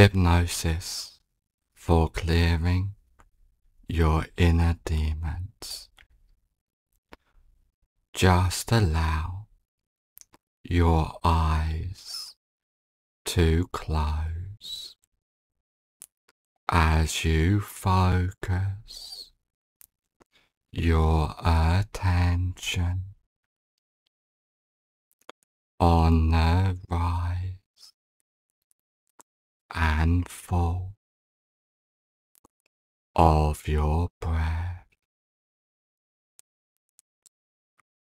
hypnosis for clearing your inner demons. Just allow your eyes to close as you focus your attention on the rise and full of your breath.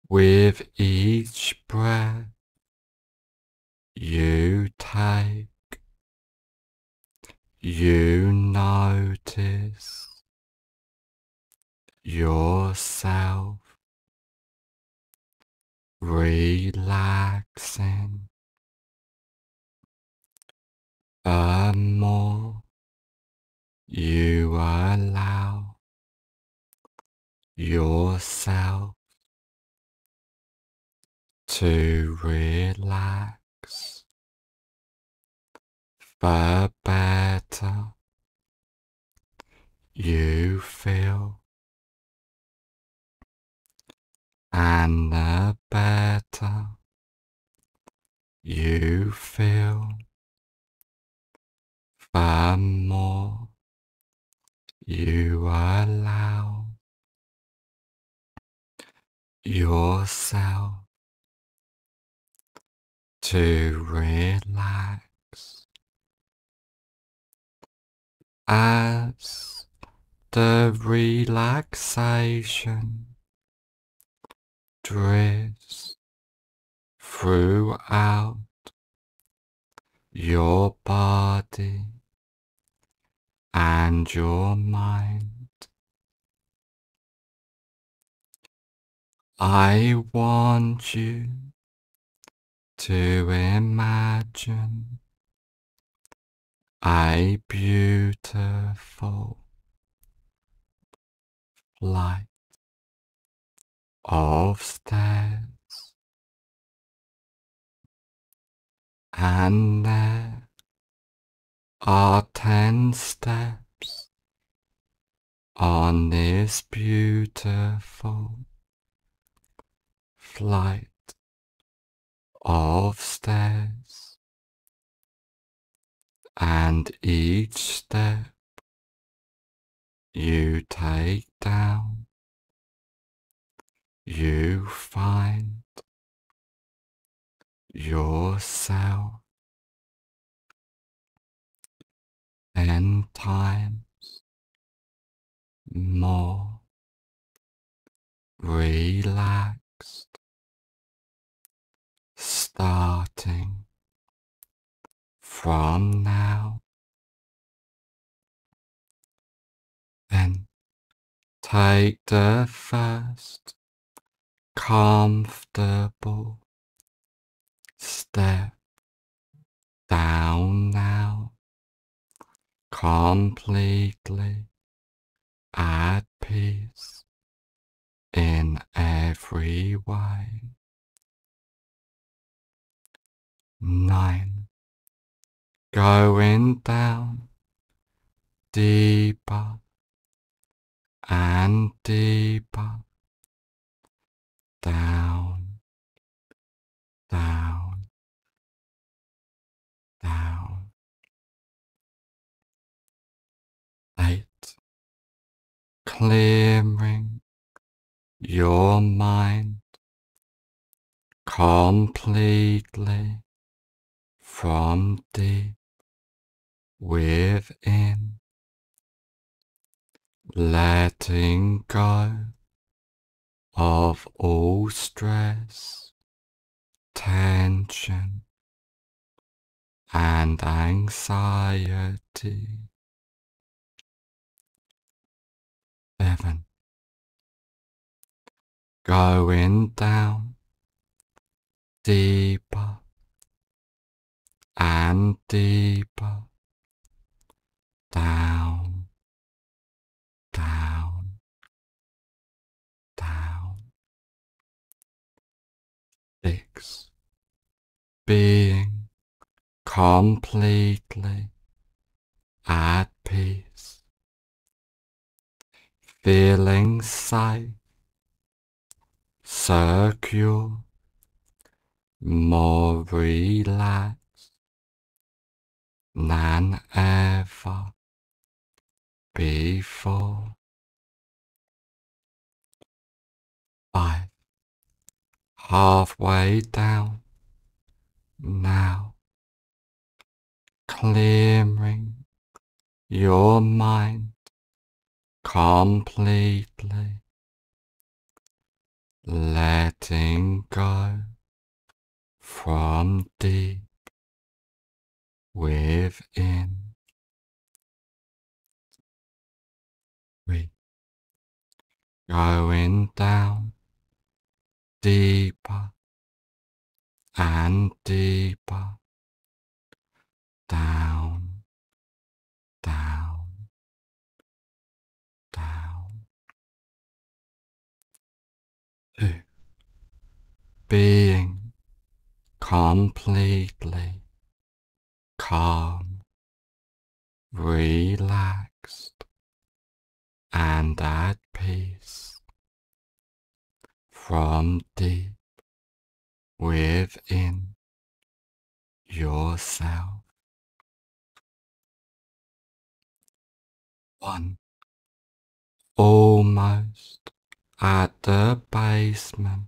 With each breath you take, you notice yourself relaxing the more you allow yourself to relax, the better. You feel, and the better. You feel the more. You allow yourself to relax as the relaxation drifts throughout your body and your mind. I want you to imagine a beautiful flight of stairs and there are ten steps. On this beautiful flight of stairs, and each step you take down, you find yourself ten times more relaxed, starting from now. Then take the first comfortable step down now completely at peace in every way. Nine. Going down deeper and deeper down, down, down. Clearing your mind completely from deep within, letting go of all stress, tension, and anxiety seven. Going down deeper and deeper down, down, down. Six. Being completely at peace, feeling safe, circle, more relaxed than ever before. Five, halfway down. Now, clearing your mind completely, letting go from deep within. We going down deeper and deeper down, down, being completely calm, relaxed, and at peace from deep within yourself. One almost at the basement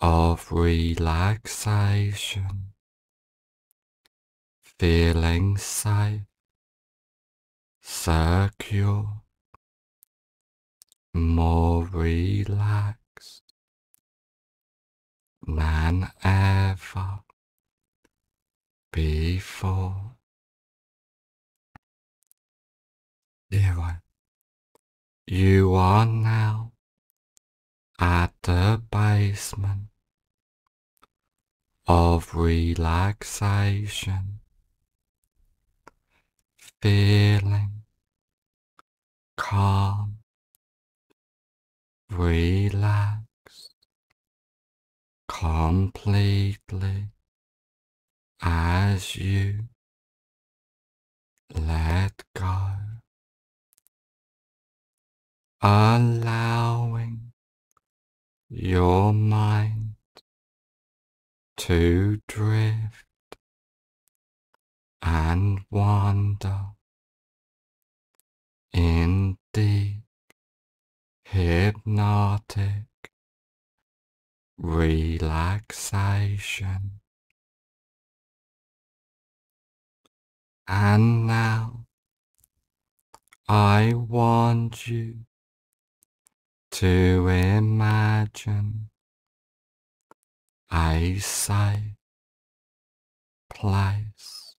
of relaxation, feeling safe, secure, more relaxed than ever before. Zero. You are now at the basement of relaxation, feeling calm, relaxed, completely as you let go, allowing your mind to drift and wander in deep hypnotic relaxation. And now I want you to imagine a safe place.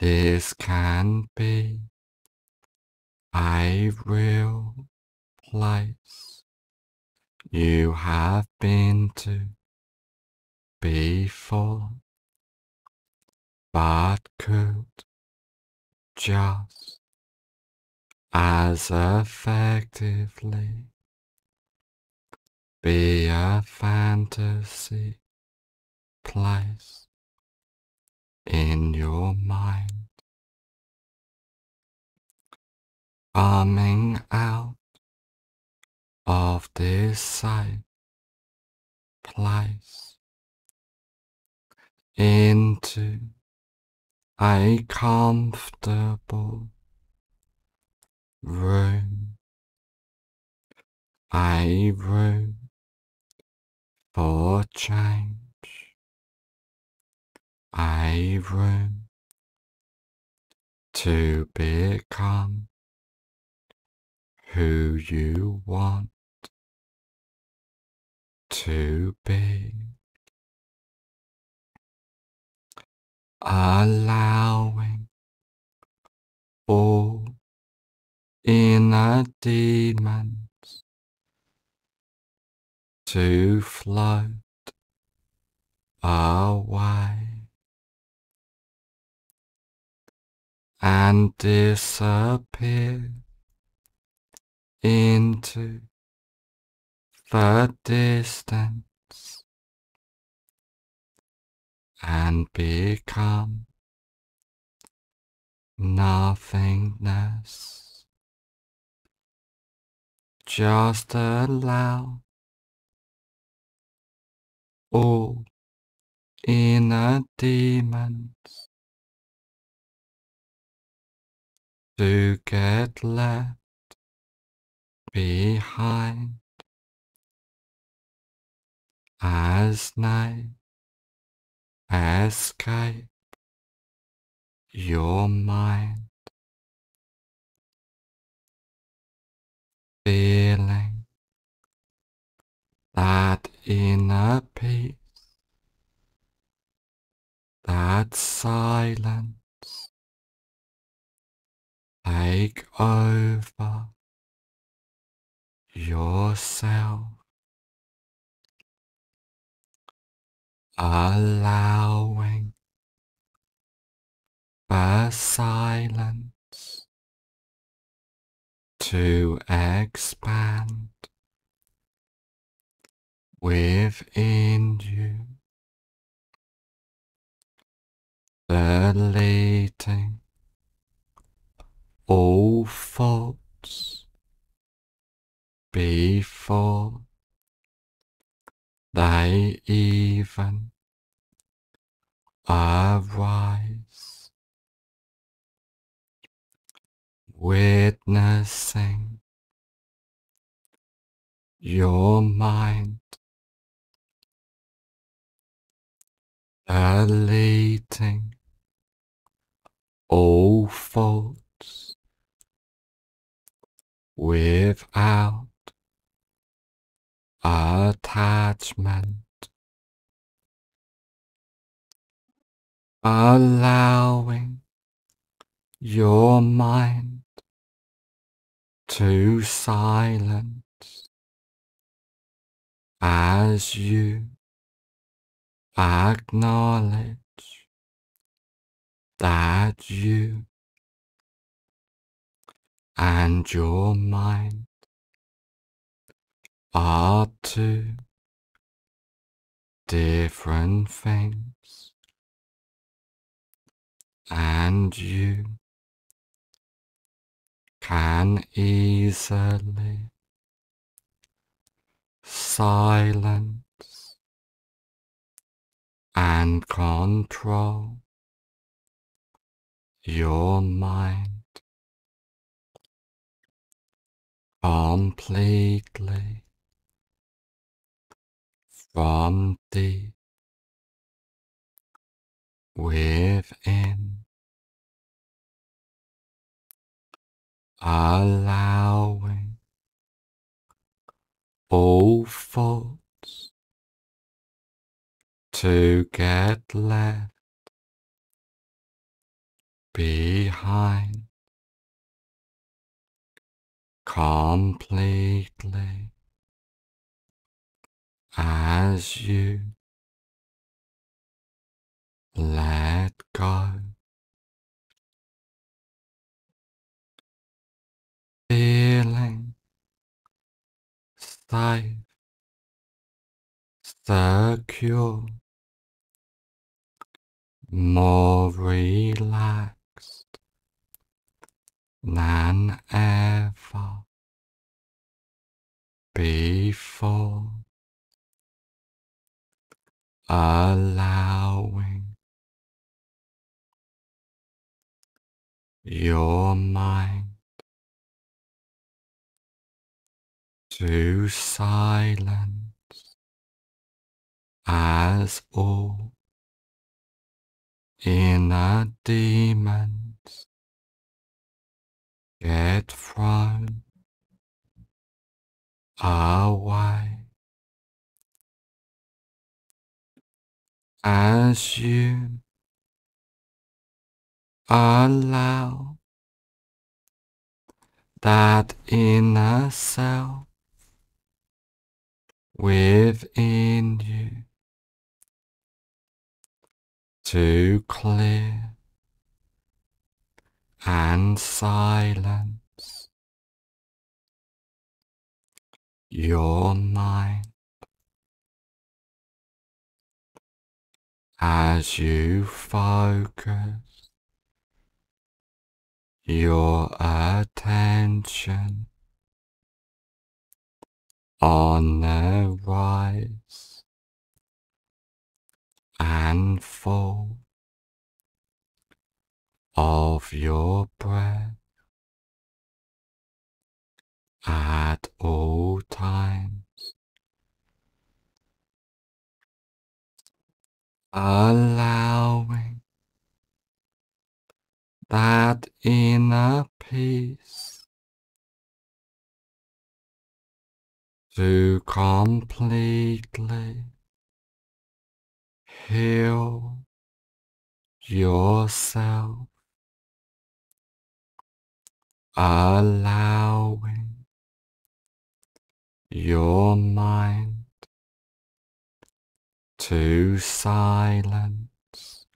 This can be a real place you have been to before, but could just as effectively be a fantasy place in your mind. Coming out of this safe place into a comfortable room, a room for change, a room to become who you want to be. Allowing all inner demons to float away and disappear into the distance and become nothingness. Just allow all inner demons. To get left behind as they escape your mind, feeling that inner peace, that silence take over yourself, allowing the silence to expand within you, deleting all thoughts before they even arise, witnessing your mind. Deleting all faults without attachment, allowing your mind to silence as you acknowledge that you and your mind are two different things, and you can easily silence and control your mind completely from deep within, allowing all thoughts to get left behind completely as you let go, feeling. Safe, secure, more relaxed than ever before. Allowing your mind to silence as all inner demons get thrown away. As you allow that inner self within you to clear and silence your mind as you focus your attention on the rise and fall of your breath at all times, allowing that inner peace to completely heal yourself, allowing your mind to silence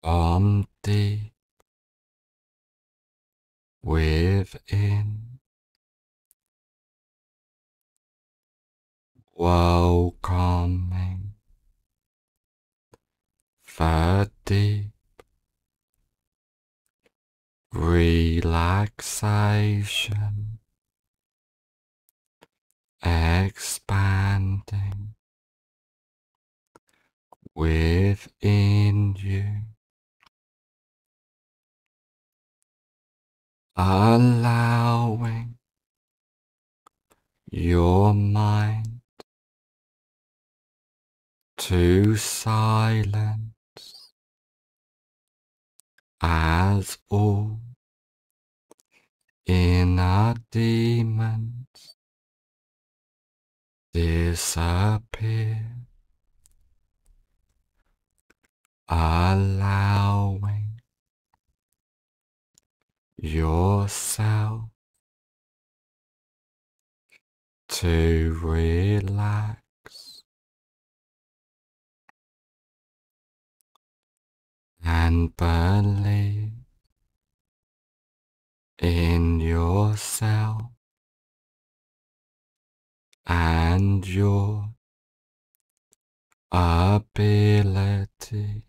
from deep within. Welcoming. The deep relaxation. Expanding. Within you, allowing your mind to silence as all inner demons disappear, allowing yourself to relax and believe in yourself and your ability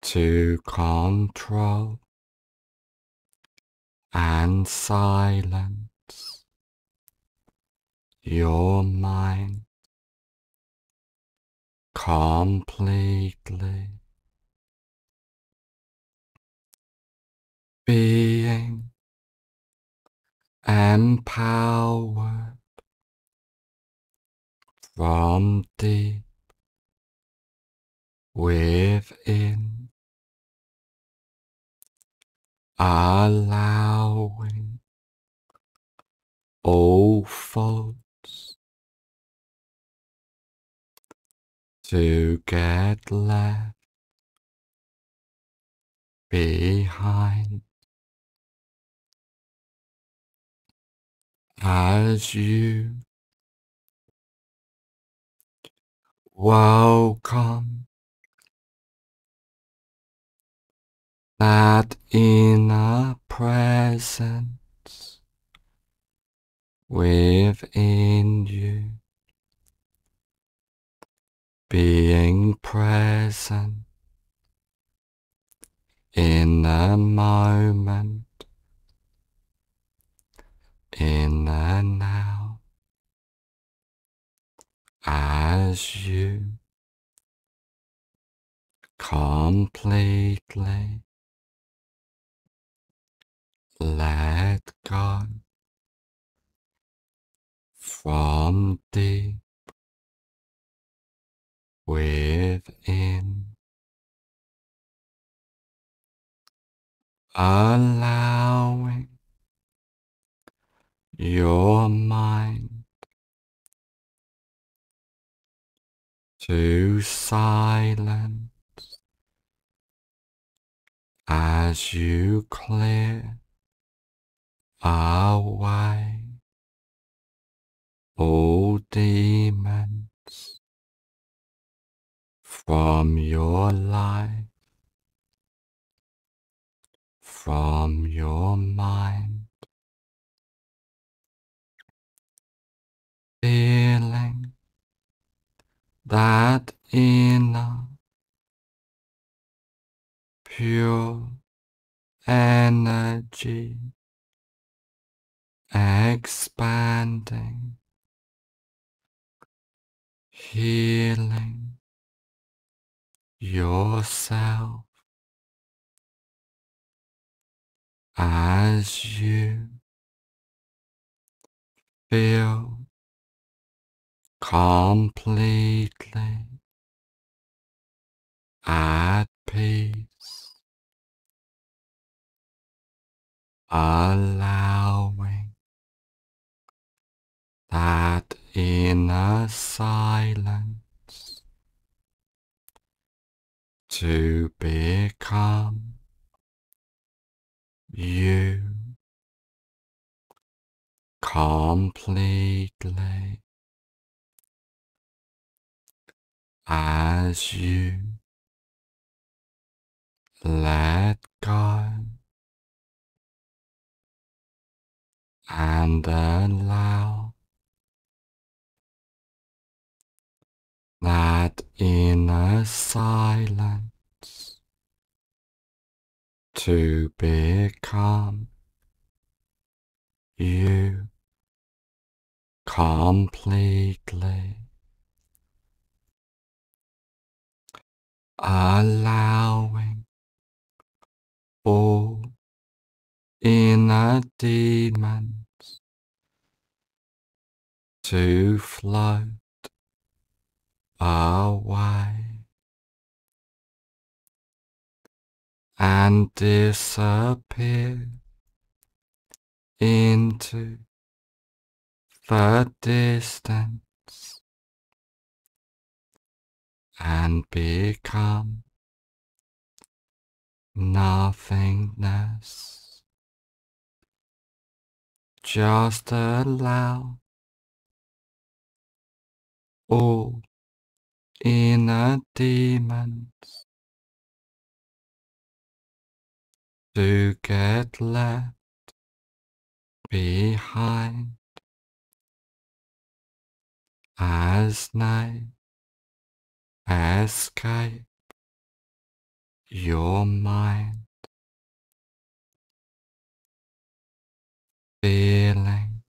to control and silence your mind completely being empowered from deep within, allowing all faults to get left behind as you welcome that inner presence within you being present in the moment in the now. As you completely let go from deep within, allowing your mind to silence as you clear away all demons from your life, from your mind. feeling that inner pure energy expanding, healing yourself as you feel completely at peace, allowing that inner silence to become you completely as you let go and allow that inner silence to become you completely. Allowing all inner demons to float away and disappear into the distance and become nothingness. Just allow all inner demons to get left behind as they escape your mind, feeling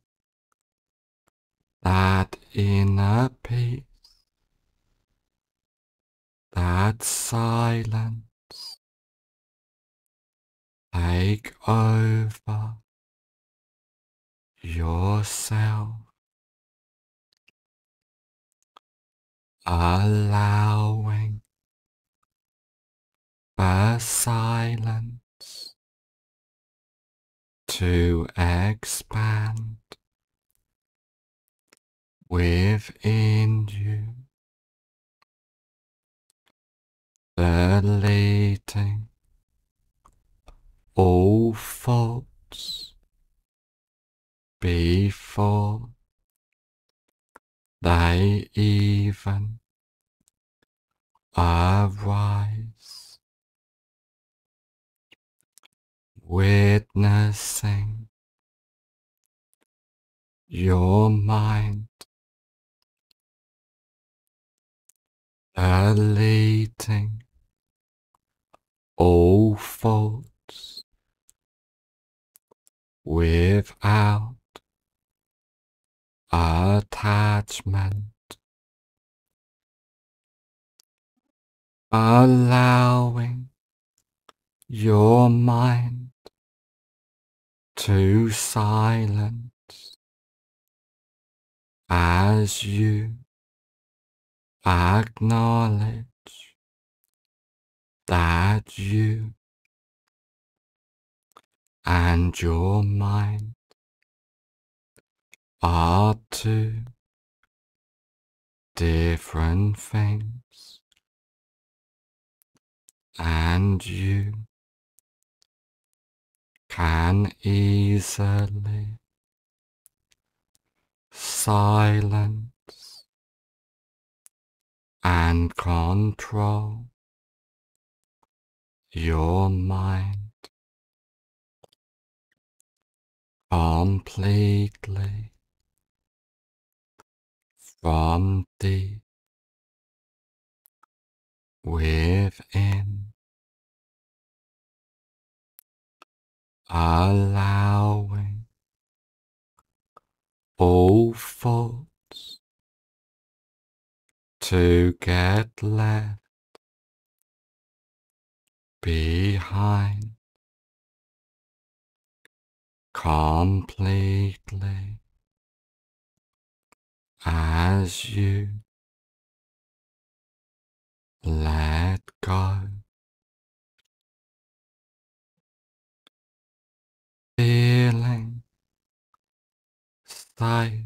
that inner peace, that silence take over yourself, allowing the silence to expand within you, deleting all thoughts before they even arise, witnessing your mind deleting all faults without attachment, allowing your mind to silence as you acknowledge that you and your mind are two different things, and you can easily silence and control your mind completely from deep within, allowing all thoughts to get left behind completely as you let go. Feeling safe,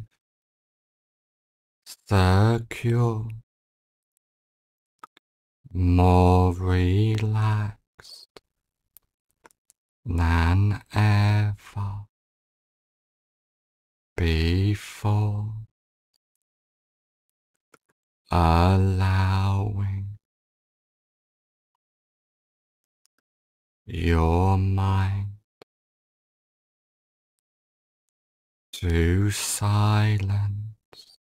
secure, more relaxed than ever before, allowing your mind to silence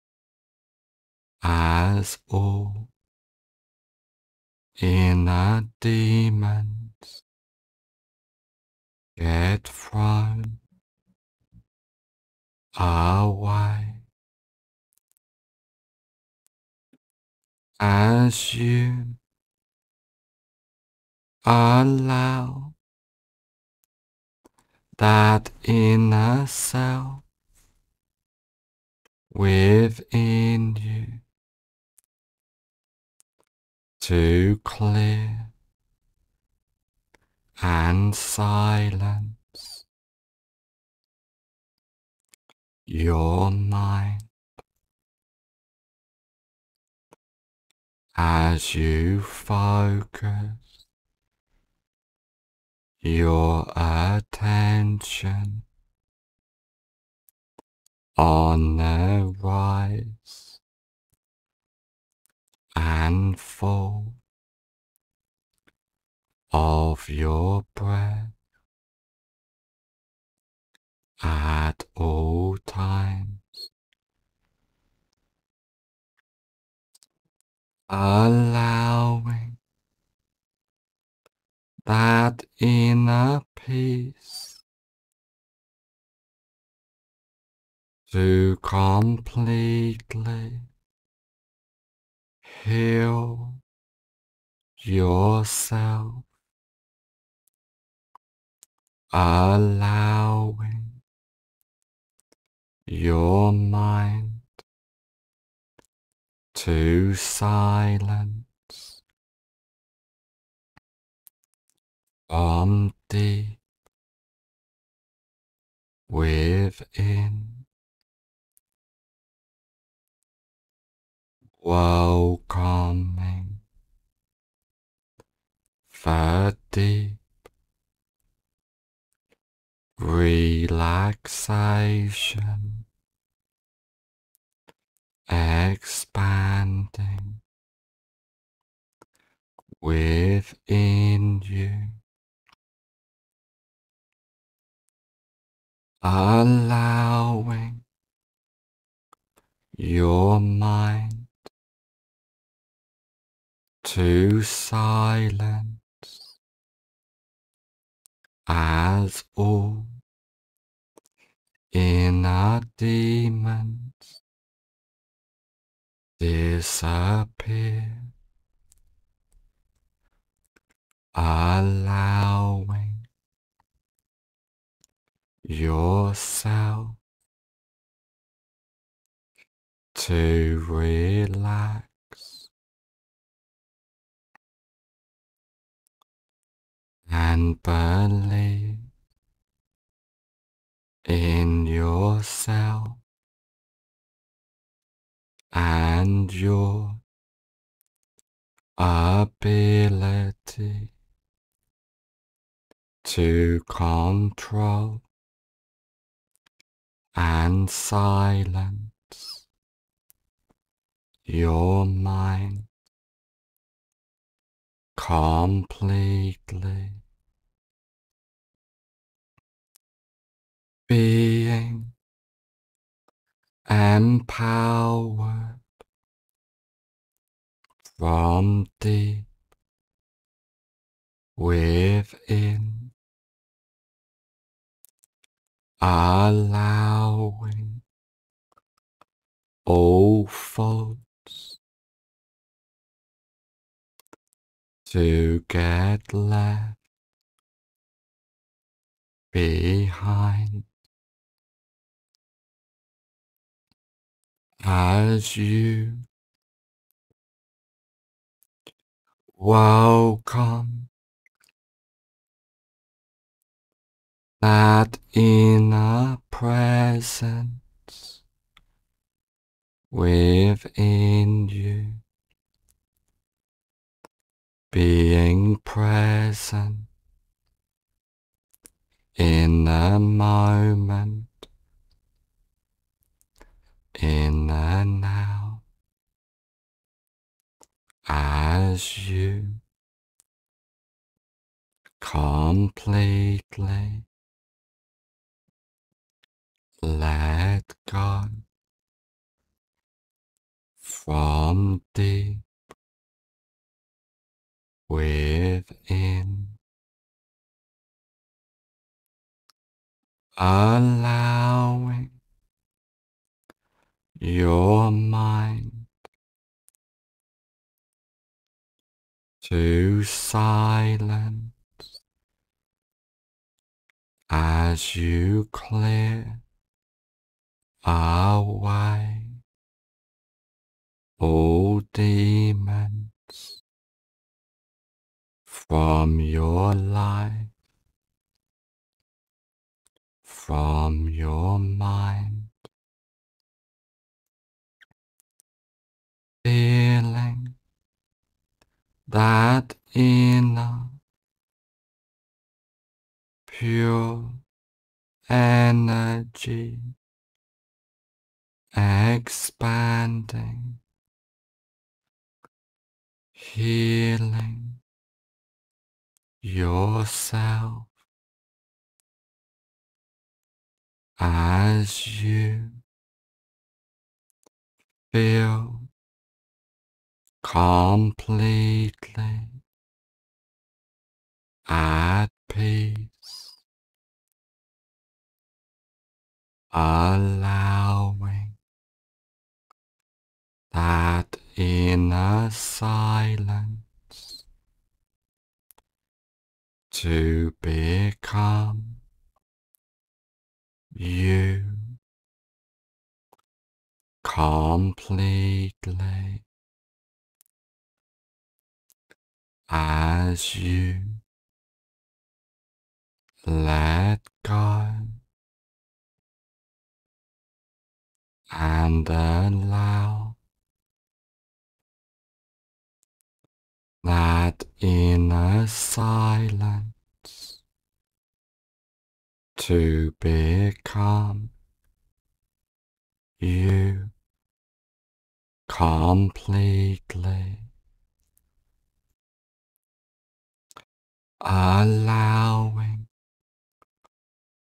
as all inner demons get thrown away as you allow that inner self within you to clear and silence your mind as you focus your attention on the rise and fall of your breath at all times, allowing that inner peace to completely heal yourself, allowing your mind to silence. From deep within. welcoming. The deep relaxation expanding within you. Allowing your mind to silence as all inner demons disappear, allowing yourself to relax and believe in yourself and your ability to control and silence your mind completely. being empowered from deep within, allowing all faults to get left behind as you welcome that inner presence within you being present in the moment, in the now, as you completely let go from deep within, allowing your mind to silence as you clear away all demons from your life, from your mind, feeling that inner pure energy expanding, healing yourself as you feel completely at peace, allowing that inner silence to become you completely as you let go. And allow that inner silence to become you completely allowing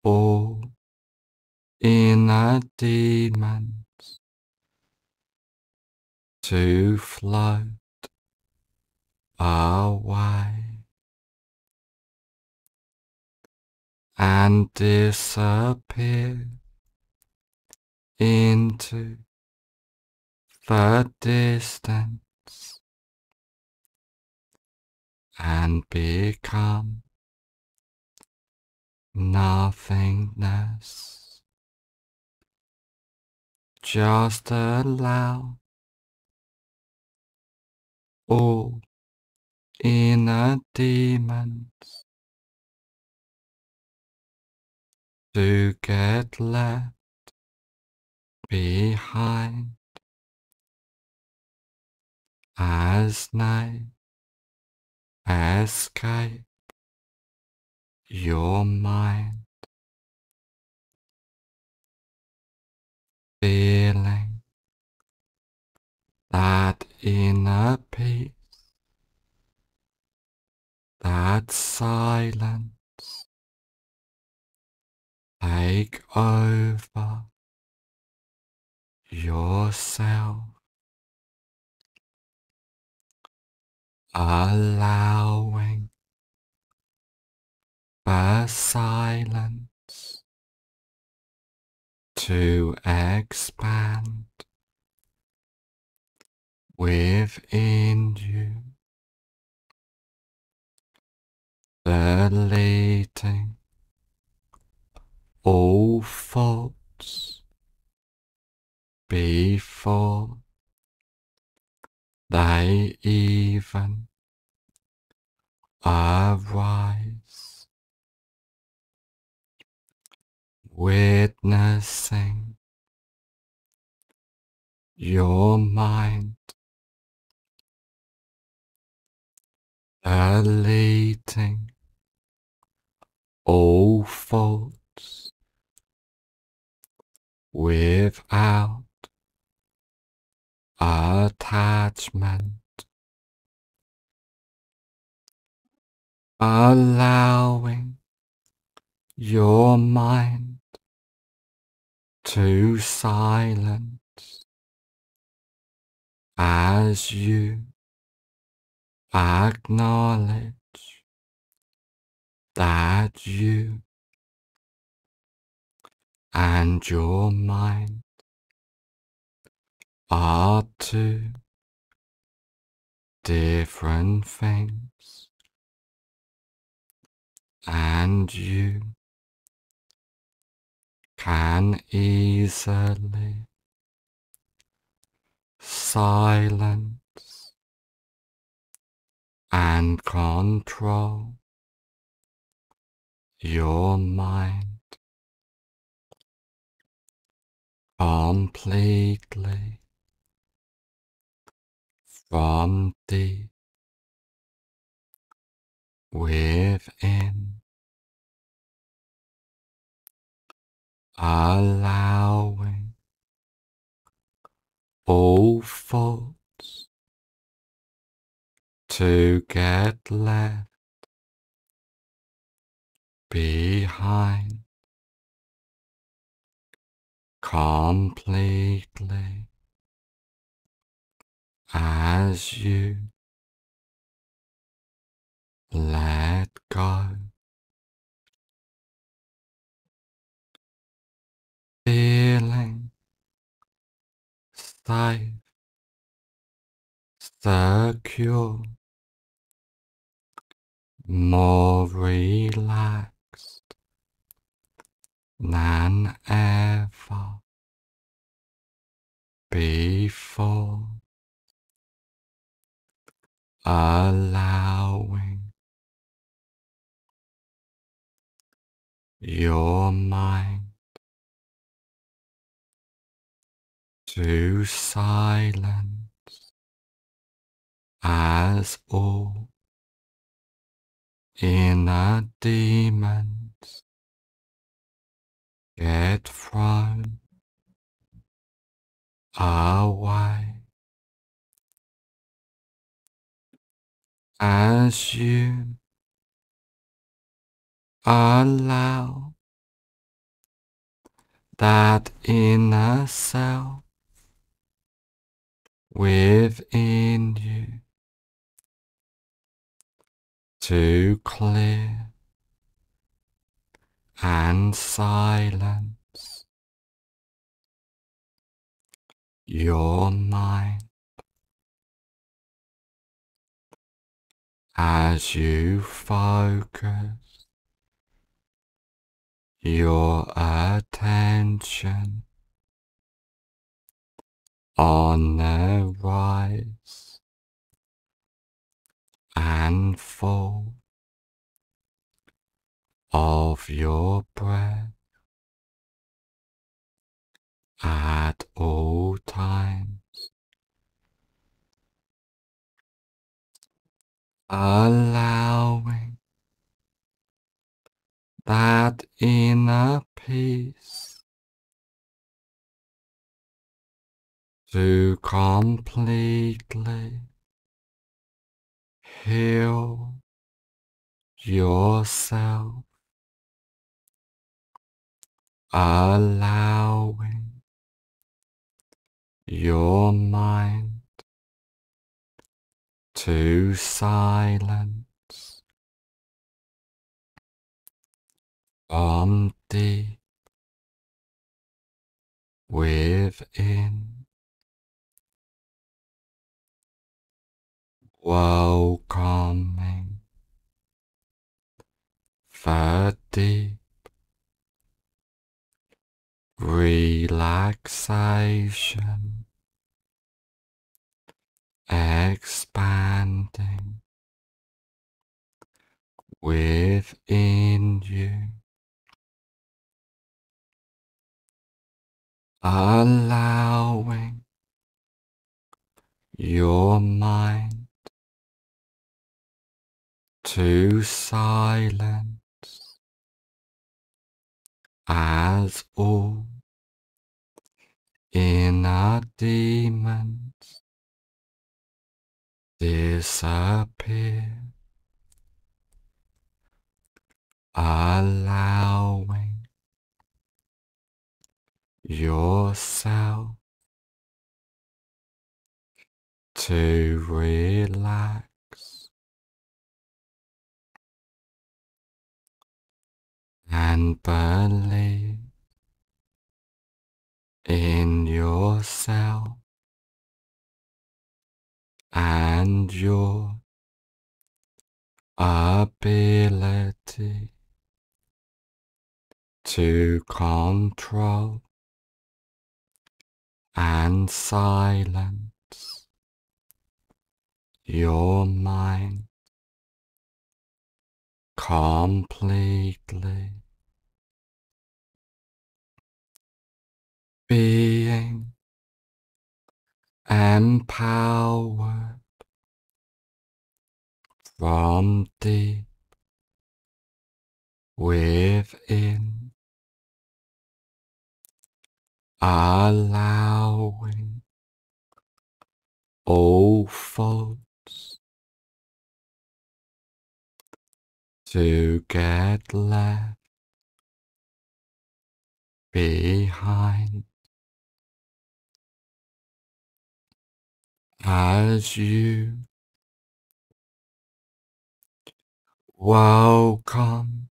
all inner demons to float away and disappear into the distance and become nothingness. Just allow all inner demons to get left behind as they escape your mind, feeling that inner peace, that silence take over yourself allowing the silence to expand within you, deleting all thoughts before they even arise, witnessing your mind elating all faults without attachment, allowing your mind to silence as you acknowledge that you and your mind are two different things, and you can easily silence and control your mind completely deep within, allowing all thoughts to get left behind completely as you let go. Feeling safe, secure, more relaxed than ever before, allowing your mind to silence as all inner demons get thrown away as you allow that inner self within you to clear and silence your mind as you focus your attention on the rise and fall of your breath at all times, allowing that inner peace to completely heal yourself, allowing your mind to silence. From deep within. welcoming. The deep relaxation expanding within you. Allowing your mind to silence as all inner demons disappear, allowing yourself to relax and believe in yourself and your ability to control and silence your mind completely. being empowered from deep within, allowing all faults to get left behind as you welcome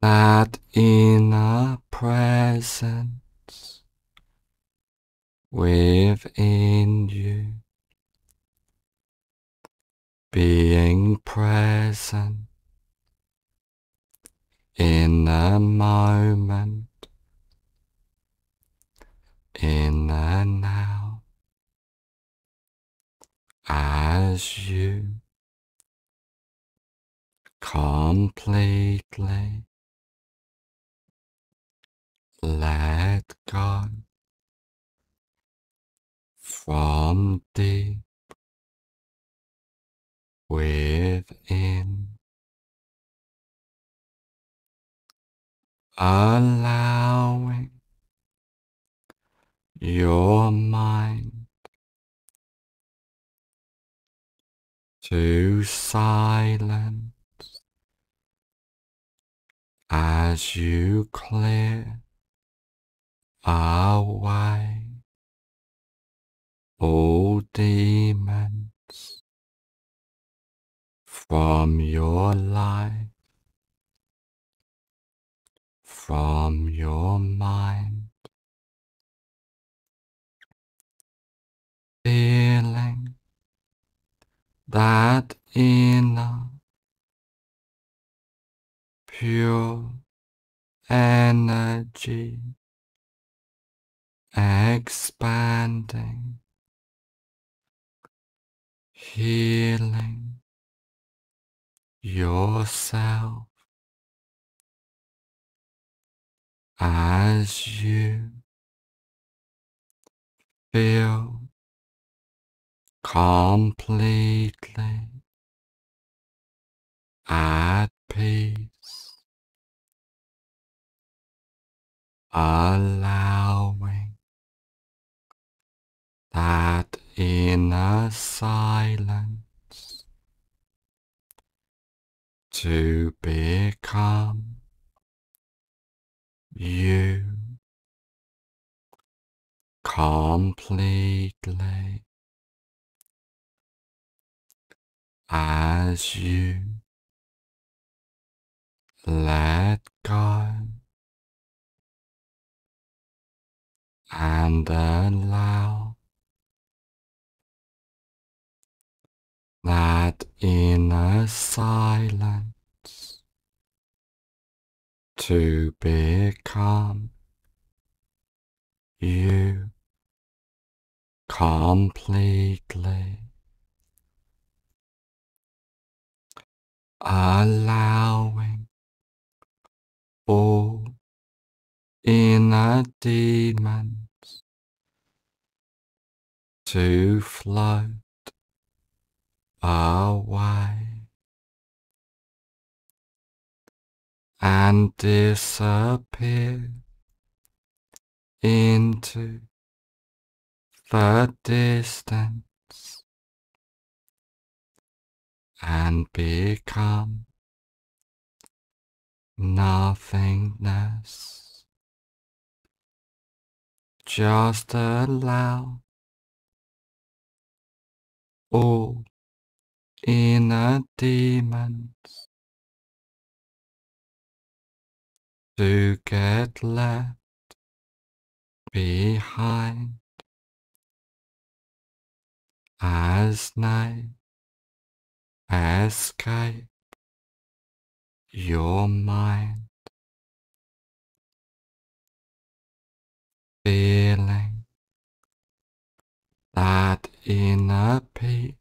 that inner presence within you being present in the moment in and now as you completely let go from deep within, allowing your mind to silence as you clear away all demons from your life, from your mind. Feeling that inner pure energy expanding, healing yourself as you feel completely at peace, allowing that inner silence to become you completely as you let go and allow that inner silence to become you completely. Allowing all inner demons to float away and disappear into the distance and become nothingness. Just allow all inner demons to get left behind as they escape your mind, feeling that inner peace,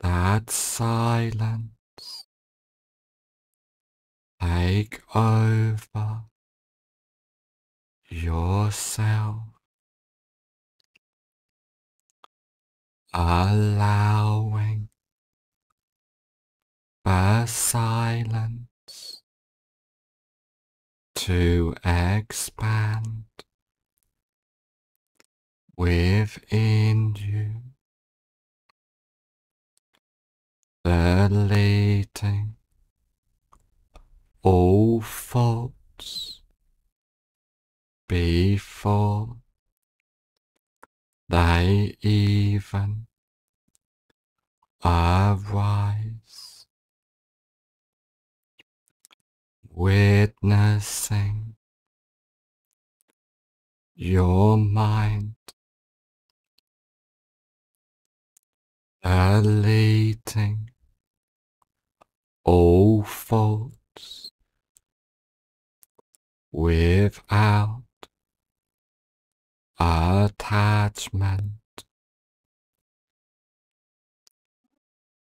that silence take over yourself, allowing the silence to expand within you, deleting all faults before they even arise, witnessing your mind deleting all faults without attachment,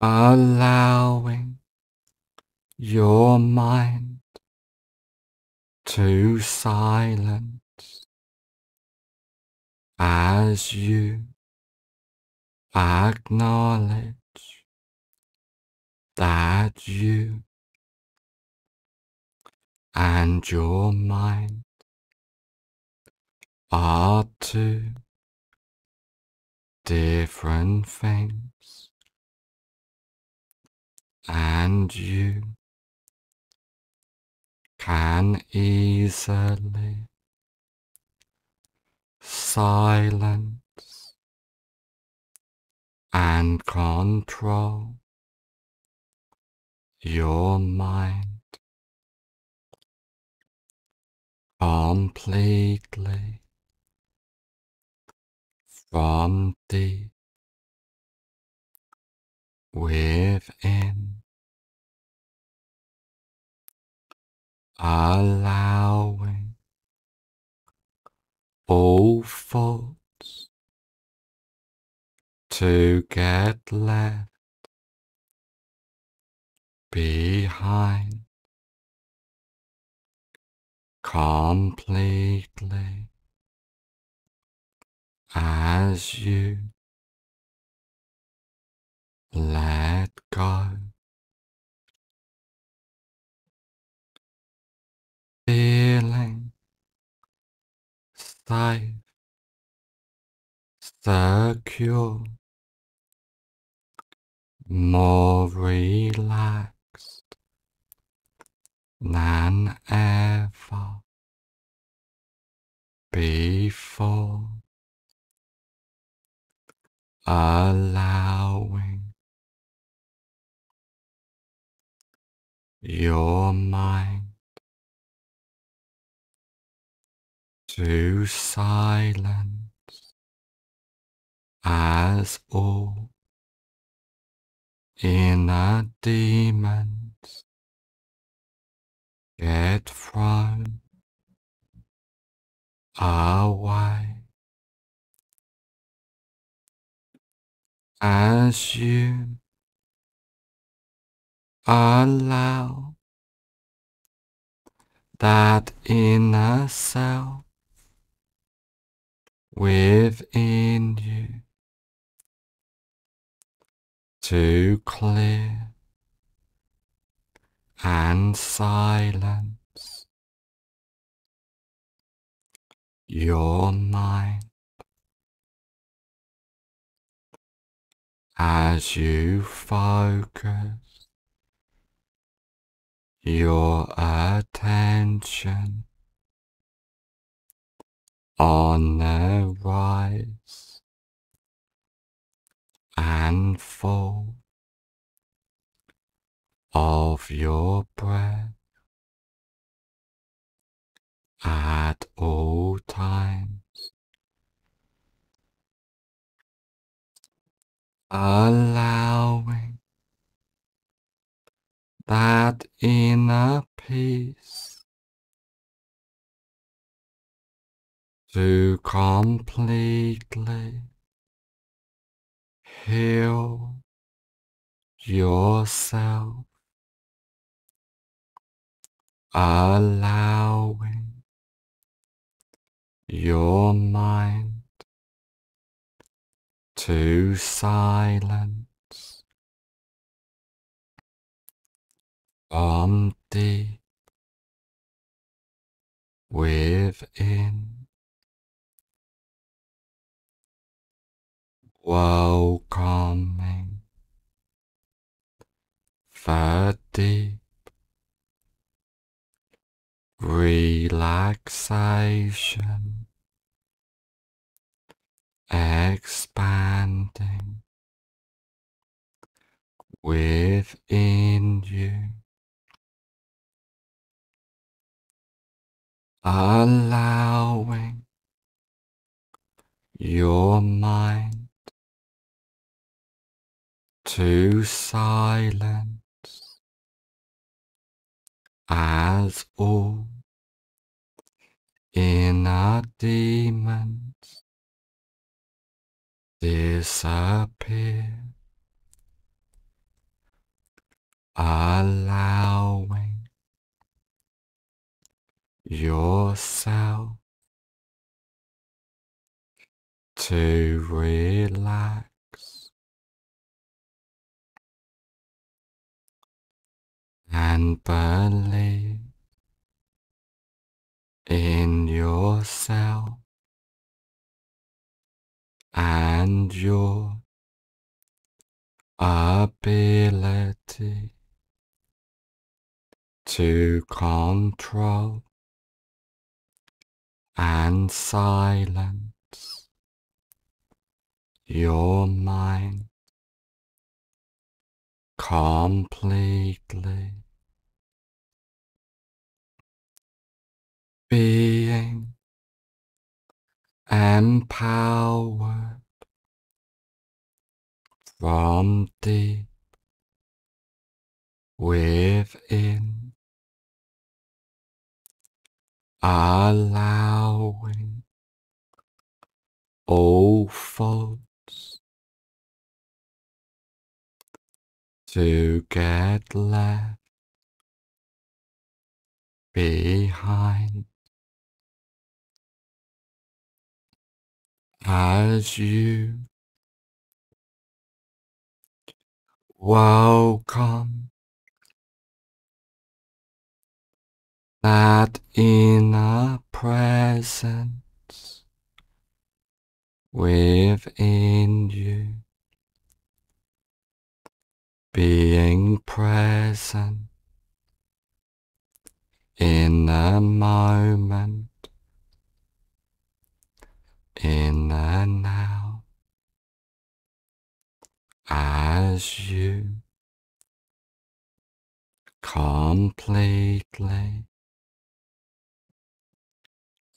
allowing your mind to silence as you acknowledge that you and your mind are two different things, and you can easily silence and control your mind completely from deep within, allowing all faults to get left behind completely as you let go, feeling. Safe, secure, more relaxed than ever before, allowing your mind to silence as all inner demons get thrown away. As you allow that inner self within you. To clear and silence. Your mind. As you focus your attention on the rise and fall of your breath at all times, allowing that inner peace to completely heal yourself, allowing your mind to silence from deep within. Welcoming. The deep relaxation. Expanding. Within you. Allowing your mind to silence as all inner demons disappear, allowing yourself to relax and believe in yourself and your ability to control and silence your mind completely being empowered from deep within, allowing all thoughts to get left behind. As you welcome that inner presence within you being present in the moment in the now as you completely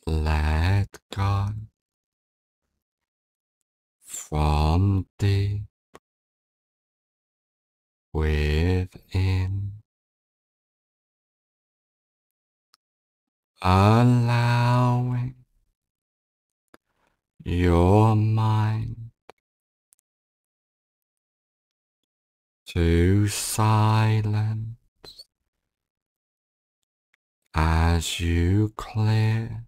let go from deep within allowing your mind to silence as you clear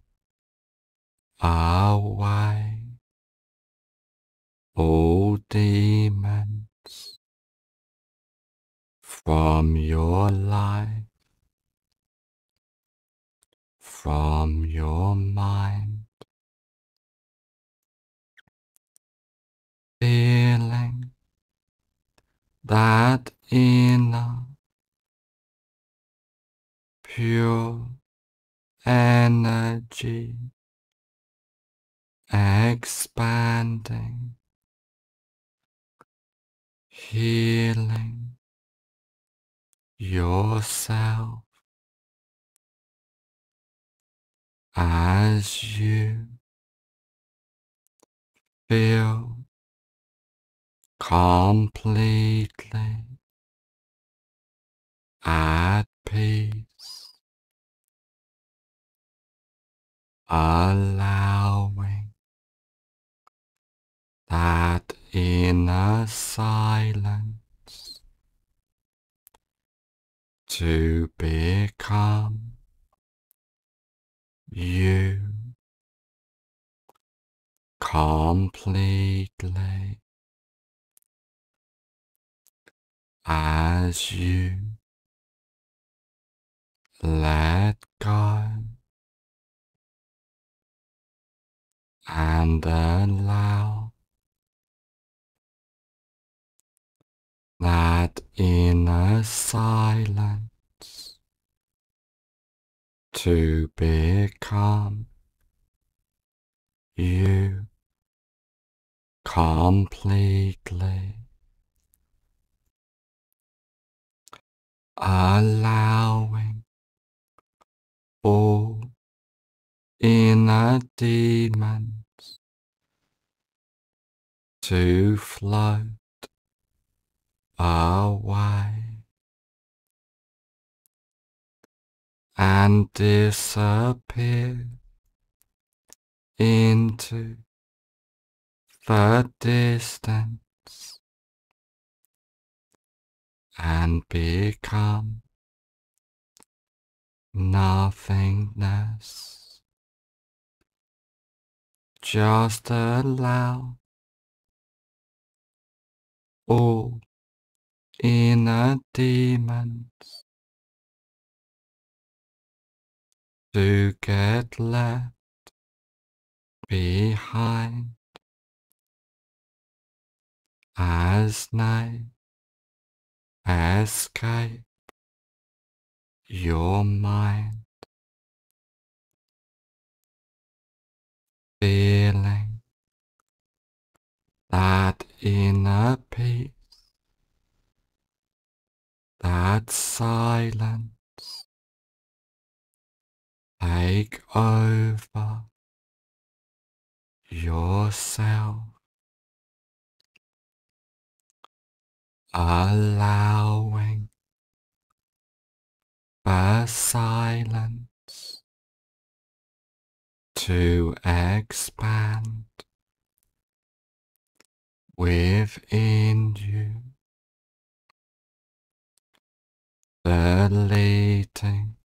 away all demons from your life, from your mind, feeling that inner pure energy expanding, healing yourself as you feel completely at peace, allowing that inner silence to become you. Completely as you. Let go. And allow that inner silence to become you completely. allowing all inner demons to float away and disappear into the distance and become nothingness. Just allow all inner demons to get left behind. As night escape your mind, feeling that inner peace, that silence take over yourself. Allowing the silence to expand within you, deleting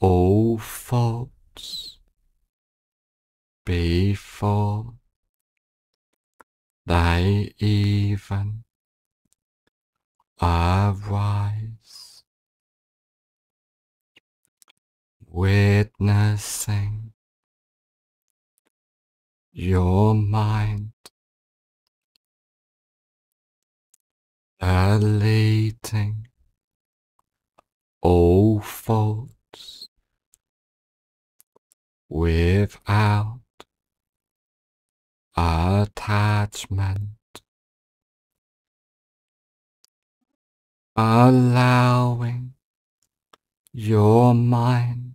all thoughts before they even arise, witnessing your mind deleting all faults without attachment, allowing your mind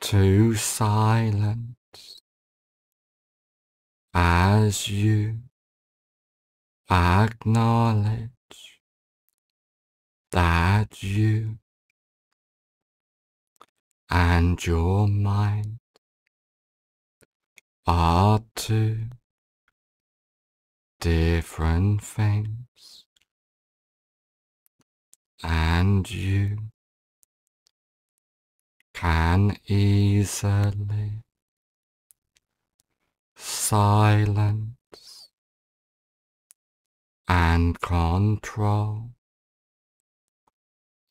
to silence as you acknowledge that you and your mind are two different things, and you can easily silence and control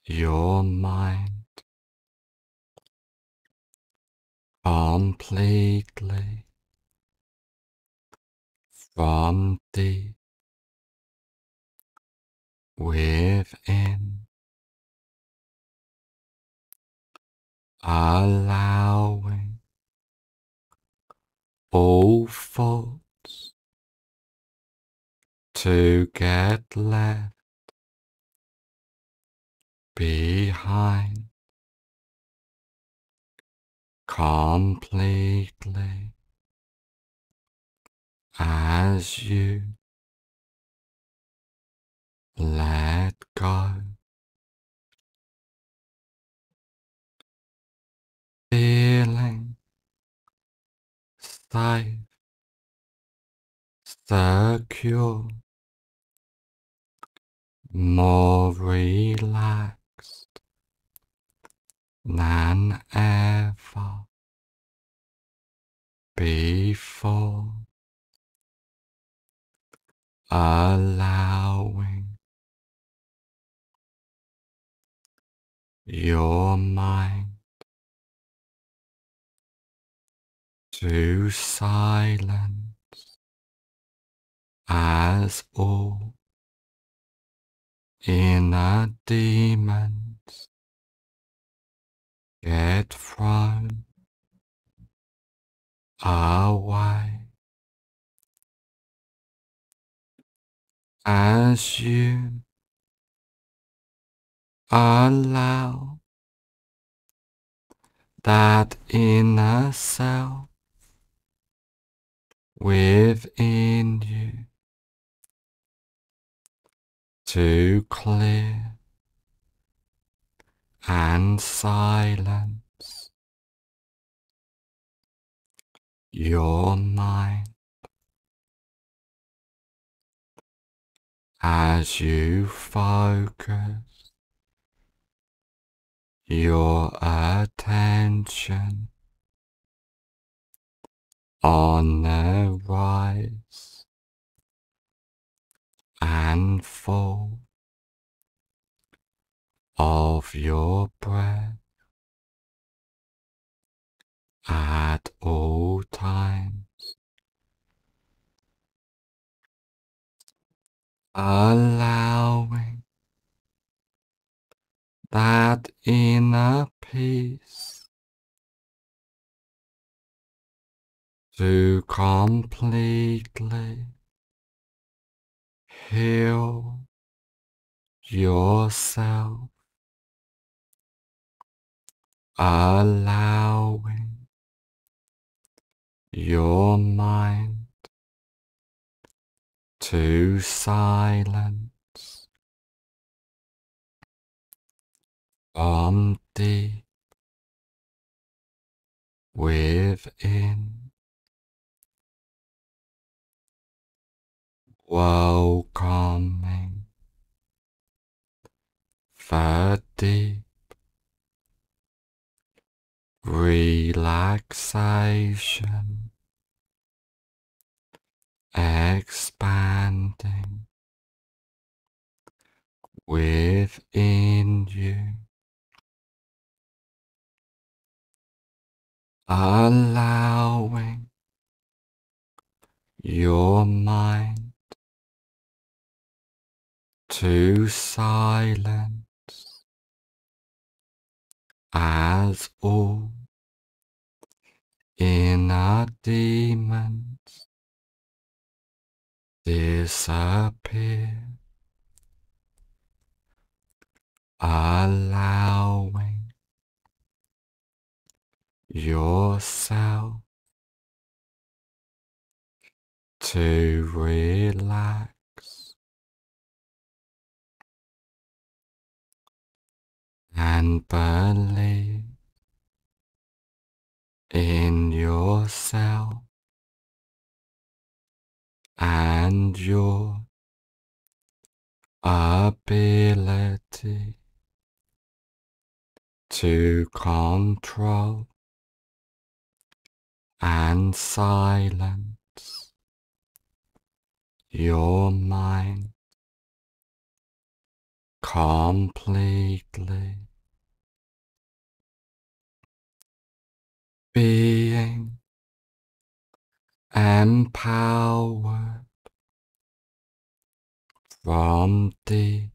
your mind completely from deep within, allowing all thoughts to get left behind completely as you let go. Feeling safe, secure, more relaxed than ever before, allowing. Your mind. To silence. As all. Inner demons get thrown away as you allow that inner self within you to clear and silence. Your mind. As you focus your attention on the rise and fall of your breath at all times, allowing that inner peace to completely heal yourself, allowing your mind to silence from deep within. welcoming the deep relaxation. Expanding. Within you. Allowing your mind to silence as all. Inner demons disappear, allowing yourself to relax and believe in yourself and your ability to control and silence your mind completely being empowered from deep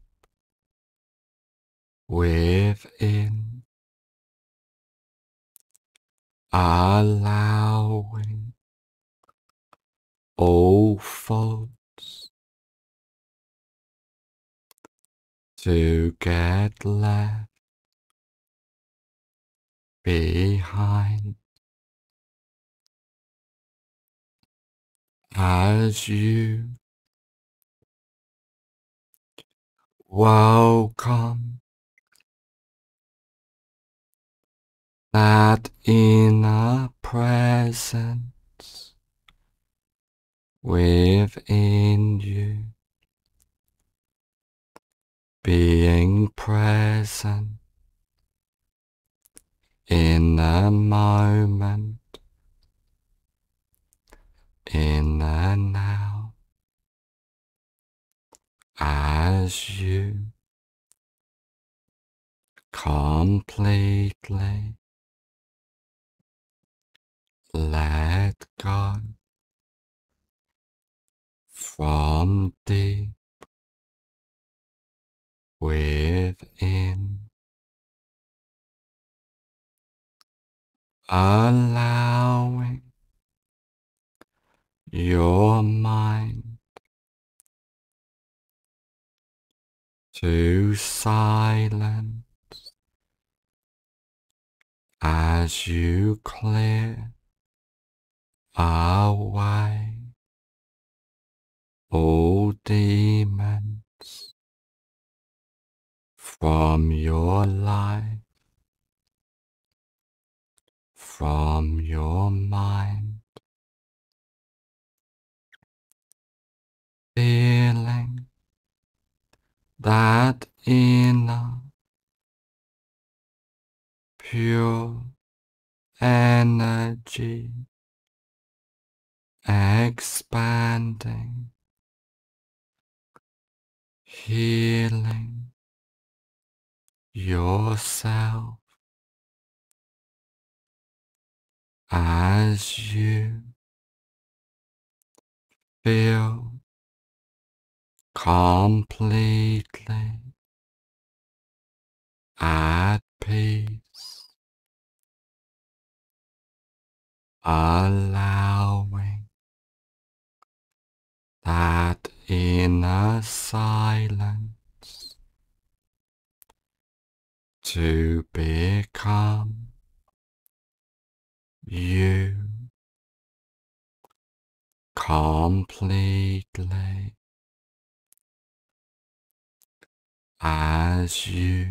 within, allowing all faults to get left behind as you. Welcome that inner presence within you. Being present in the moment, in the now, as you completely let go from deep within. allowing your mind to silence as you clear away all demons from your life from your mind, feeling that inner pure energy expanding, healing yourself as you feel completely at peace, allowing that inner silence to become you completely as you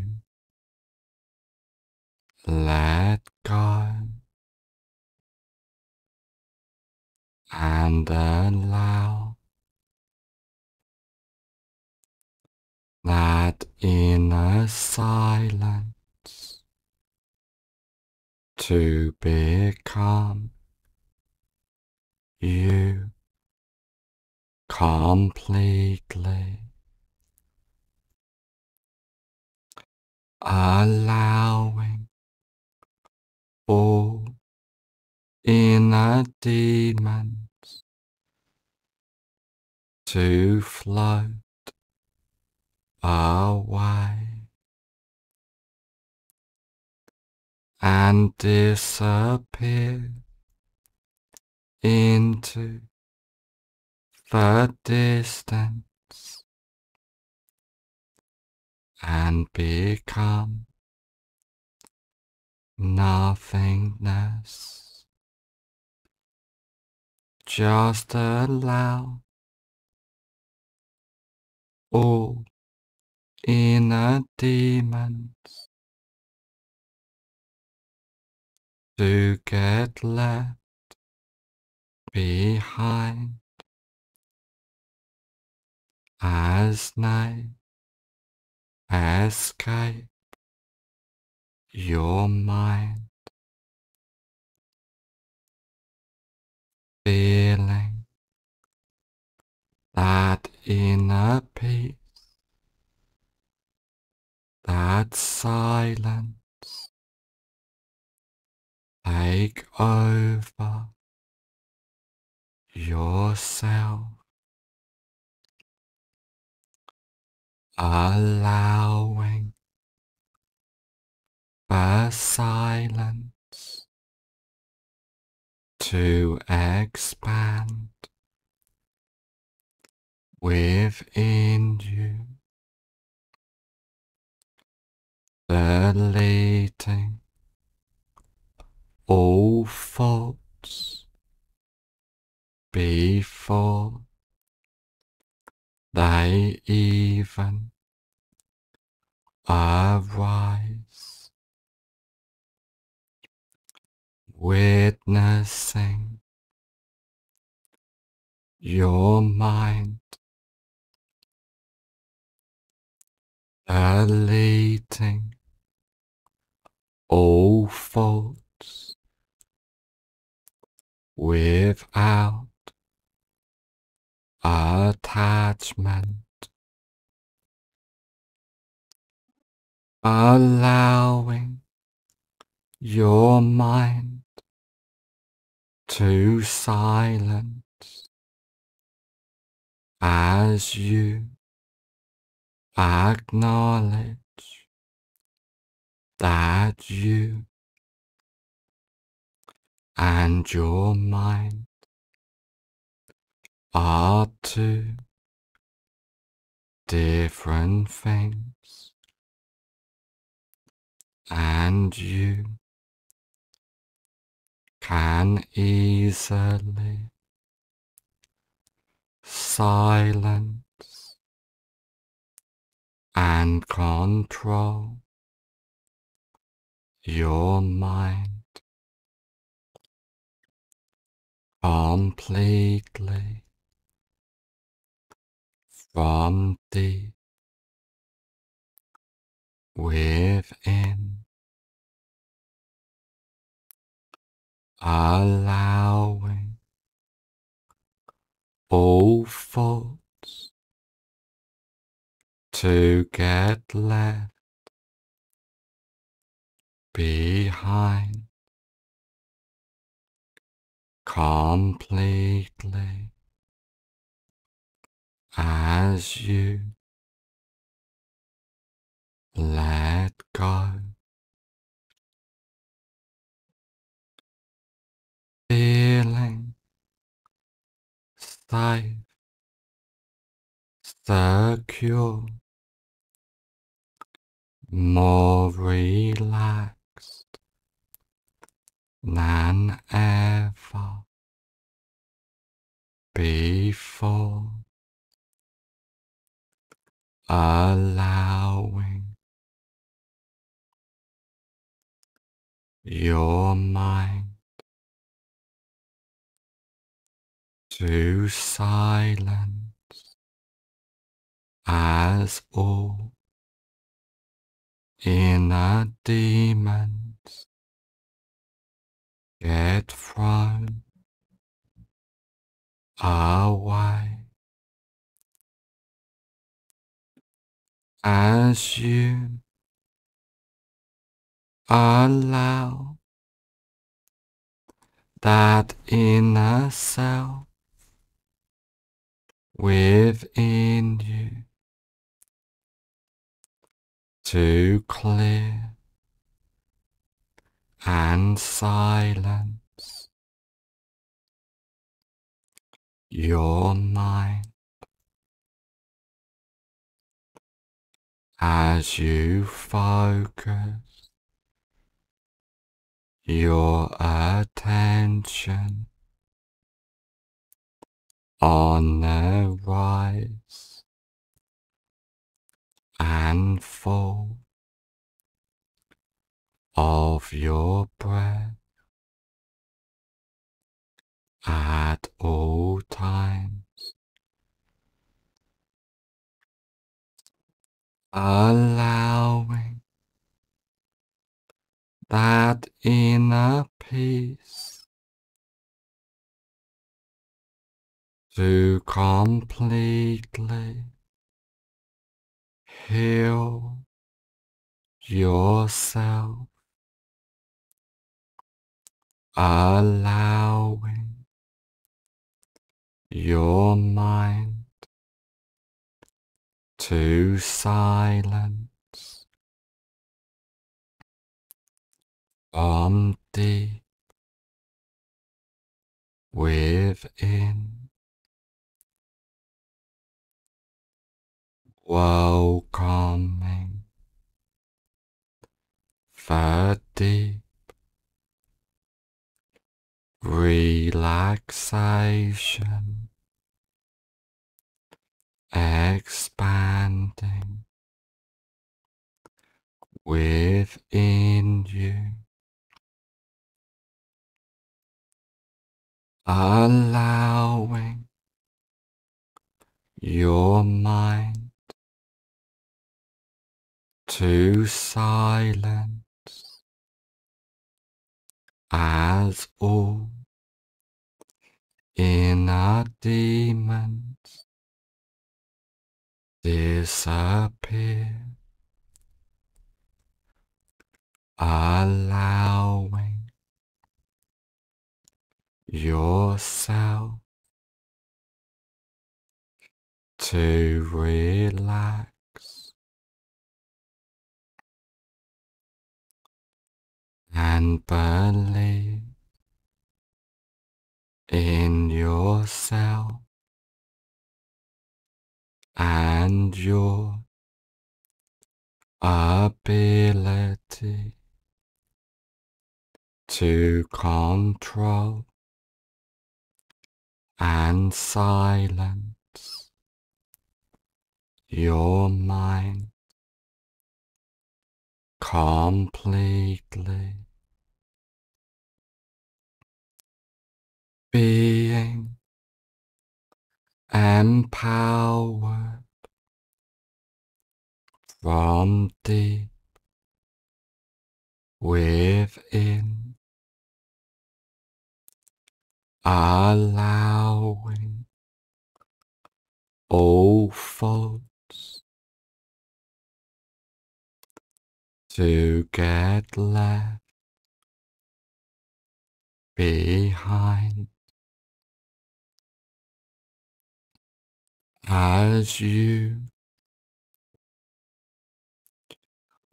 let go and allow that inner silence to become you completely. Allowing all inner demons to float away. and disappear into the distance and become nothingness. Just allow all inner demons to get left behind as they escape your mind, feeling that inner peace, that silence take over yourself, allowing the silence to expand within you, deleting all thoughts before they even arise, witnessing your mind deleting all faults without attachment, allowing your mind to silence as you acknowledge that you and your mind are two different things, and you can easily silence and control your mind completely deep within, allowing all thoughts to get left behind completely as you let go. Feeling safe, secure, more relaxed than ever before, allowing your mind to silence as all inner demons get thrown away as you allow that inner self within you to clear and silence your mind as you focus your attention on the rise and fall of your breath at all times. Allowing that inner peace to completely heal yourself, allowing your mind to silence. From deep within. Welcoming. The deep relaxation expanding within you, allowing your mind to silence as all inner demons disappear, allowing yourself to relax and believe in yourself and your ability to control and silence your mind completely. Being empowered from deep within, allowing all faults to get left behind as you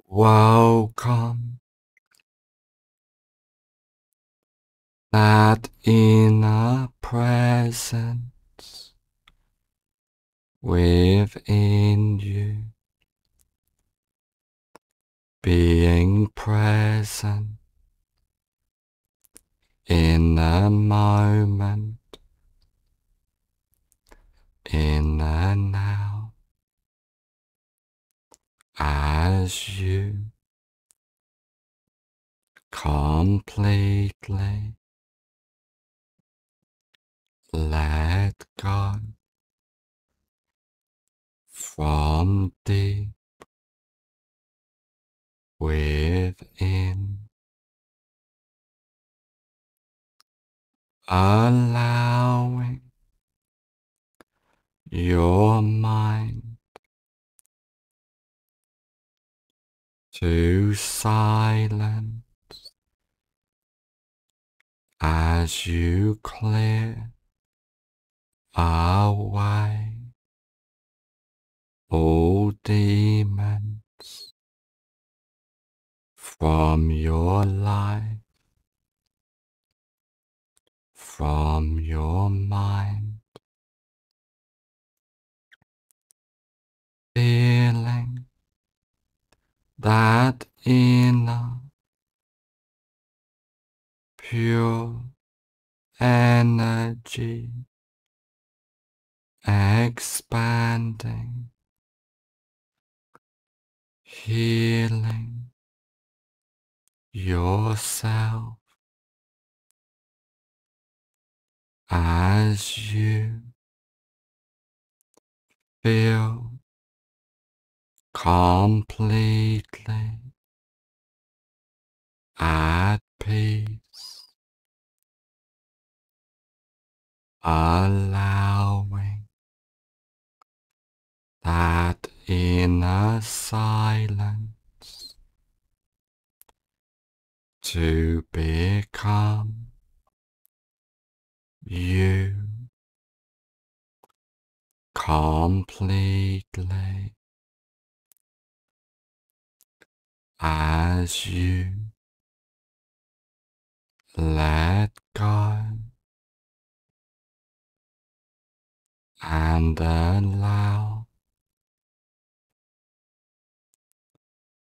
welcome that inner presence within you being present in the moment in the now. As you completely let go from deep within, allowing your mind to silence as you clear away all demons from your life, from your mind, feeling that inner pure energy expanding, healing yourself as you feel completely at peace, allowing that inner silence to become you completely as you let go and allow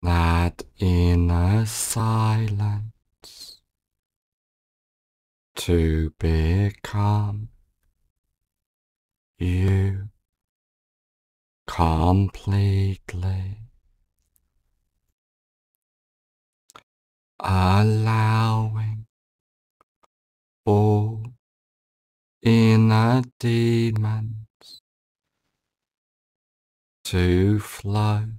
that inner silence to become you completely. Allowing all inner demons to float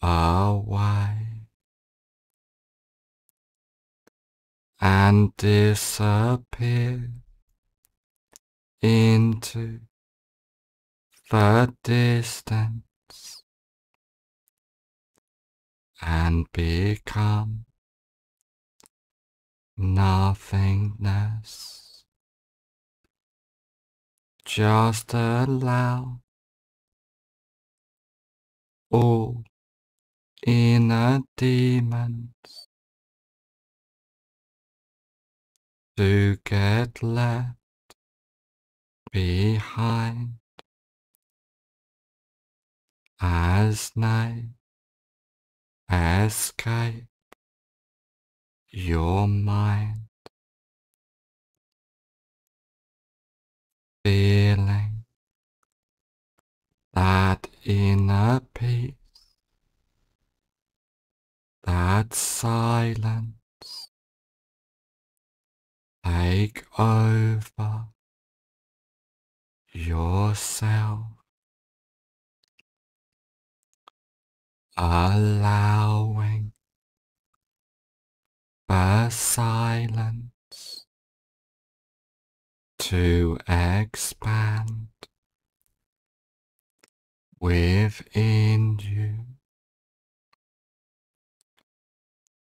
away and disappear into the distance and become nothingness. Just allow all inner demons to get left behind as they escape your mind, feeling that inner peace, that silence take over yourself, allowing the silence to expand within you,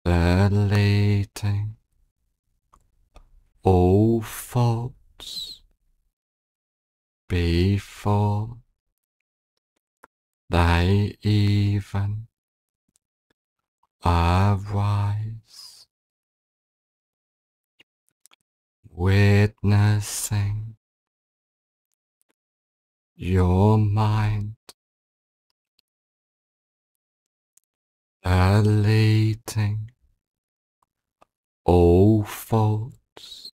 deleting all thoughts before they even arise, witnessing your mind deleting all faults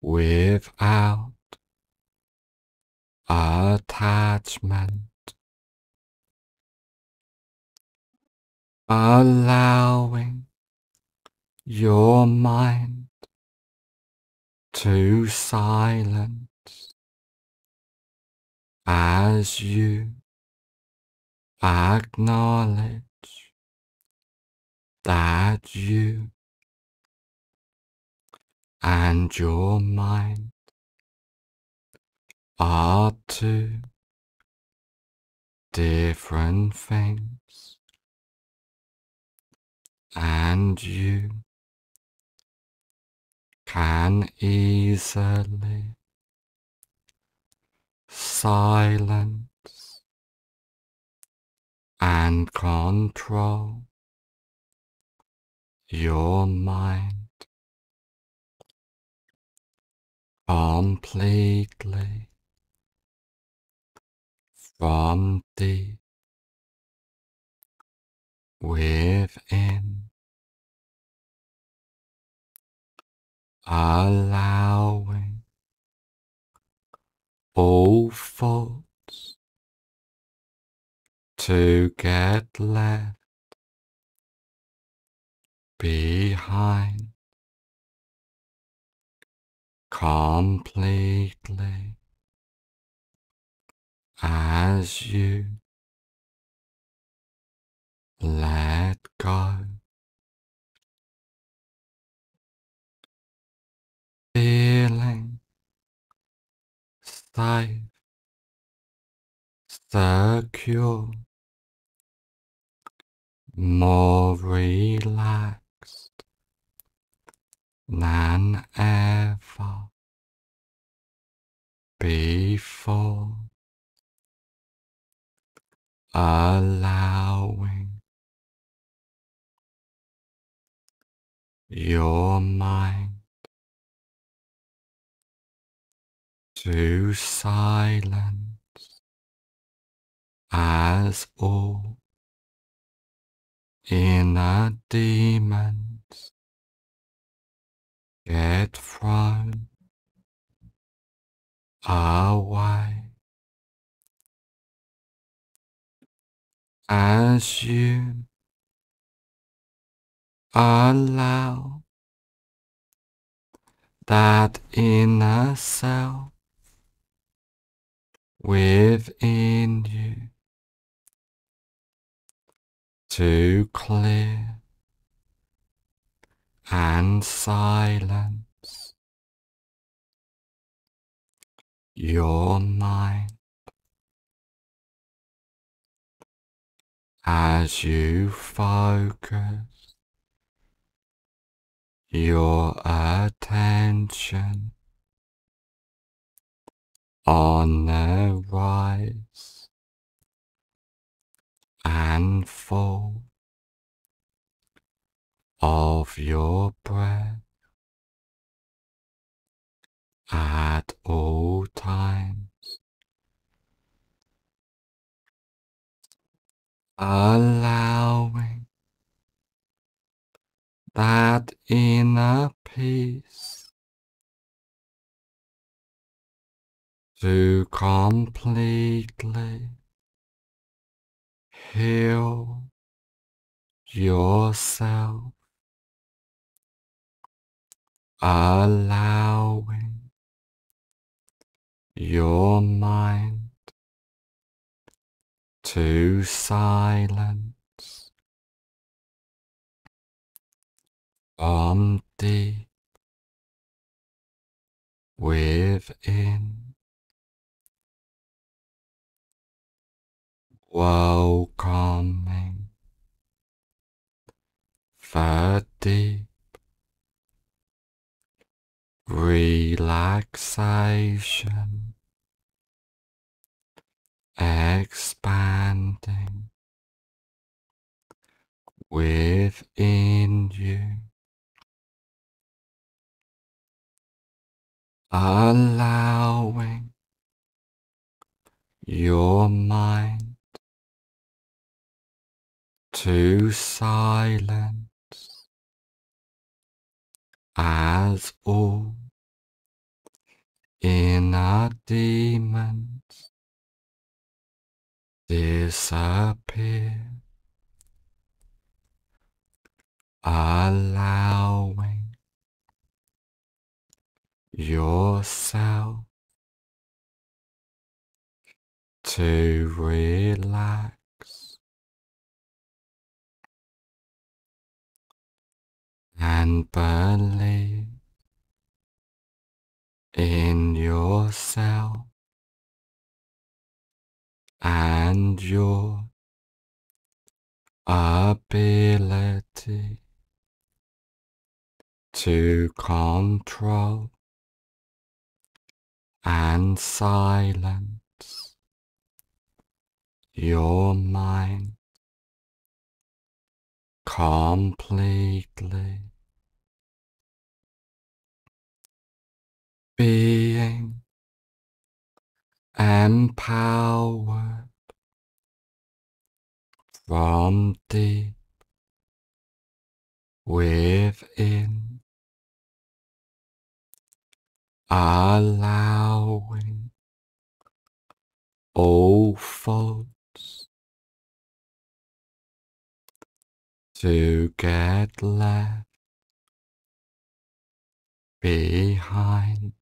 without attachment, allowing your mind to silence as you acknowledge that you and your mind are two different things, and you can easily silence and control your mind completely deep within, allowing all thoughts to get left behind completely as you let go, feeling safe, secure, more relaxed than ever before, allowing your mind to silence as all inner demons get thrown away as you allow that inner self within you to clear and silence your mind as you focus your attention on the rise and fall of your breath at all times, allowing that inner peace to completely heal yourself, allowing your mind to silence. From deep within. welcoming. The deep relaxation expanding within you. Allowing your mind to silence as all inner demons disappear, allowing yourself to relax and believe in yourself and your ability to control and silence your mind completely. Being empowered from deep within, allowing all thoughts to get left behind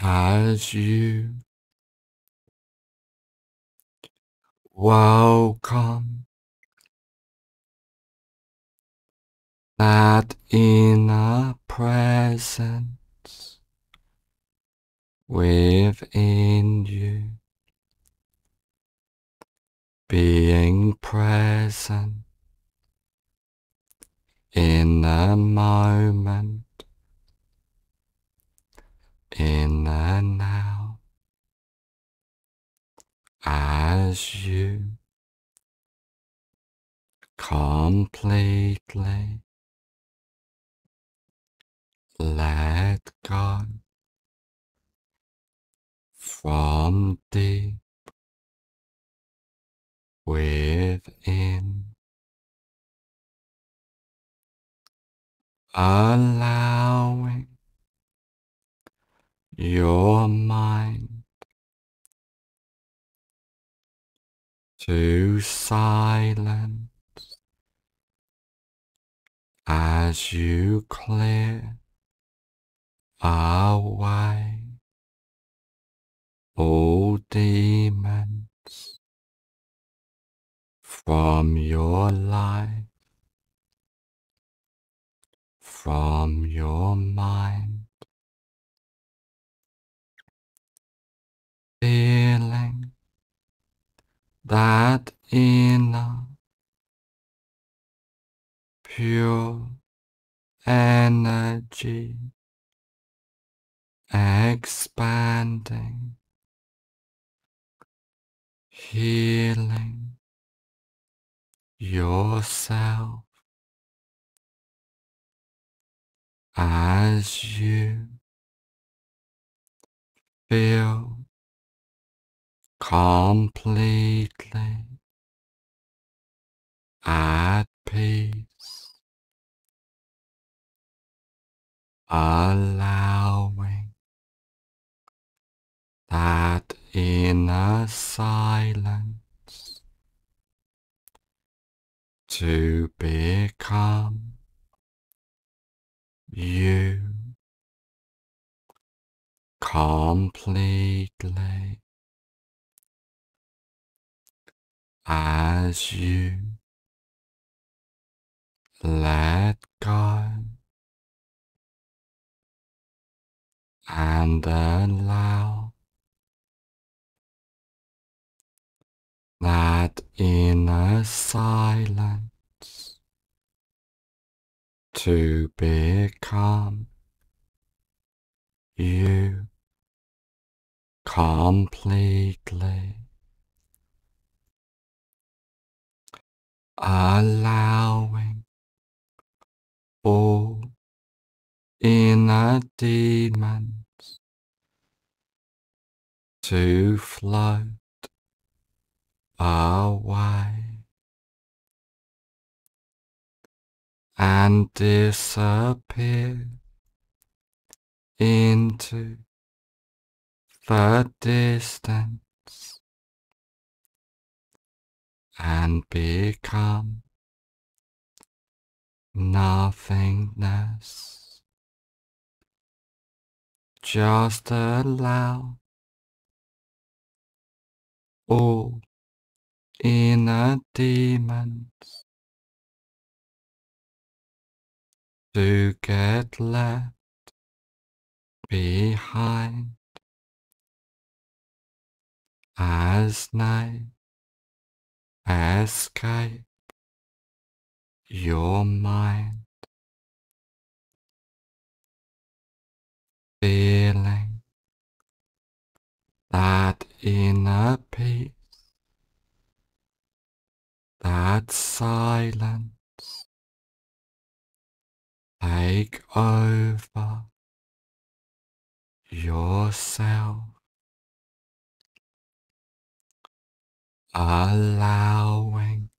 as you welcome that inner presence within you being present in the moment, in the now, as you completely let go from deep within, allowing your mind to silence as you clear away all demons from your life, from your mind, feeling that inner pure energy expanding, healing yourself as you feel completely at peace, allowing that inner silence to become you completely as you let go and allow that inner silence to become you completely. Allowing all inner demons to float away and disappear into the distance and become nothingness. Just allow all inner demons to get left behind as they escape your mind, feeling that inner peace, that silence take over yourself, allowing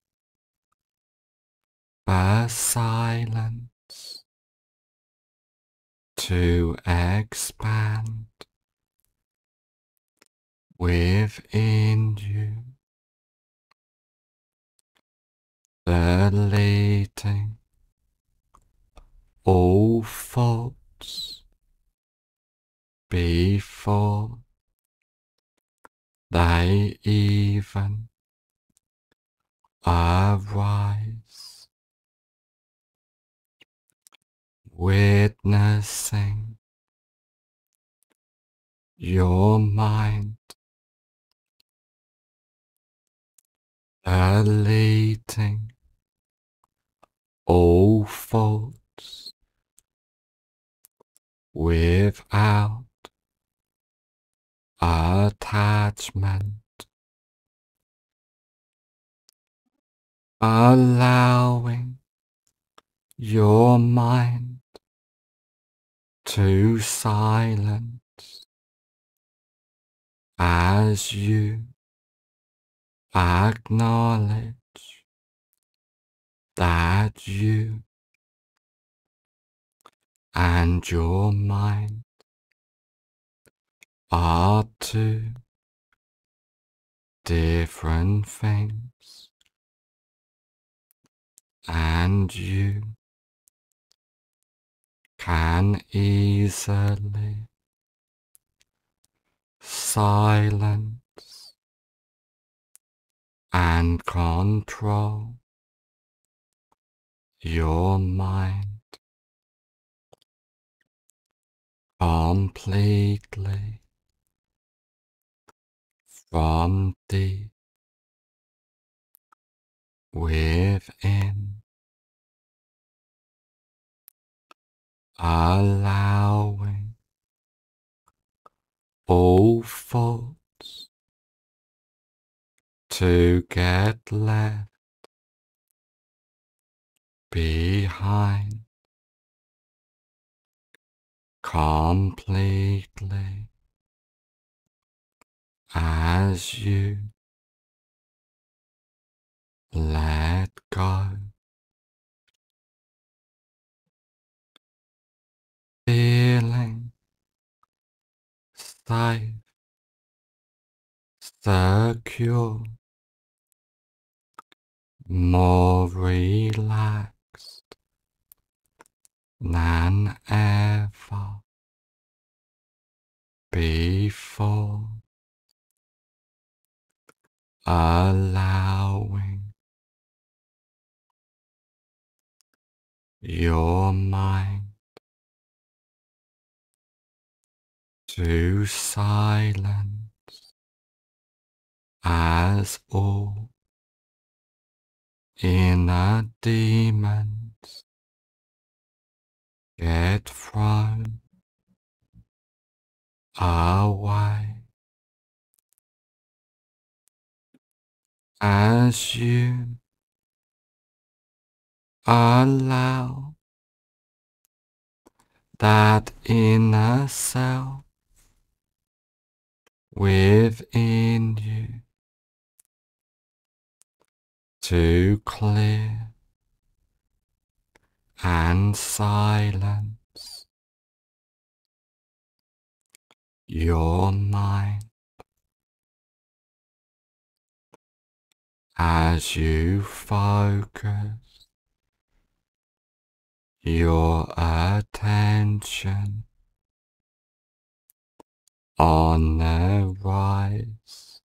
the silence to expand within you, deleting all thoughts before they even arise, witnessing your mind deleting all faults without attachment, allowing your mind to silence as you acknowledge that you and your mind are two different things, and you can easily silence and control your mind completely from deep within, allowing all thoughts to get left behind completely as you let go, feeling safe, secure, more relaxed than ever before allowing your mind to silence as all inner demons get thrown away as you allow that inner self within you to clear and silence your mind as you focus your attention on the rise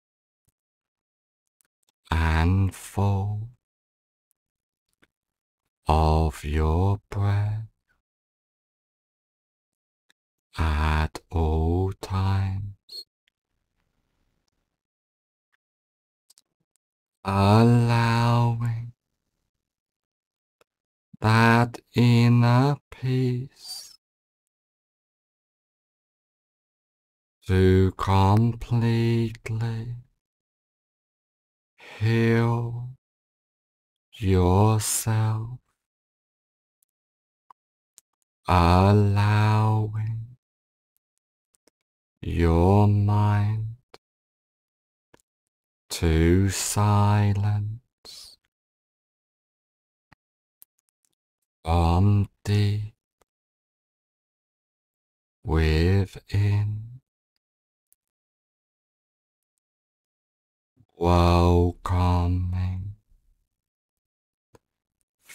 and fall of your breath at all times. Allowing that inner peace to completely heal yourself, allowing your mind to silence. From deep within, welcoming.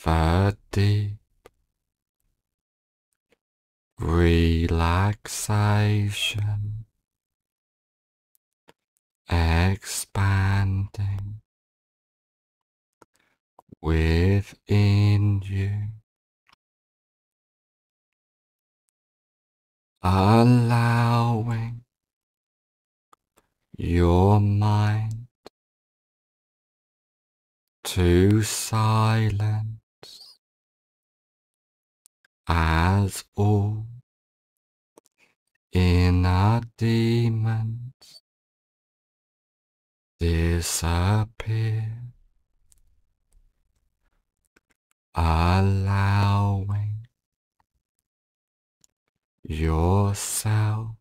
The deep relaxation expanding within you. Allowing your mind to silence as all inner demons disappear, allowing yourself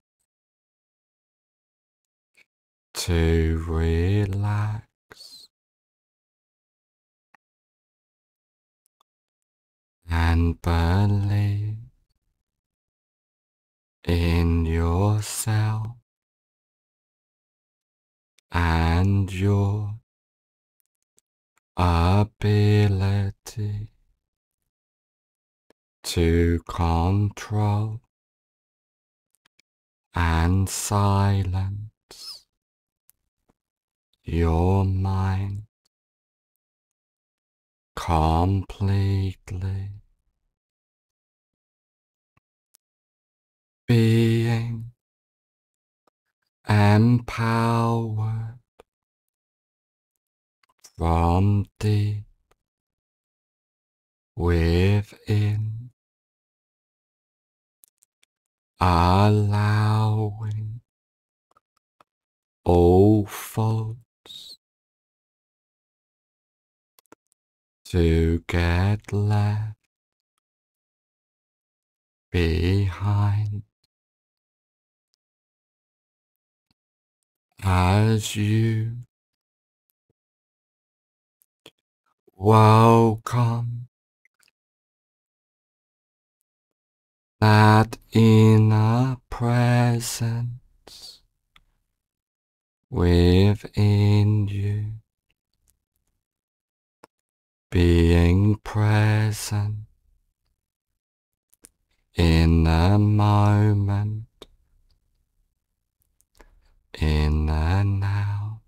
to relax and believe in yourself and your ability to control and silence your mind completely. Being empowered from deep within, allowing all faults to get left behind as you welcome. That inner presence within you. Being present in the moment in the now.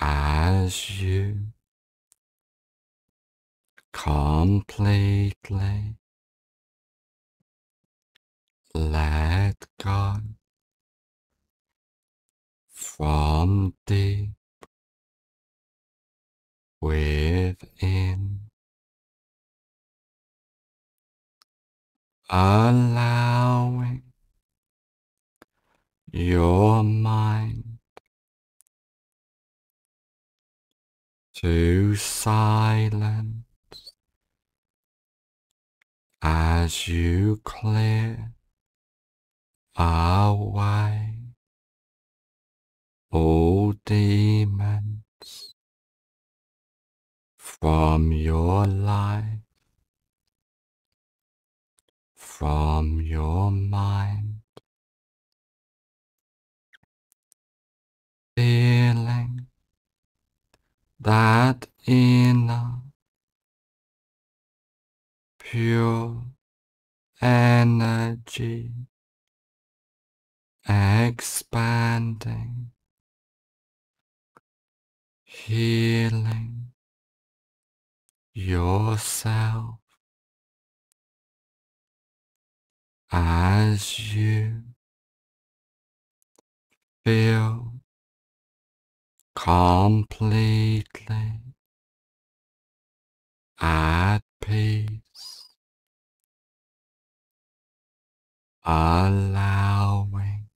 As you completely let go from deep within, allowing your mind to silence as you clear away all demons from your life, from your mind. Feeling that inner pure energy expanding, healing yourself as you feel completely at peace, allowing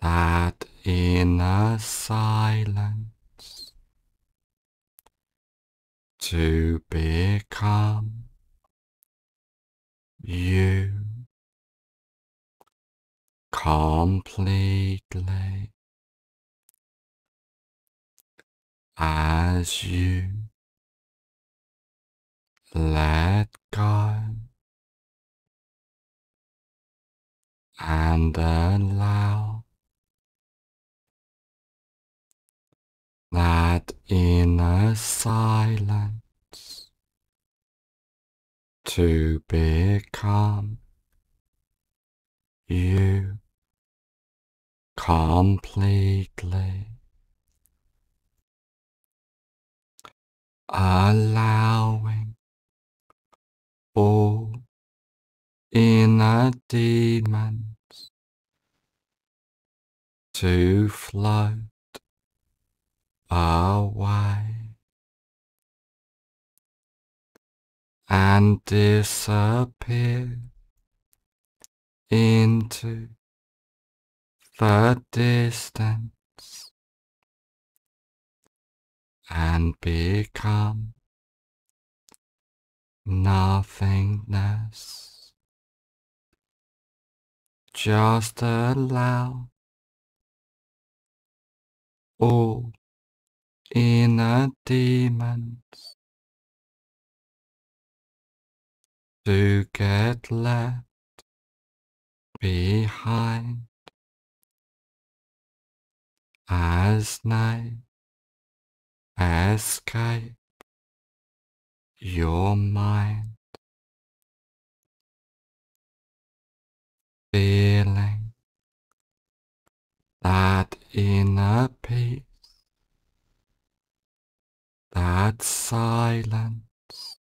that inner silence to become you completely as you let go and allow that inner silence to become you completely allowing all inner demons to float away and disappear into the distance and become nothingness. Just allow all inner demons to get left behind as they escape your mind, feeling that inner peace, that silence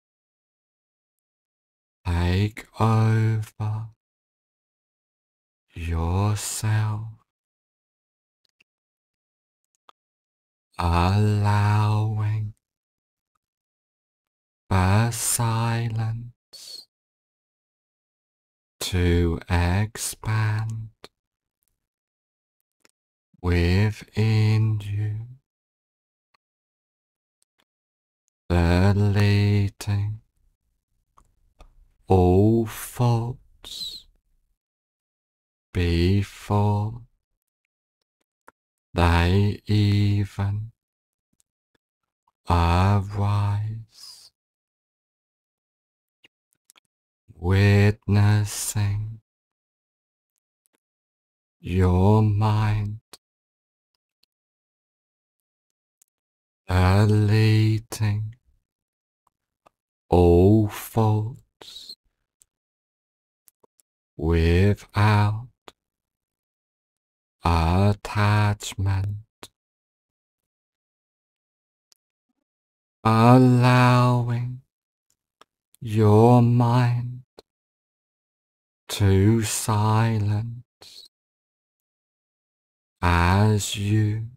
take over yourself, allowing the silence to expand within you, deleting all thoughts before they even arise, witnessing. Your mind. Elating. All faults. Without attachment, allowing your mind to silence as you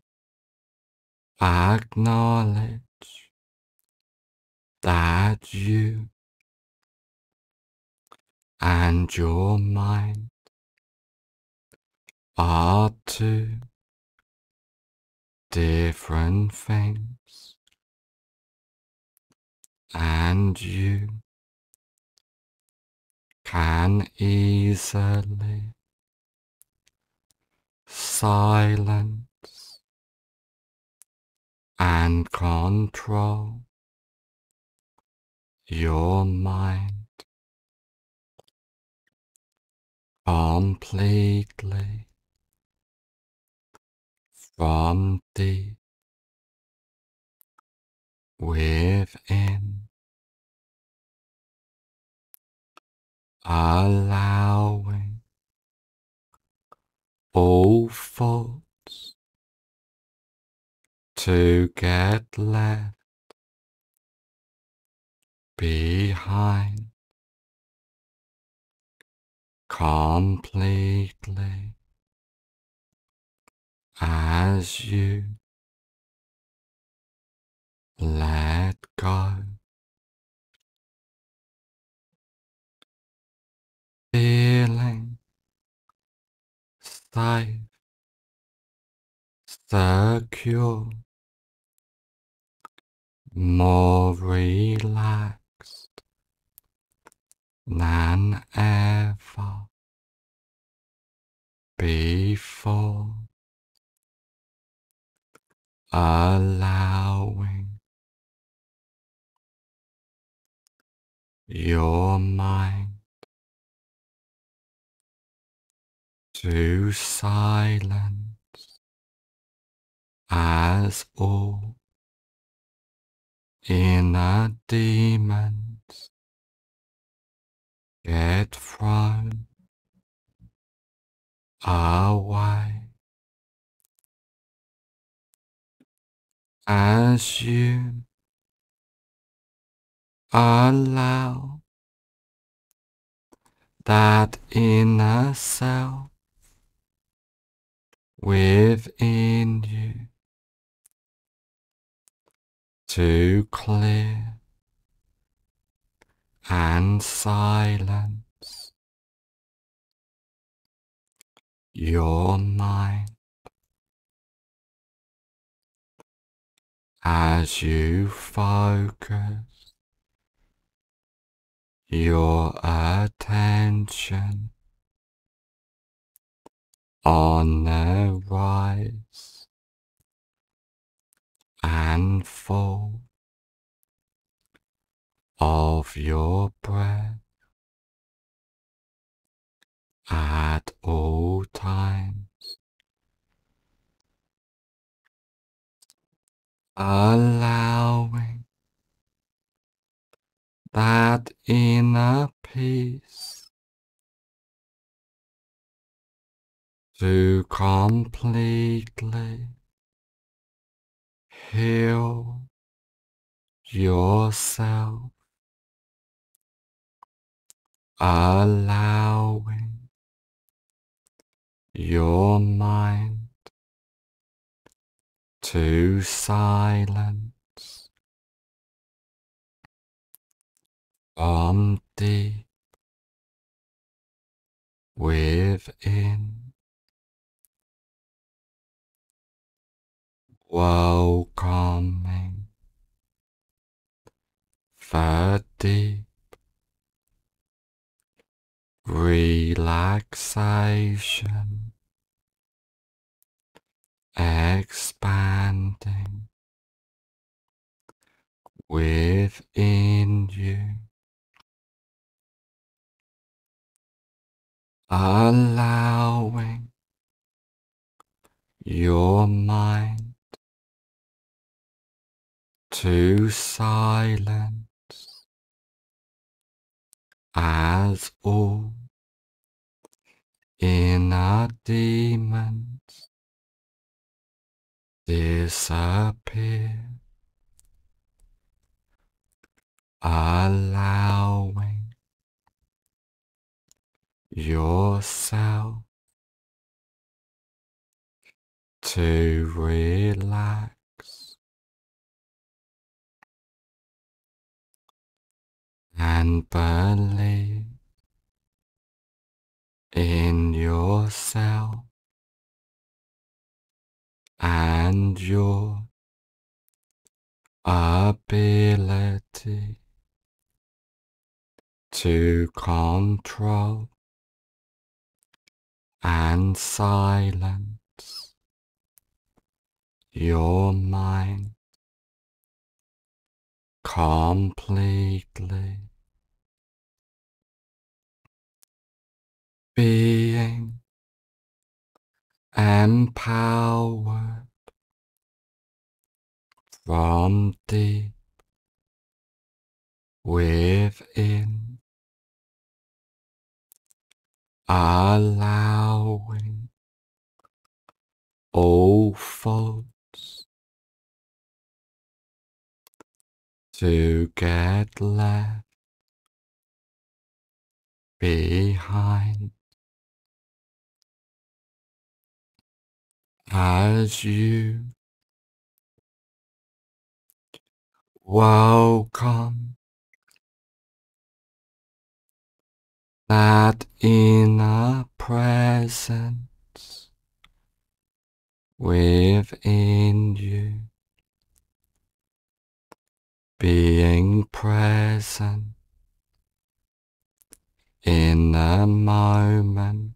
acknowledge that you and your mind are two different things, and you can easily silence and control your mind completely from deep within, allowing all thoughts to get left behind completely as you let go. Feeling safe, secure, more relaxed than ever before, allowing your mind to silence as all inner demons get thrown away. As you allow that inner self within you to clear and silence your mind as you focus your attention on the rise and fall of your breath at all times. Allowing that inner peace to completely heal yourself, allowing your mind to silence. From deep within. welcoming. The deep. Relaxation expanding within you. Allowing your mind to silence as all inner demons disappear, allowing yourself to relax and believe in yourself and your ability to control and silence your mind completely. being empowered from deep within, allowing all faults to get left behind. As you welcome that inner presence within you being present in the moment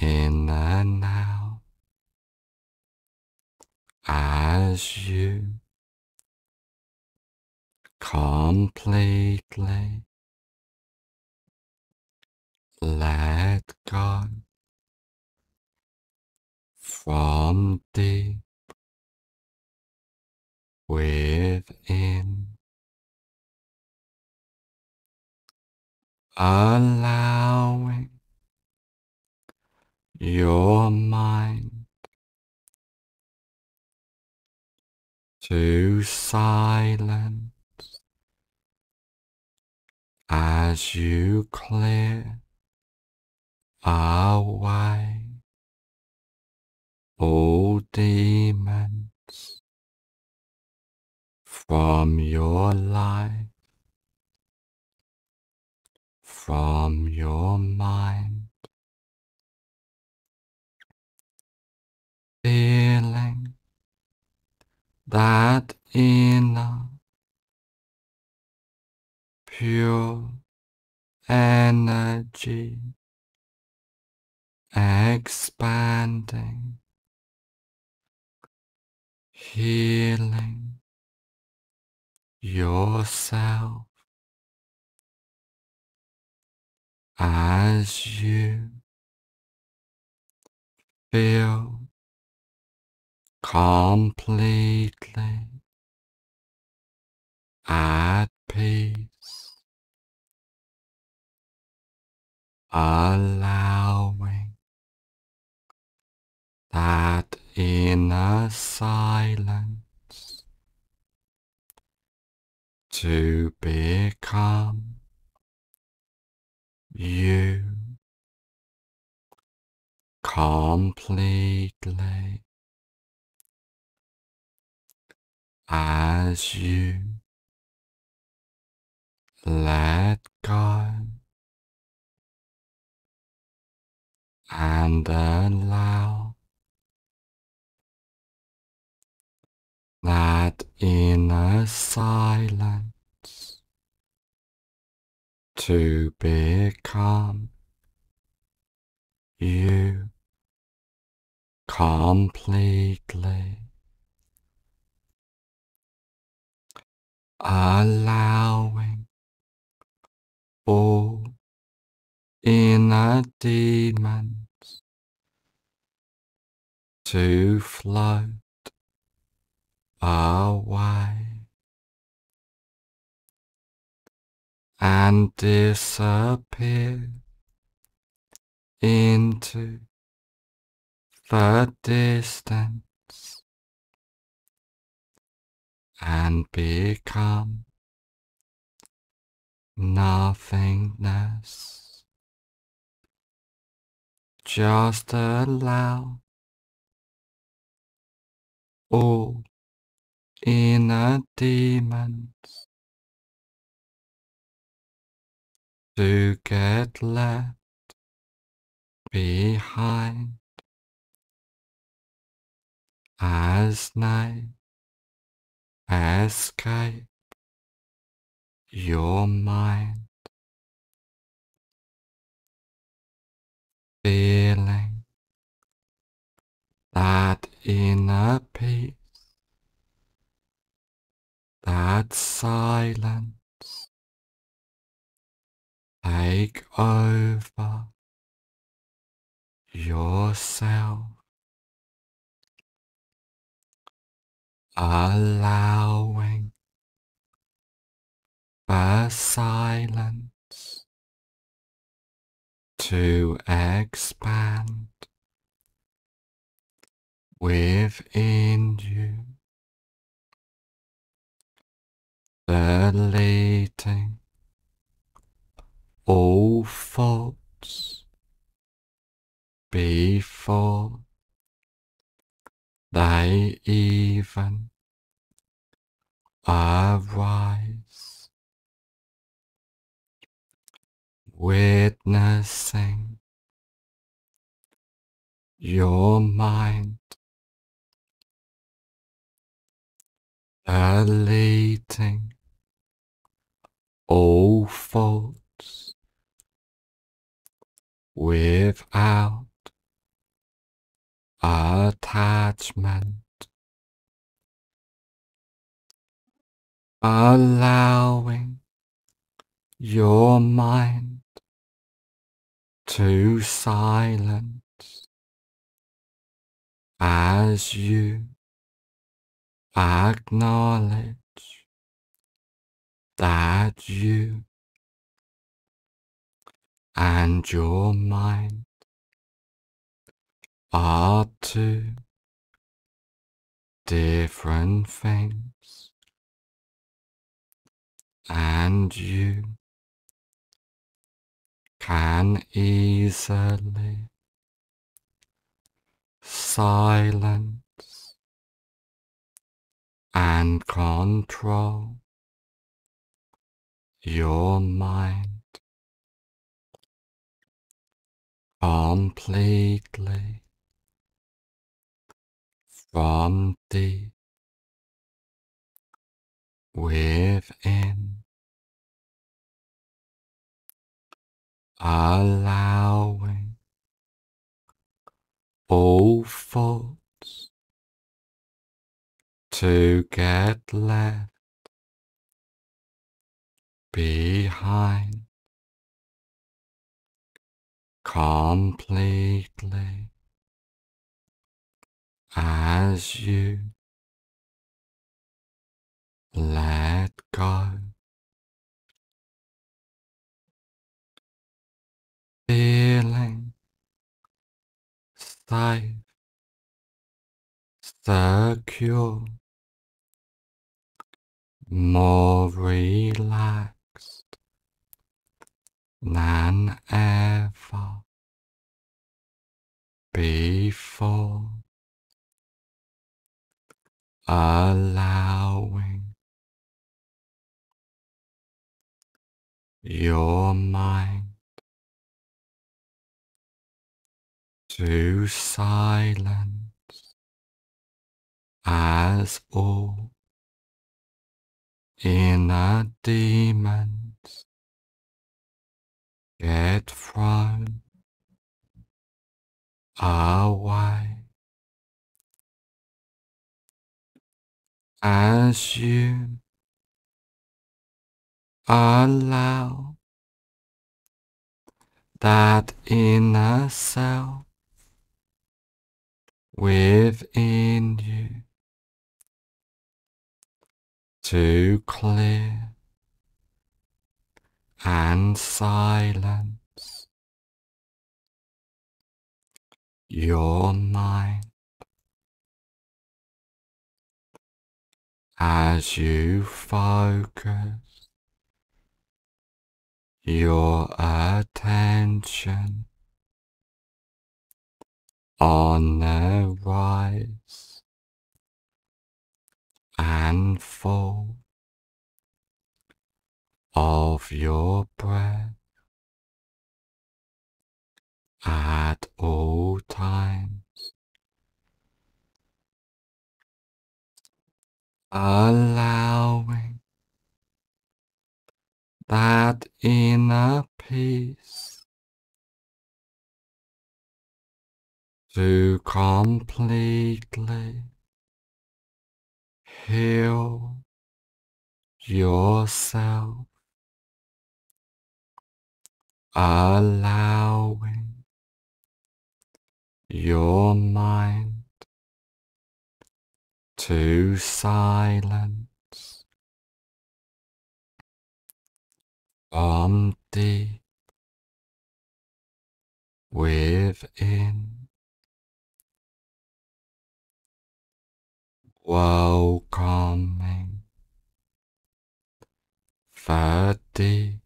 in and now. As you completely let go from deep within, allowing your mind to silence as you clear away all demons from your life, from your mind, feeling that inner pure energy expanding, healing yourself as you feel completely at peace, allowing that inner silence to become you completely as you let go and allow that inner silence to become you completely allowing all inner demons to float away and disappear into the distance and become nothingness. Just allow all inner demons to get left behind as they escape your mind, feeling that inner peace, that silence take over yourself, allowing the silence to expand within you, deleting all thoughts before they even arise, witnessing your mind deleting all faults without attachment, allowing your mind to silence as you acknowledge that you and your mind are two different things, and you can easily silence and control your mind completely deep within, allowing all thoughts to get left behind completely as you let go. Feeling safe, secure, more relaxed than ever before, allowing your mind to silence as all inner demons get thrown away as you allow that inner self within you to clear and silence your mind as you focus your attention on the rise and fall of your breath at all times, allowing that inner peace to completely heal yourself, allowing your mind to silence. From deep within. Welcoming. The deep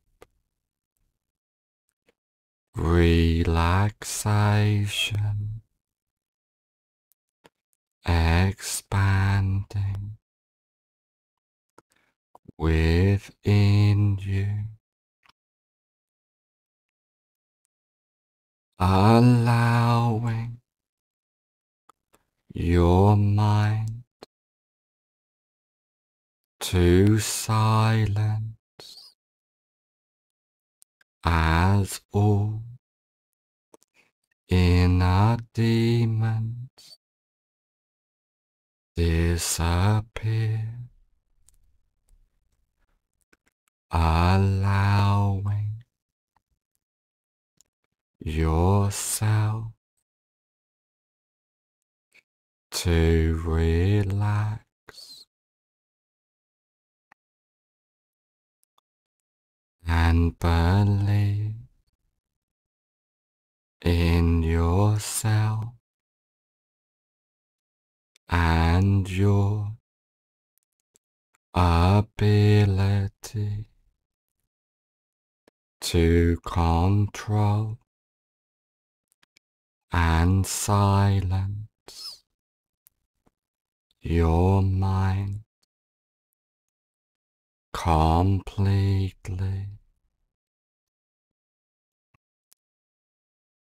relaxation expanding within you, allowing your mind to silence as all inner demons disappear, allowing yourself to relax and believe in yourself and your ability to control and silence your mind completely.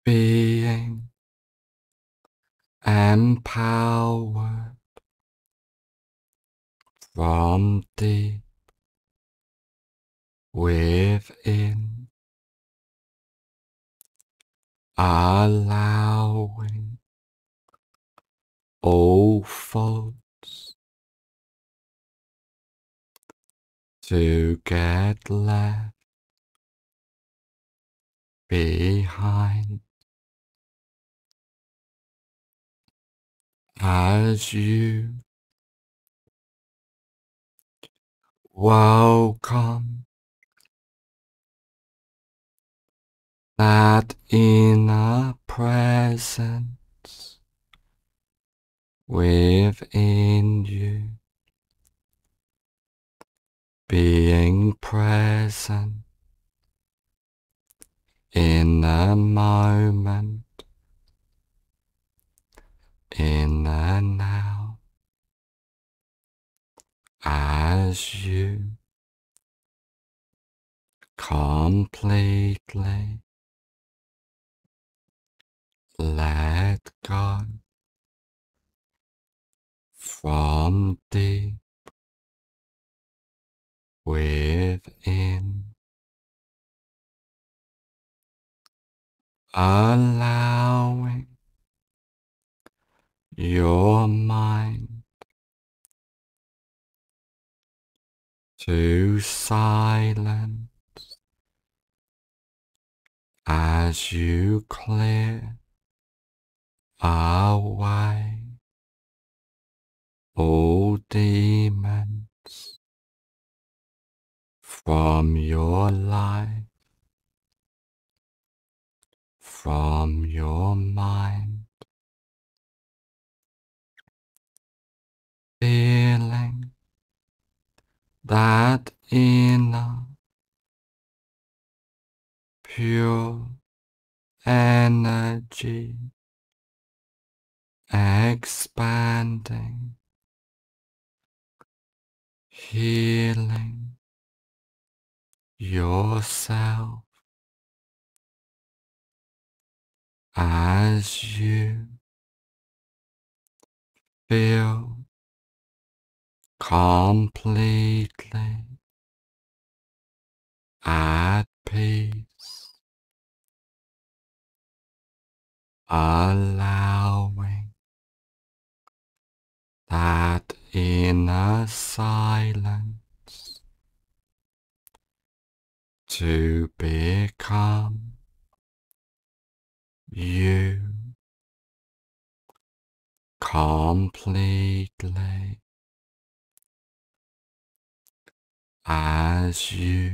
Being empowered from deep within, allowing all faults to get left behind as you welcome that inner presence within you being present in the moment in the now. As you completely let go from deep within, allowing your mind to silence as you clear away all demons from your life, from your mind, feeling that inner pure energy expanding, healing yourself as you feel completely at peace, allowing that inner silence to become you completely as you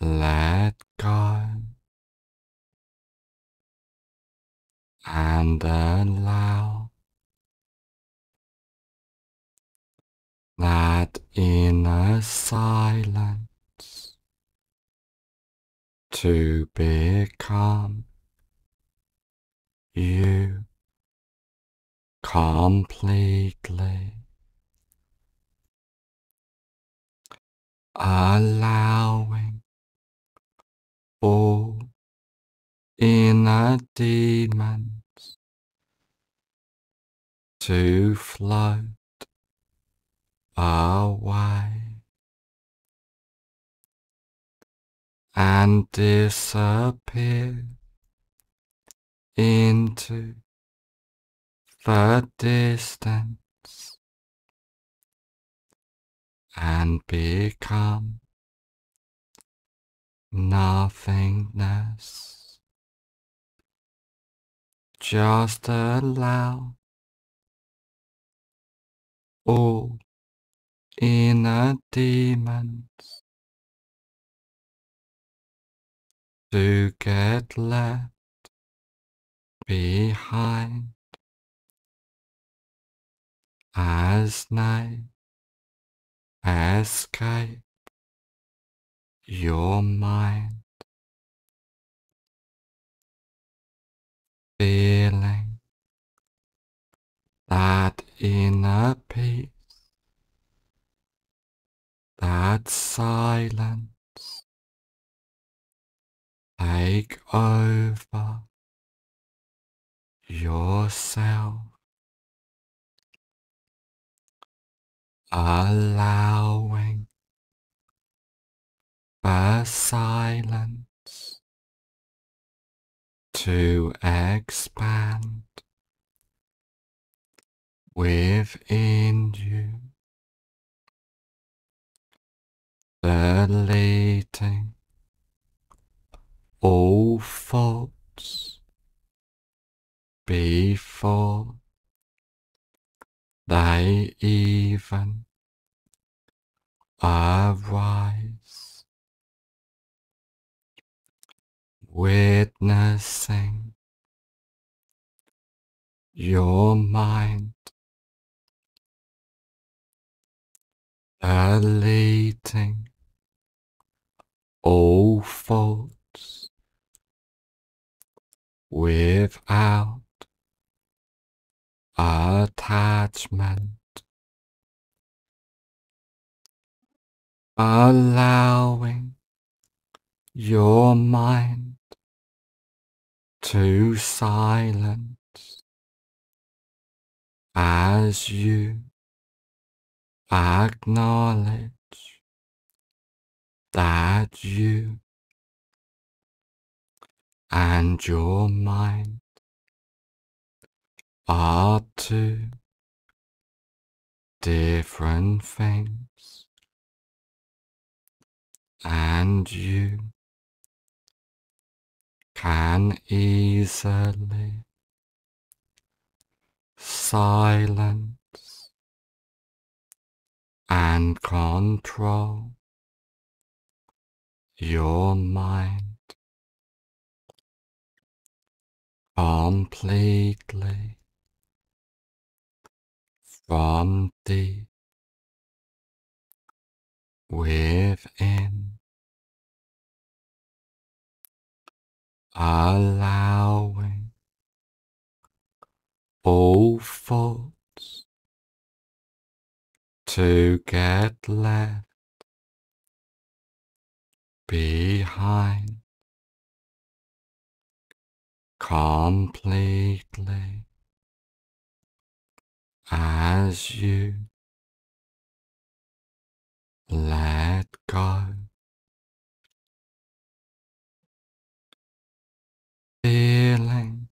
let go and allow that inner silence to become you completely allowing all inner demons to float away and disappear into the distance and become nothingness. Just allow all inner demons to get left behind as they escape your mind, feeling that inner peace, that silence take over yourself, allowing the silence to expand within you, deleting all thoughts before they even arise, witnessing your mind deleting all faults without attachment, allowing your mind to silence as you acknowledge that you and your mind are two different things, and you can easily silence and control your mind completely from deep within, allowing all thoughts to get left behind completely as you let go. Feeling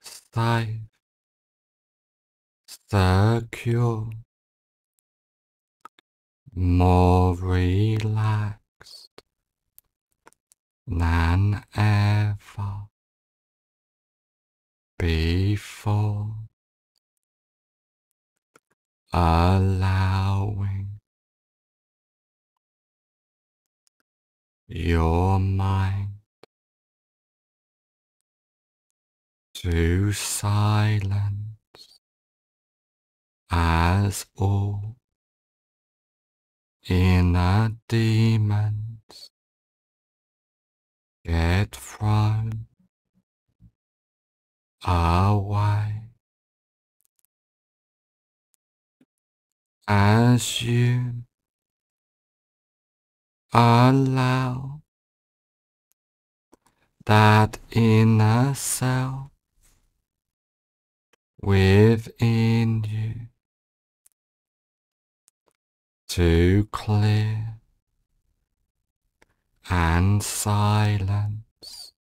safe, secure, more relaxed than ever before, allowing your mind to silence as all inner demons get thrown away as you allow that inner self within you to clear and silence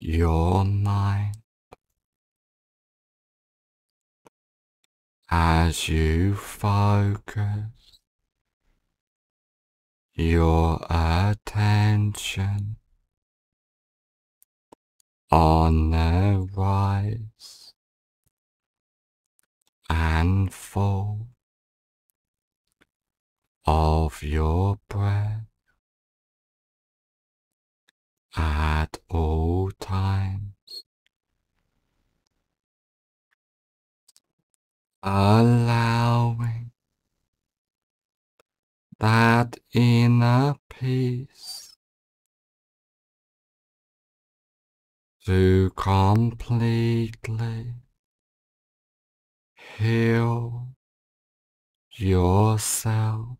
your mind as you focus your attention on the rise and fall of your breath at all times, allowing that inner peace to completely heal yourself,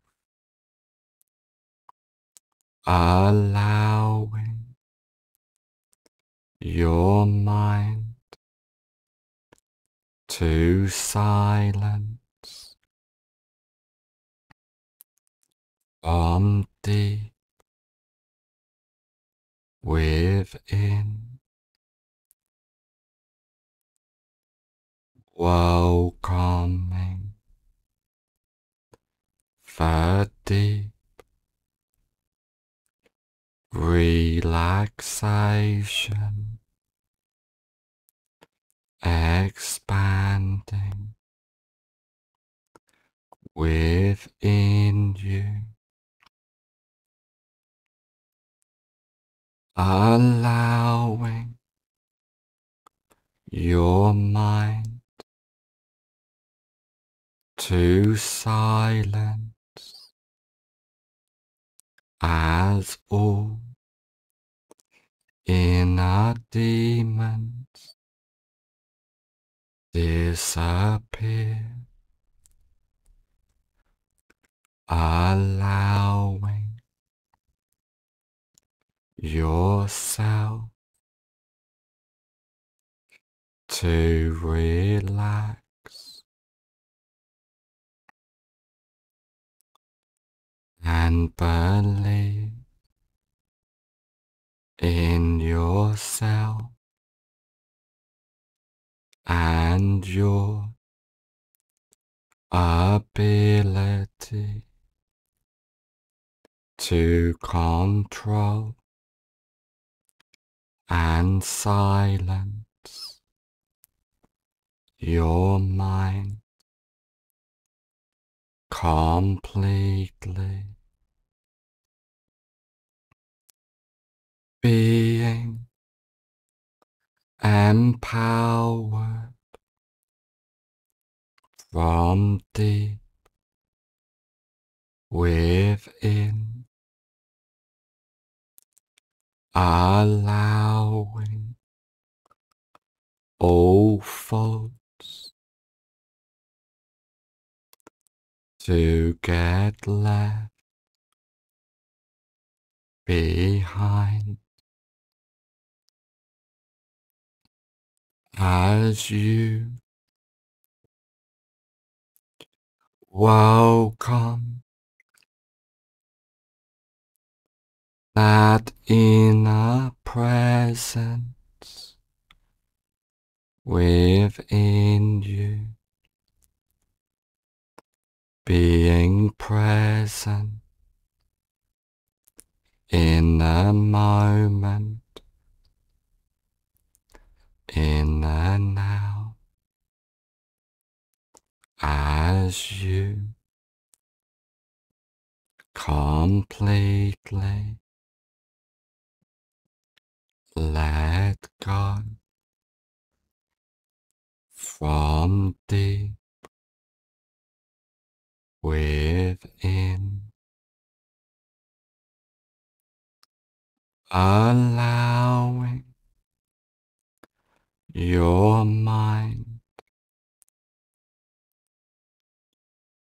allowing your mind to silence. From deep within. Welcoming. The deep relaxation expanding within you, allowing your mind to silence as all inner demons disappear, allowing yourself to relax and believe in yourself and your ability to control and silence your mind completely. Being empowered from deep within, allowing all faults to get left behind as you. Welcome that inner presence within you. Being present in the moment in the now as you completely let go from deep within, allowing your mind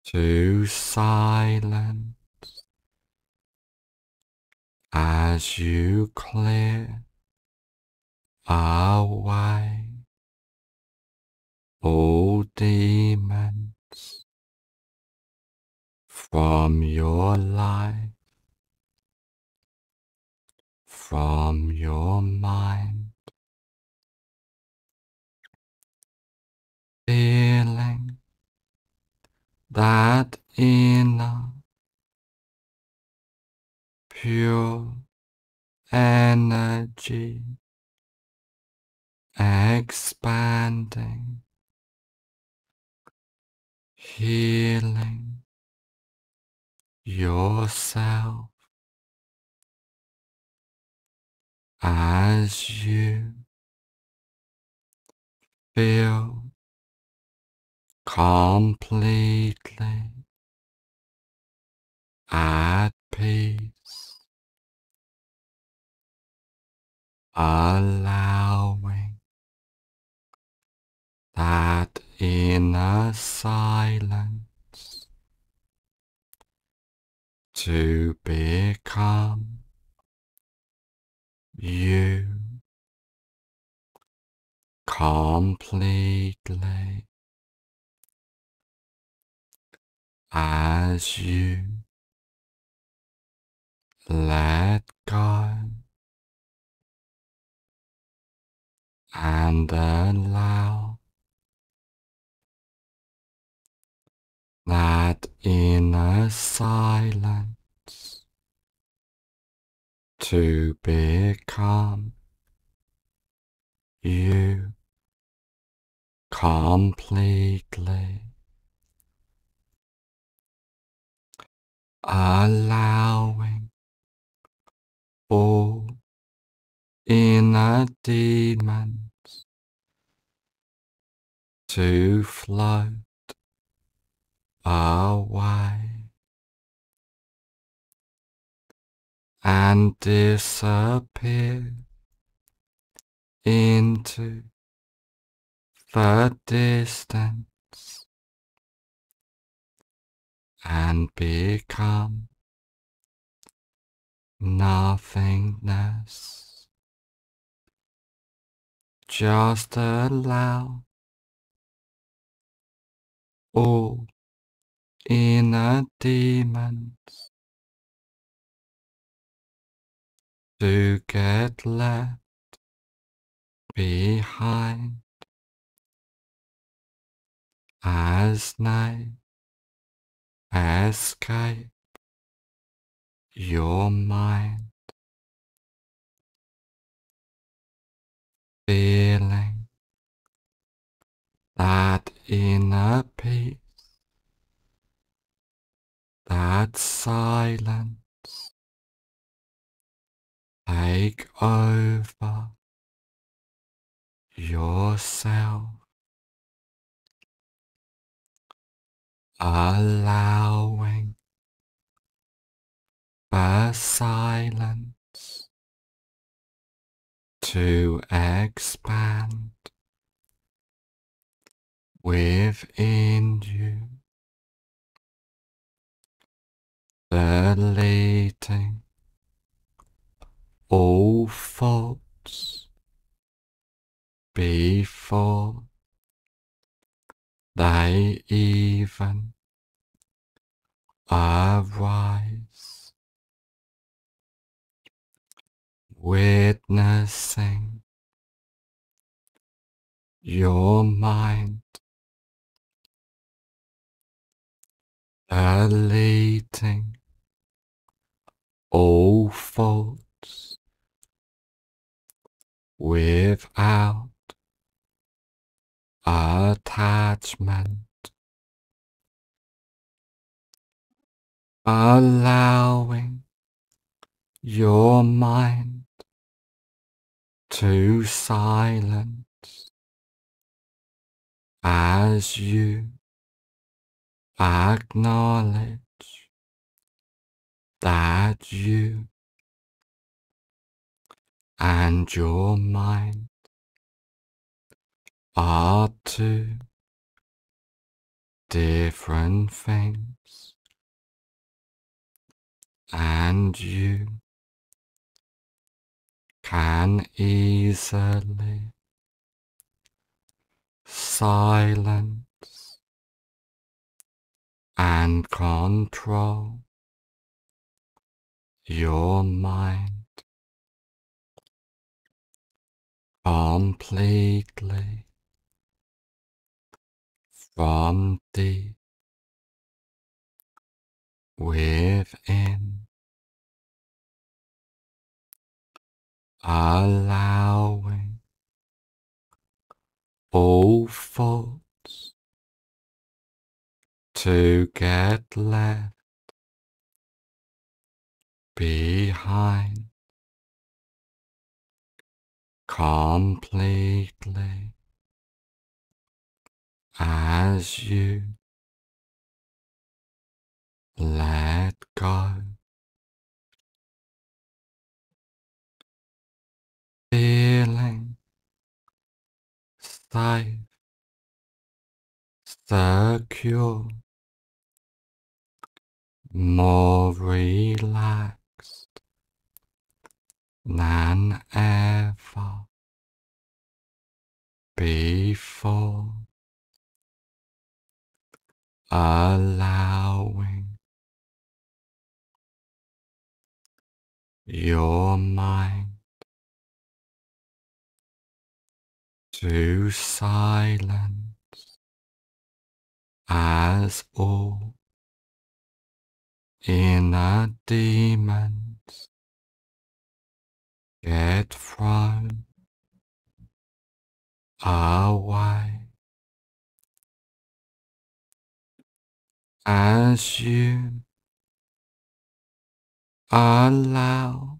to silence as you clear away all demons from your life, from your mind. Feeling that inner pure energy expanding, healing yourself as you feel completely at peace, allowing that inner silence to become you completely as you let go and allow that inner silence to become you completely. Allowing all inner demons to float away and disappear into the distance and become nothingness. Just allow all inner demons to get left behind as escape your mind, feeling that inner peace, that silence take over yourself, allowing the silence to expand within you, deleting all thoughts before they even arise, witnessing. Your mind. Deleting all faults. Without attachment, allowing your mind to silence as you acknowledge that you and your mind are two different things, and you can easily silence and control your mind completely deep within, allowing all thoughts to get left behind completely as you let go, feeling safe, secure, more relaxed than ever before, allowing your mind to silence as all inner demons get thrown away as you allow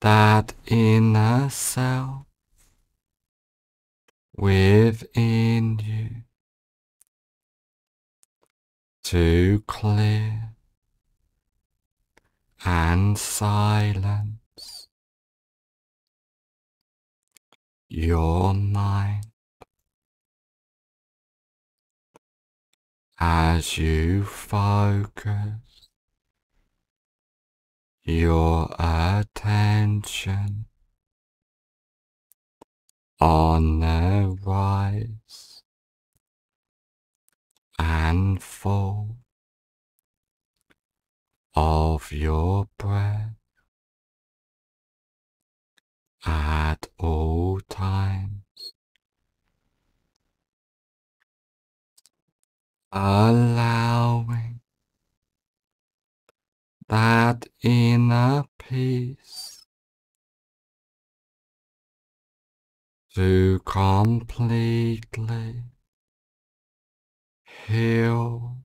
that inner self within you to clear and silence your mind as you focus your attention on the rise and fall of your breath at all times, allowing that inner peace to completely heal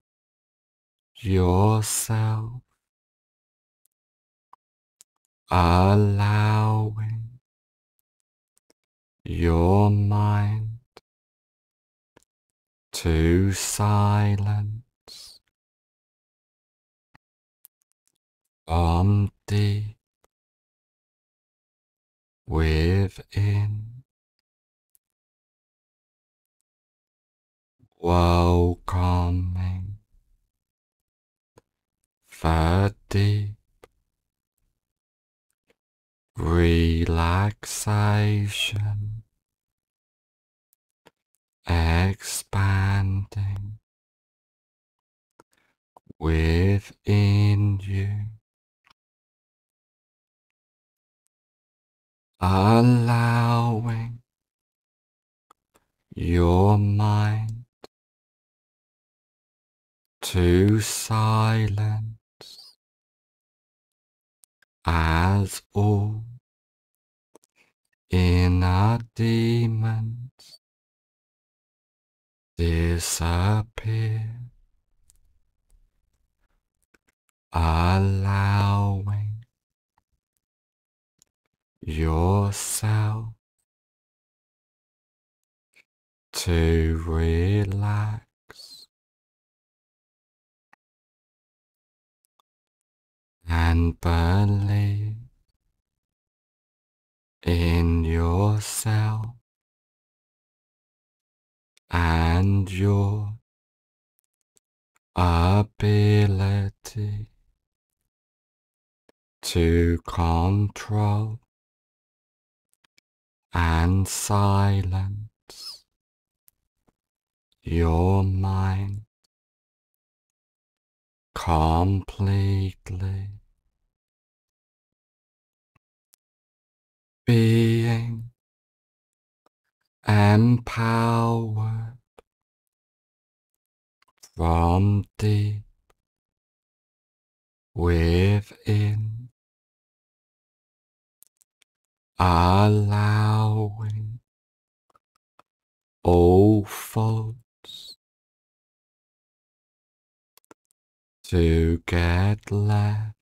yourself, allowing your mind to silence. From deep within. welcoming. The deep relaxation expanding within you. Allowing your mind to silence as all inner demons disappear, allowing yourself to relax and believe in yourself and your ability to control and silence your mind completely. being empowered from deep within, allowing all faults to get left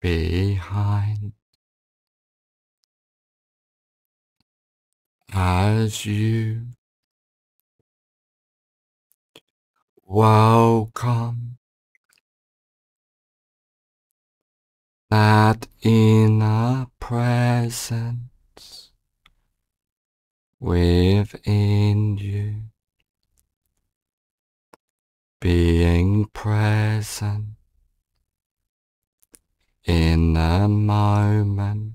behind as you welcome that inner presence within you being present in the moment,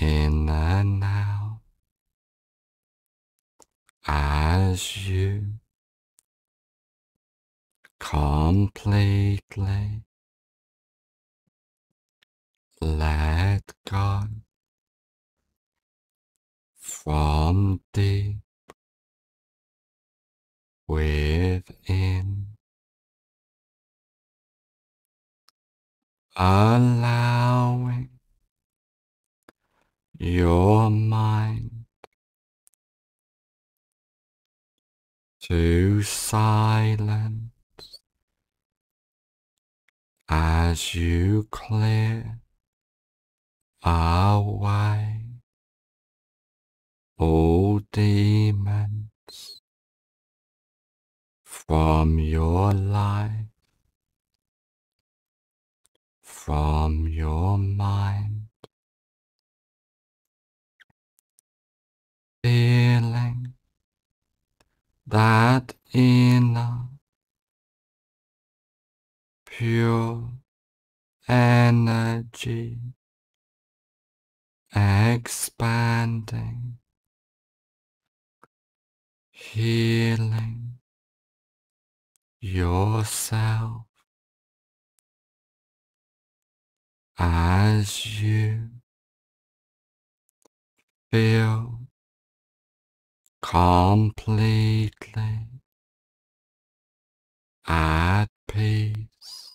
in the now, as you completely let go from deep within, allowing your mind to silence as you clear away all demons from your life, from your mind, feeling that inner pure energy expanding, healing yourself as you feel completely at peace,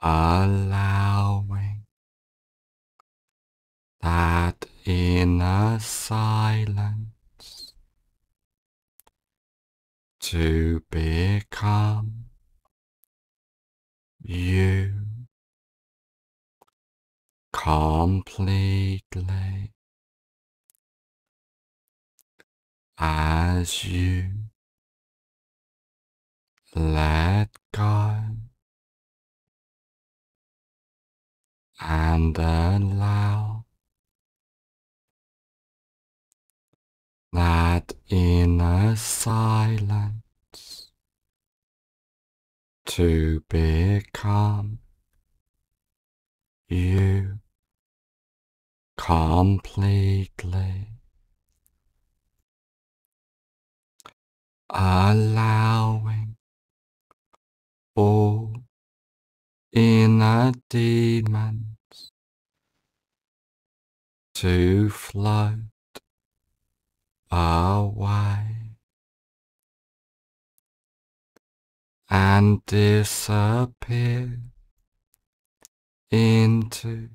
allowing that inner silence to become you completely as you let go and allow that inner silence to become you completely. Allowing all inner demons to float away and disappear into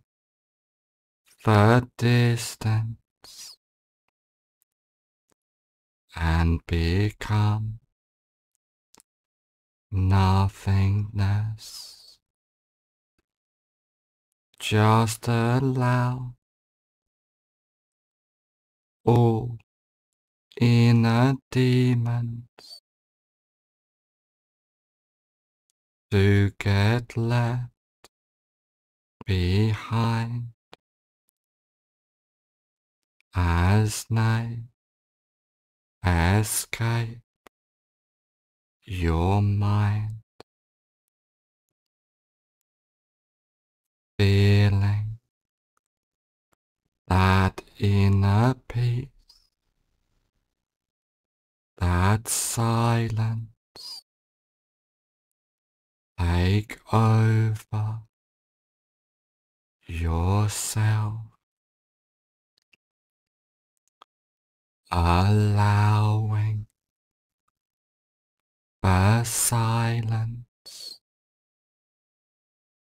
the distance and become nothingness. Just allow all inner demons to get left behind as they escape your mind, feeling that inner peace, that silence take over yourself, allowing the silence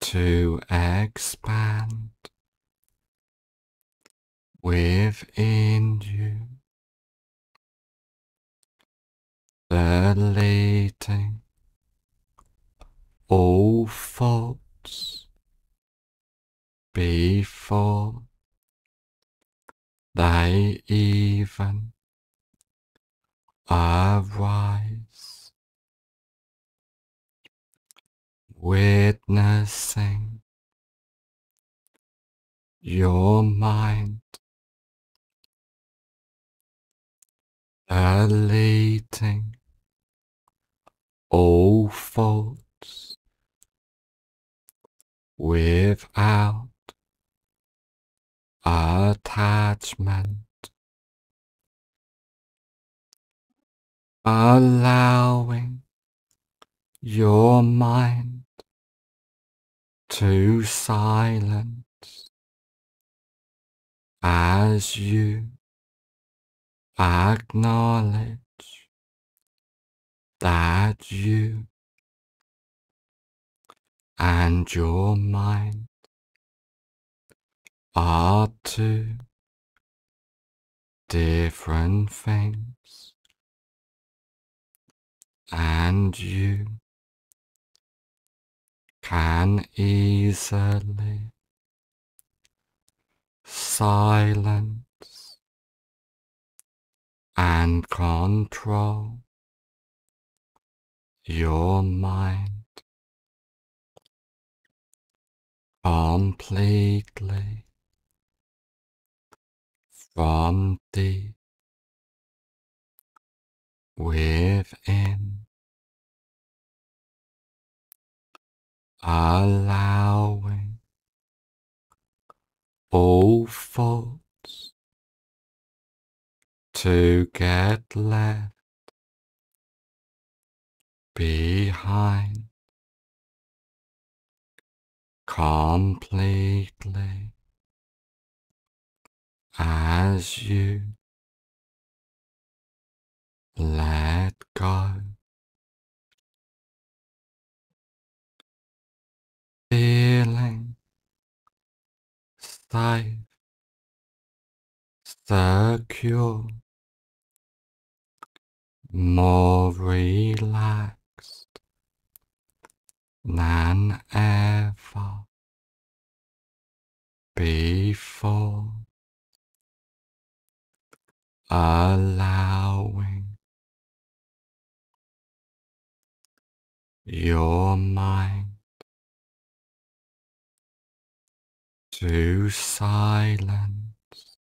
to expand within you, deleting all thoughts before they even arise, witnessing your mind deleting all faults without attachment, allowing your mind to silence as you acknowledge that you and your mind are two different things, and you can easily silence and control your mind completely deep within, allowing all thoughts to get left behind completely as you let go, feeling safe, secure, more relaxed than ever before, allowing your mind to silence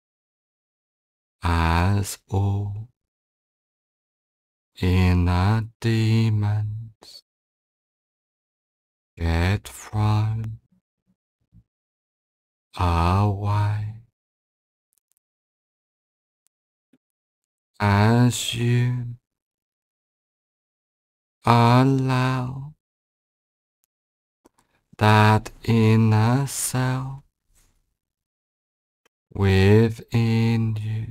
as all inner demons get thrown away as you allow that inner self within you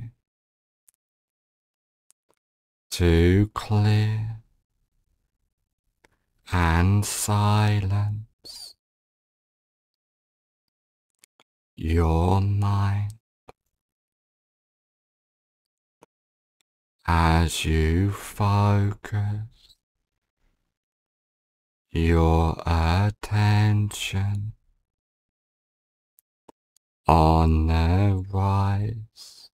to clear and silence your mind as you focus your attention on the rise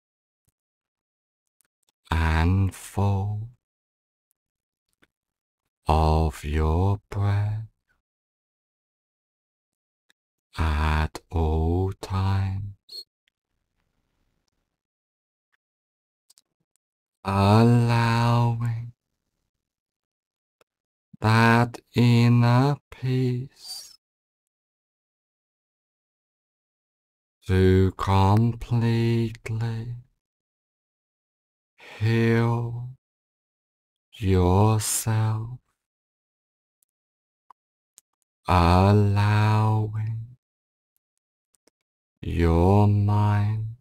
and fall of your breath at all times, allowing that inner peace to completely heal yourself, allowing your mind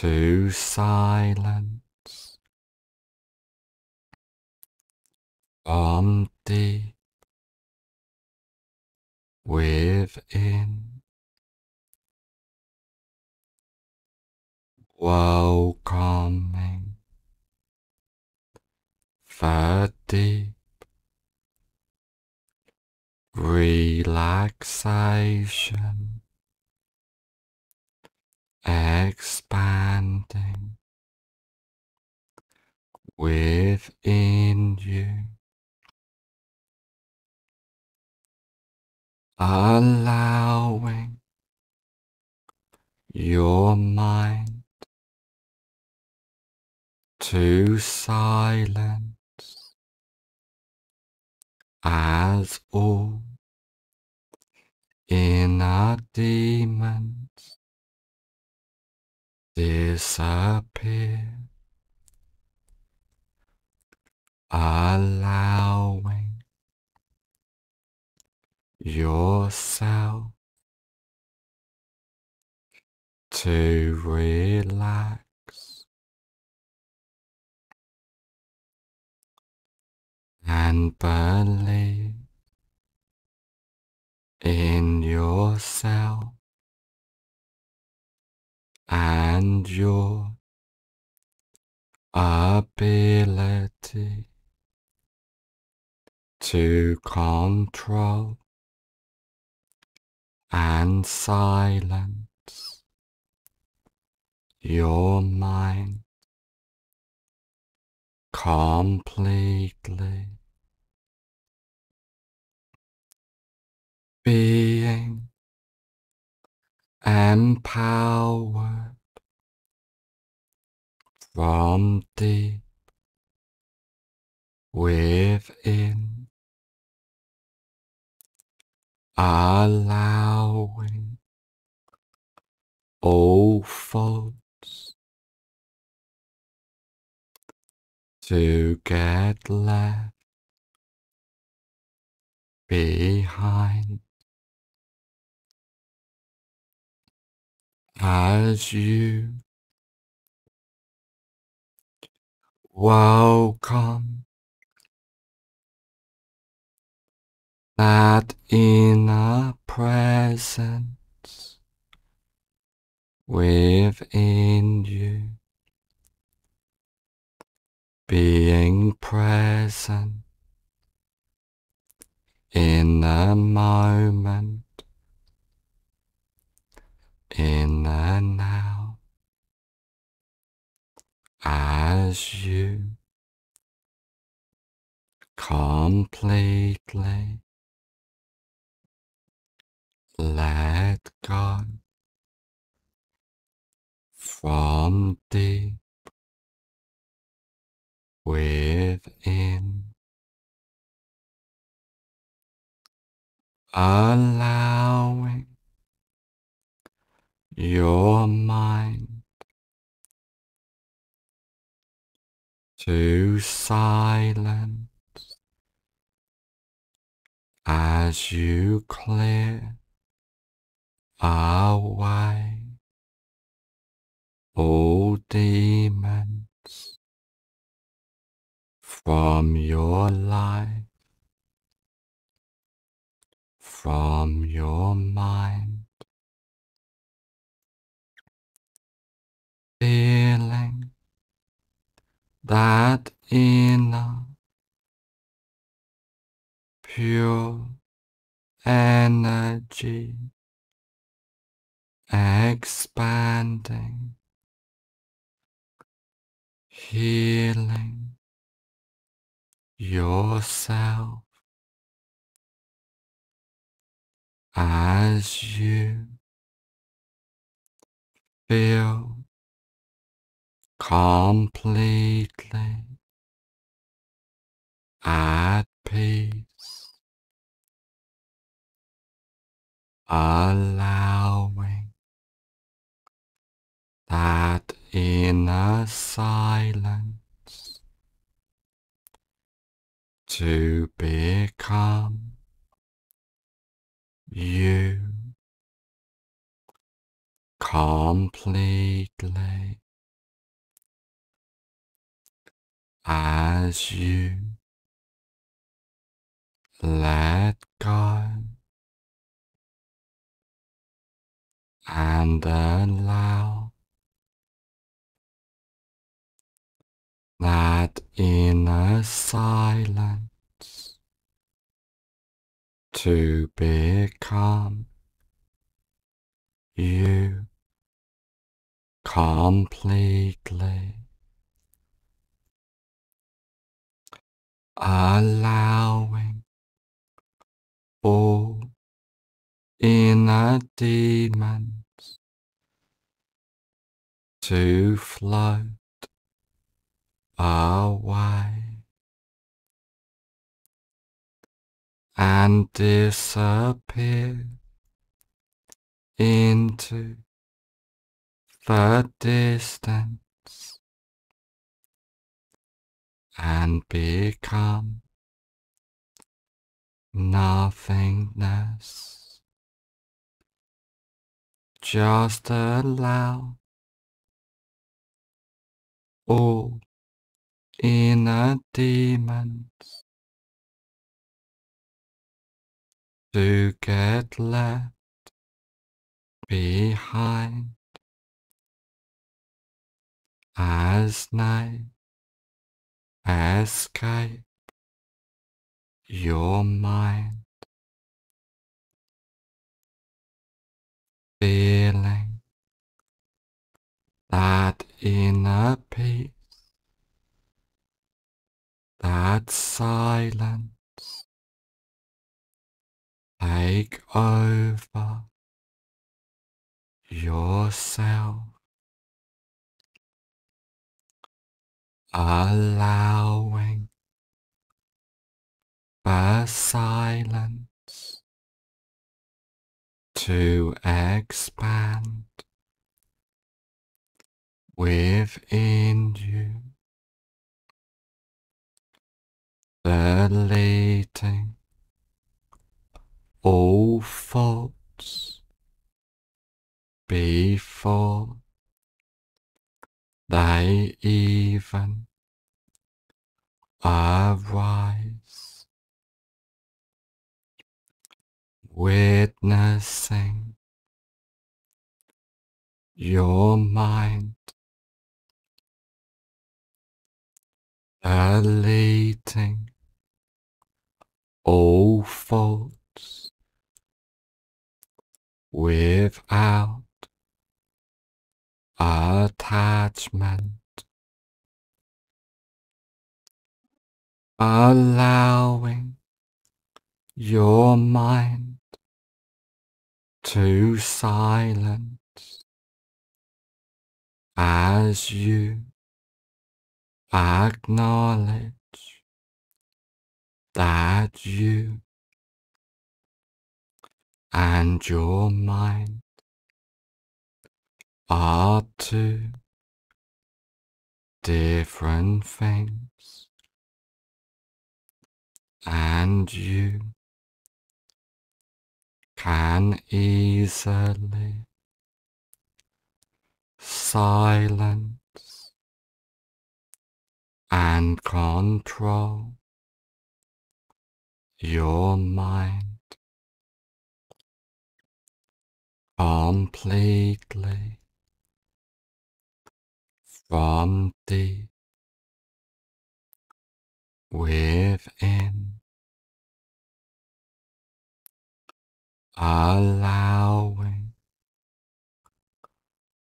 to silence. From deep within. welcoming. The deep relaxation expanding within you, allowing your mind to silence as all inner demons disappear, allowing yourself to relax and believe in yourself and your ability to control and silence your mind completely. Being empowered from deep within, allowing all faults to get left behind as you welcome that inner presence within you being present in the moment in the now. As you completely let go from deep within, allowing your mind to silence as you clear away all demons from your life, from your mind. Feeling that inner pure energy expanding, healing yourself as you feel completely at peace, allowing that inner silence to become you completely as you let go and allow that inner silence to become you completely. Allowing all inner demons to float away and disappear into the distance and become nothingness. Just allow all inner demons to get left behind as they escape your mind, feeling that inner peace, that silence take over yourself, allowing the silence to expand within you, deleting all thoughts before they even arise, witnessing your mind deleting all faults without attachment, allowing your mind to silence as you acknowledge that you and your mind are two different things, and you can easily silence and control your mind completely from deep within, allowing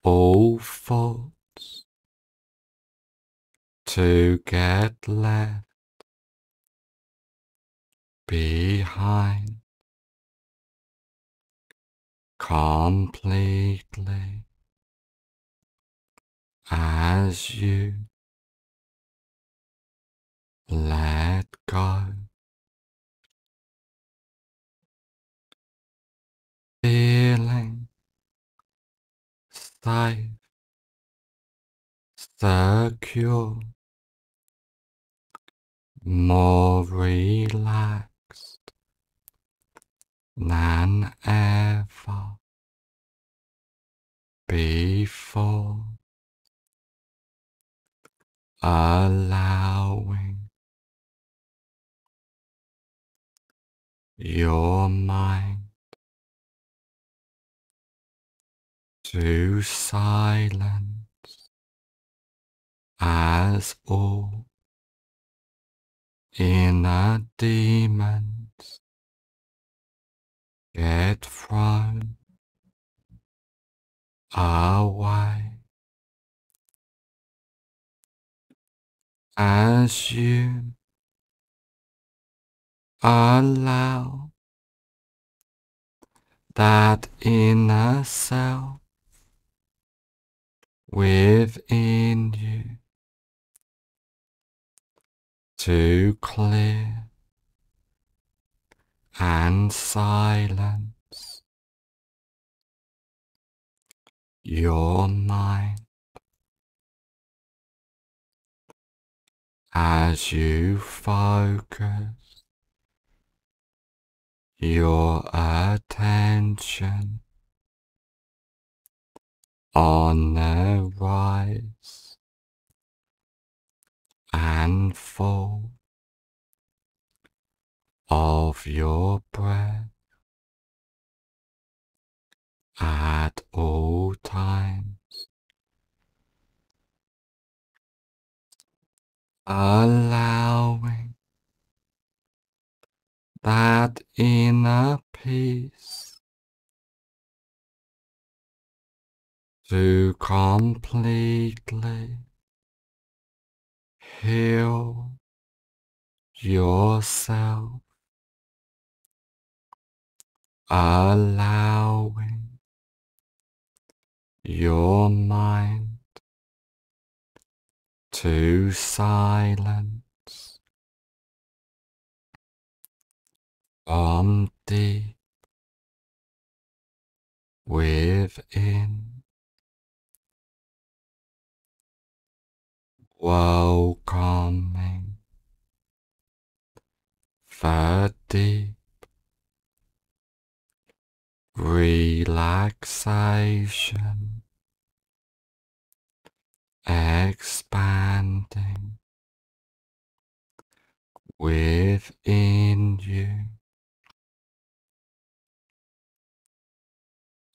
all thoughts to get left behind completely as you let go, feeling safe, secure, more relaxed than ever before allowing your mind to silence as all inner demons get thrown away as you allow that inner self within you to clear and silence your mind as you focus your attention on the rise and fall of your breath at all times. Allowing that inner peace to completely heal yourself, allowing your mind to silence. From deep within. welcoming. The deep relaxation expanding within you.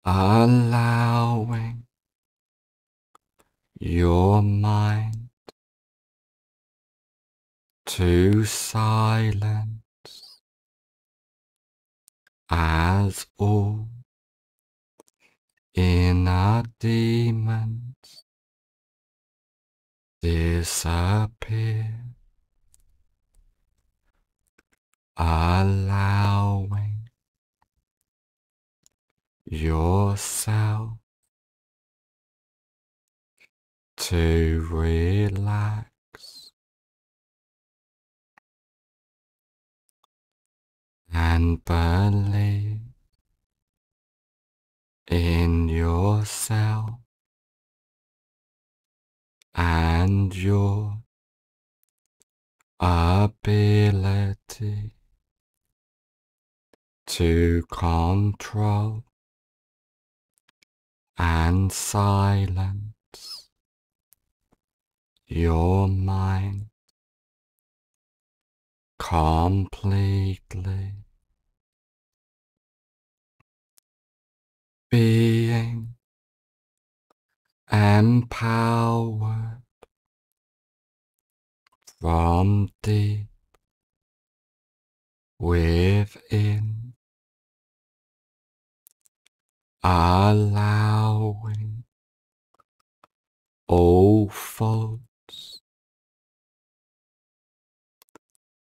Allowing your mind to silence as all inner demons disappear, allowing yourself to relax and believe in yourself and your ability to control and silence your mind completely. Being empowered from deep within, allowing all faults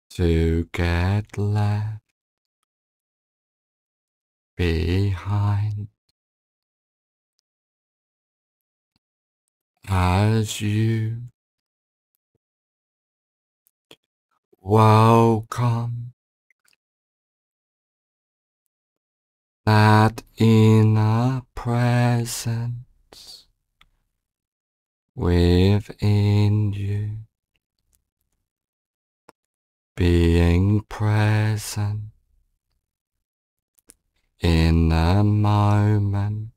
to get left behind as you. Welcome that inner presence within you. Being present in the moment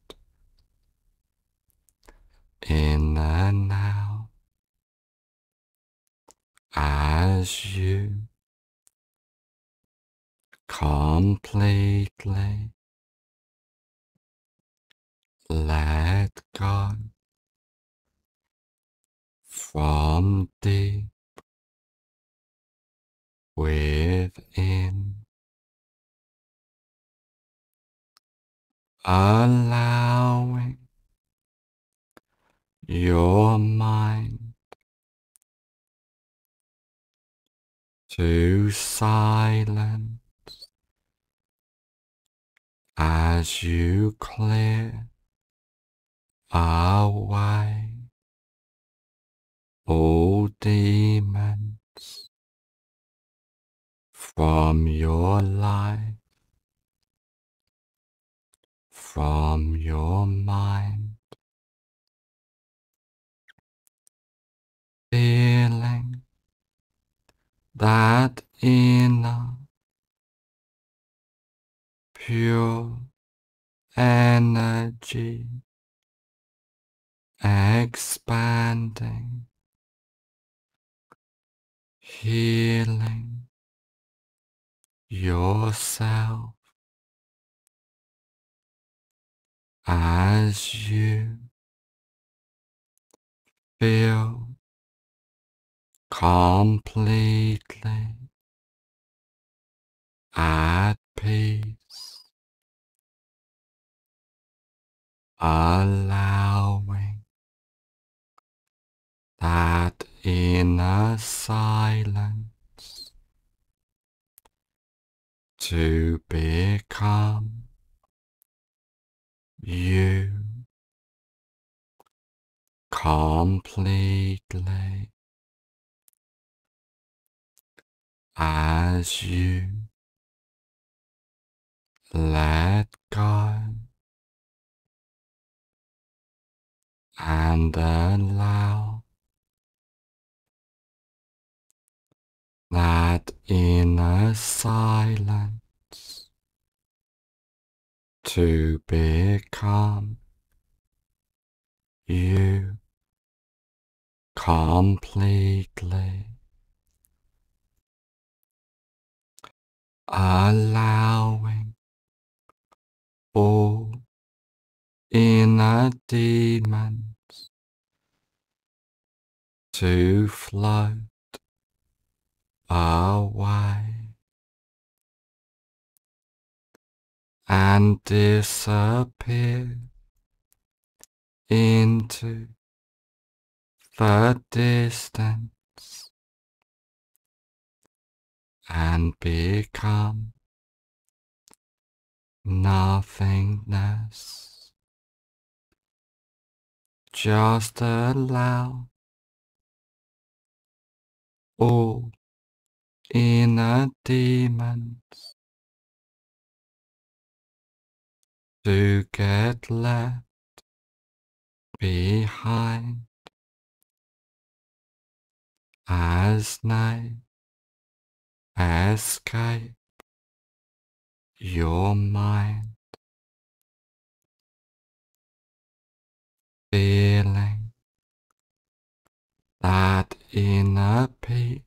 in and out as you completely let go from deep within, allowing your mind to silence as you clear away all demons from your life, from your mind, feeling that inner pure energy expanding, healing yourself as you feel completely at peace, allowing that inner silence to become you completely as you let go and allow that inner silence to become you completely allowing all inner demons to float away and disappear into the distance and become nothingness. Just allow all inner demons to get left behind as they escape your mind, feeling that inner peace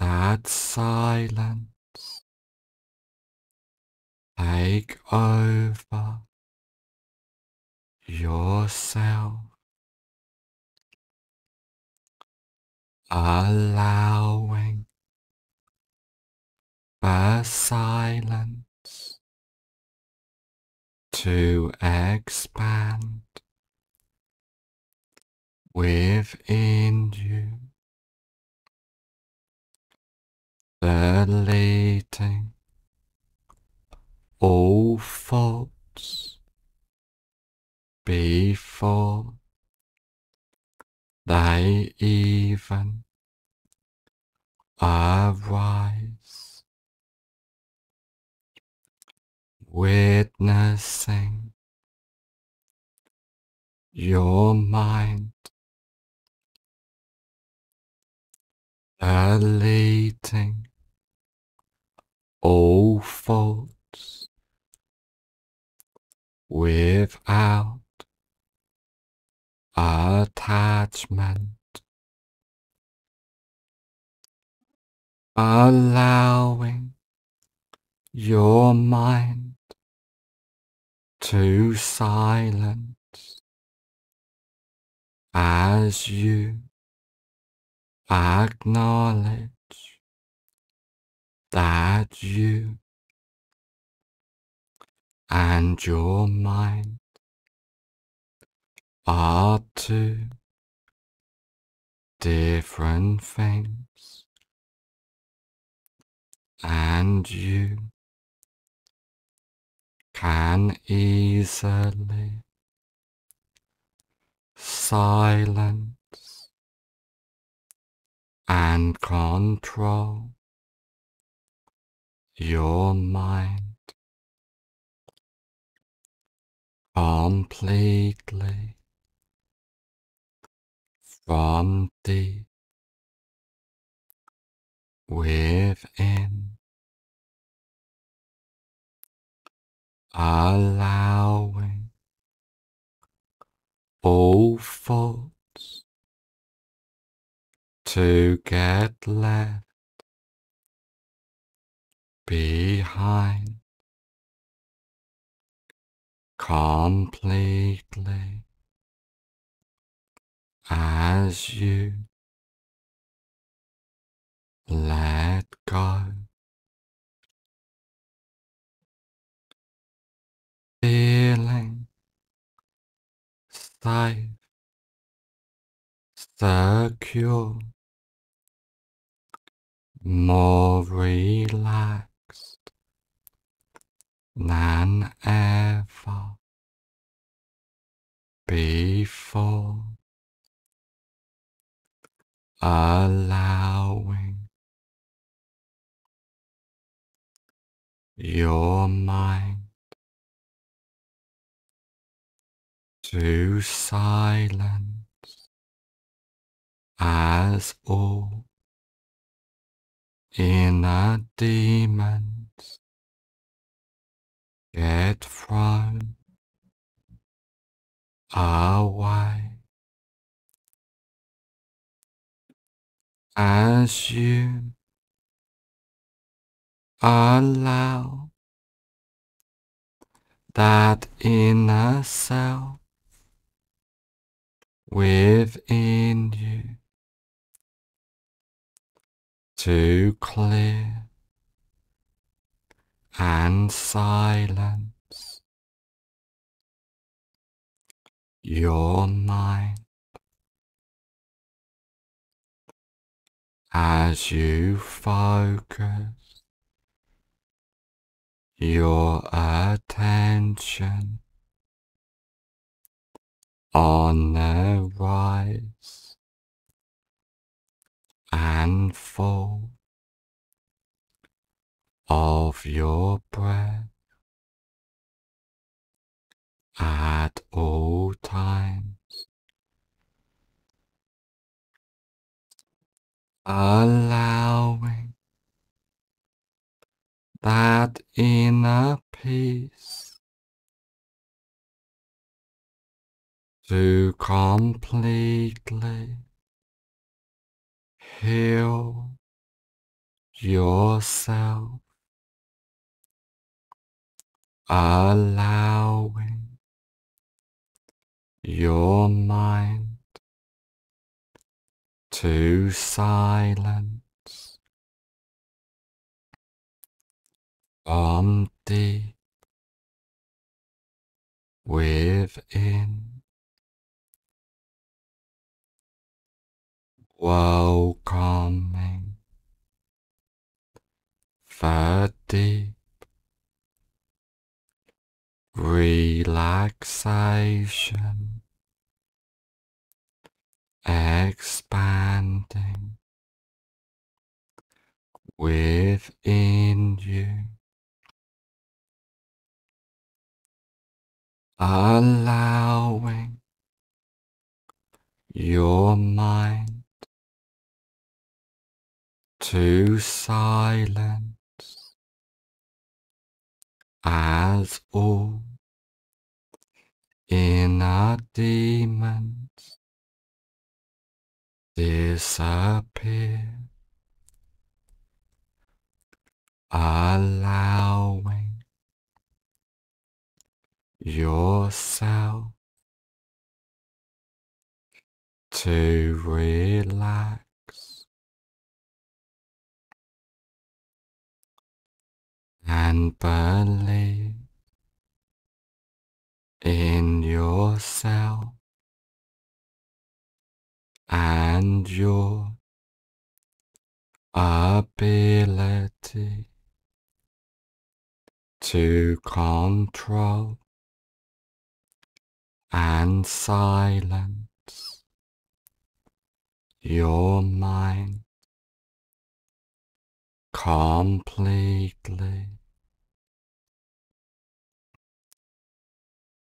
that silence take over yourself, allowing the silence to expand within you. Deleting all faults before they even arise, witnessing your mind deleting all faults without attachment, allowing your mind to silence as you acknowledge that you and your mind are two different things, and you can easily silence and control your mind completely deep within, allowing all thoughts to get left behind completely as you let go. Feeling safe, secure, more relaxed than ever before, allowing your mind to silence as all inner demons get thrown away as you allow that inner self within you to clear and silence your mind as you focus your attention on the rise and fall of your breath at all times, allowing that inner peace to completely heal yourself, allowing your mind to silence. From deep within. welcoming. The deep relaxation expanding within you. Allowing your mind to silence as all inner demons disappear, allowing yourself to relax and believe in yourself and your ability to control and silence your mind completely.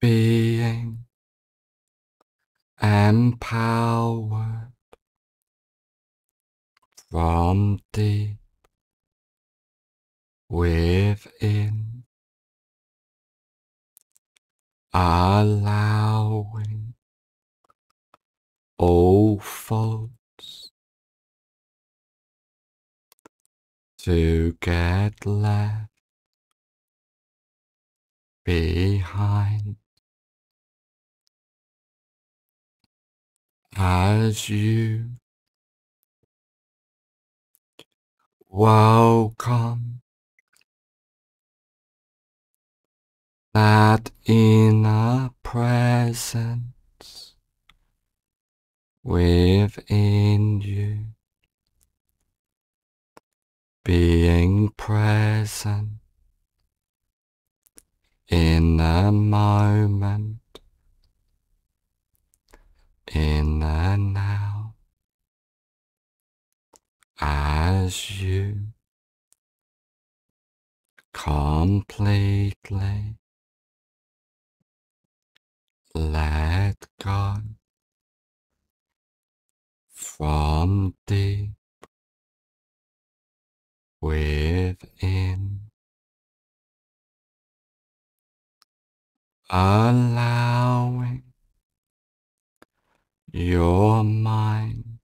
Being empowered from deep within, allowing all faults to get left behind as you welcome that inner presence within you being present in the moment in the now as you completely let go from deep within, allowing your mind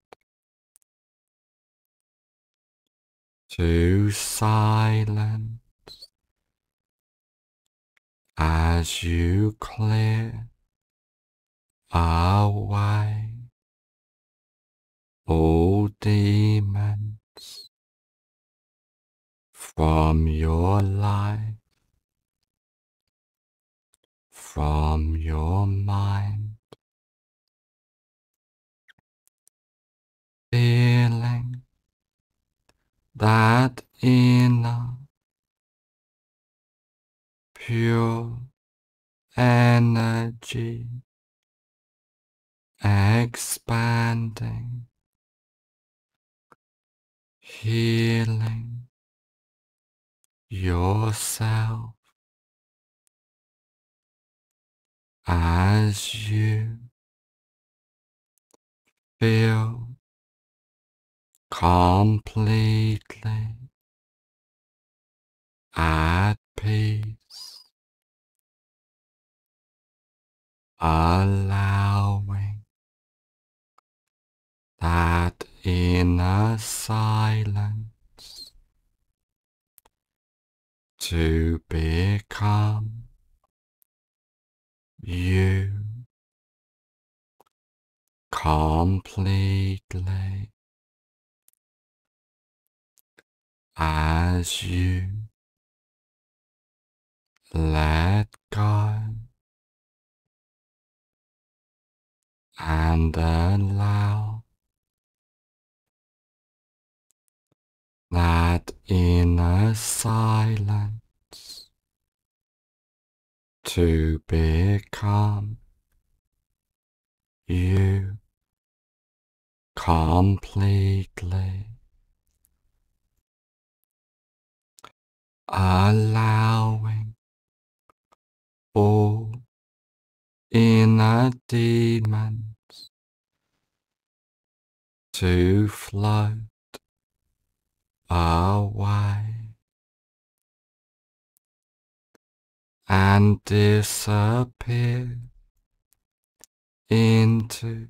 to silence as you clear away all demons from your life, from your mind. Feeling that inner pure energy expanding, healing yourself as you feel completely at peace, allowing that inner silence to become you completely as you let go and allow that inner silence to become you completely. Allowing all inner demons to float away and disappear into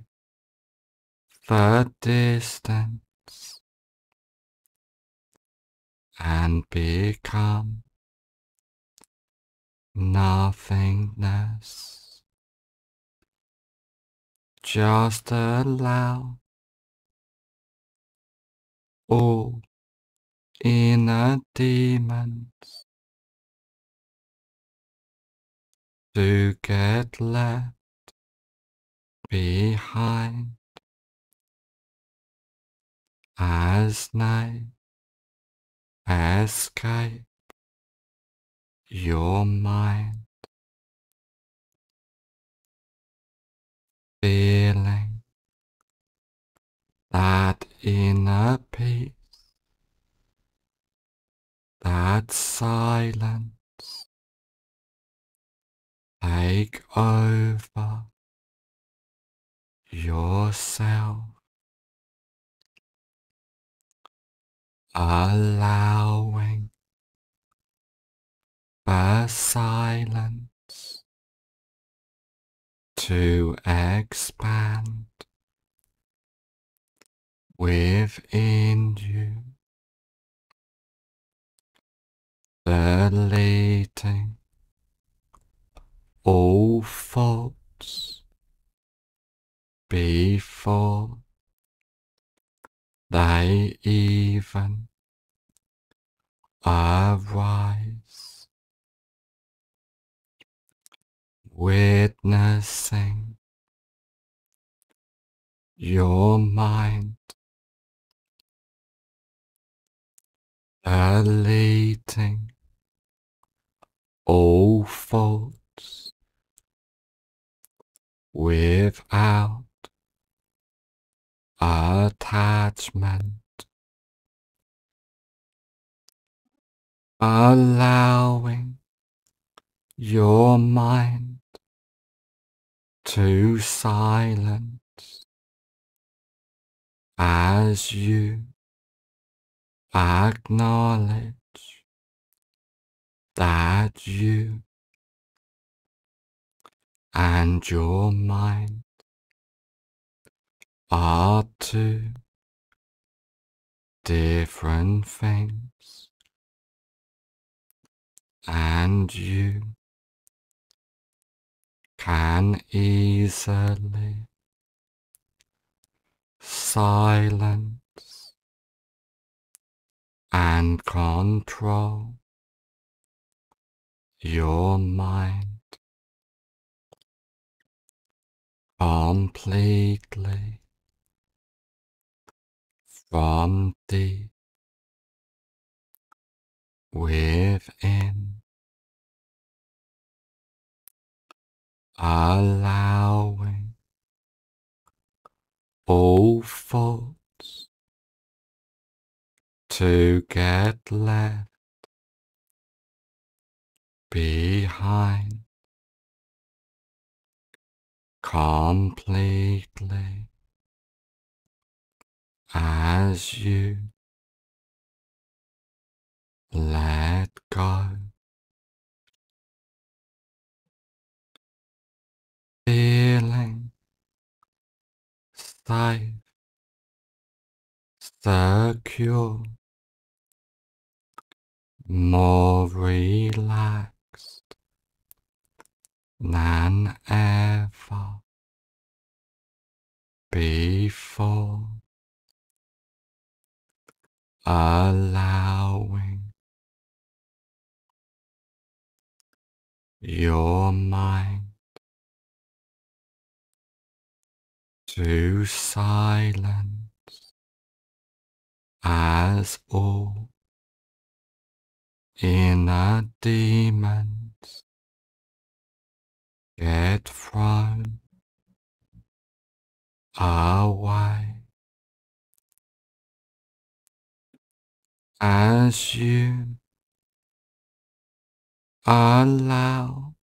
the distance and become nothingness. Just allow all inner demons to get left behind as they escape your mind, feeling that inner peace, that silence take over yourself, allowing the silence to expand within you, deleting all faults before they even arise, witnessing your mind deleting all faults without attachment, allowing your mind to silence as you acknowledge that you and your mind are two different things, and you can easily silence and control your mind completely deep within, allowing all thoughts to get left behind completely as you let go, feeling safe, secure, more relaxed than ever before, allowing your mind to silence as all inner demons get thrown away as you allow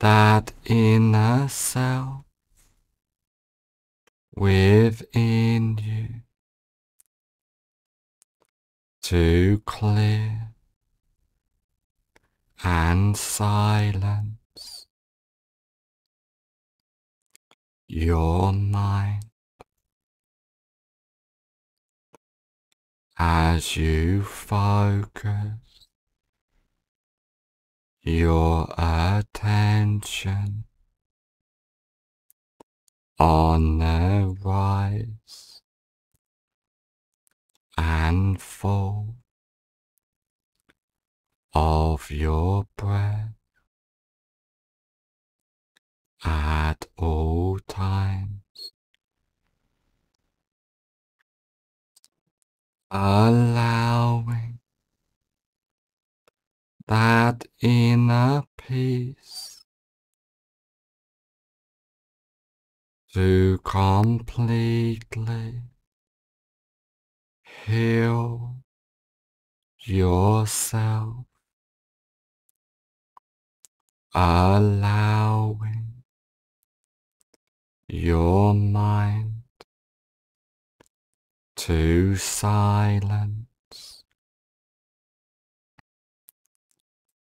that inner self within you to clear and silence your mind as you focus your attention on the rise and fall of your breath at all times, allowing that inner peace to completely heal yourself, allowing your mind to silence.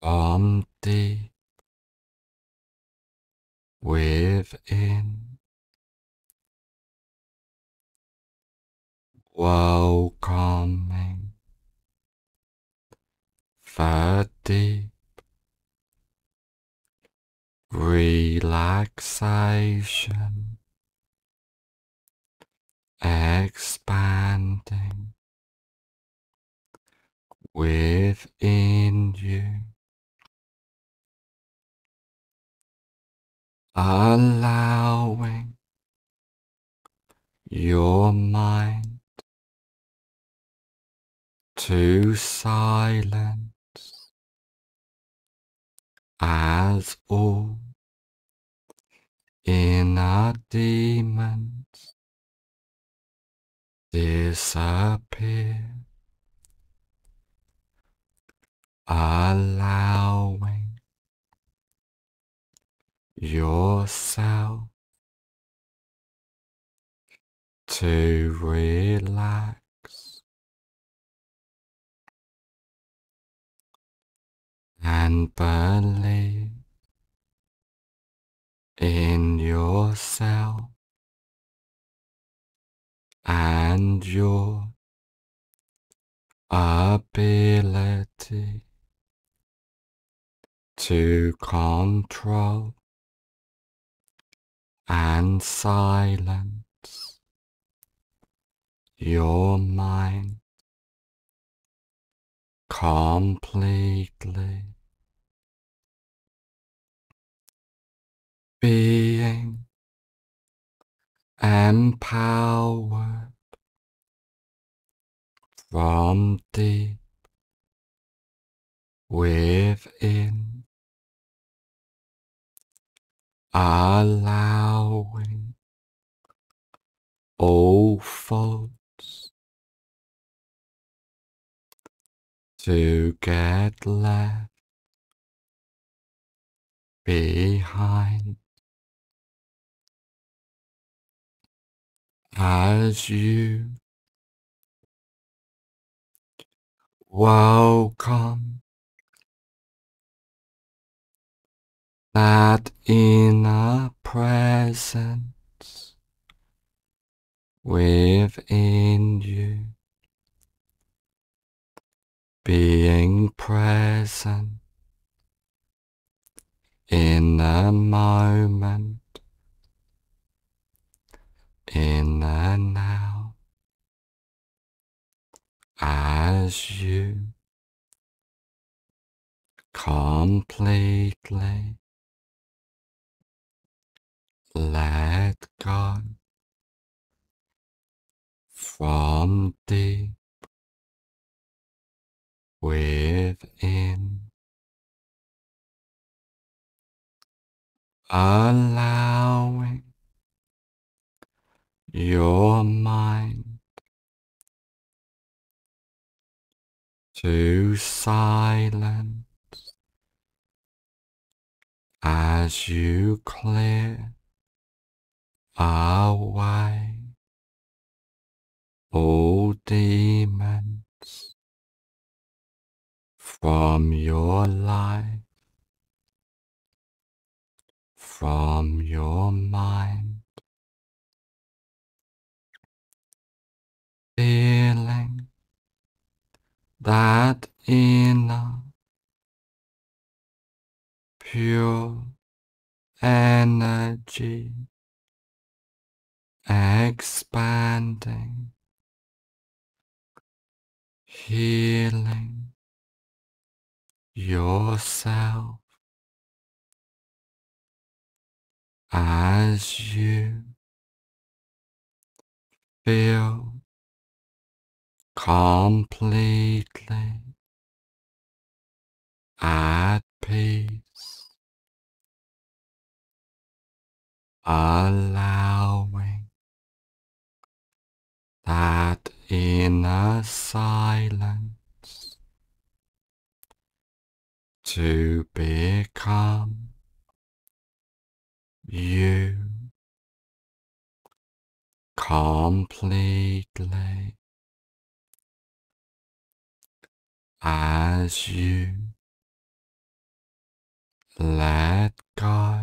From deep within. Welcoming. The deep relaxation expanding within you, allowing your mind to silence as all inner demons disappear, allowing yourself to relax and believe in yourself and your ability to control and silence your mind completely. Being empowered from deep within, allowing all faults to get left behind as you welcome that inner presence within you being present in the moment in the now. As you completely let go from deep within, allowing your mind to silence as you clear away all demons from your life, from your mind. Feeling that inner pure energy expanding, healing yourself as you feel completely at peace, allowing that inner silence to become you completely as you let go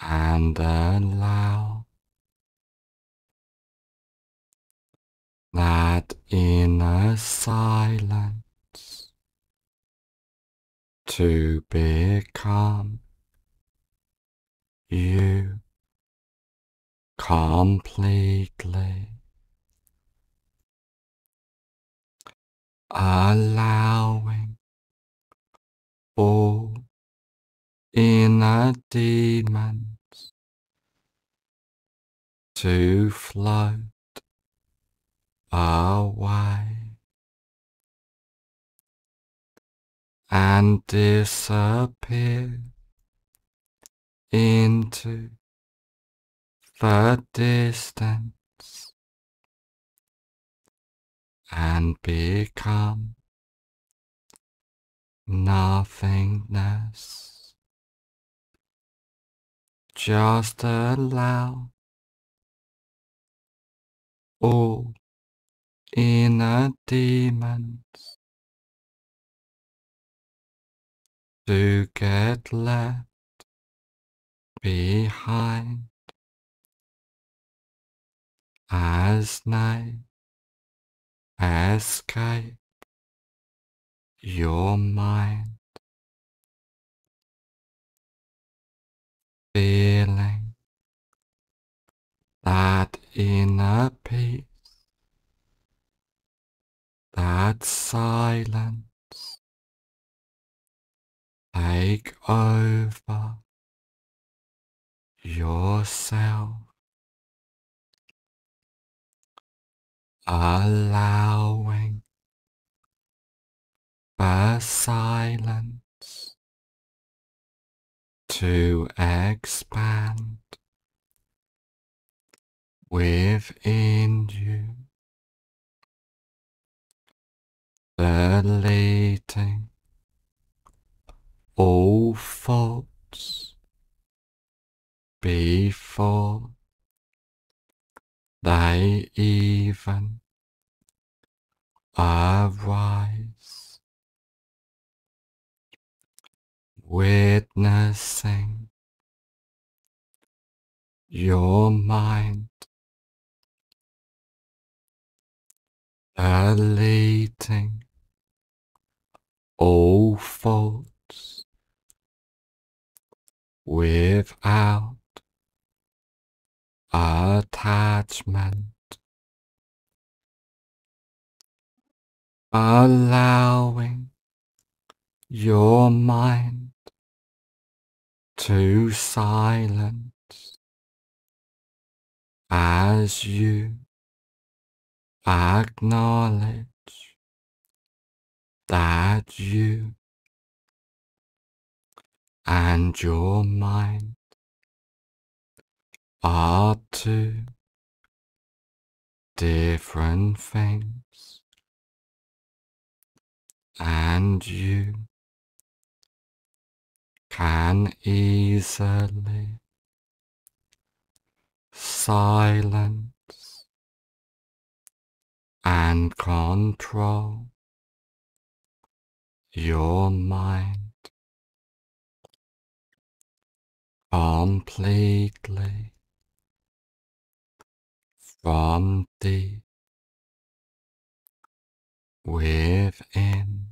and allow that inner silence to become you completely. Allowing all inner demons to float away and disappear into the distance and become nothingness. Just allow all inner demons to get left behind as they escape your mind, feeling that inner peace, that silence take over yourself, allowing the silence to expand within you, deleting all thoughts before they even arise, witnessing your mind deleting all faults without attachment, allowing your mind to silence as you acknowledge that you and your mind are two different things, and you can easily silence and control your mind completely deep within,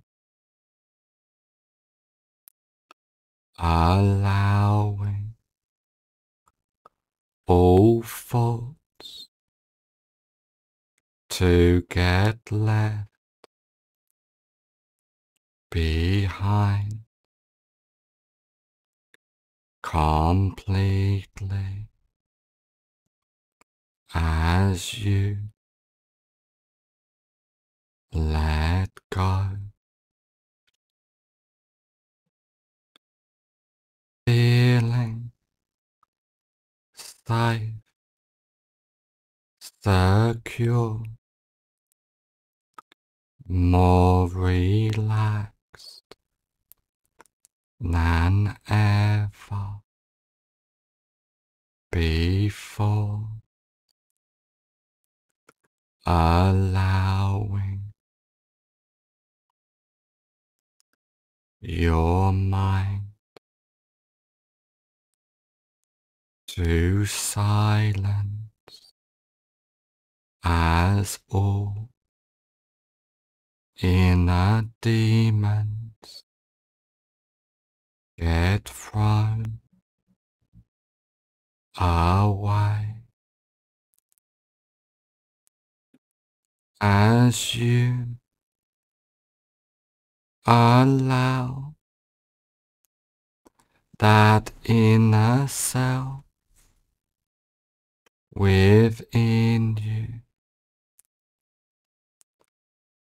allowing all thoughts to get left behind completely as you let go. Feeling safe, secure, more relaxed than ever before, allowing your mind to silence as all inner demons get thrown away as you allow that inner self within you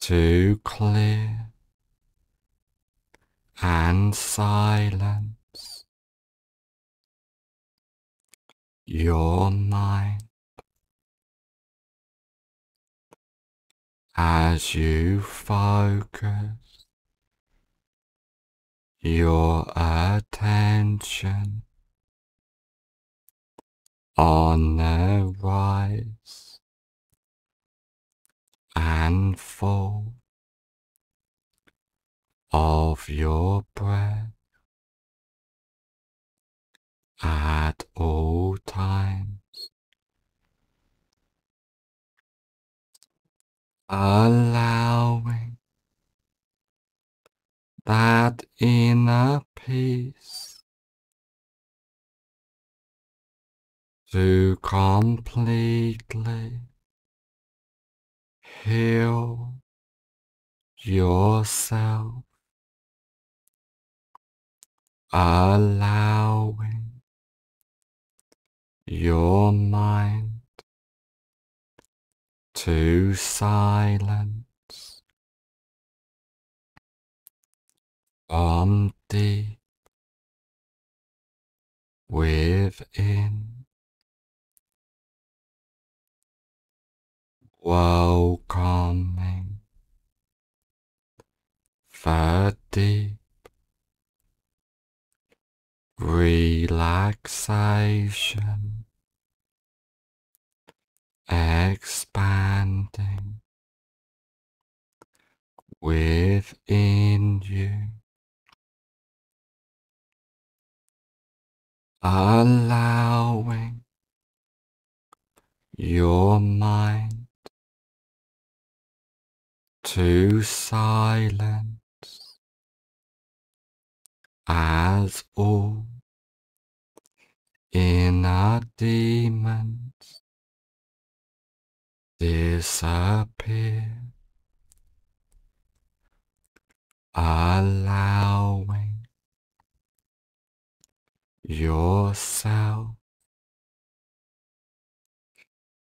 to clear and silence your mind as you focus your attention on the rise and fall of your breath at all times, allowing that inner peace to completely heal yourself, allowing your mind to silence. From deep within. welcoming. The deep relaxation expanding within you. Allowing your mind to silence as all inner demons disappear, allowing yourself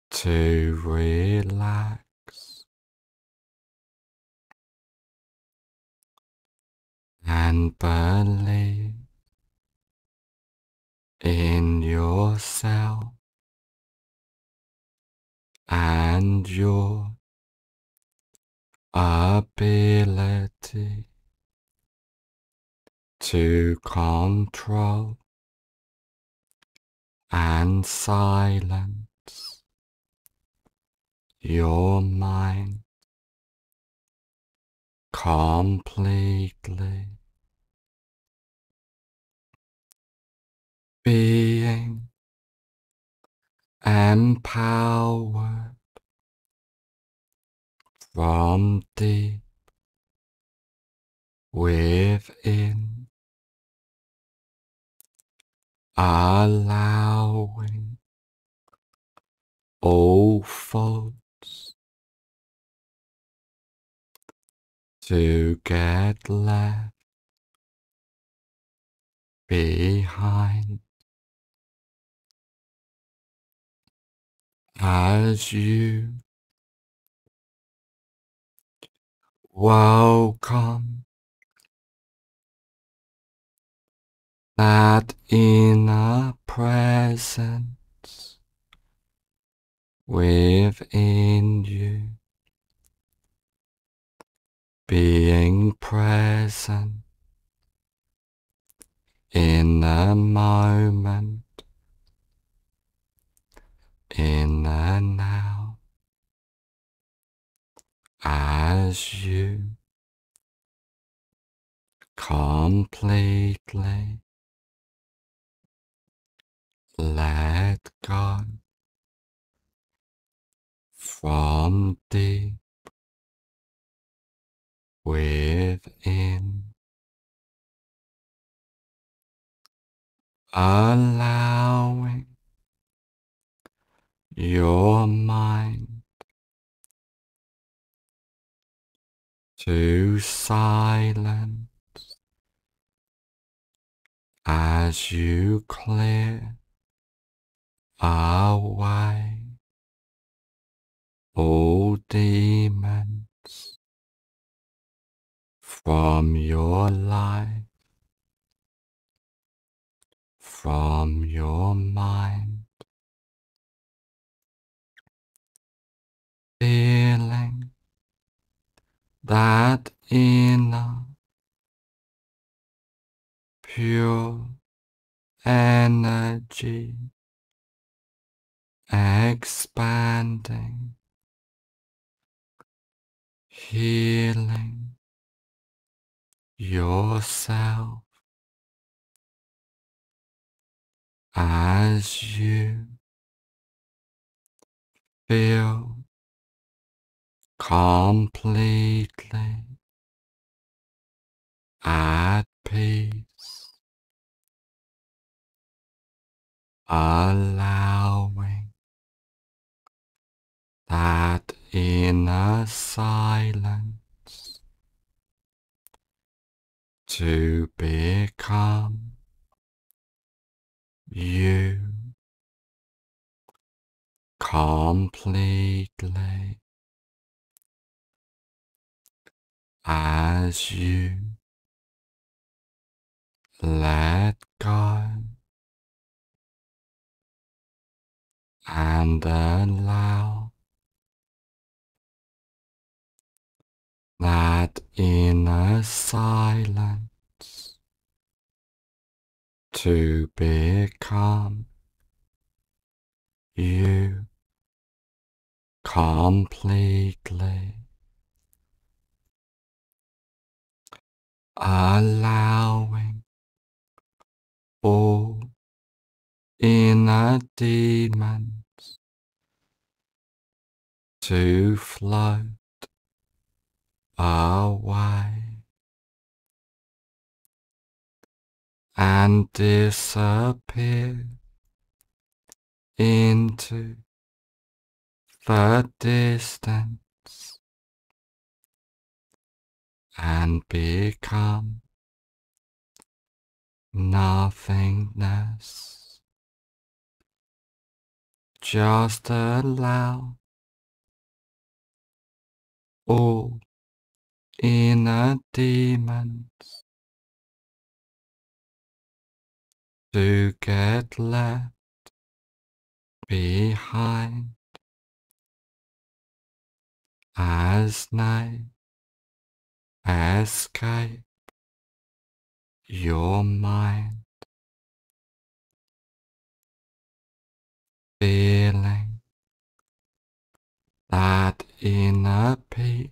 to relax and believe in yourself and your ability to control and silence your mind completely. being empowered from deep within, allowing all thoughts to get left behind as you welcome that inner presence within you being present in the moment, in the now, as you completely let go from deep within, allowing your mind to silence as you clear away all demons from your life, from your mind, feeling that inner pure energy expanding, healing yourself as you feel completely at peace, allowing that inner silence to become you completely as you let go and allow that inner silence to become you completely allowing all inner demons to float away and disappear into the distance and become nothingness. Just allow all inner demons to get left behind as they escape your mind, feeling that inner peace,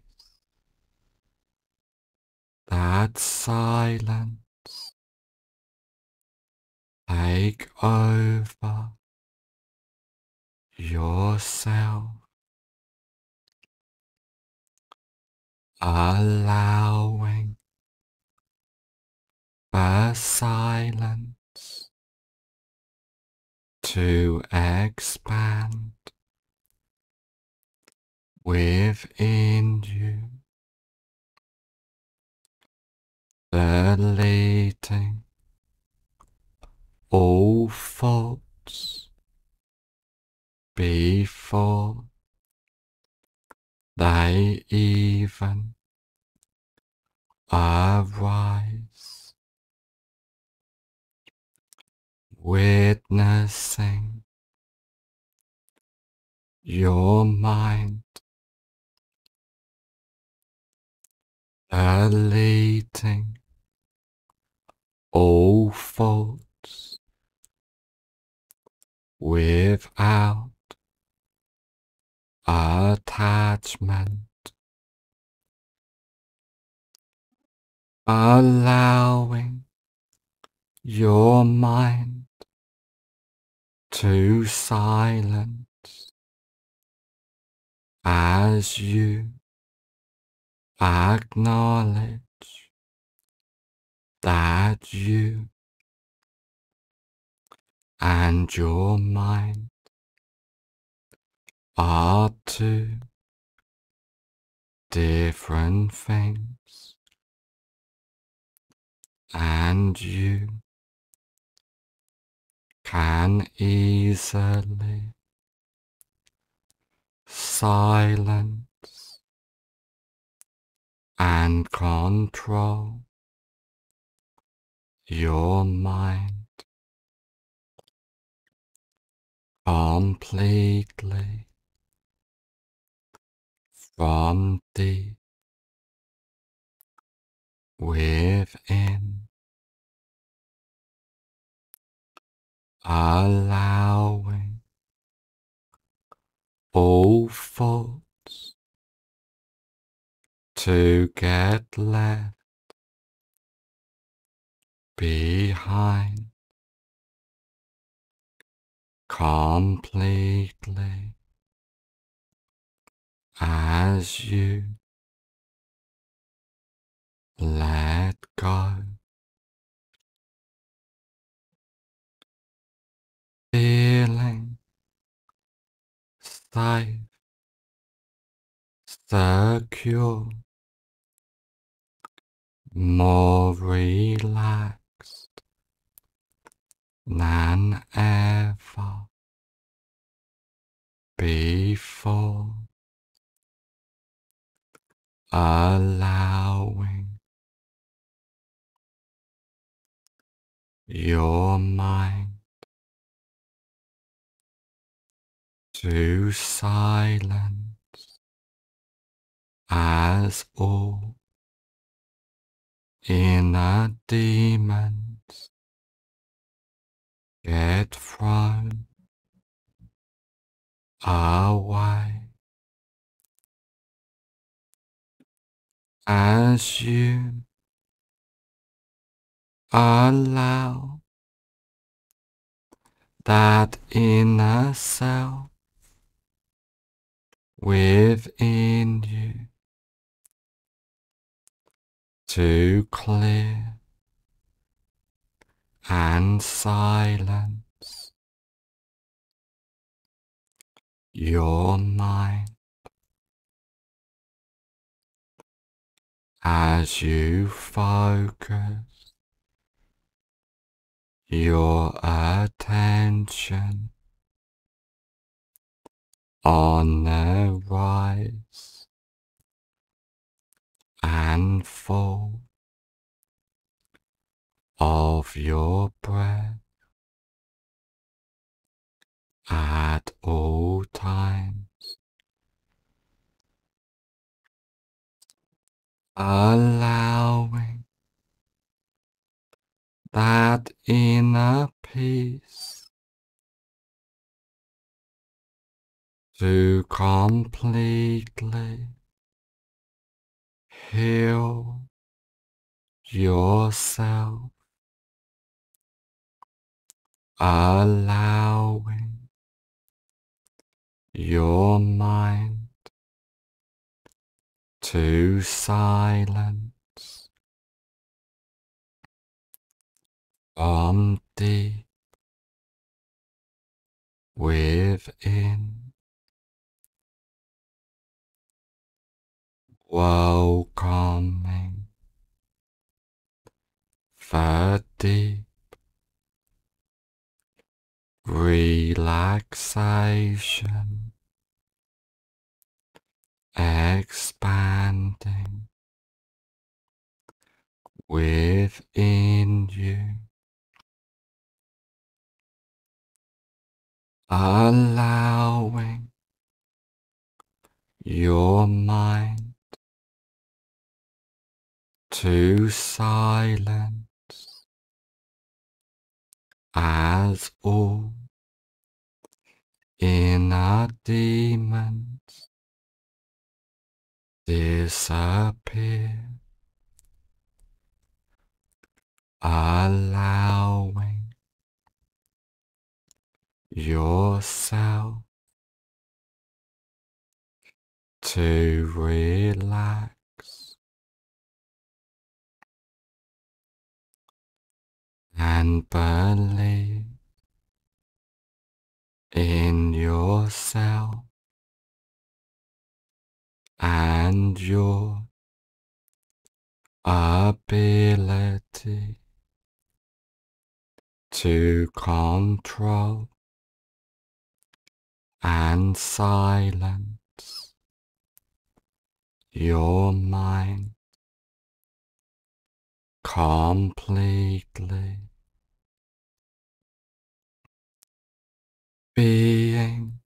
that silence take over yourself allowing the silence to expand within you, deleting all thoughts before they even arise, witnessing. Your mind. Deleting all faults. Without attachment, allowing your mind to silence as you acknowledge that you and your mind are two different things, and you can easily silence and control your mind completely from deep within, allowing all thoughts to get left behind completely as you let go. Feeling safe, secure, more relaxed than ever before, allowing your mind to silence as all inner demons get thrown away as you allow that inner self within you to clear and silence your mind as you focus your attention on the rise and fall of your breath at all times, allowing that inner peace to completely heal yourself, allowing your mind to silence. From deep within. welcoming. The deep relaxation expanding within you, allowing your mind to silence as all inner demons disappear, allowing yourself. To relax. And believe in yourself and your ability to control and silence your mind completely. Being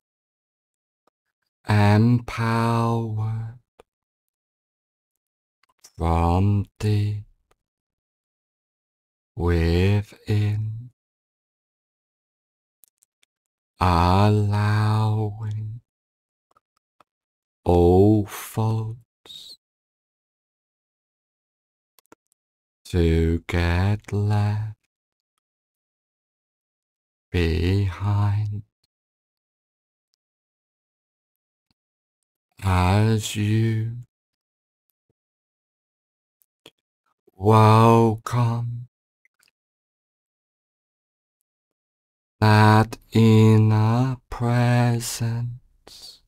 empowered from deep within, allowing all faults to get left behind as you welcome that inner presence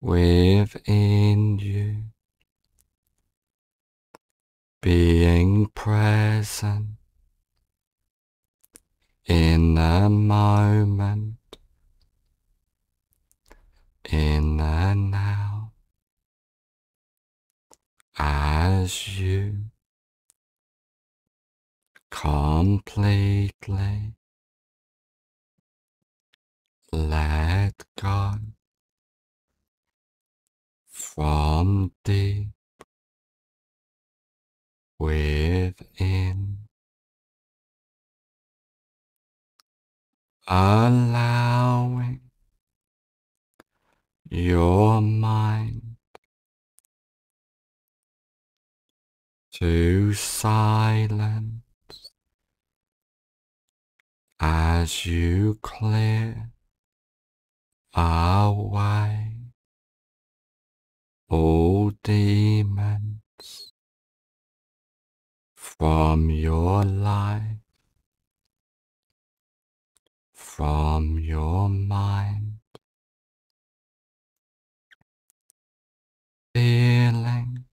within you being present in the moment in the now as you completely let go from deep within, allowing your mind to silence as you clear away all demons from your life, from your mind. Feeling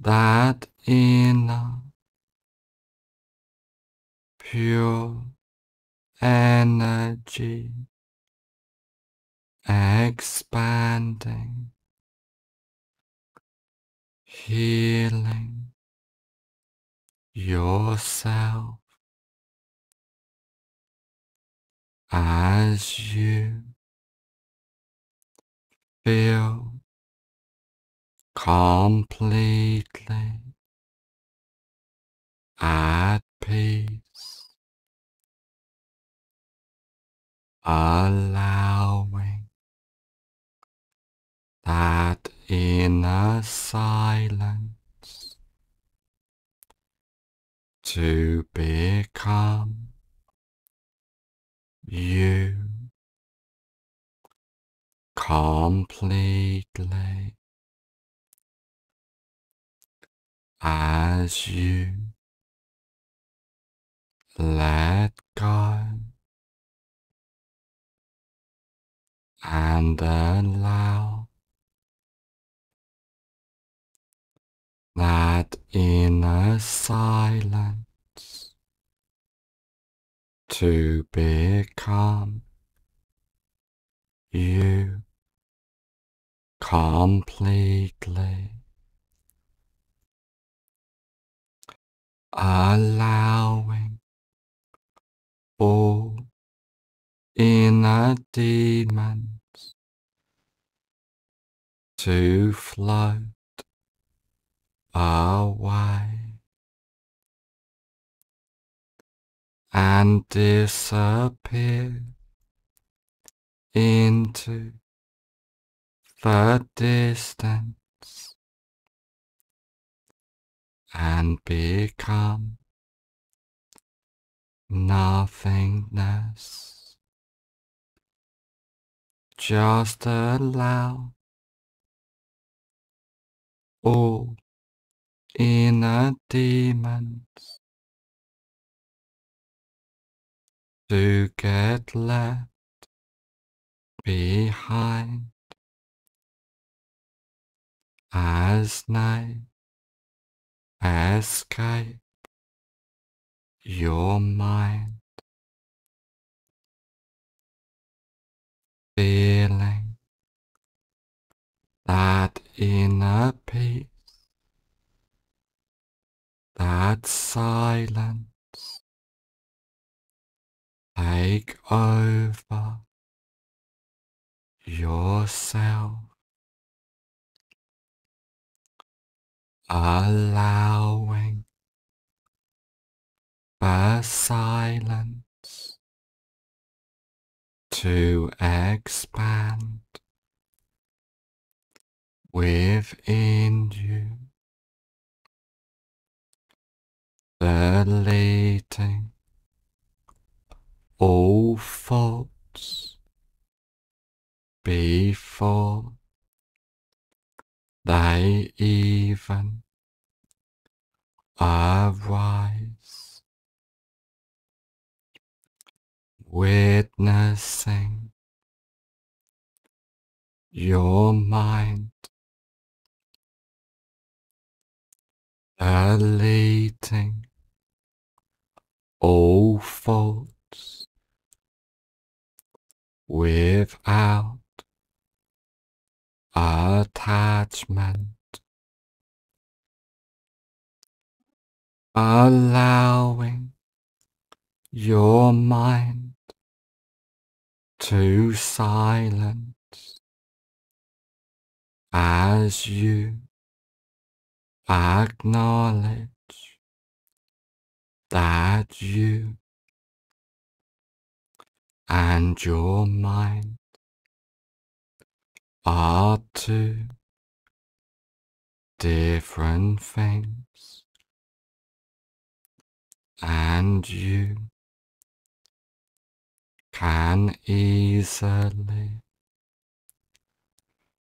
that inner pure energy expanding, healing yourself as you feel completely at peace, allowing that inner silence to become you completely as you let go and allow that inner silence to become you completely. Allowing all inner demons to float away and disappear into the distance and become nothingness. Just allow all inner demons to get left behind as they escape your mind, feeling that inner peace, that silence take over yourself, allowing the silence to expand within you, deleting all thoughts before they even arise, witnessing your mind deleting all faults without attachment, allowing your mind to silence as you acknowledge that you and your mind are two different things, and you can easily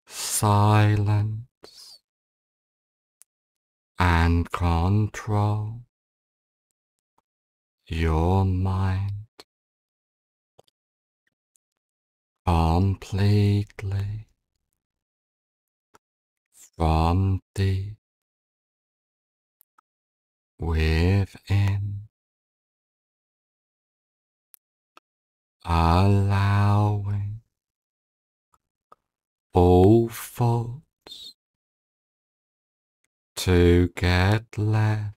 silence and control your mind completely deep within, allowing all thoughts to get left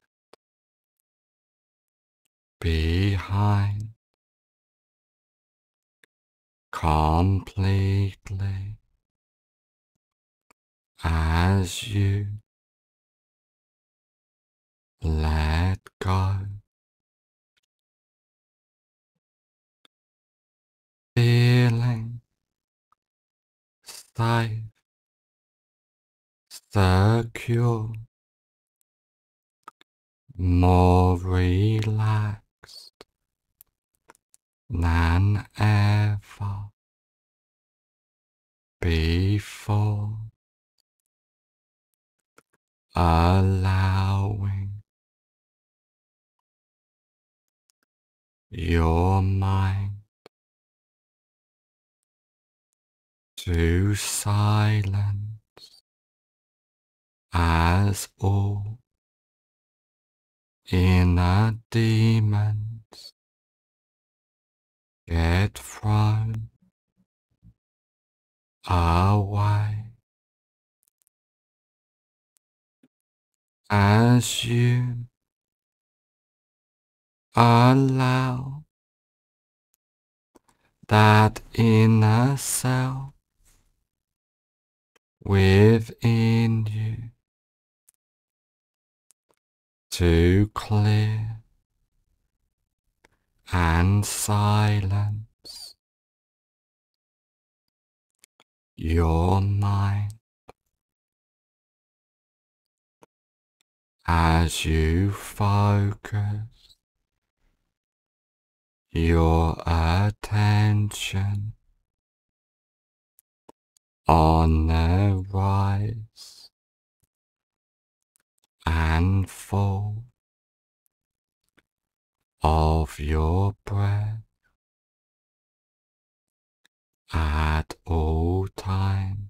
behind completely as you let go, feeling safe, secure, more relaxed than ever before allowing your mind to silence as all inner demons get thrown away as you allow that inner self within you to clear and silence your mind as you focus your attention on the rise and fall of your breath at all times.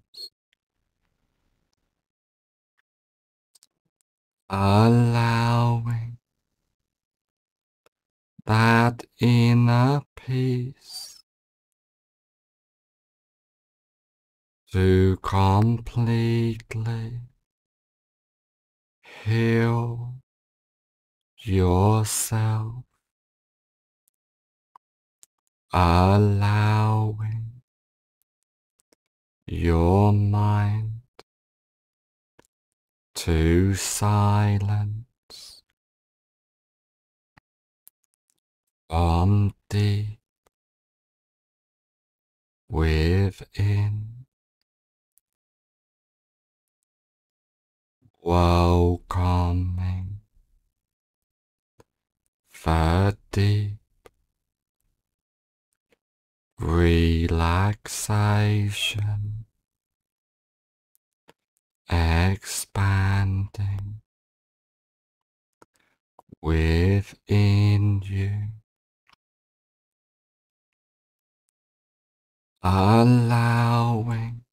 Allowing that inner peace to completely heal yourself, allowing your mind to silence. From deep within. Welcoming. The deep relaxation expanding within you. Allowing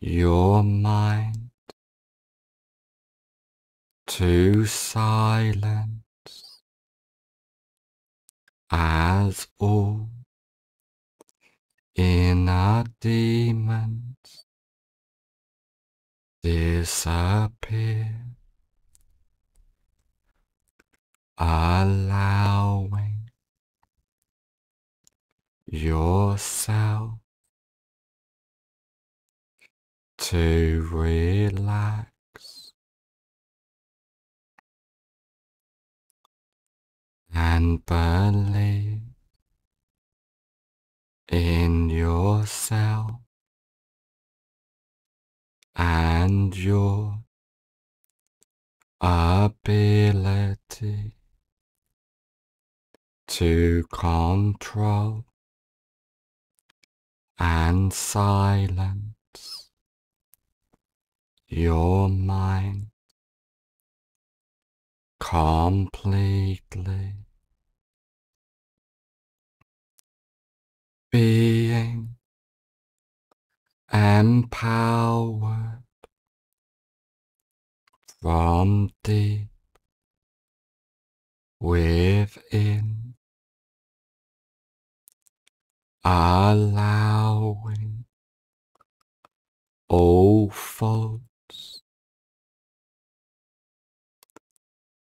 your mind to silence as all inner demons disappear, allowing yourself to relax and believe in yourself and your ability to control and silence your mind completely. Being empowered from deep within, allowing all faults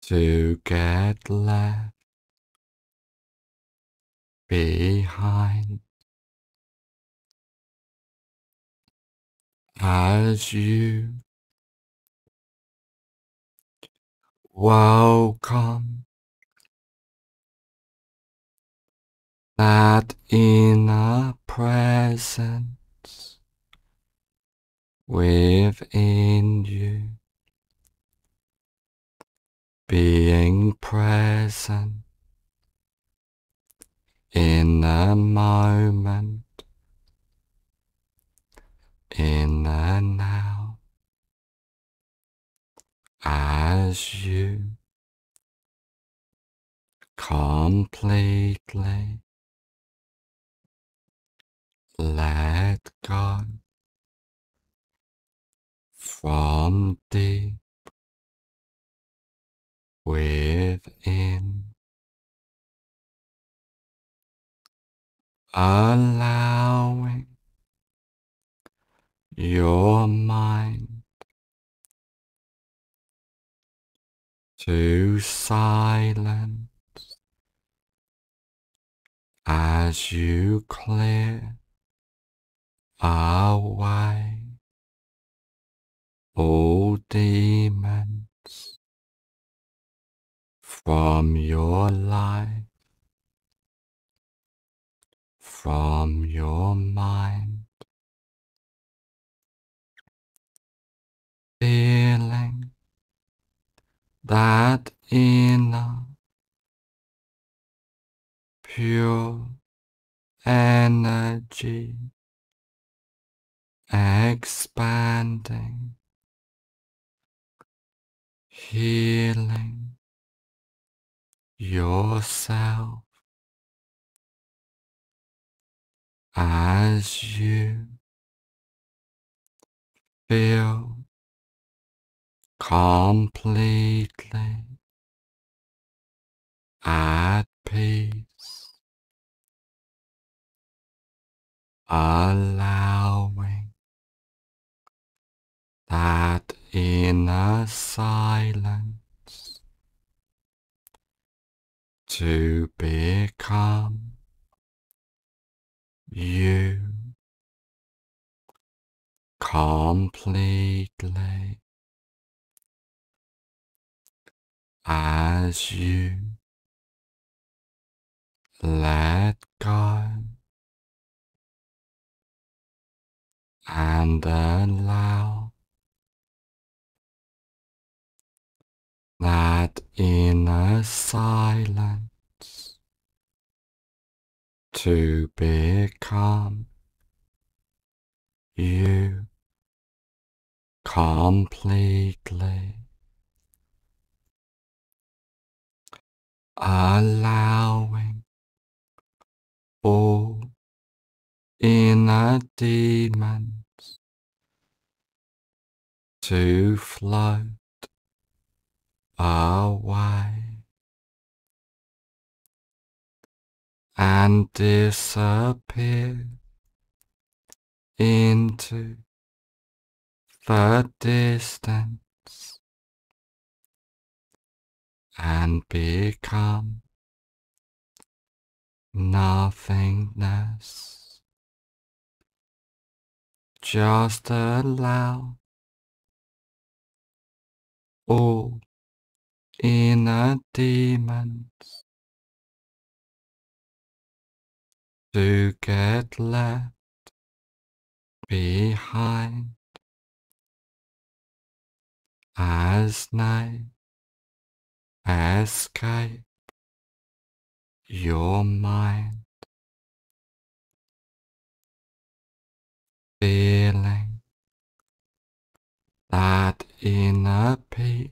to get left behind as you welcome that inner presence within you being present in the moment, in the now, as you completely let go from deep within. Allowing your mind to silence as you clear away all demons from your life, from your mind, feeling that inner pure energy expanding, healing yourself as you feel completely at peace, allowing that inner silence to become you completely as you let go. And allow that inner silence to become you completely allowing all inner demons to float away and disappear into the distance and become nothingness. Just allow all inner demons to get left behind as they escape your mind, feeling that inner peace,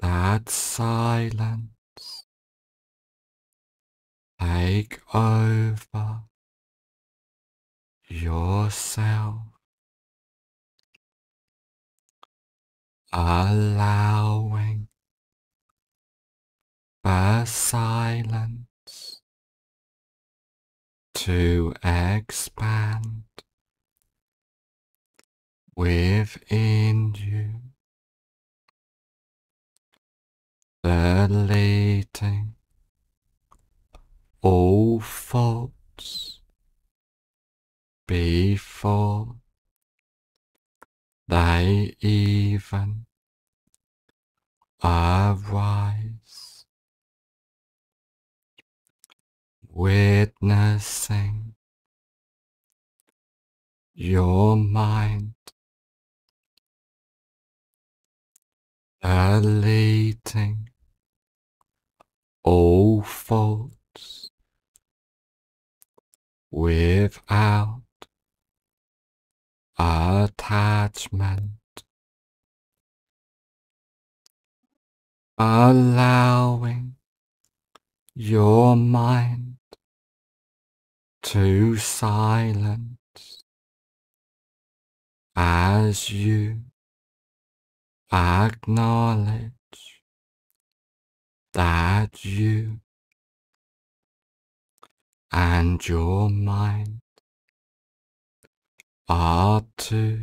that silence take over yourself, allowing the silence to expand within you, deleting all thoughts before they even arise, witnessing your mind deleting all faults without attachment, allowing your mind to silence as you acknowledge that you and your mind are two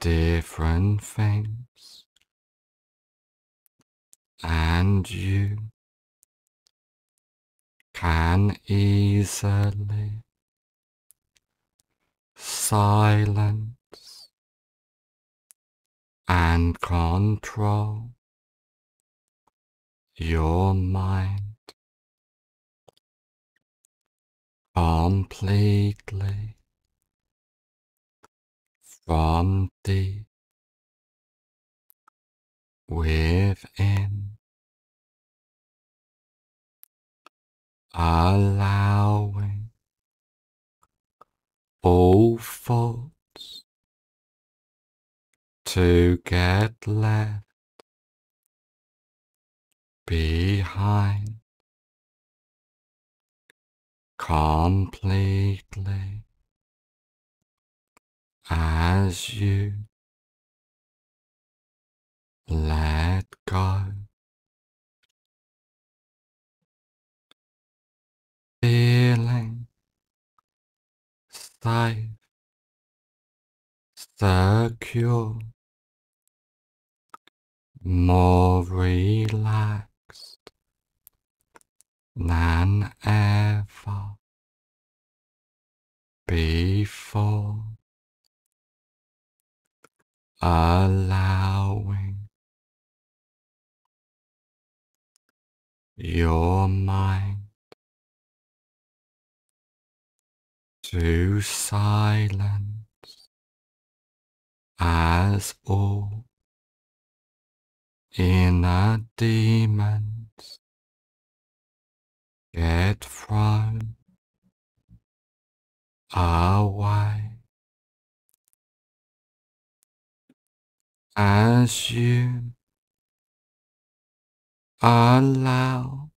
different things, and you can easily silence and control your mind completely from deep within, allowing all thoughts to get left behind completely as you let go. Feeling. Safe, secure, more relaxed than ever before, allowing your mind to silence as all inner demons get thrown away. As you allow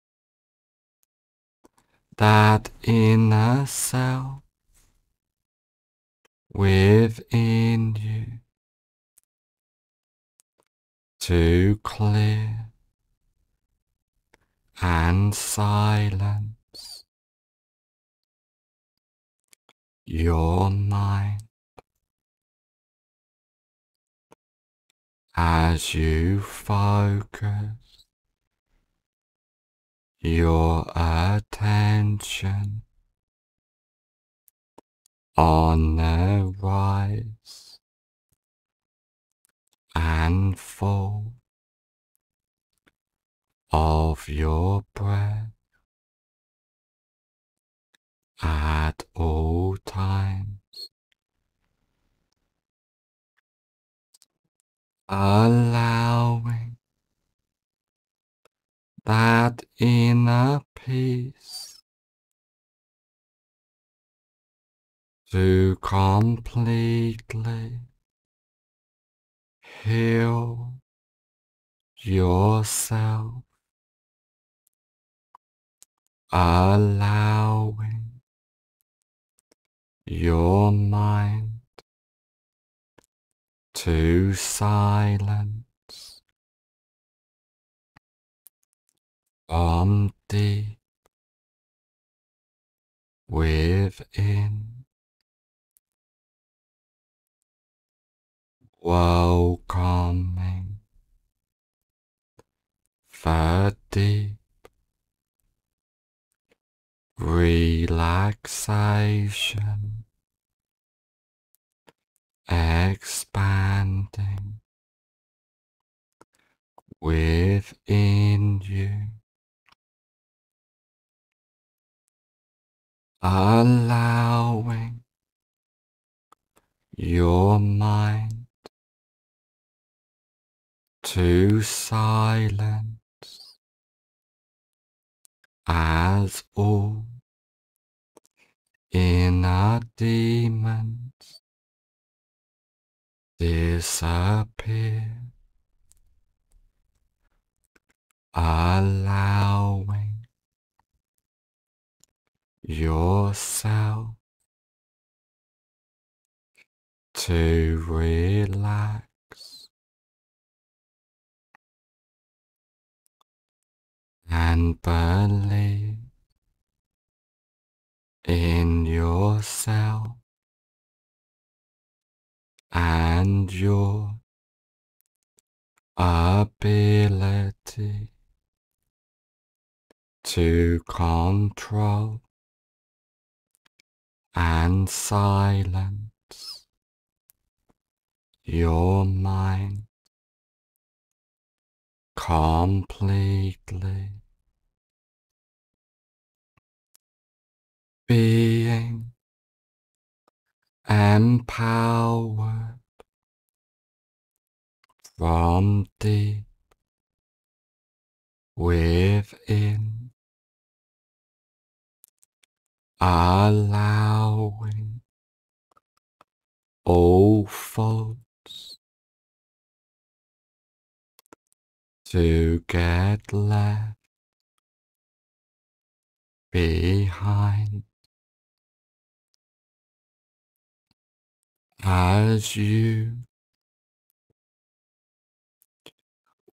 that inner self within you. To clear and silence. Your mind. As you focus your attention on the rise and fall of your breath at all times, allowing that inner peace to completely heal yourself, allowing your mind to silence from deep within. Welcoming. Deep relaxation. Expanding. Within you. Allowing your mind to silence as all inner demons disappear, allowing yourself to relax and believe in yourself and your ability to control and silence your mind completely being empowered from deep within, allowing all thoughts to get left behind. As you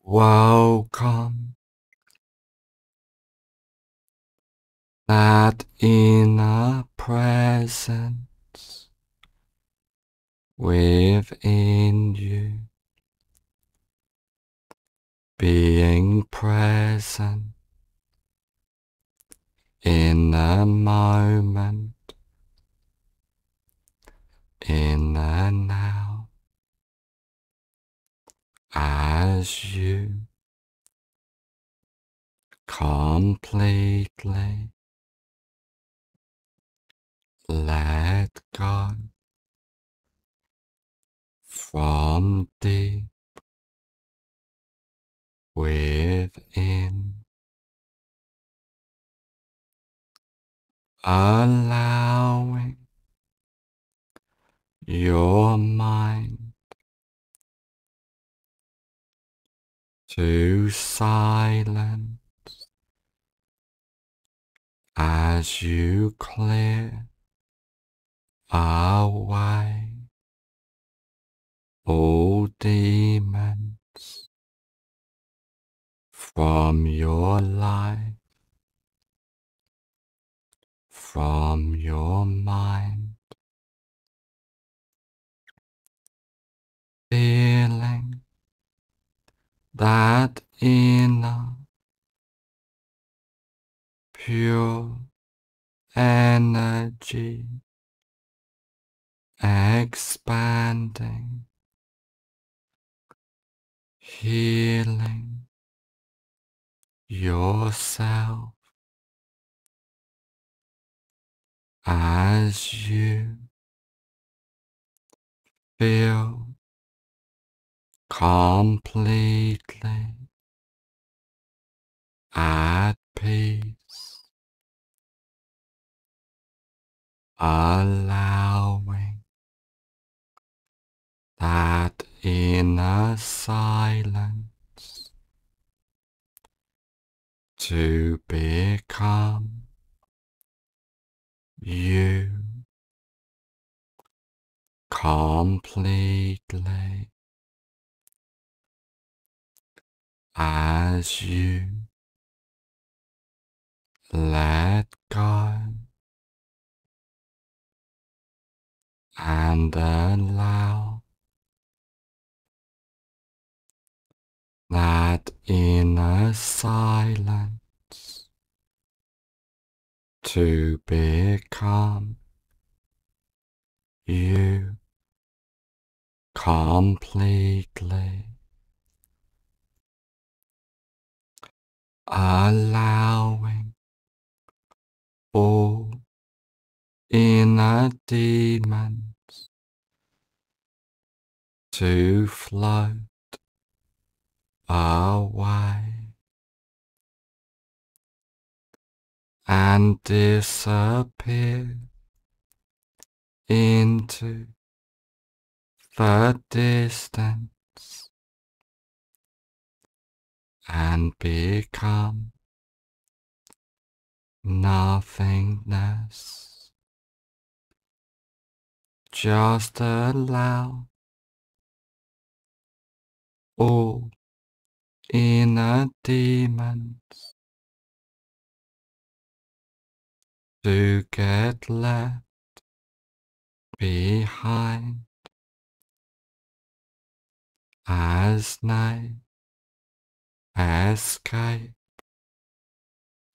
welcome that inner presence within you being present in the moment, in the now, as you completely let go from deep within, allowing your mind to silence as you clear away all demons from your life, from your mind, feeling that inner pure energy expanding, healing yourself as you feel completely at peace, allowing that inner silence to become you completely as you. Let go and allow that inner silence to become you completely allowing all inner demons to float away and disappear into the distance and become nothingness. Just allow all inner demons. To get left behind as they escape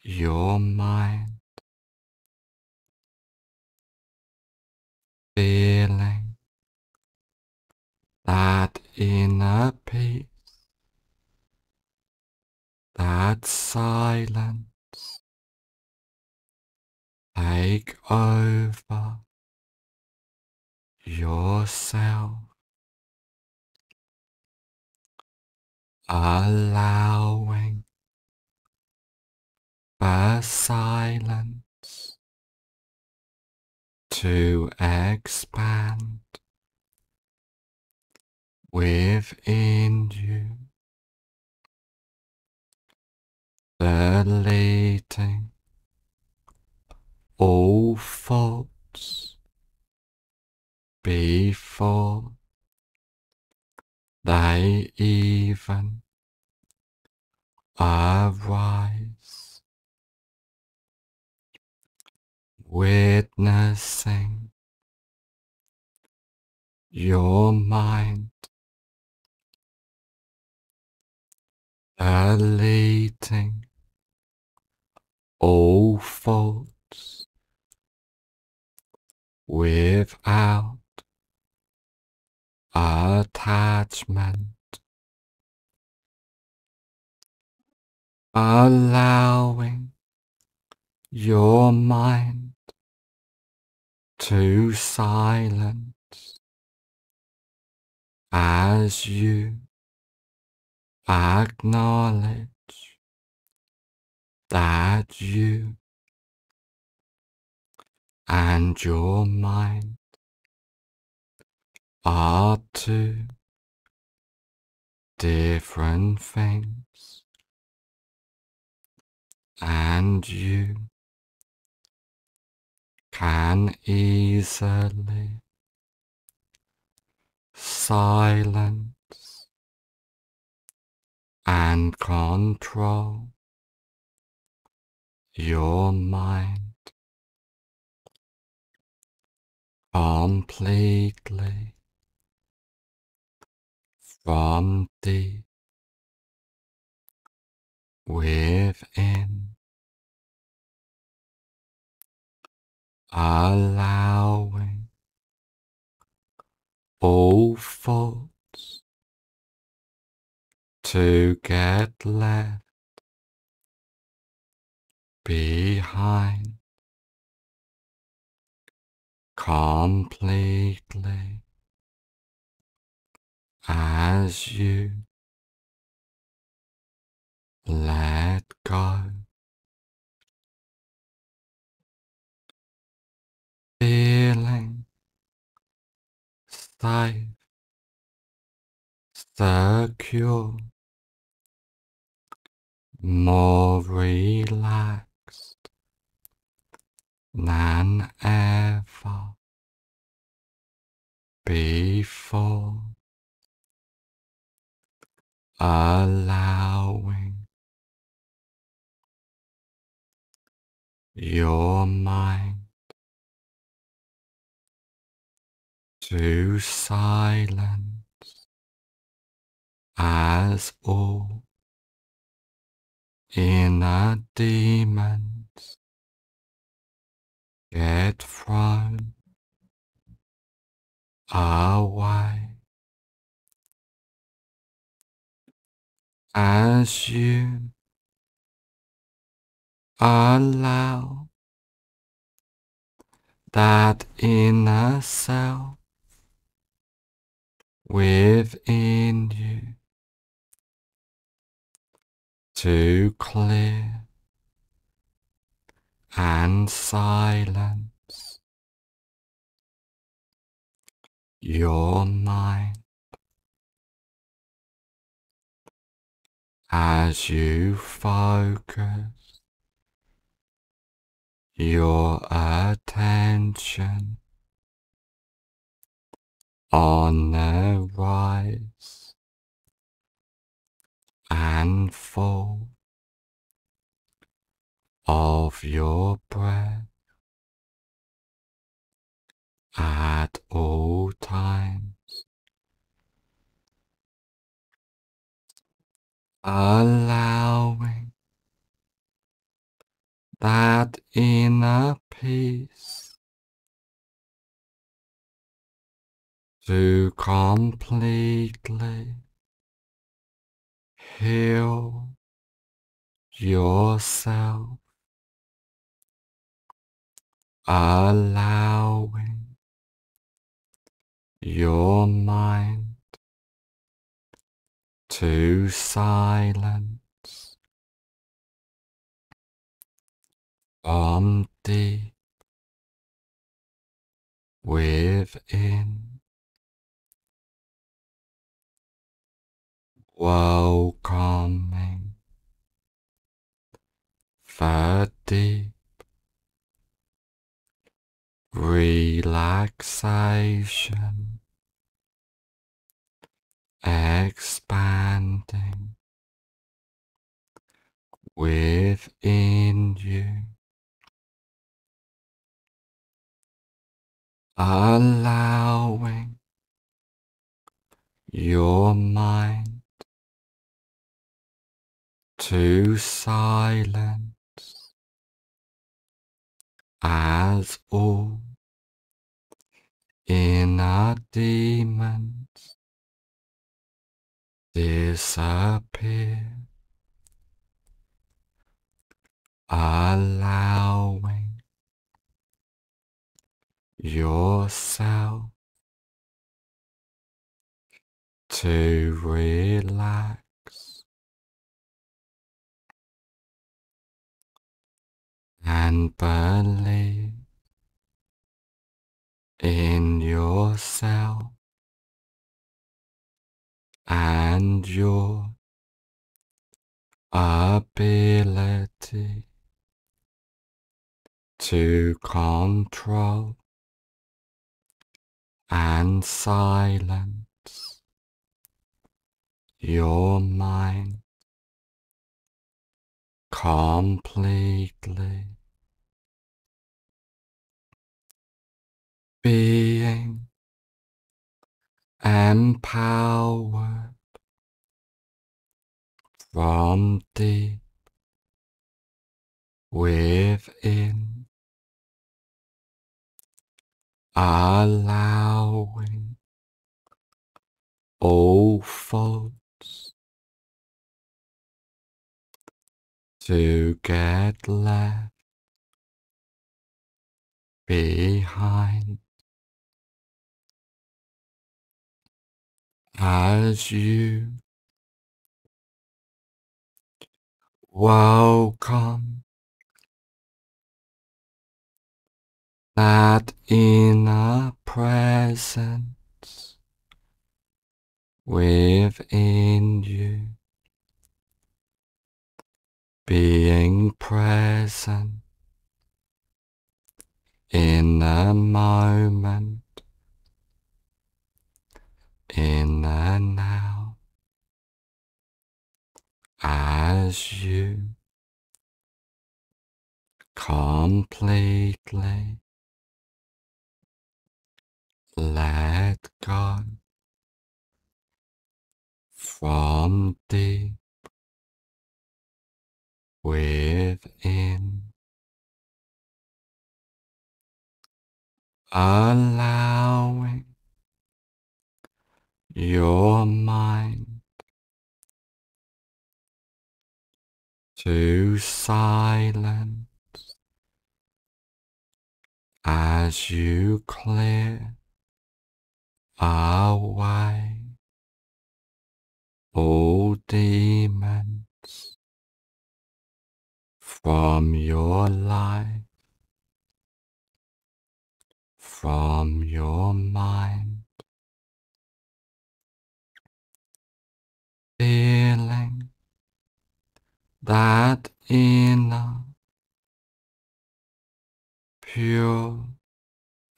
your mind, feeling that inner peace, that silence take over yourself, allowing the silence to expand within you, deleting all thoughts before they even arise, witnessing your mind deleting all faults without attachment, allowing your mind to silence as you acknowledge that you and your mind are two different things, and you can easily silence and control your mind completely from deep within, allowing all thoughts to get left behind completely as you let go, feeling safe, secure, more relaxed than ever before allowing your mind to silence as all inner demons get thrown away as you allow that inner self within you to clear and silence. Your mind as you focus your attention on the rise and fall of your breath at all times. Allowing that inner peace to completely heal yourself, allowing your mind to silence from deep within. welcoming the deep relaxation. Expanding. Within you. Allowing your mind to silence as all. Inner demons disappear, allowing yourself to relax and believe in yourself and your ability to control and silence your mind completely. Being empowered from deep within, allowing all faults to get left behind. As you welcome that inner presence within you being present in the moment in and now as you completely let go from deep within. Allowing your mind to silence as you clear away all demons from your life, from your mind. Feeling that inner pure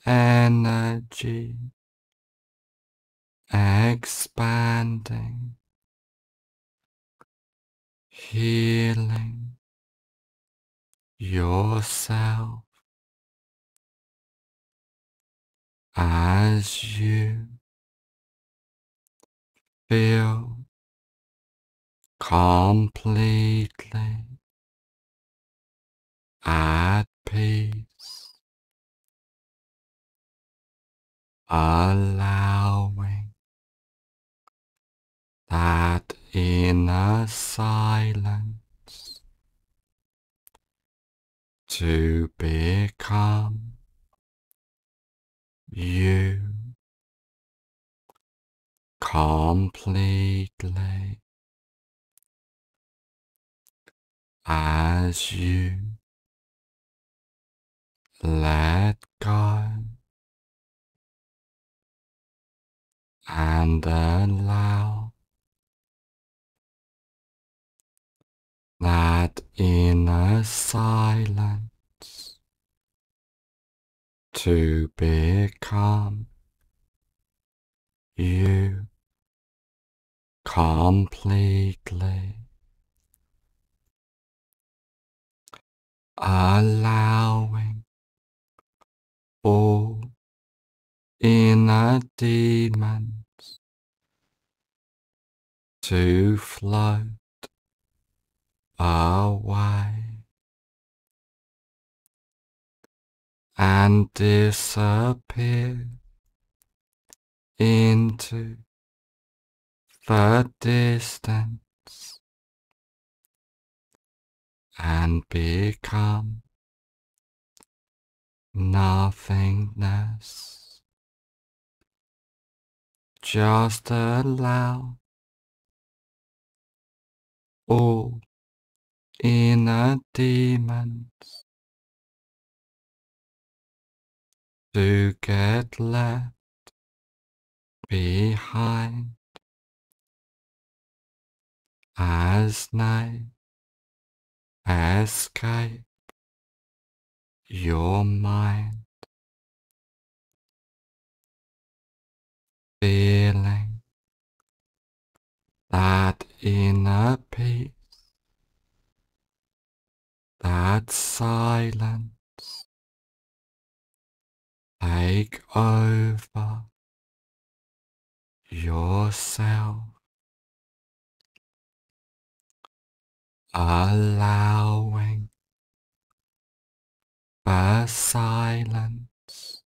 energy expanding, healing yourself as you feel completely at peace, allowing that inner silence to become you completely as you let go and allow that inner silence to become you completely. Allowing all inner demons to float away and disappear into the distance and become nothingness. Just allow all inner demons to get left behind as they escape your mind, feeling that inner peace, that silence take over yourself, allowing the silence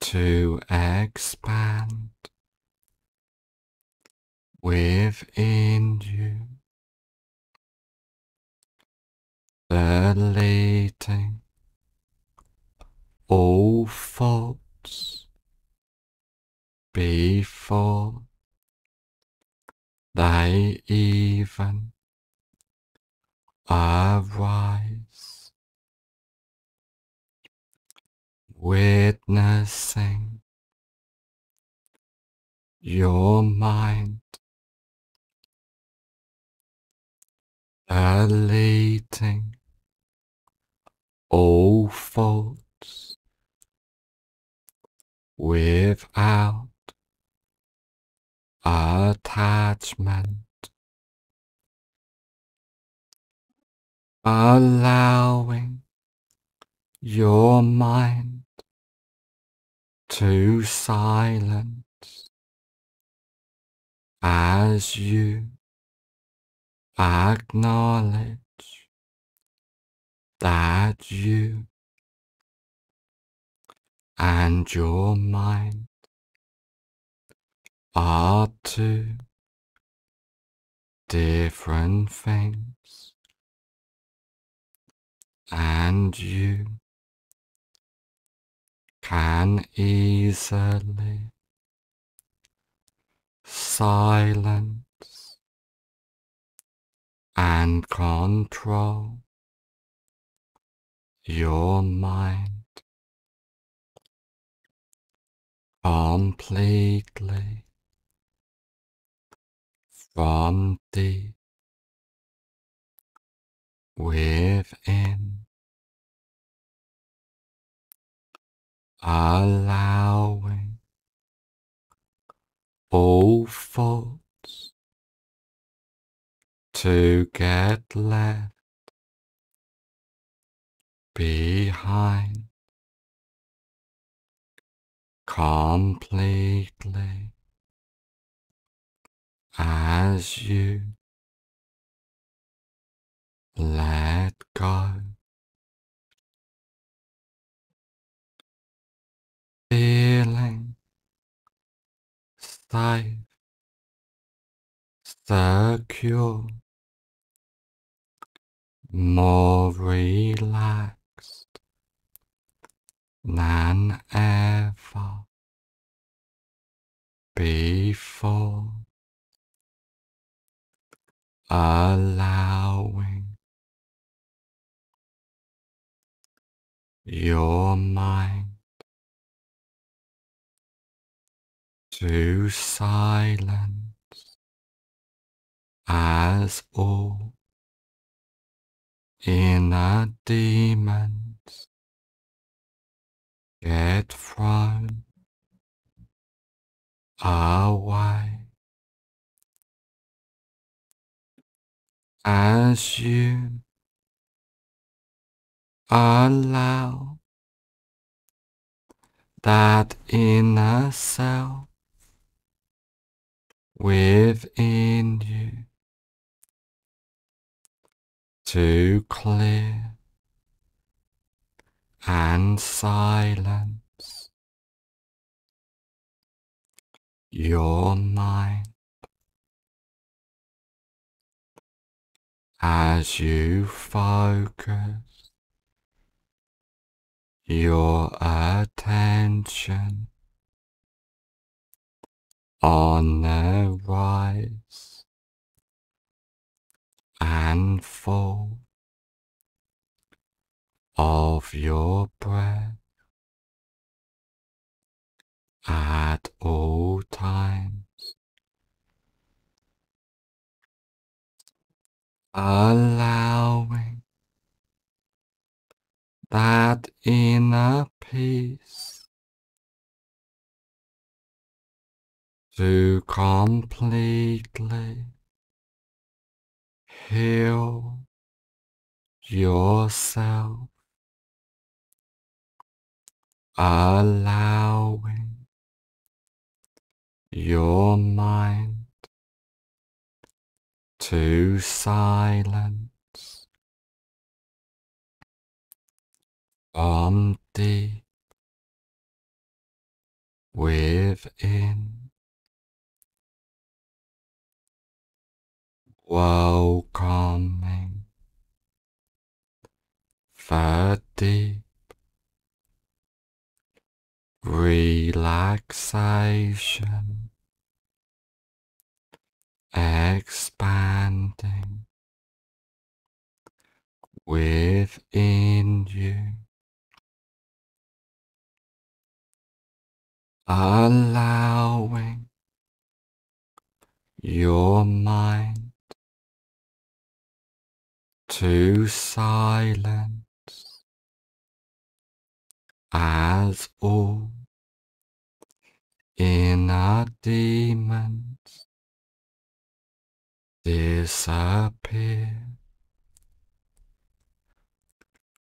to expand within you, deleting all thoughts before they even arise, witnessing your mind deleting all faults without attachment, allowing your mind to silence as you acknowledge that you and your mind are two different things, and you can easily silence and control your mind completely deep within, allowing all thoughts to get left behind completely as you let go. Feeling safe, secure, more relaxed than ever before, allowing your mind to silence as all inner demons get thrown away as you allow that inner self within you to clear and silence your mind as you focus your attention on the rise and fall of your breath at all times. Allowing that inner peace to completely heal yourself, allowing your mind to silence. From deep within. welcoming. The deep relaxation expanding within you. Allowing your mind to silence as all inner demons disappear,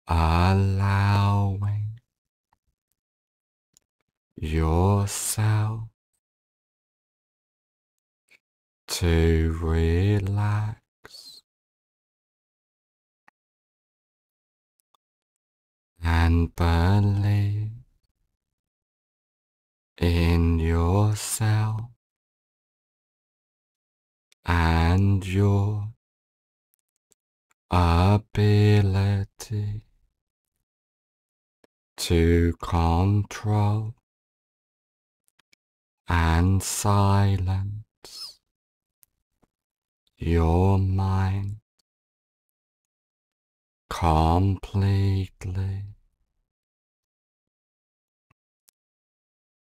allowing yourself. To relax. And believe in yourself and your ability to control and silence your mind completely.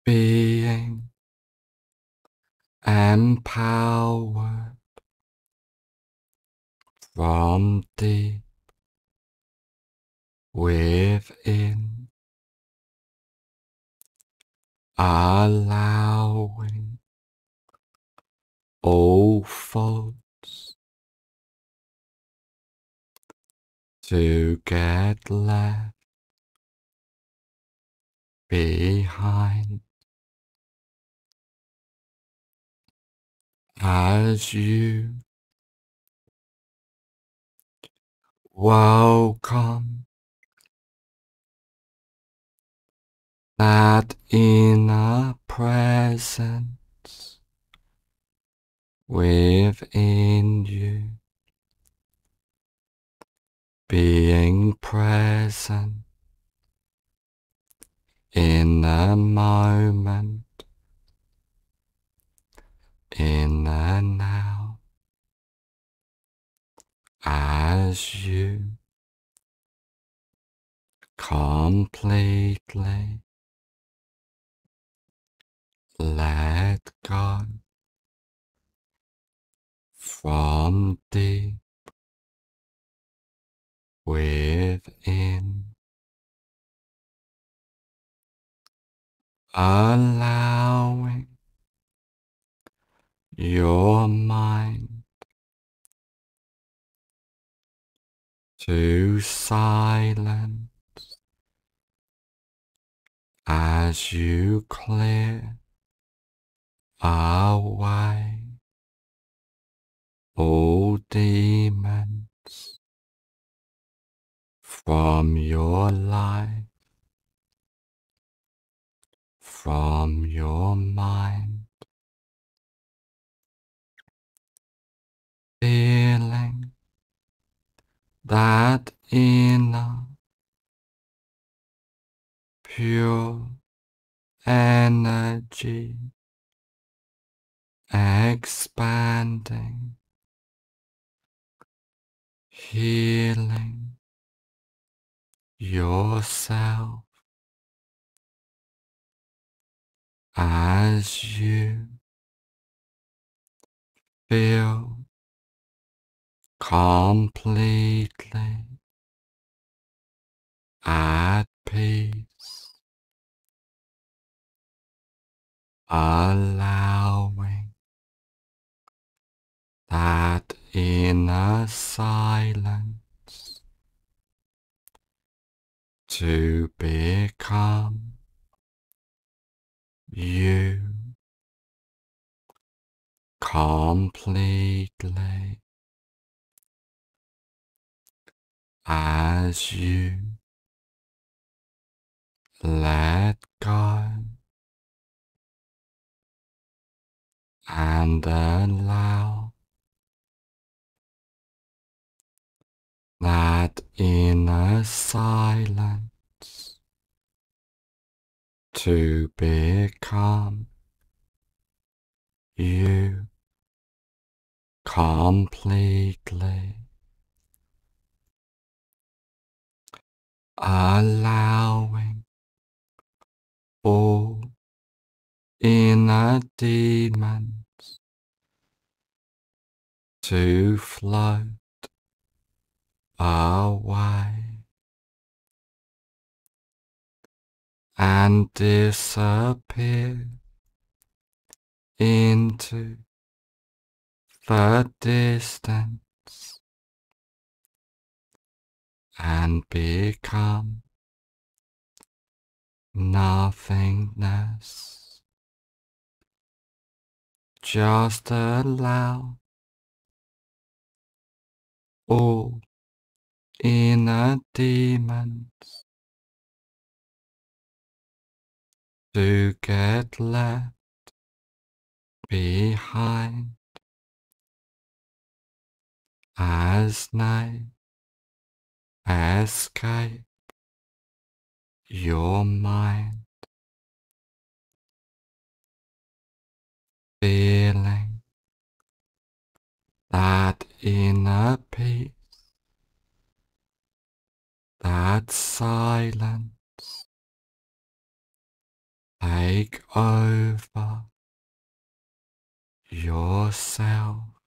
being empowered from deep within, allowing all faults to get left behind as you welcome that inner presence within you being present in the moment, in the now, as you completely let go from deep within, allowing your mind to silence as you clear away all demons from your life, from your mind, feeling that inner pure energy expanding, healing yourself as you feel completely at peace, allowing that inner silence to become you. Completely as you let go and allow that inner silence to become you completely. Allowing all inner demons to float away and disappear into the distance and become nothingness. Just allow all inner demons to get left behind as they escape your mind, feeling that inner peace, that silence take over yourself,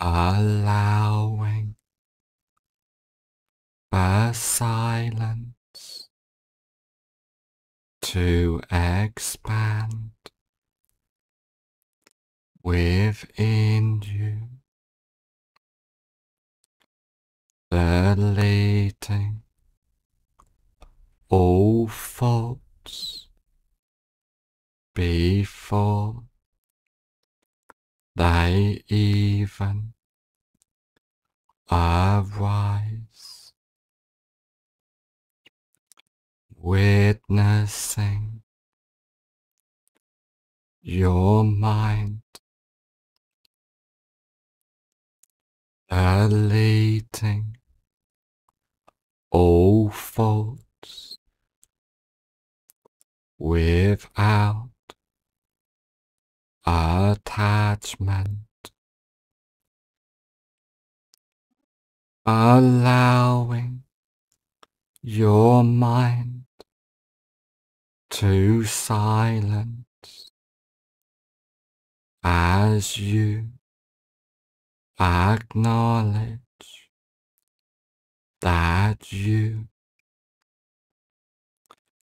allowing the silence to expand within you, deleting all thoughts before they even arise, witnessing your mind. Deleting all faults without attachment, allowing your mind to silence as you acknowledge that you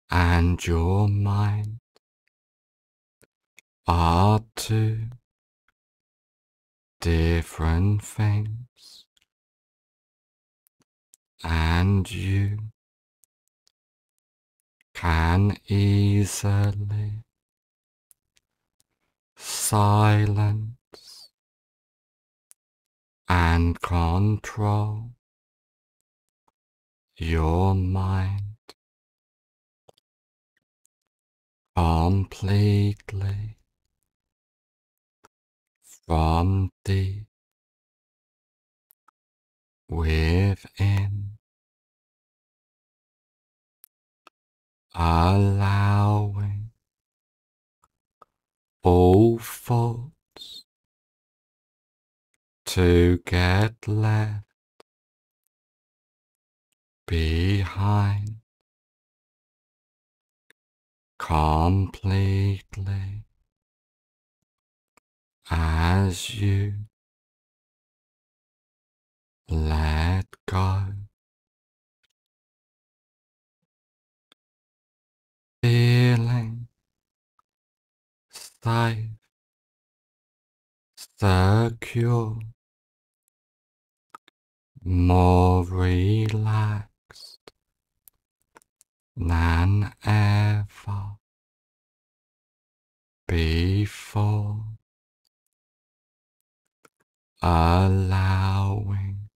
and your mind are two different things, and you can easily silence and control your mind completely from deep within, allowing all thoughts to get left behind completely as you let go, feeling safe, secure, more relaxed than ever before allowing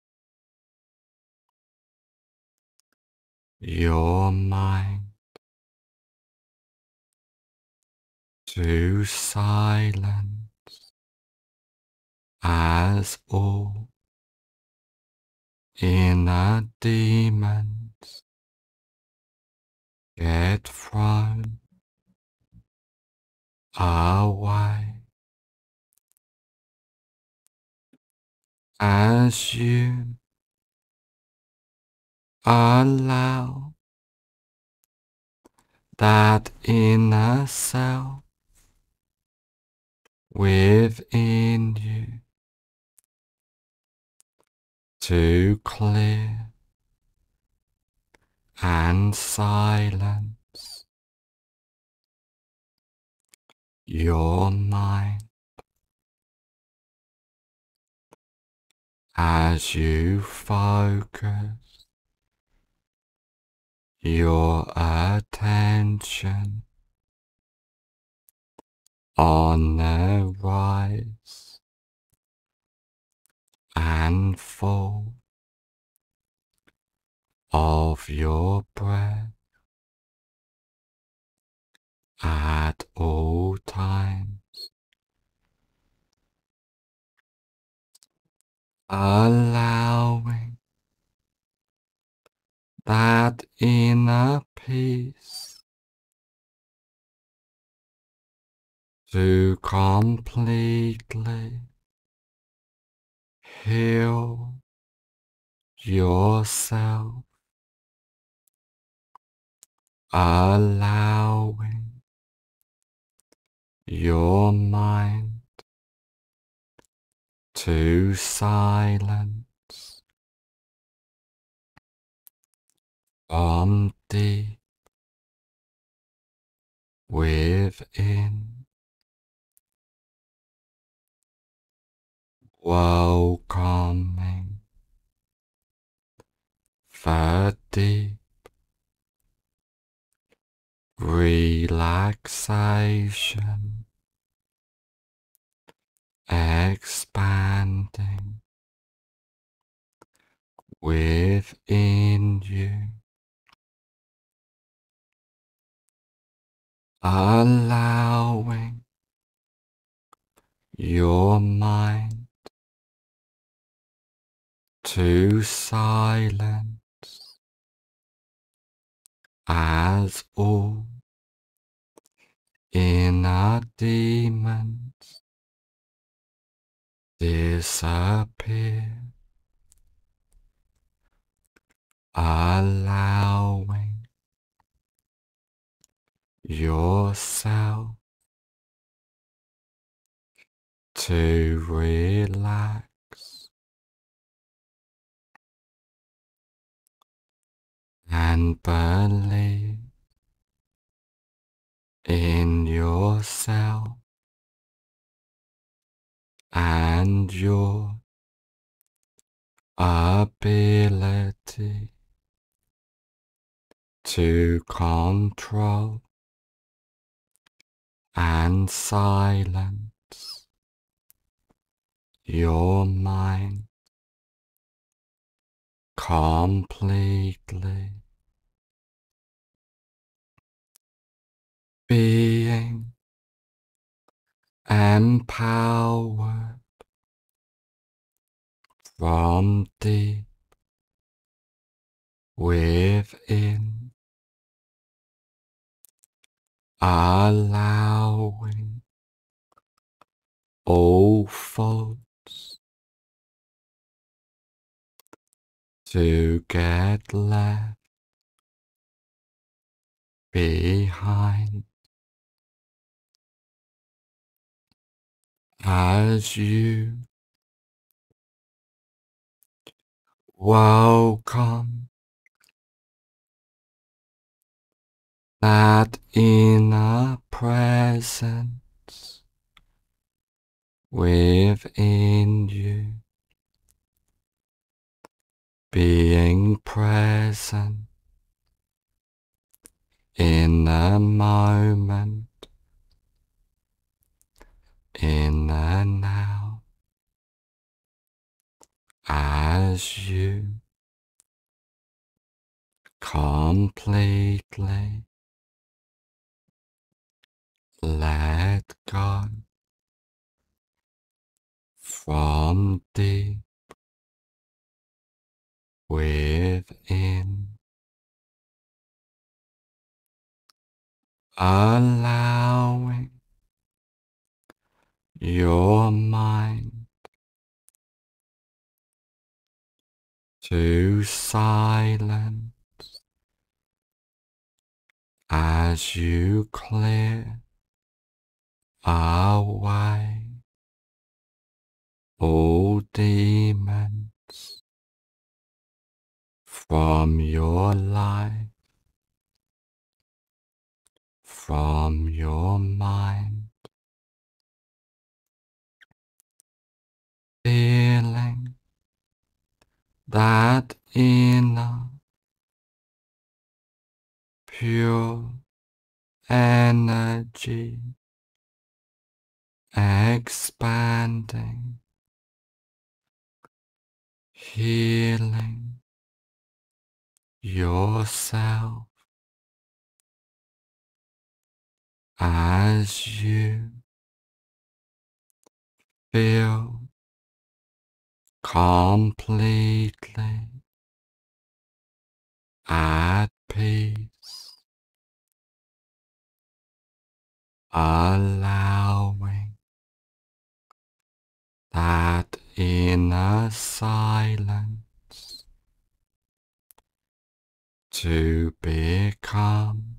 your mind to silence as all inner demons get thrown away as you allow that inner self within you to clear and silence your mind as you focus your attention on the rise and fall of your breath at all times. Allowing that inner peace to completely heal yourself, allowing your mind to silence. From deep within. Welcoming. The deep relaxation expanding within you, allowing your mind to silence as all inner demons disappear, allowing yourself to relax and believe in yourself and your ability to control and silence your mind completely. Being empowered from deep within, allowing all faults to get left behind as you welcome that inner presence within you being present in the moment in the now. As you completely let go from deep within, allowing your mind to silence as you clear away all demons from your life, from your mind. Feeling that inner pure energy expanding, healing yourself as you feel completely at peace, allowing that inner silence to become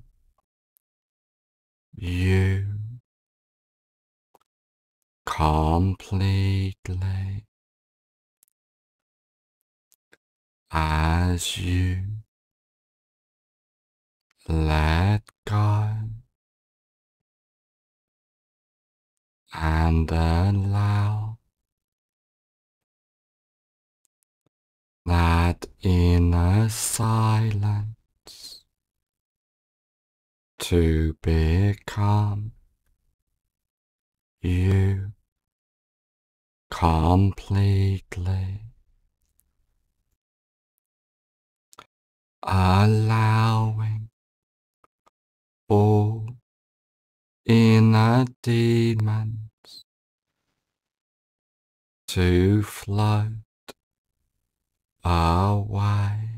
you completely as you let go and allow that inner silence to become you completely. Allowing all inner demons to float away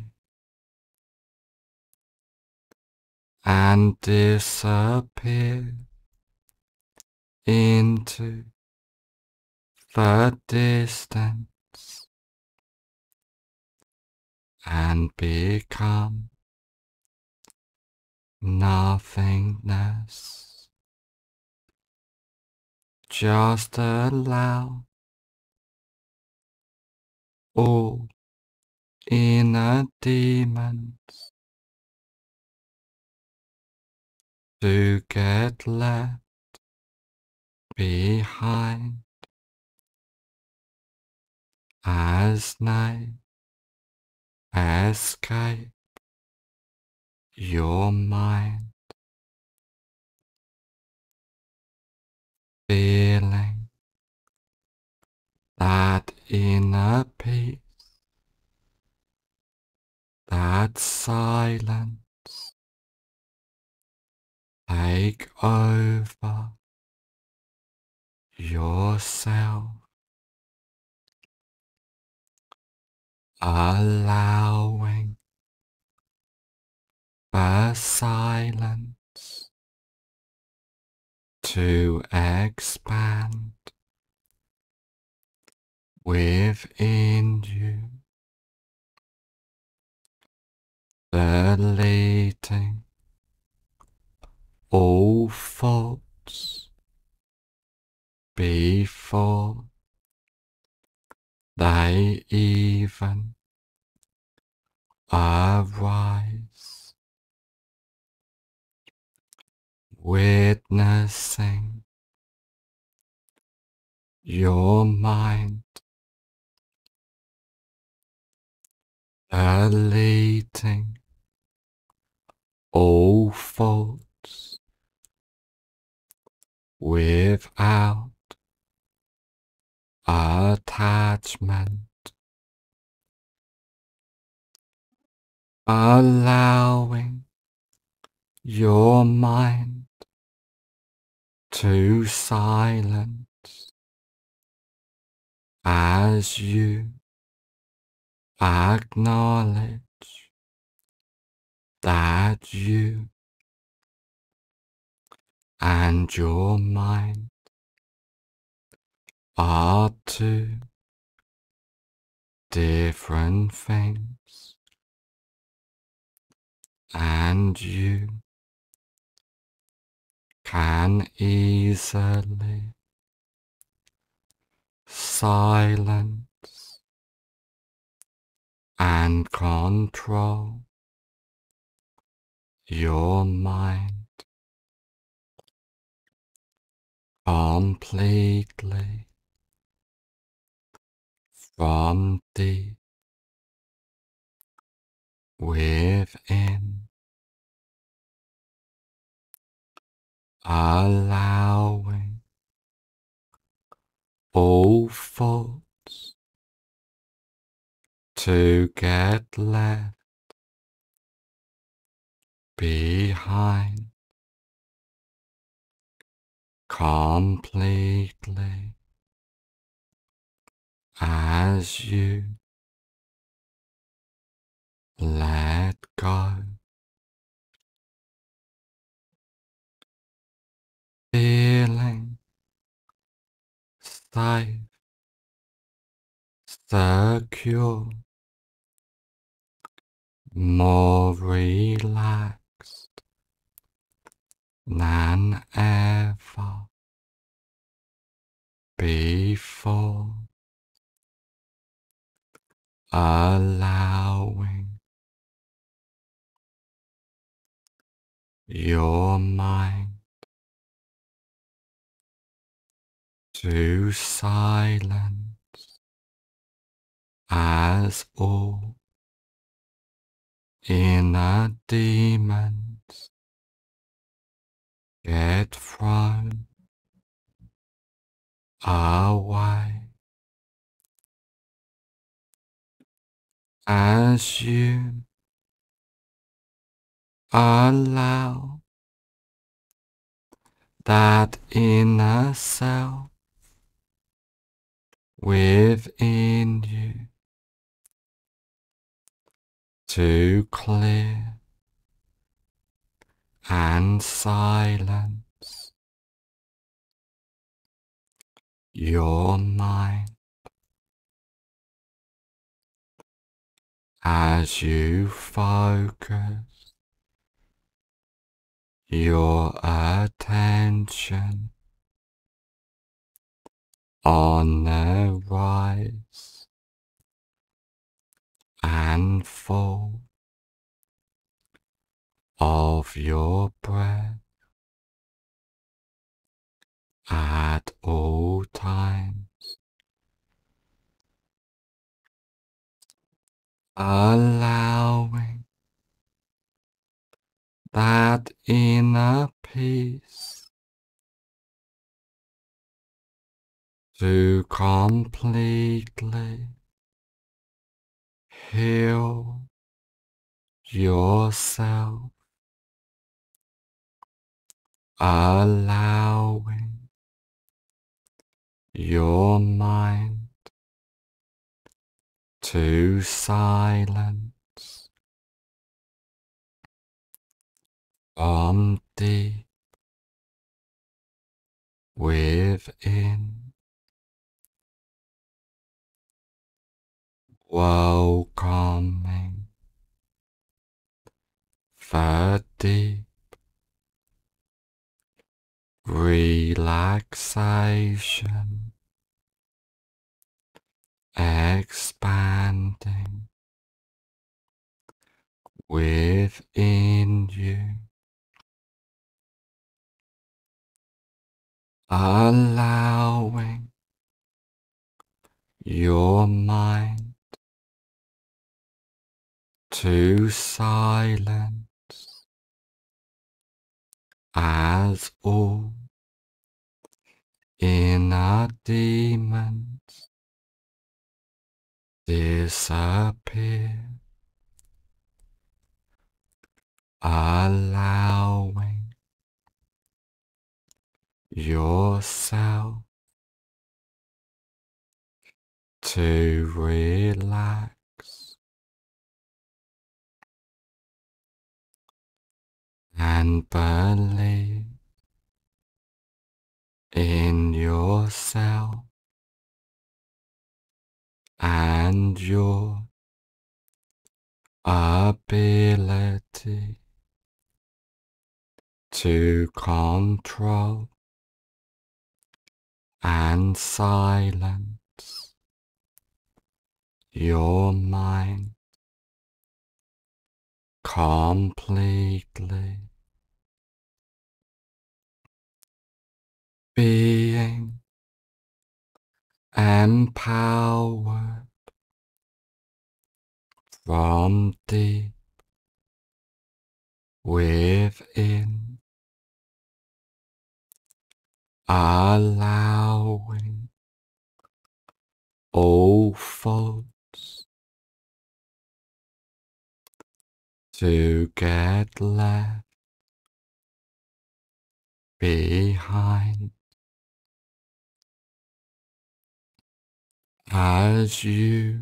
and disappear into the distance and become nothingness. Just allow all inner demons to get left behind as they escape your mind, feeling that inner peace, that silence take over yourself, allowing the silence to expand within you, deleting all thoughts before they even arise, witnessing your mind. Deleting all faults without attachment, allowing your mind to silence as you acknowledge that you and your mind are two different things, and you can easily silence and control your mind completely from deep within, allowing all thoughts to get left behind completely as you let go. Feeling safe, secure, more relaxed than ever before allowing your mind to silence as all inner demons get thrown away as you allow that inner self within you to clear and silence your mind as you focus your attention on the rise and fall of your breath at all times. Allowing that inner peace to completely heal yourself, allowing your mind to silence. From deep within. welcoming. The deep relaxation expanding within you. Allowing your mind to silence as all inner demons disappear, allowing yourself to relax and believe in yourself and your ability to control and silence your mind completely. Being empowered from deep within, allowing all faults to get left behind as you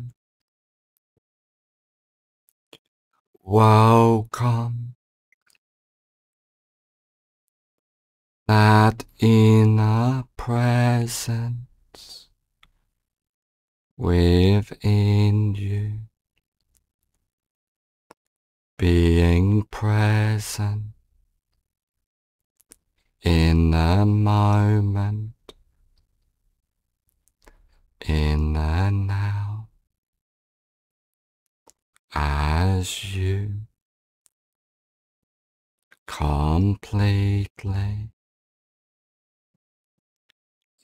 welcome that inner presence within you being present in the moment in the now. As you completely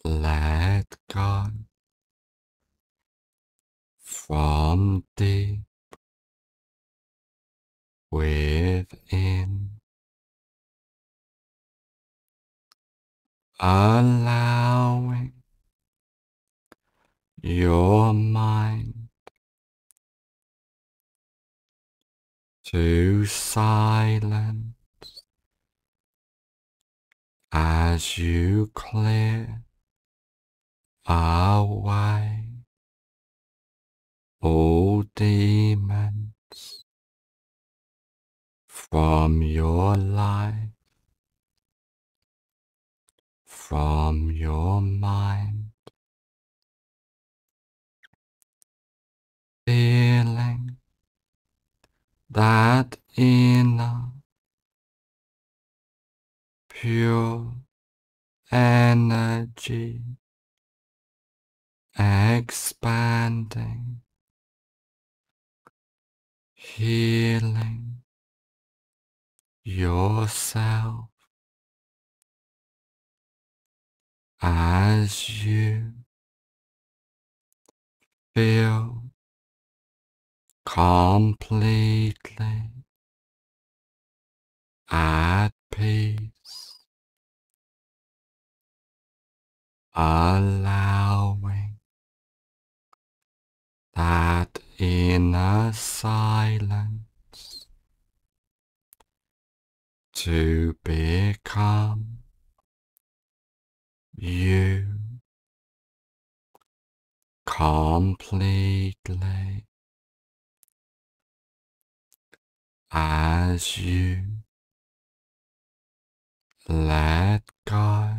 let go from deep within, allowing your mind to silence as you clear away all demons from your life, from your mind, feeling that inner pure energy expanding, healing yourself as you feel completely at peace, allowing that inner silence to become you completely as you let go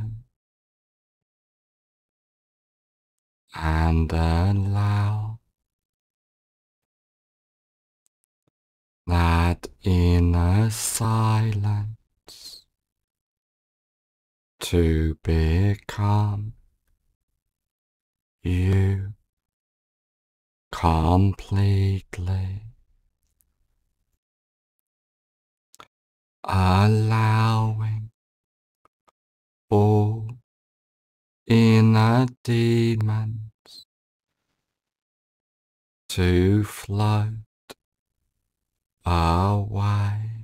and allow that inner silence to become you completely. Allowing all inner demons to float away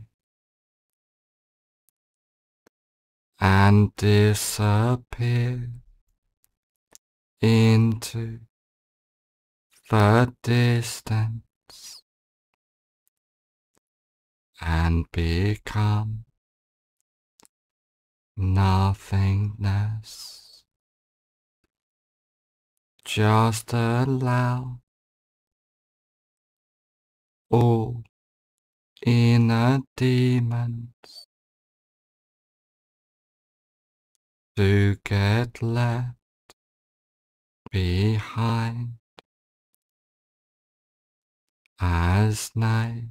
and disappear into the distance and become nothingness. Just allow all inner demons to get left behind as they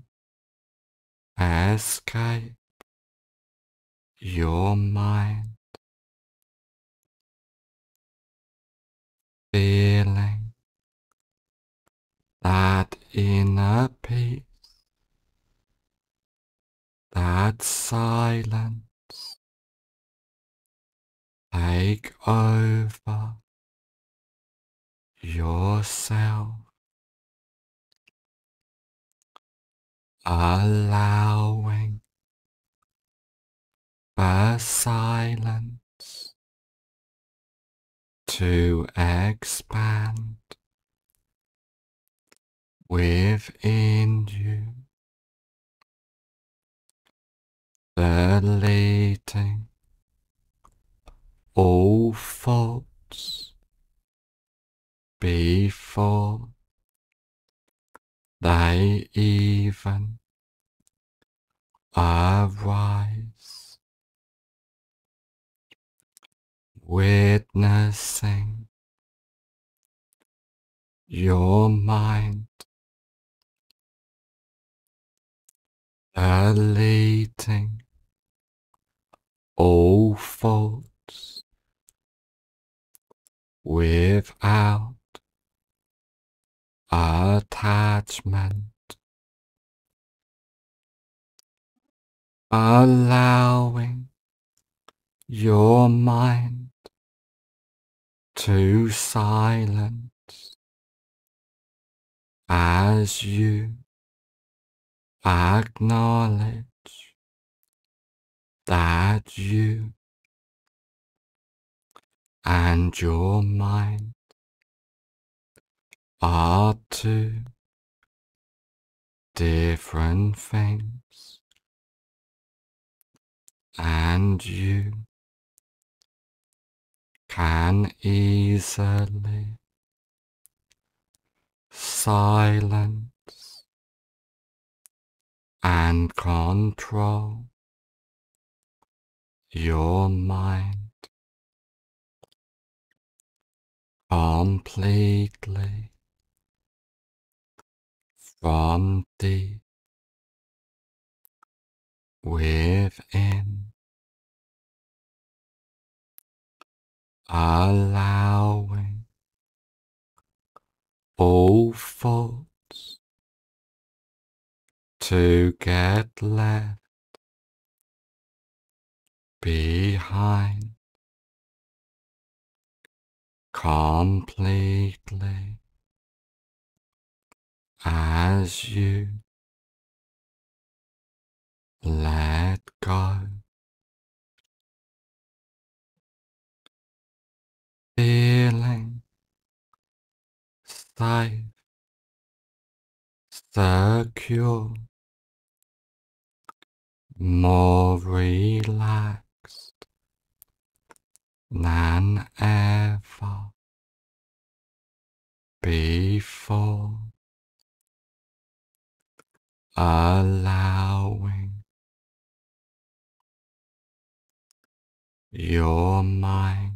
escape your mind, feeling that inner peace, that silence take over yourself allowing the silence to expand within you, deleting all thoughts before they even arise, witnessing your mind elating all faults without attachment, allowing your mind to silence as you acknowledge that you and your mind are two different things, and you can easily silence and control your mind completely deep within, allowing all thoughts to get left behind completely as you let go. Feeling safe, secure, more relaxed than ever before, allowing your mind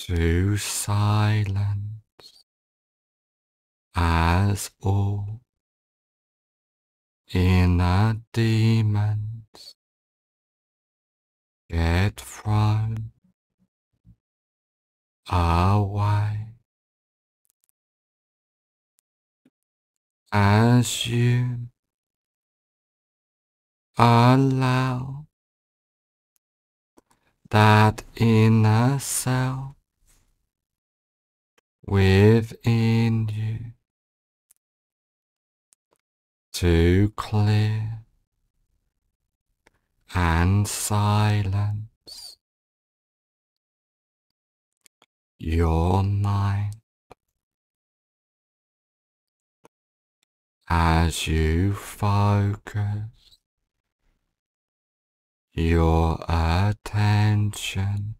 to silence as all inner demons get thrown away as you allow that inner self within you to clear and silence your mind as you focus your attention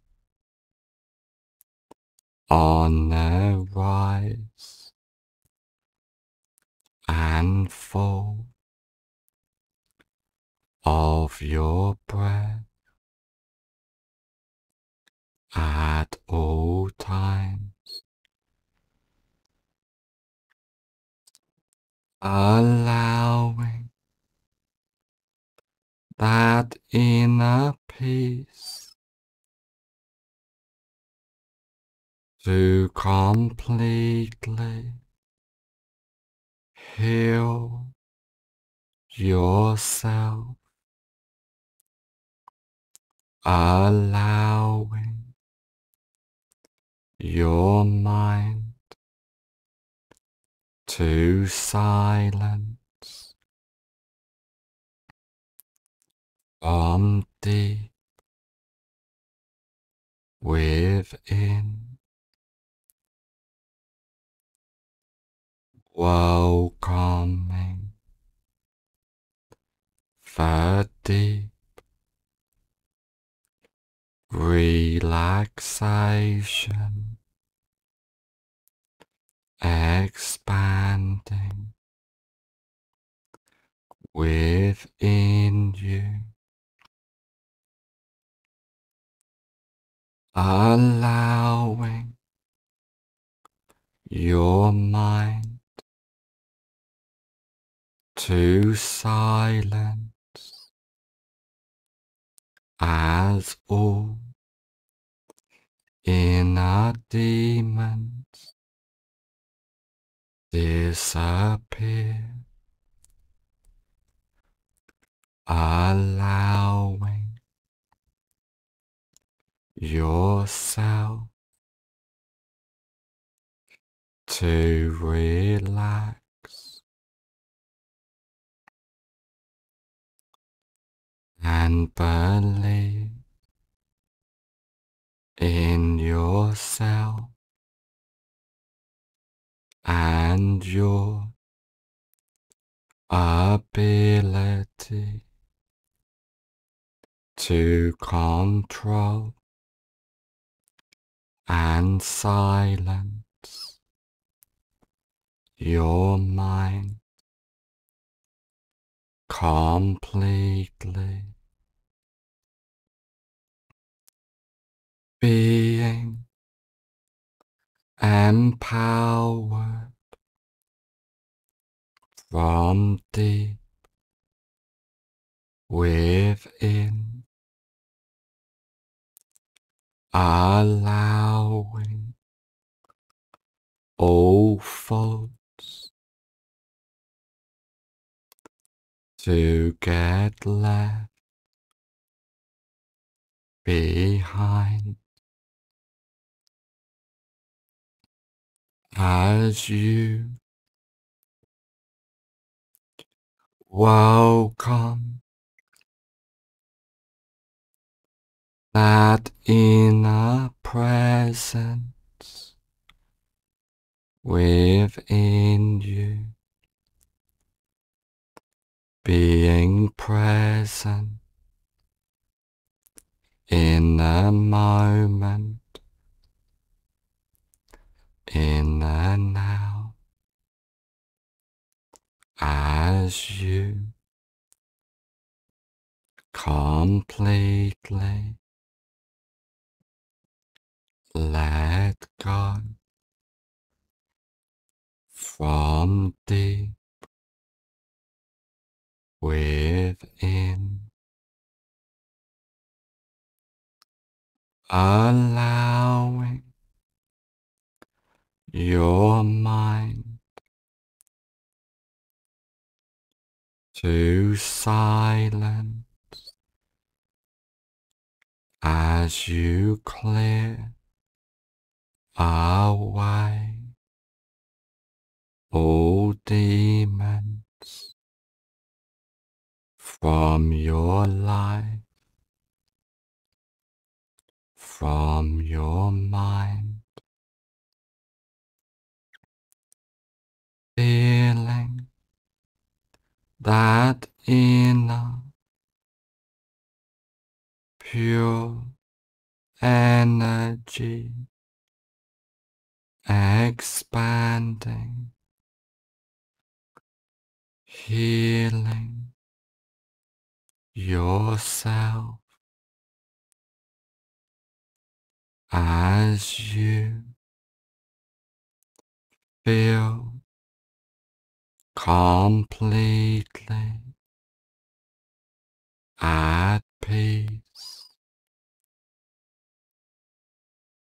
on the rise and fall of your breath at all times. Allowing that inner peace to completely heal yourself, allowing your mind to silence. From deep within. Welcoming. The deep relaxation expanding within you, allowing your mind to silence as all inner demons disappear, allowing yourself to relax and believe in yourself and your ability to control and silence your mind completely. Being empowered from deep within, allowing all faults to get left behind as you welcome that inner presence within you being present in the moment in the now. As you completely let go from deep within, allowing your mind to silence as you clear away all demons from your life, from your mind. Feeling that inner pure energy expanding, healing yourself as you feel completely at peace,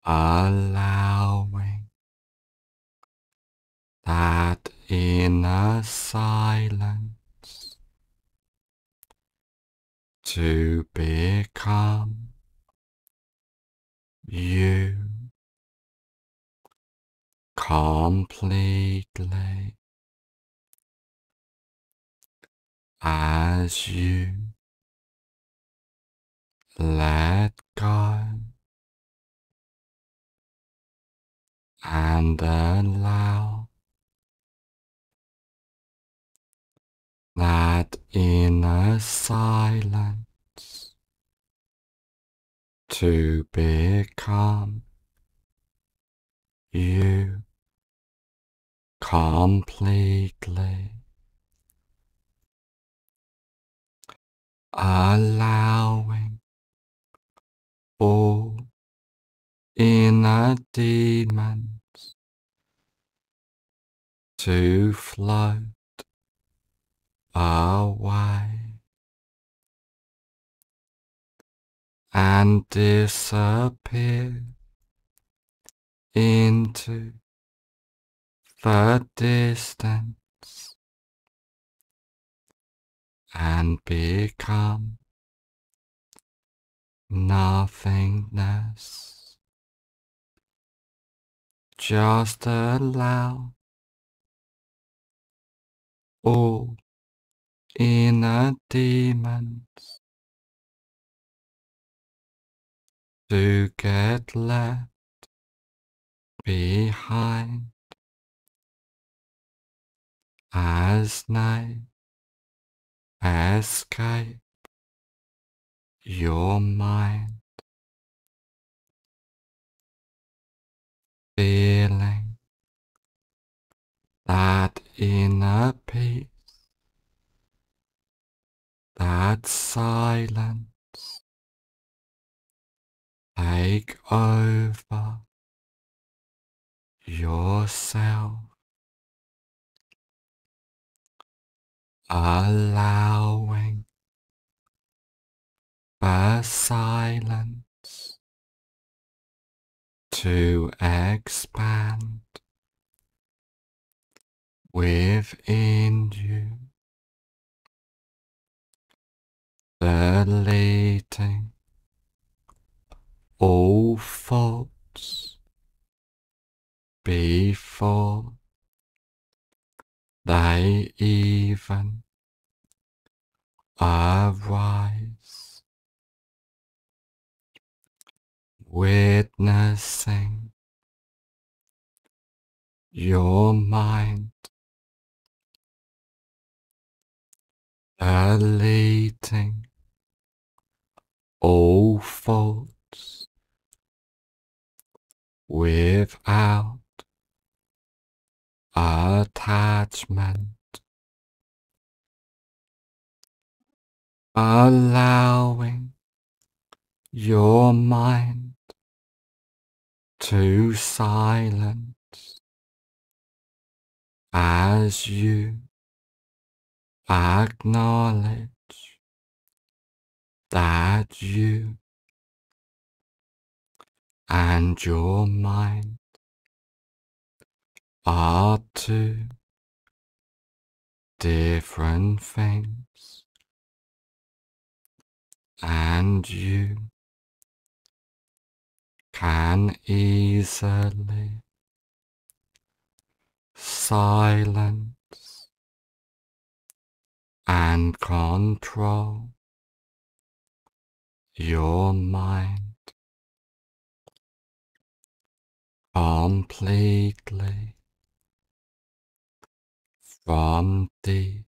allowing that inner silence to become you completely as you let go and allow that inner silence to become you completely. Allowing all inner demons to float away and disappear into the distance and become nothingness. Just allow all inner demons to get left behind as they escape your mind, feeling that inner peace, that silence take over yourself, allowing the silence to expand within you, deleting all faults before they even arise, witnessing your mind deleting all faults without attachment, allowing your mind to silence as you acknowledge that you and your mind are two different things, and you can easily silence and control your mind completely from deep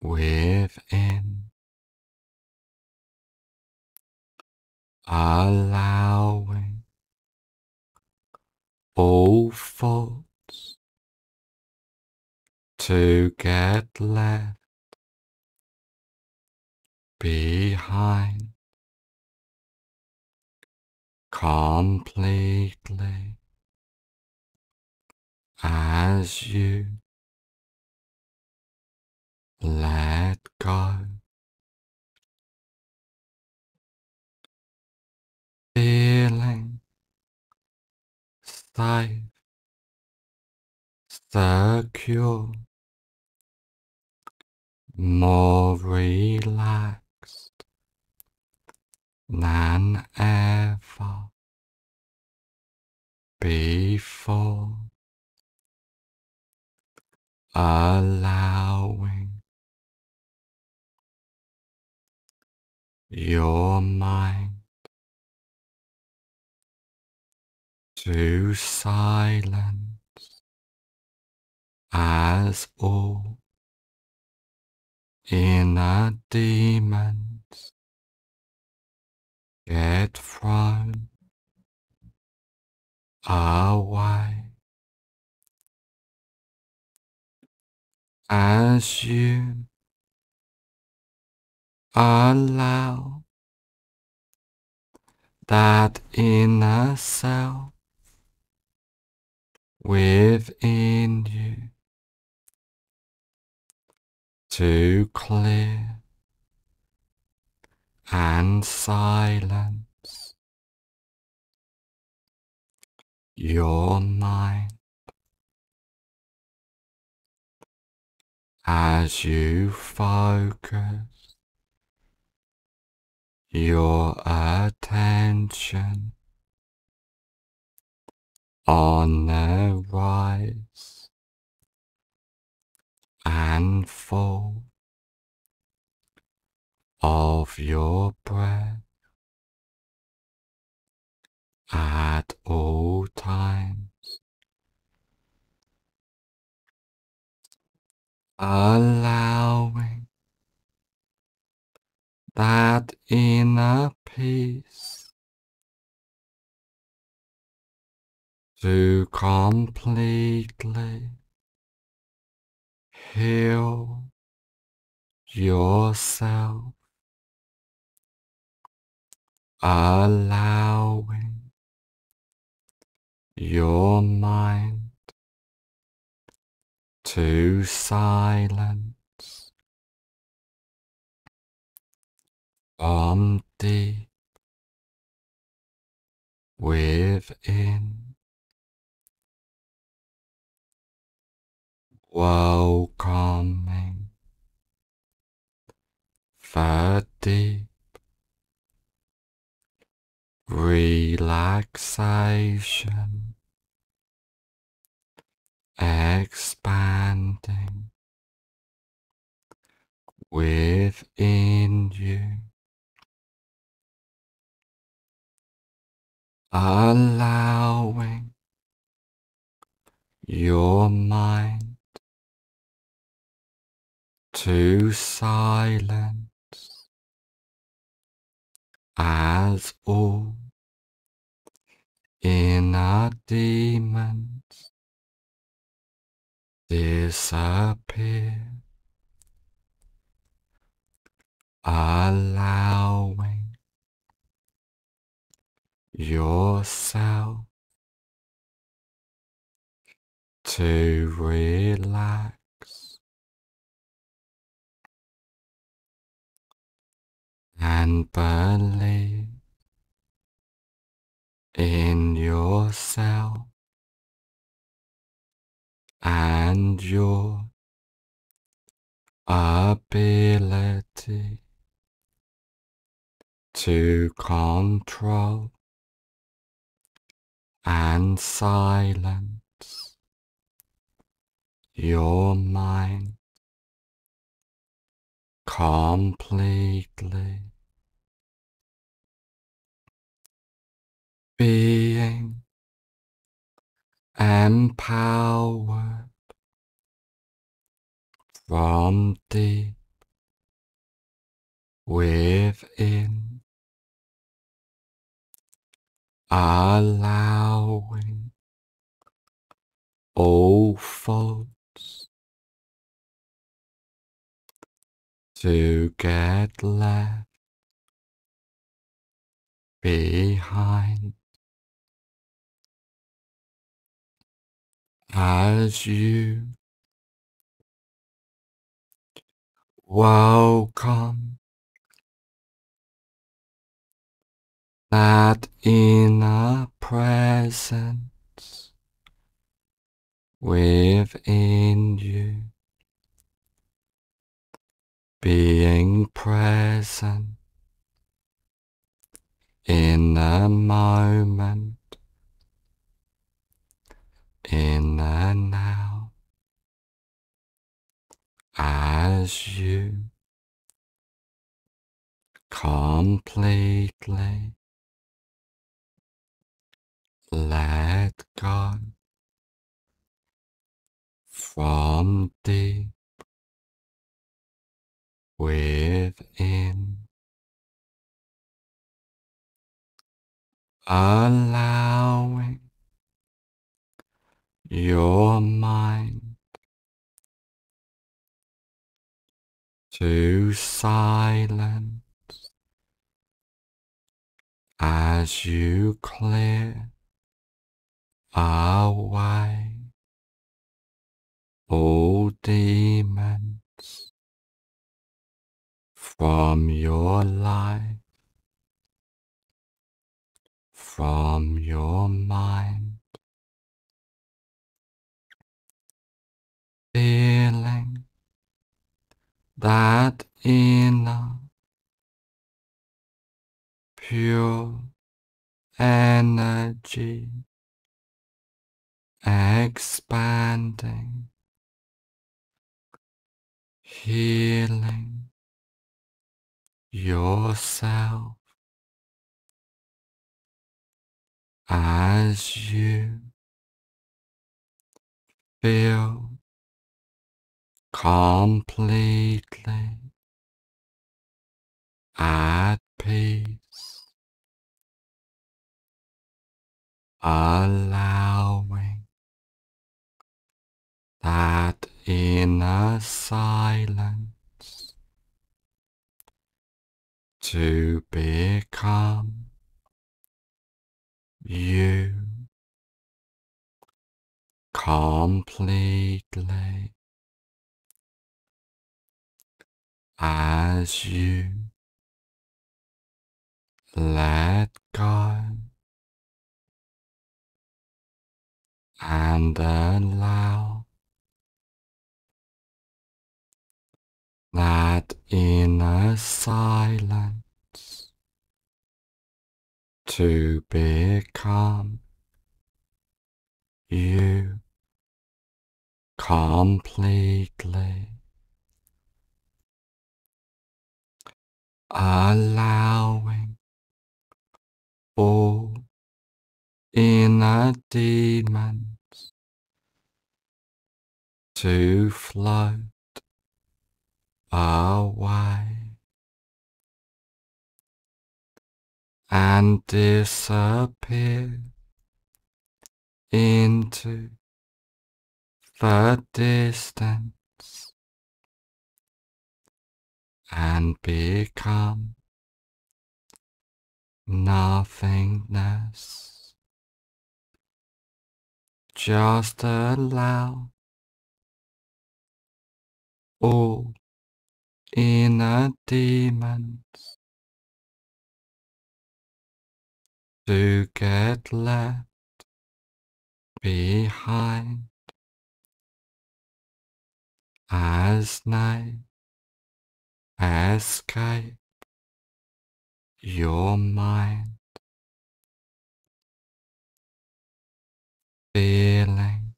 within, allowing all faults to get left behind completely as you let go, feeling. Safe, secure, more relaxed than ever before. Allowing your mind to silence as all inner demons get thrown away. As you allow that inner self within you. To clear and silence. Your mind. As you focus your attention on the rise and fall of your breath at all times, allowing that inner peace to completely heal yourself, allowing your mind to silence from deep within. Welcoming. The deep relaxation. Expanding. Within you, allowing your mind to silence as all inner demons disappear, allowing yourself to relax and believe in yourself and your ability to control and silence your mind completely being empowered from deep within, allowing all faults to get left behind as you welcome that inner presence within you being present in the moment in the now. As you completely let go from deep within, allowing your mind to silence as you clear away all demons from your life, from your mind. Feeling that inner pure energy expanding, healing yourself as you feel completely at peace, allowing that inner silence to become you completely as you let go and allow that inner silence to become you completely. Allowing all inner demons to float away and disappear into the distance and become nothingness. Just allow all inner demons to get left behind as they escape your mind, feeling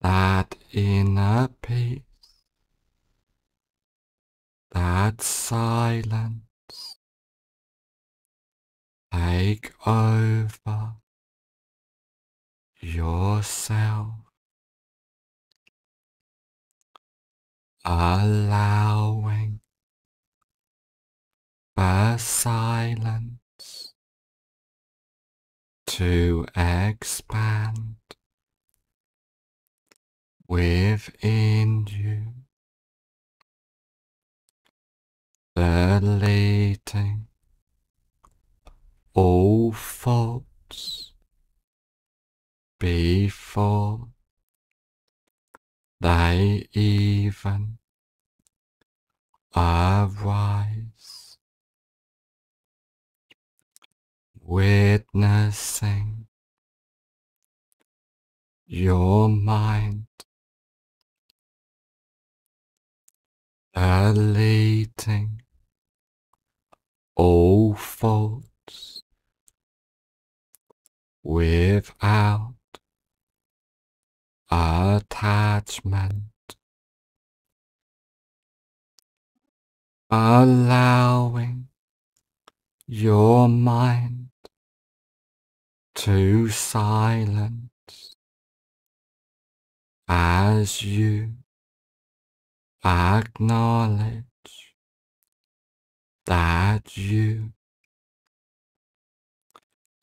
that inner peace, that silence take over yourself, allowing the silence to expand within you, deleting all thoughts before they even arise, witnessing your mind deleting all faults without attachment, allowing your mind to silence as you acknowledge that you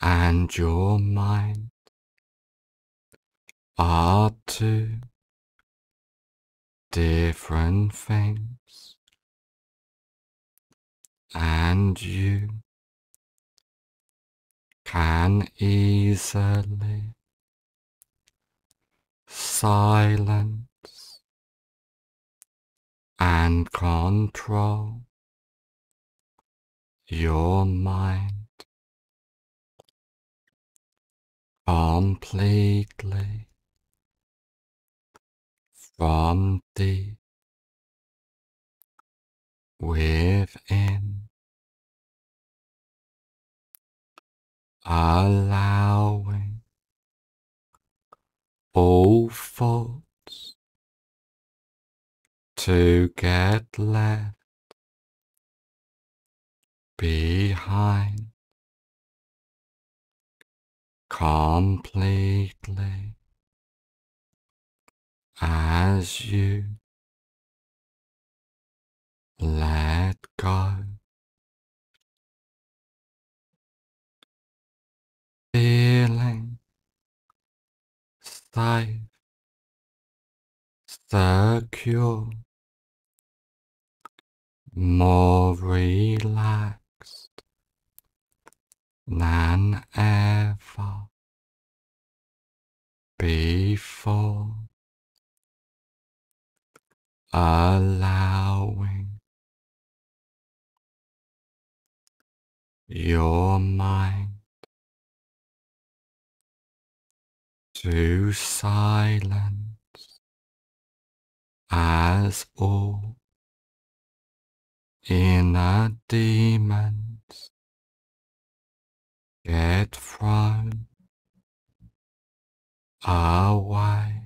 and your mind are two different things, and you can easily silence and control your mind completely from deep within, allowing all thoughts to get left behind completely as you let go. Feeling safe, secure, more relaxed than ever before, allowing your mind to silence as all inner demons get thrown away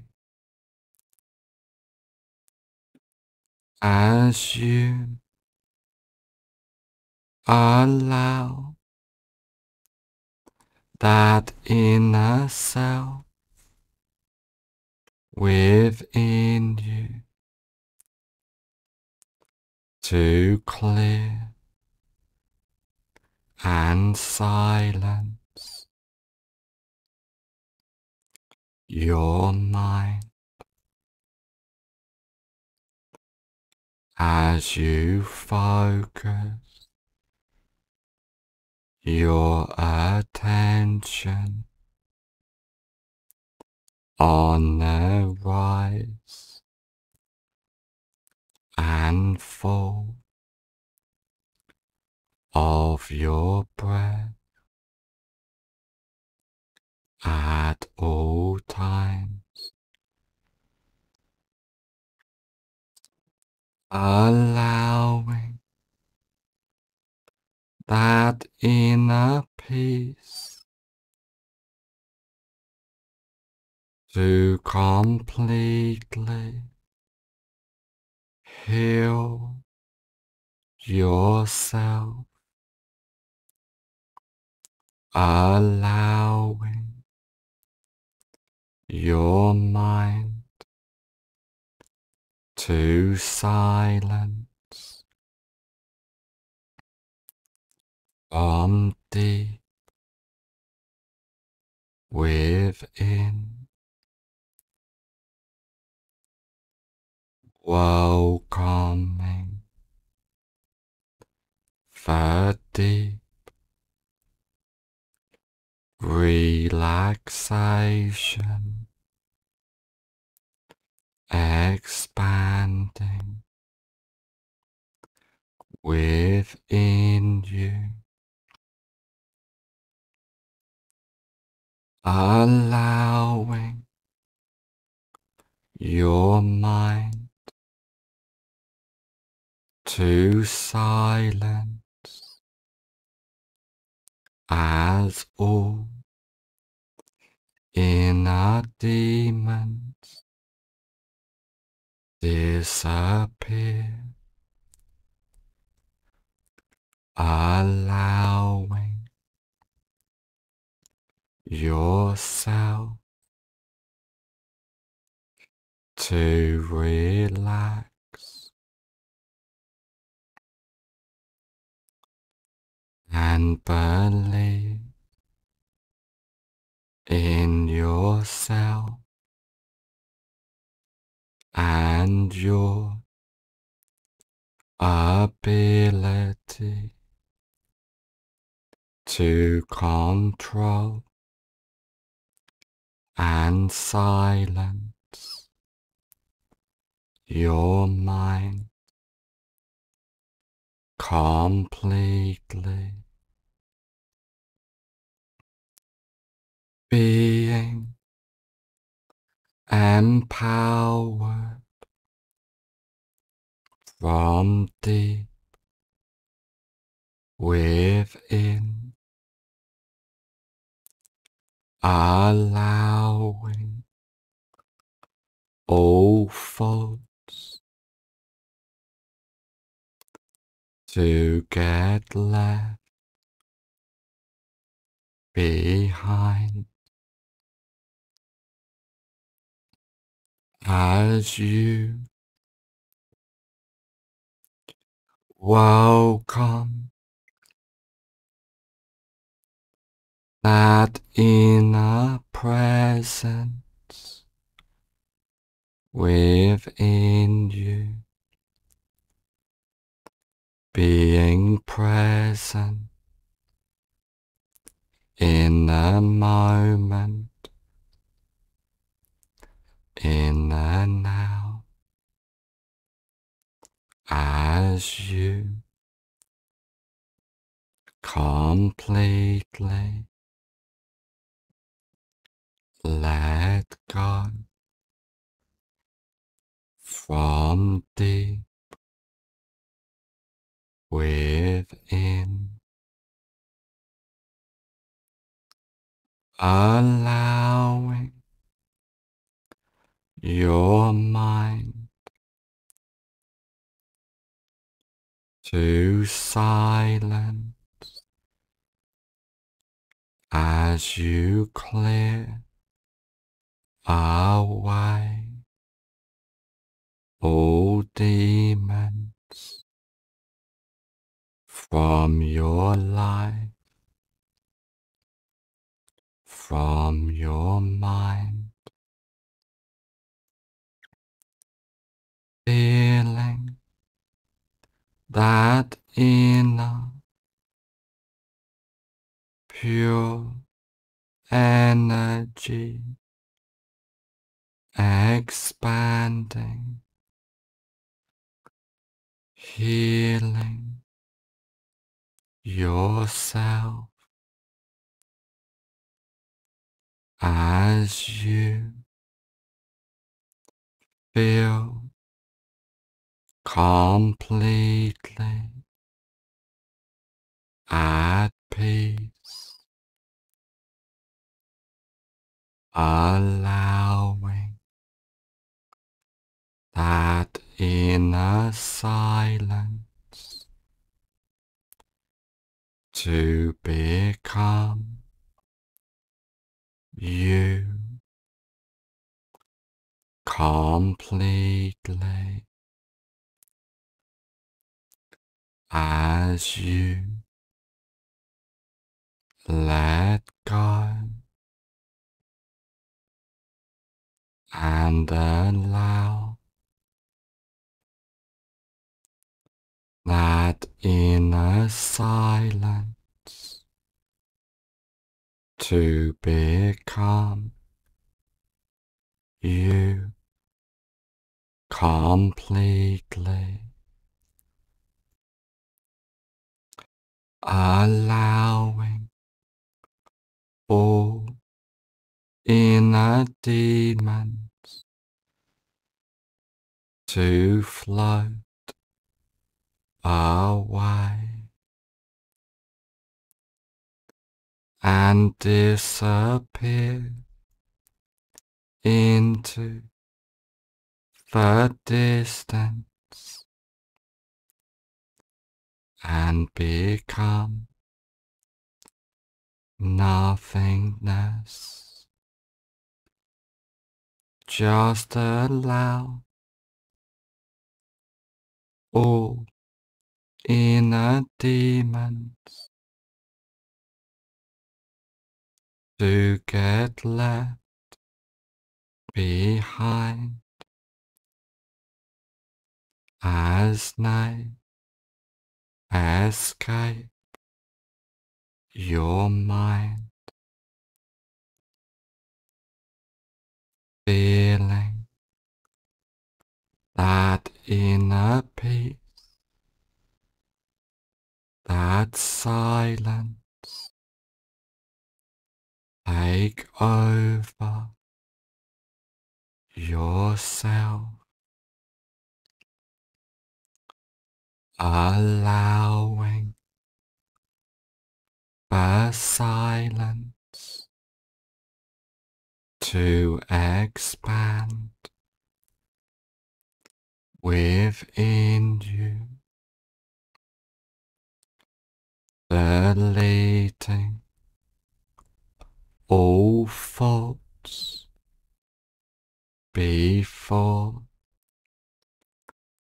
as you allow that inner self within you to clear and silence your mind as you focus your attention on the rise and fall of your breath at all times, allowing that inner peace to completely heal yourself, allowing your mind to silence. From deep within. welcoming. The deep relaxation expanding within you. Allowing your mind to silence as all inner demons disappear, allowing yourself to relax and believe in yourself and your ability to control and silence your mind completely. being empowered from deep within, allowing all thoughts to get left behind as you welcome that inner presence within you being present in the moment, in the now, as you completely let go from deep within. allowing your mind to silence as you clear away all demons from your life from your mind, feeling that inner pure energy expanding, healing yourself as you feel completely at peace, allowing that inner silence to become you completely as you let go and allow that inner silence to become you completely. Allowing all inner demons to float away. and disappear into the distance and become nothingness. Just allow all inner demons to get left behind as they escape your mind, feeling that inner peace, that silence Take over yourself, allowing the silence to expand within you, deleting all faults before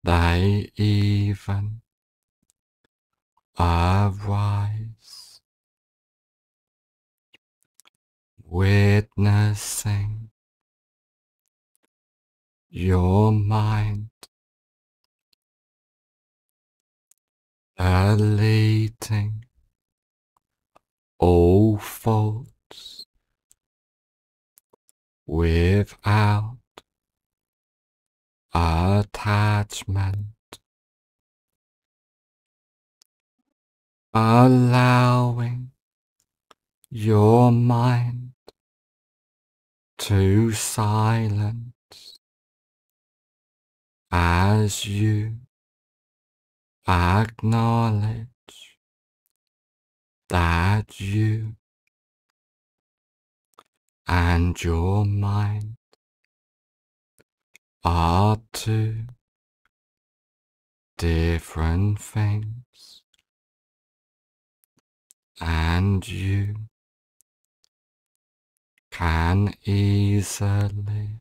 they even arise, witnessing your mind deleting all faults without attachment, allowing your mind to silence as you acknowledge that you and your mind are two different things, and you can easily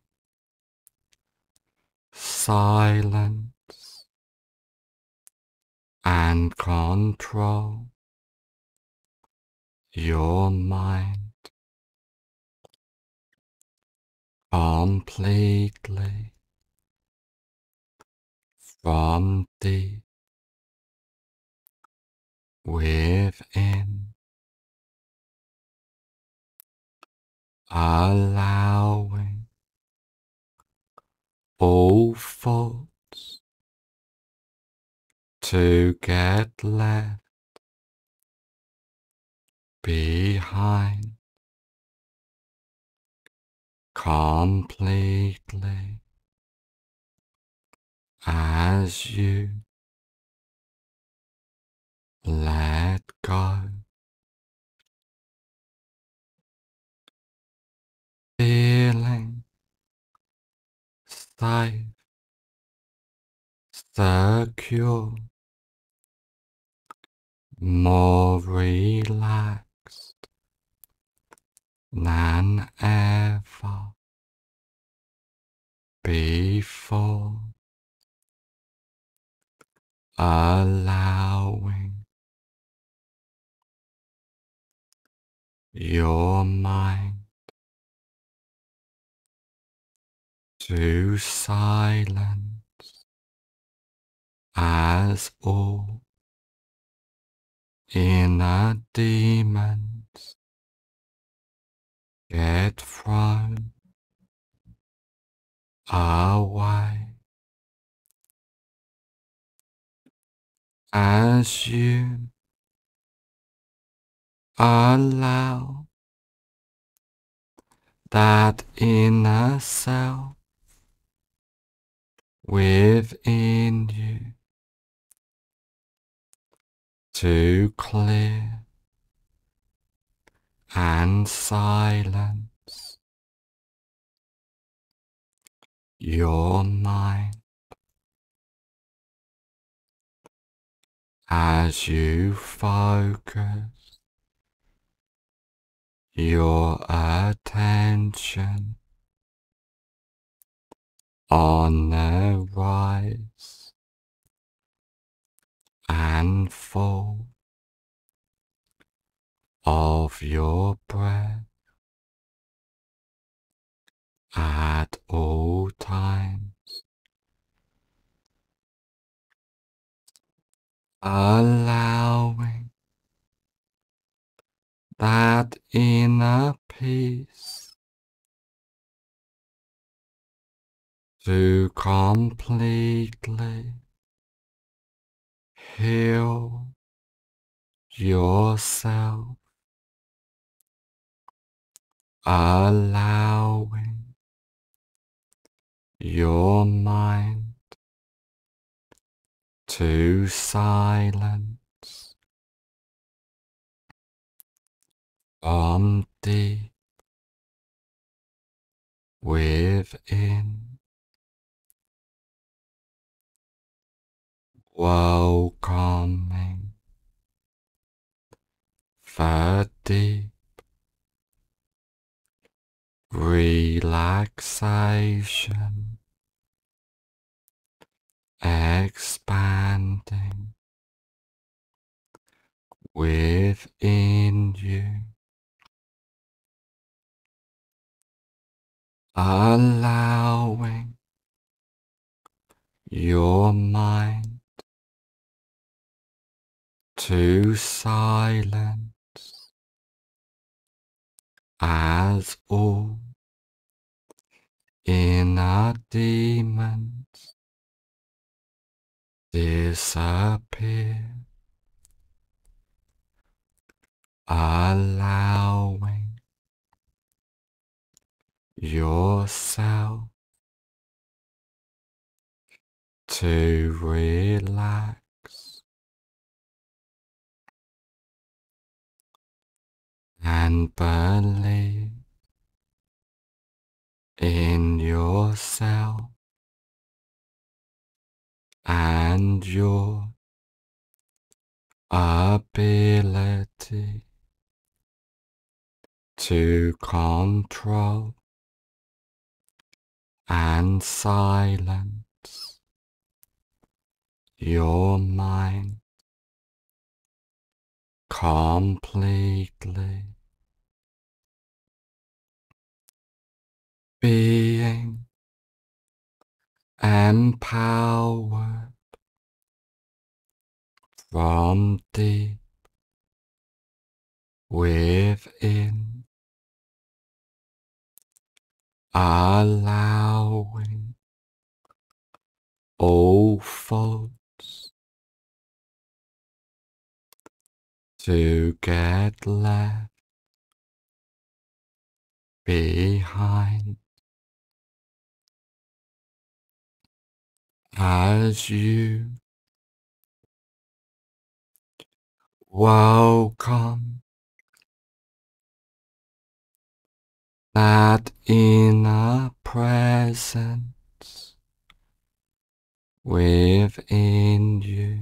silence and control your mind completely deep within, allowing all thoughts to get left behind completely as you let go. Feeling safe, secure, more relaxed than ever before, allowing your mind to silence as all inner demons get thrown away as you allow that inner self within you to clear and silence your mind as you focus your attention on the rise and fall of your breath at all times, allowing that inner peace to completely heal yourself, allowing your mind to silence. From deep within. welcoming. The deep relaxation expanding within you. Allowing your mind to silence as all inner demons disappear, allowing yourself to relax and believe in yourself and your ability to control and silence your mind completely. being empowered from deep within, allowing all faults to get left behind as you welcome that inner presence within you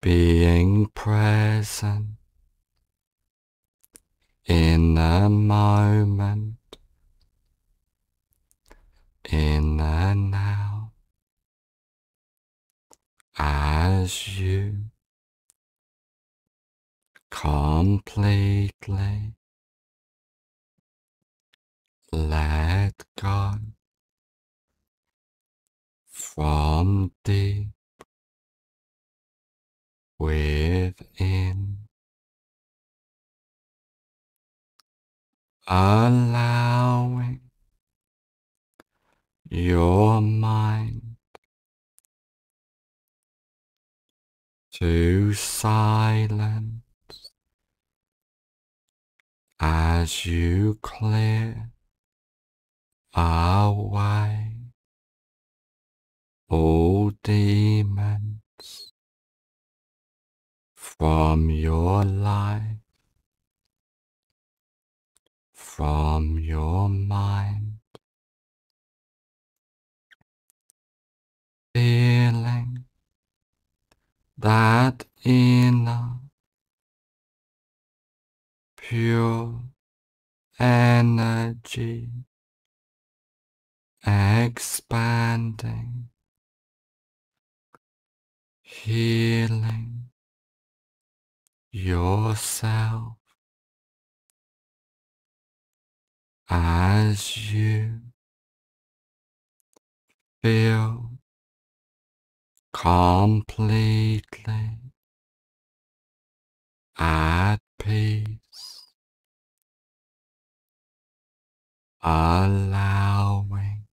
being present in the moment in the now as you completely let go from deep within, allowing your mind to silence as you clear away all demons from your life, from your mind. Feeling that inner pure energy expanding, healing yourself as you feel completely at peace, allowing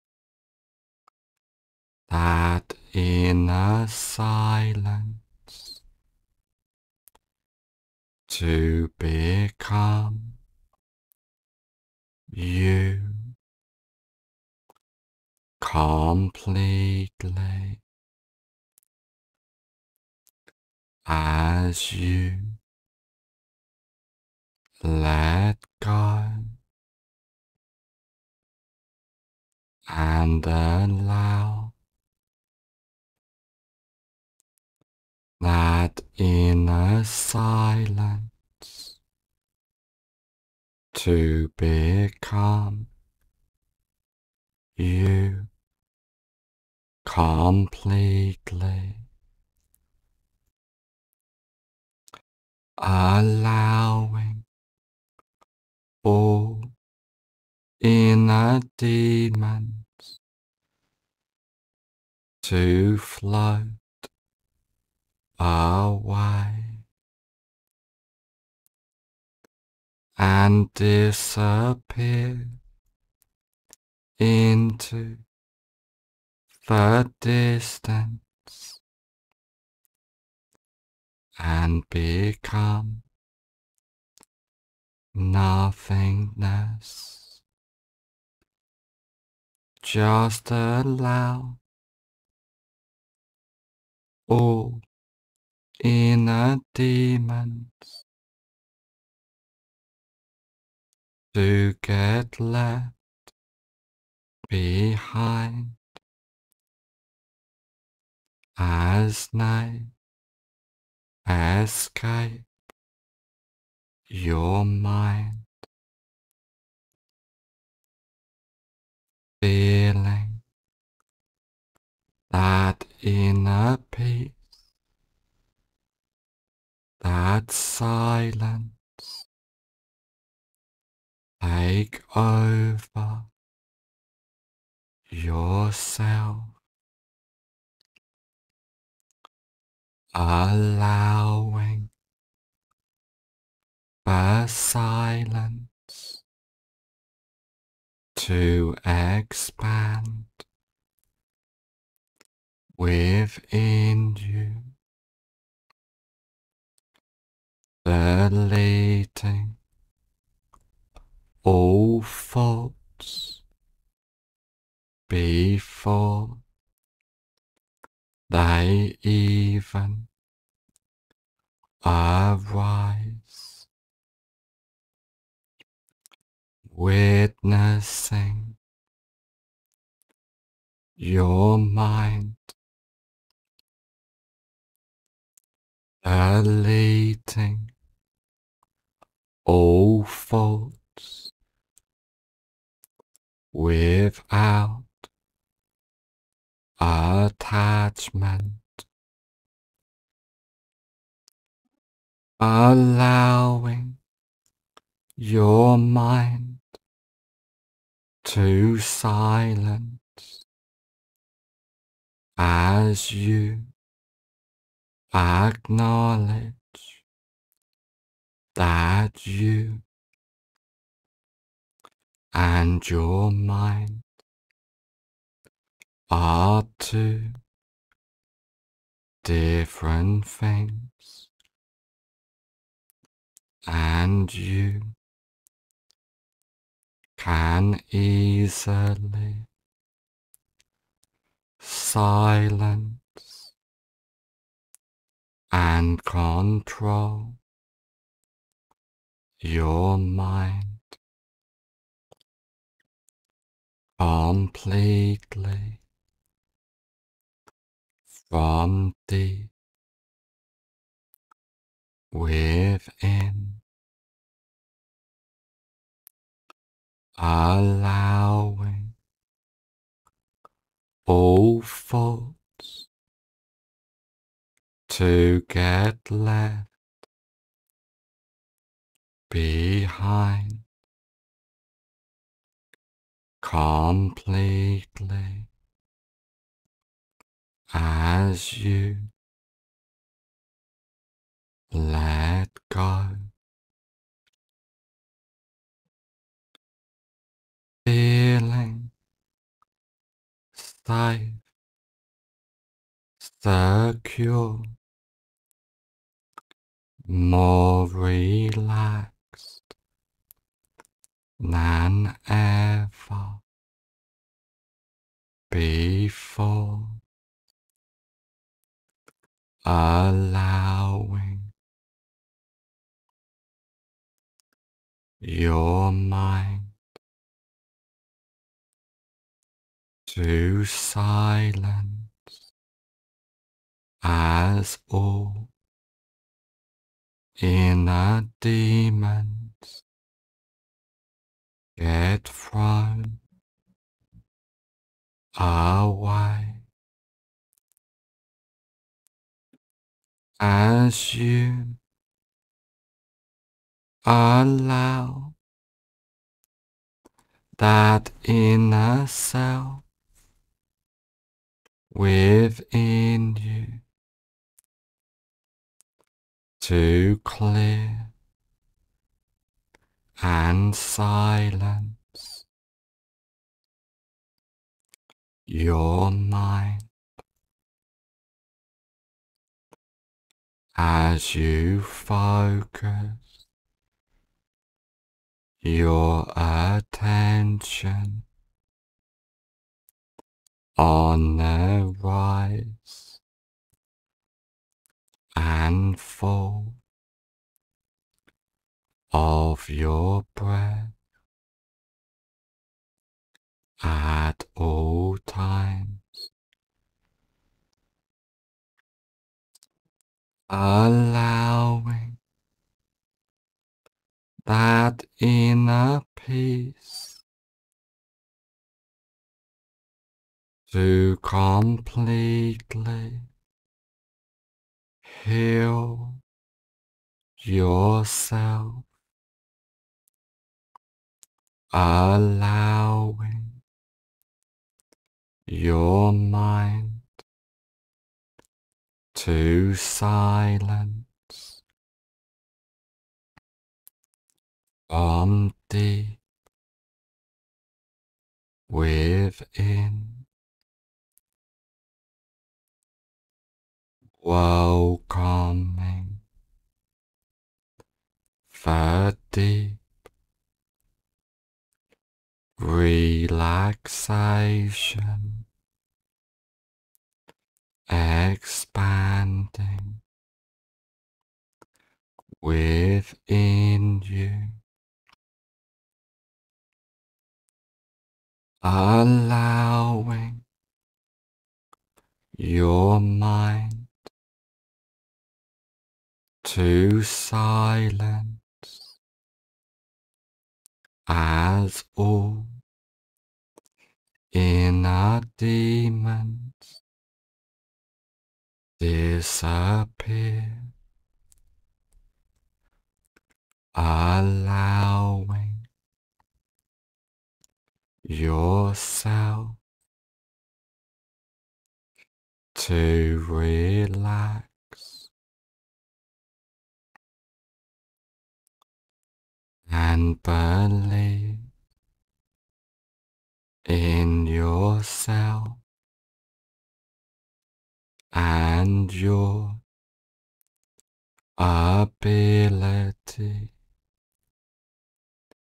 that inner silence to become you completely as you let go and allow that inner silence to become you completely allowing all inner demons to float away and disappear into the distance and become nothingness. Just allow all inner demons to get left behind as they escape your mind, feeling that inner peace, that silence take over yourself, allowing the silence to expand within you, deleting all faults before they even arise, witnessing your mind deleting all faults without attachment, allowing your mind to silence as you acknowledge that you and your mind are two different things, and you can easily silence and control your mind completely deep within, allowing all faults to get left behind completely as you let go, feeling safe, secure, more relaxed than ever before, allowing your mind to silence as all inner demons get thrown away as you allow that inner self within you to clear and silence your mind as you focus your attention on the rise and fall of your breath at all times, allowing that inner peace to completely heal yourself, allowing your mind to silence. From deep within. Welcoming. The deep relaxation expanding within you, allowing your mind to silence as all inner demons disappear, allowing yourself to relax and believe in yourself and your ability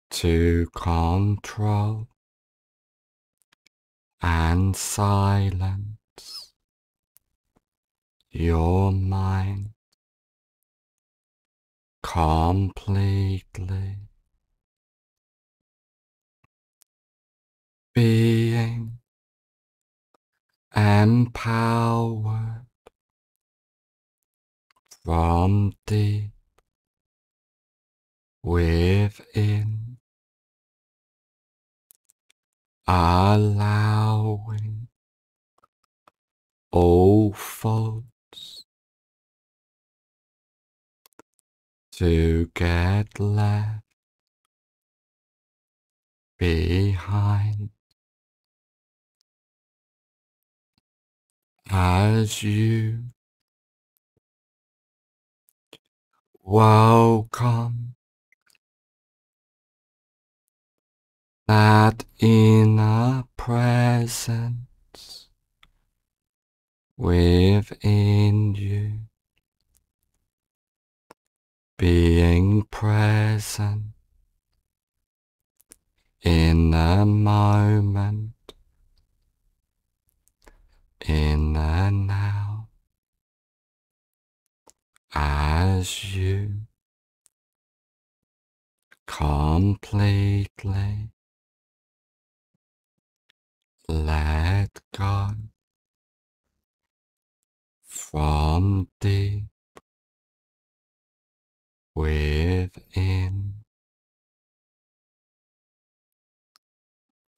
to control and silence your mind completely. Being empowered from deep within, allowing all thoughts to get left behind as you welcome that inner presence within you being present in the moment in the now as you completely let go from deep within.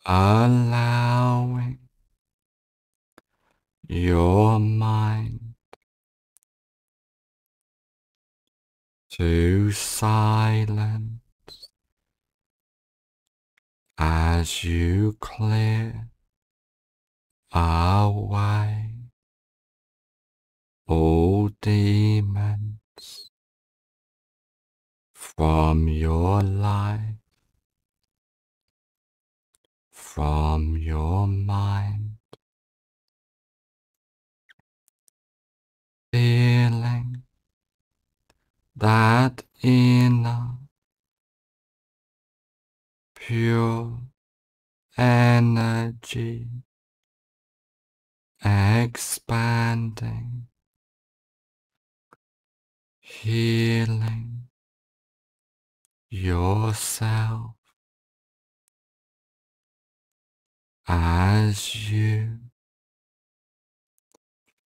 Allowing your mind to silence as you clear away all demons from your life, from your mind, feeling that inner pure energy expanding, healing yourself as you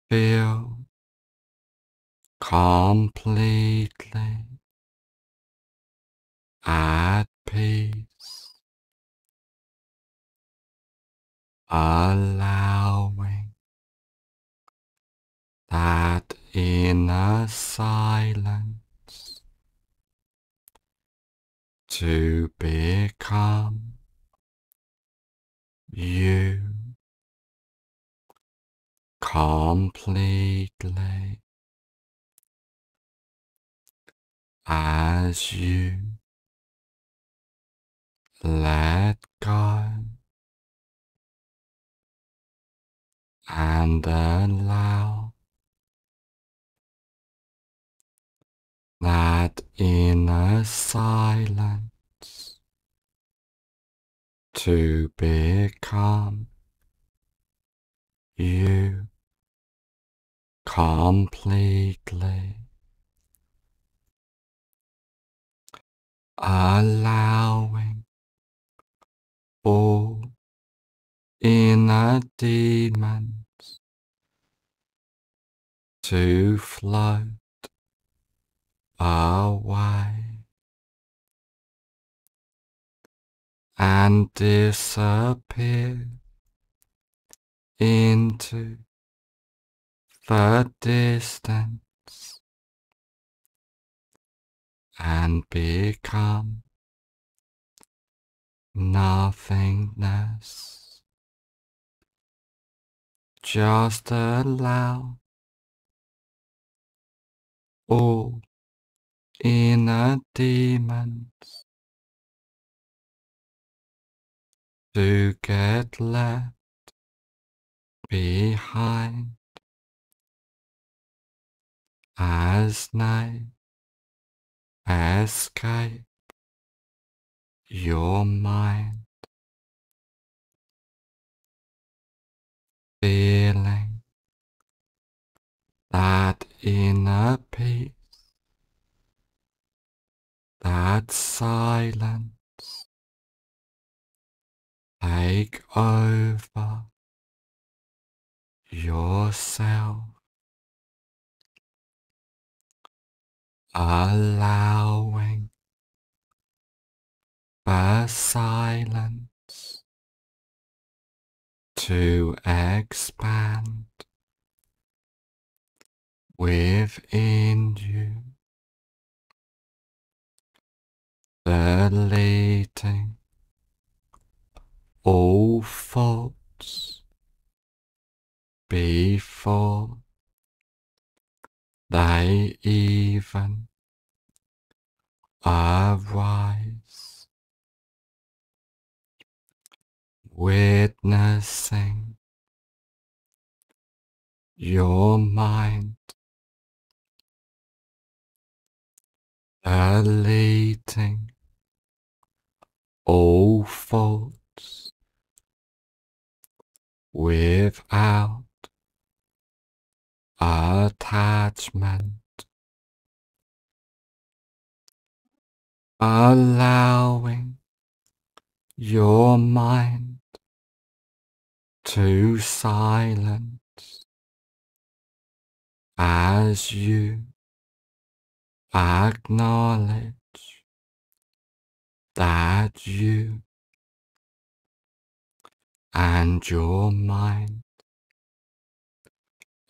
feel completely at peace, allowing that inner silence to become you completely as you let go and allow that inner silence to become you completely. Allowing all inner demons to float away and disappear into the distance and become nothingness. Just allow all inner demons to get left behind as night escape your mind, feeling that inner peace, that silence take over yourself allowing the silence to expand within you, deleting all thoughts before they even arise, witnessing your mind deleting all faults without attachment, allowing your mind to silence as you acknowledge that you and your mind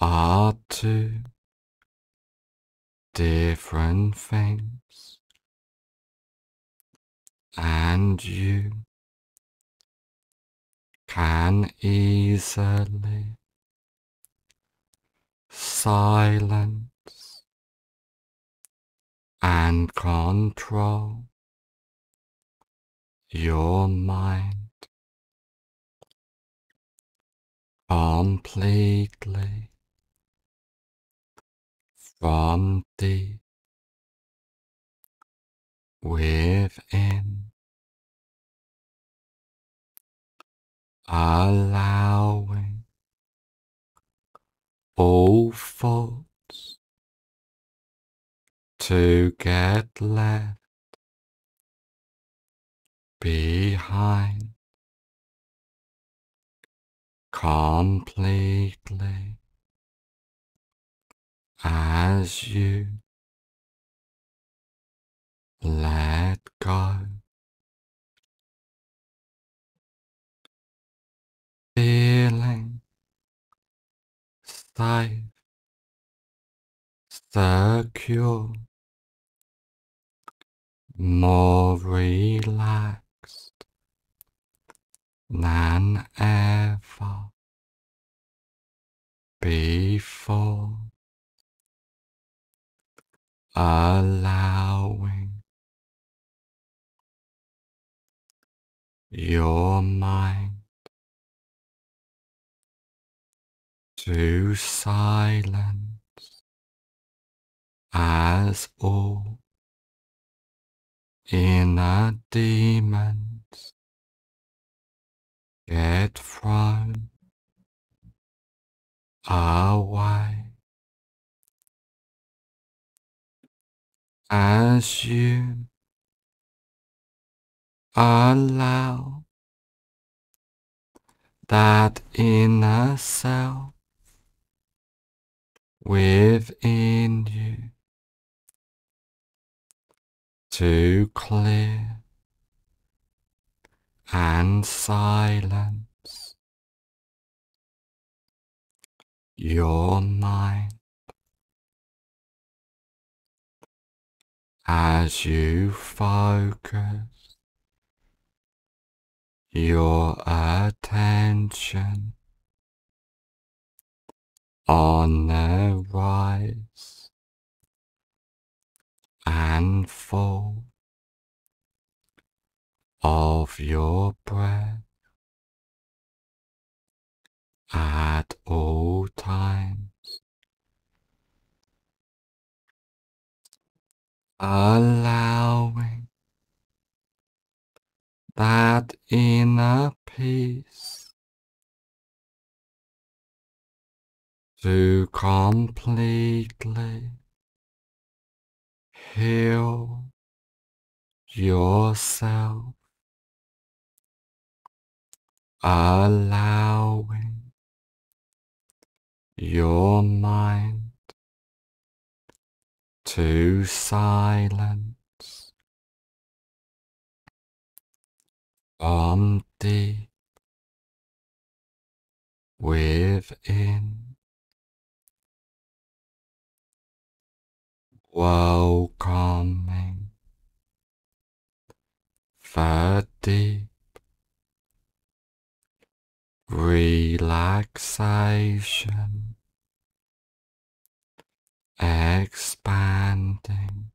are two different things, and you can easily silence and control your mind completely from deep within, allowing all thoughts to get left behind completely as you let go. Feeling safe, secure, more relaxed than ever before, allowing your mind to silence as all inner demons get thrown away as you allow that inner self within you to clear and silence your mind as you focus your attention on the rise and fall of your breath at all times, allowing that inner peace to completely heal yourself, allowing your mind to silence. From deep within. welcoming. The deep relaxation expanding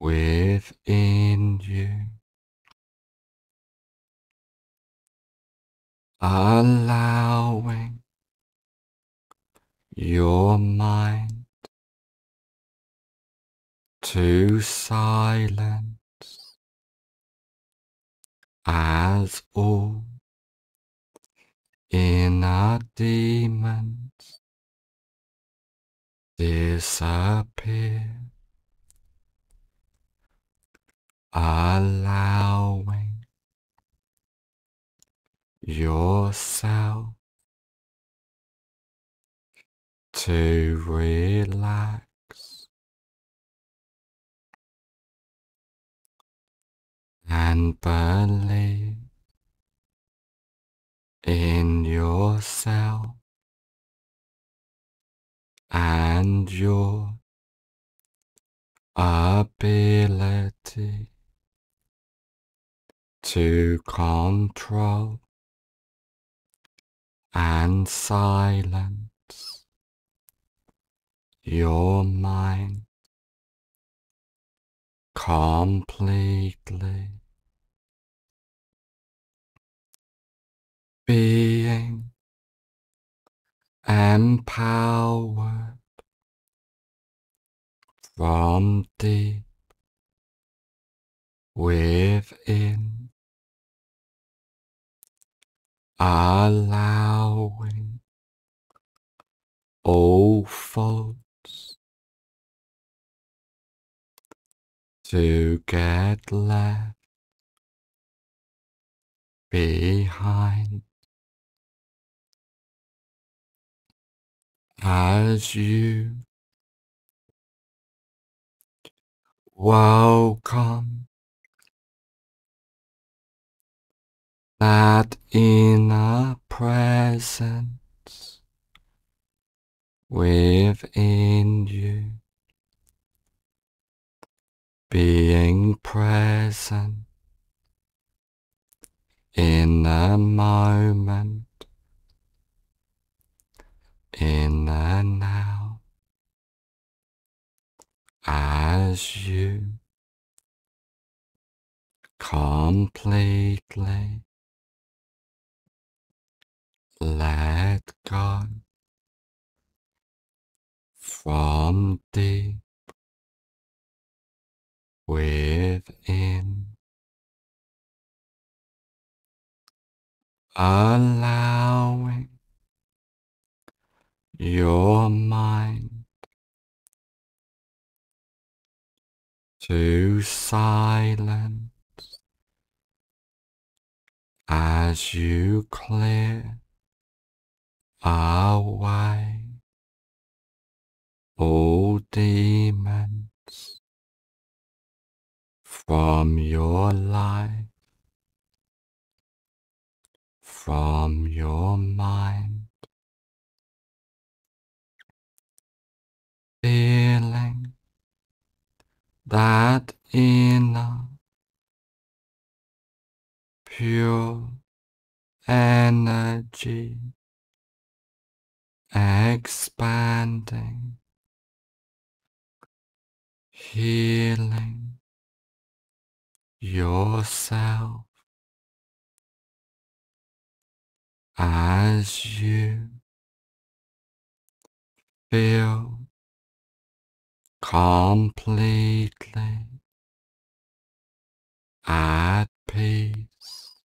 within you. Allowing your mind to silence as all inner demons disappear, allowing yourself to relax and believe in yourself and your ability to control and silence your mind completely. Being empowered from deep within, allowing all faults to get left behind as you. Welcome that inner presence within you. Being present in the moment, in the now, as you completely let go from deep within, allowing your mind to silence as you clear away all demons from your life, from your mind, feeling that inner pure energy expanding, healing yourself as you feel completely at peace,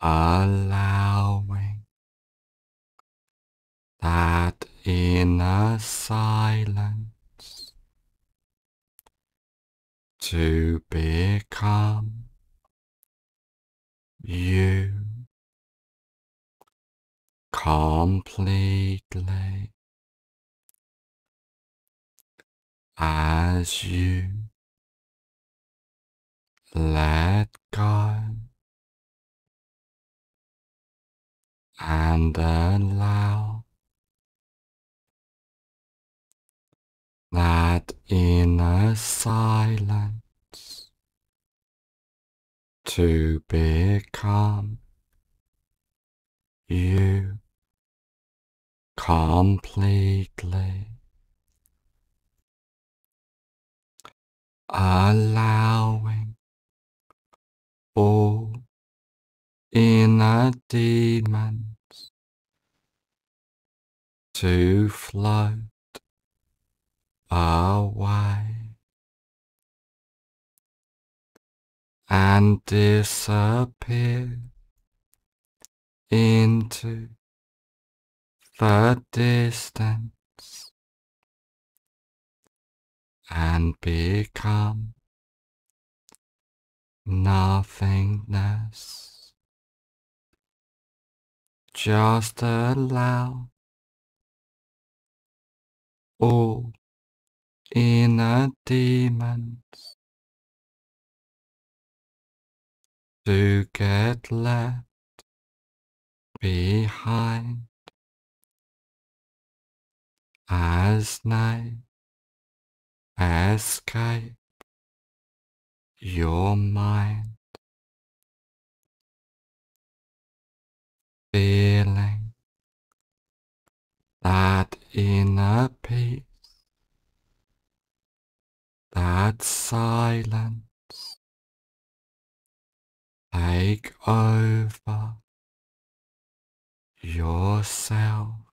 allowing that inner silence to become you completely as you let go and allow that inner silence to become you completely allowing all inner demons to float away and disappear into the distance and become nothingness. Just allow all inner demons to get left behind as they escape your mind, feeling that inner peace, that silence take over yourself,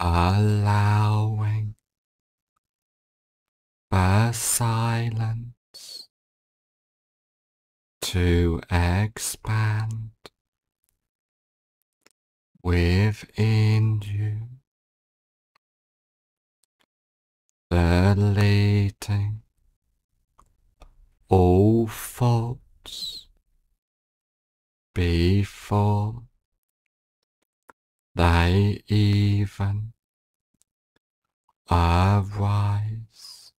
allowing the silence to expand within you, deleting all thoughts before they even arise,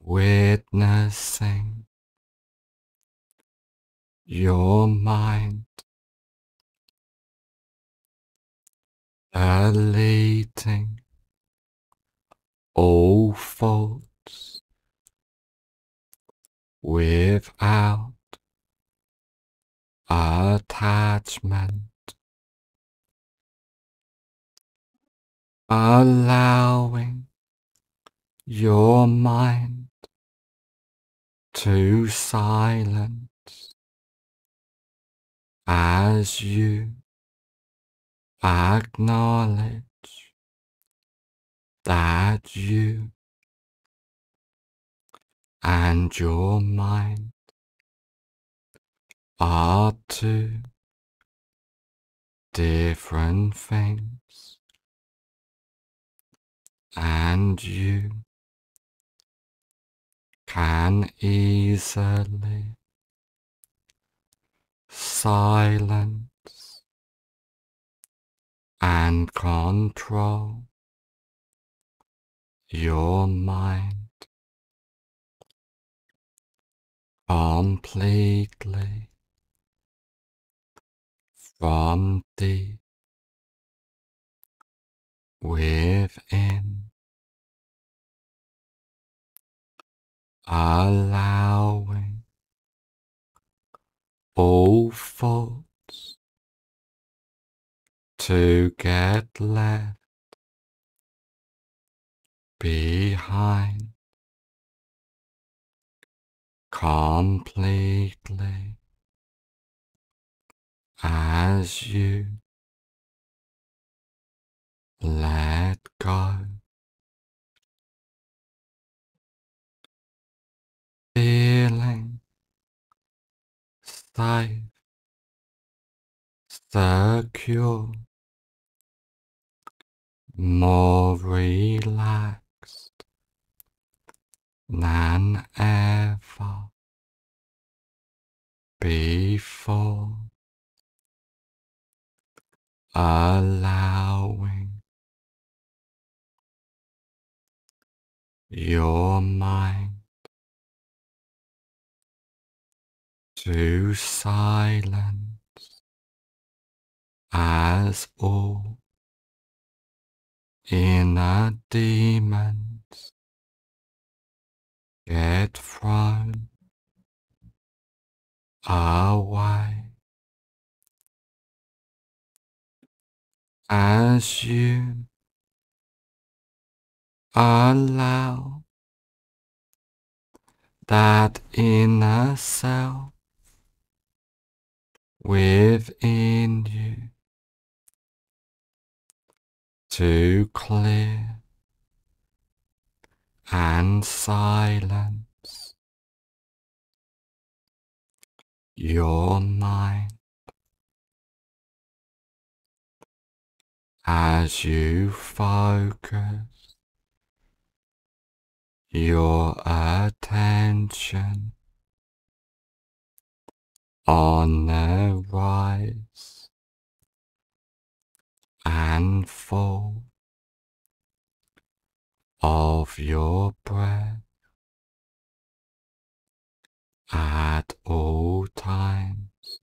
witnessing your mind deleting all faults without attachment, allowing your mind to silence as you acknowledge that you and your mind are two different things, and you can easily silence and control your mind completely from deep within, allowing all thoughts to get left behind completely as you let go. Feeling safe, secure, more relaxed than ever before, allowing your mind to silence as all inner demons get thrown away. As you allow that inner self within you to clear and silence your mind as you focus your attention. On the rise and fall of your breath at all times,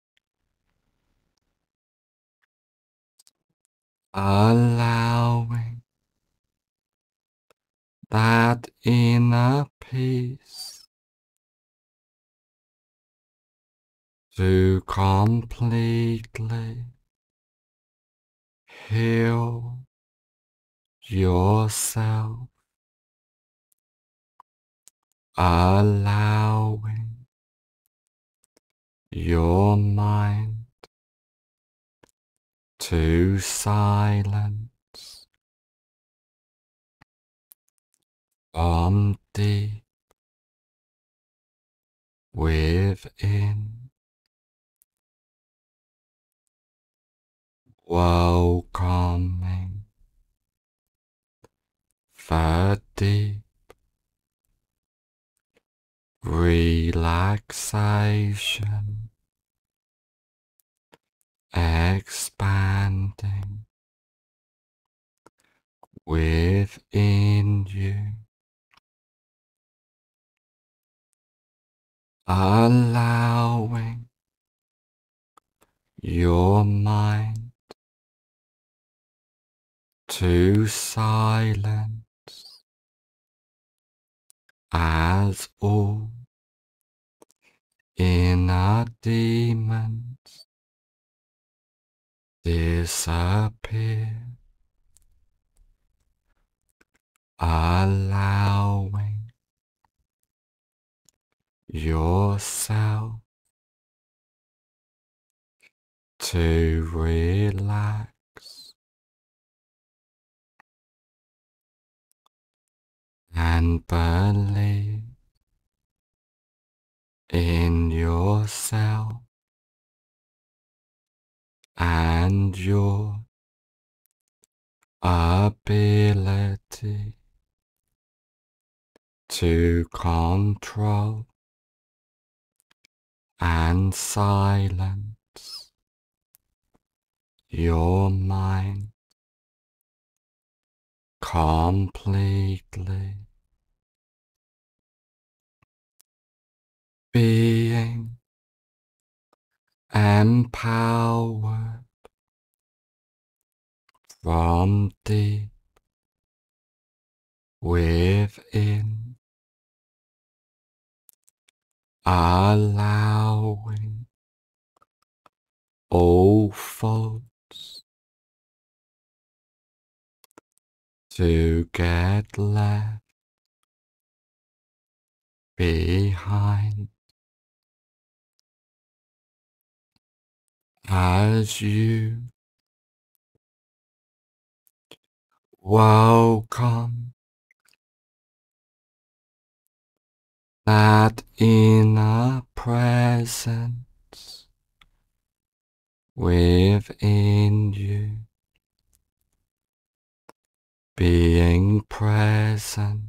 allowing that inner peace to completely heal yourself, allowing your mind to silence from deep within. Welcoming the deep relaxation expanding within you, allowing your mind to silence as all inner demons disappear, allowing yourself to relax and believe in yourself and your ability to control and silence. Your mind completely being empowered from deep within, allowing all faults to get left behind. As you welcome that inner presence within you being present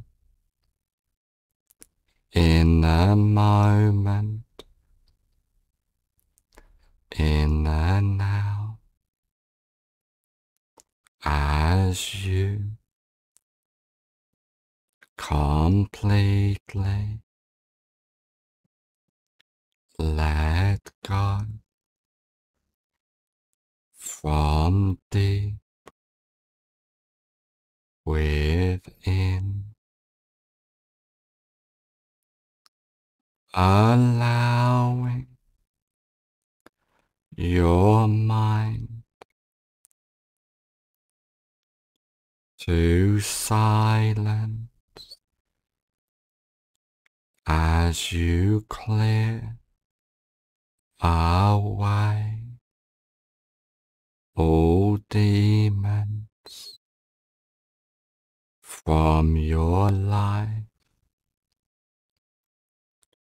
in the moment in the now as you completely let go from deep within, allowing your mind to silence as you clear away all demons from your life,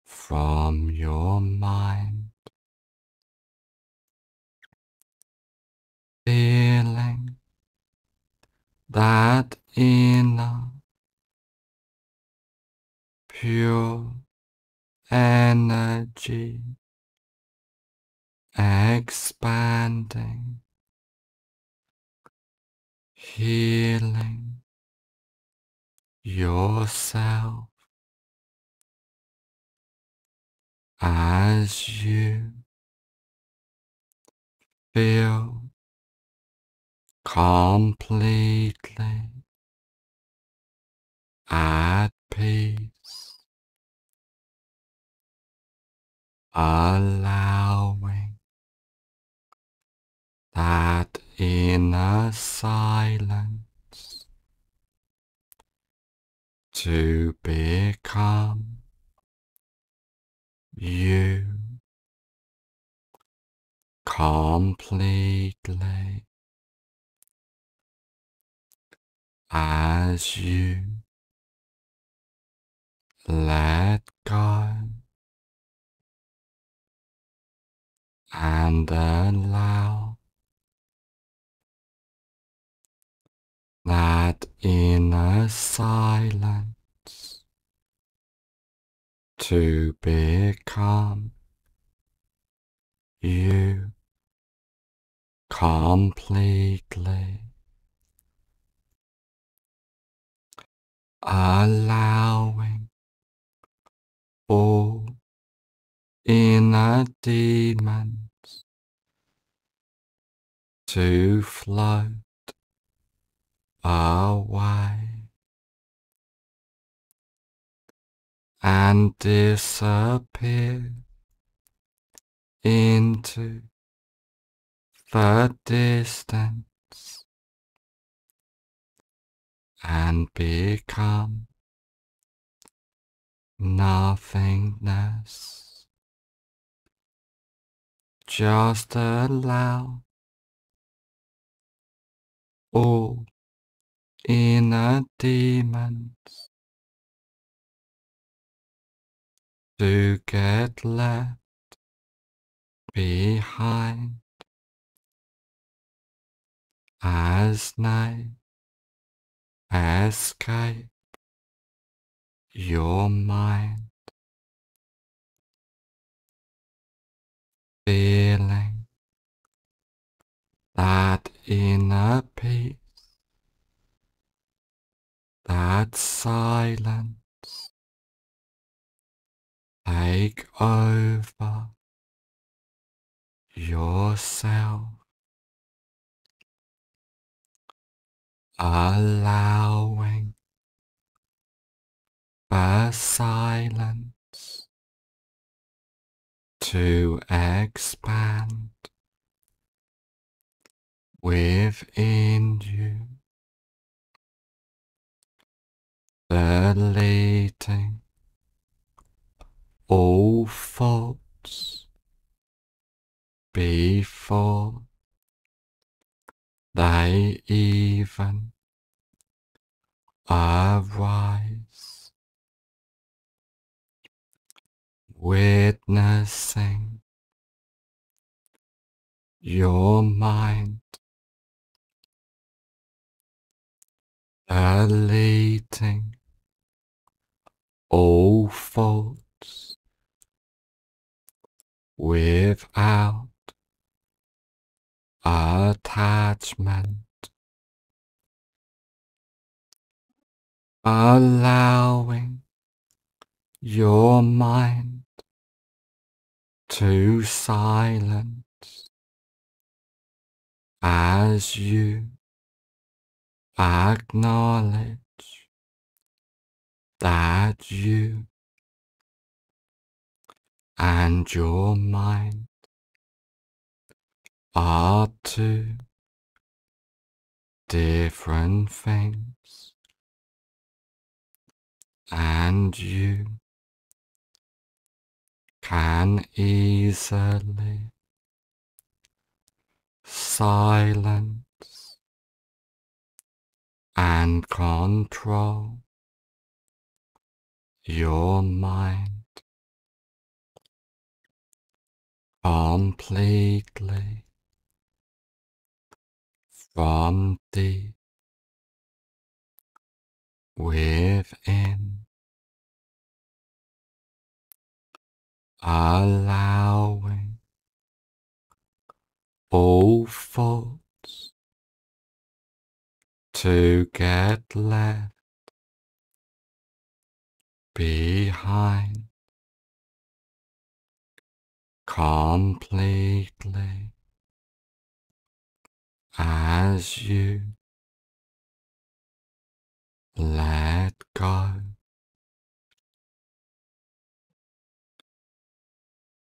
from your mind. feeling that inner pure energy expanding, healing yourself as you feel completely at peace, allowing that inner silence to become you completely as you let go and allow that inner silence to become you completely. Allowing all inner demons to away and disappear into the distance and become nothingness. Just allow all inner demons to get left behind as they escape your mind, feeling that inner peace, that silence take over yourself, allowing the silence to expand within you, deleting all thoughts before they even arise, witnessing your mind deleting all faults without attachment, allowing your mind to silence as you acknowledge that you and your mind are two different things, and you can easily silence and control your mind completely from deep within, allowing all thoughts to get left behind completely as you let go,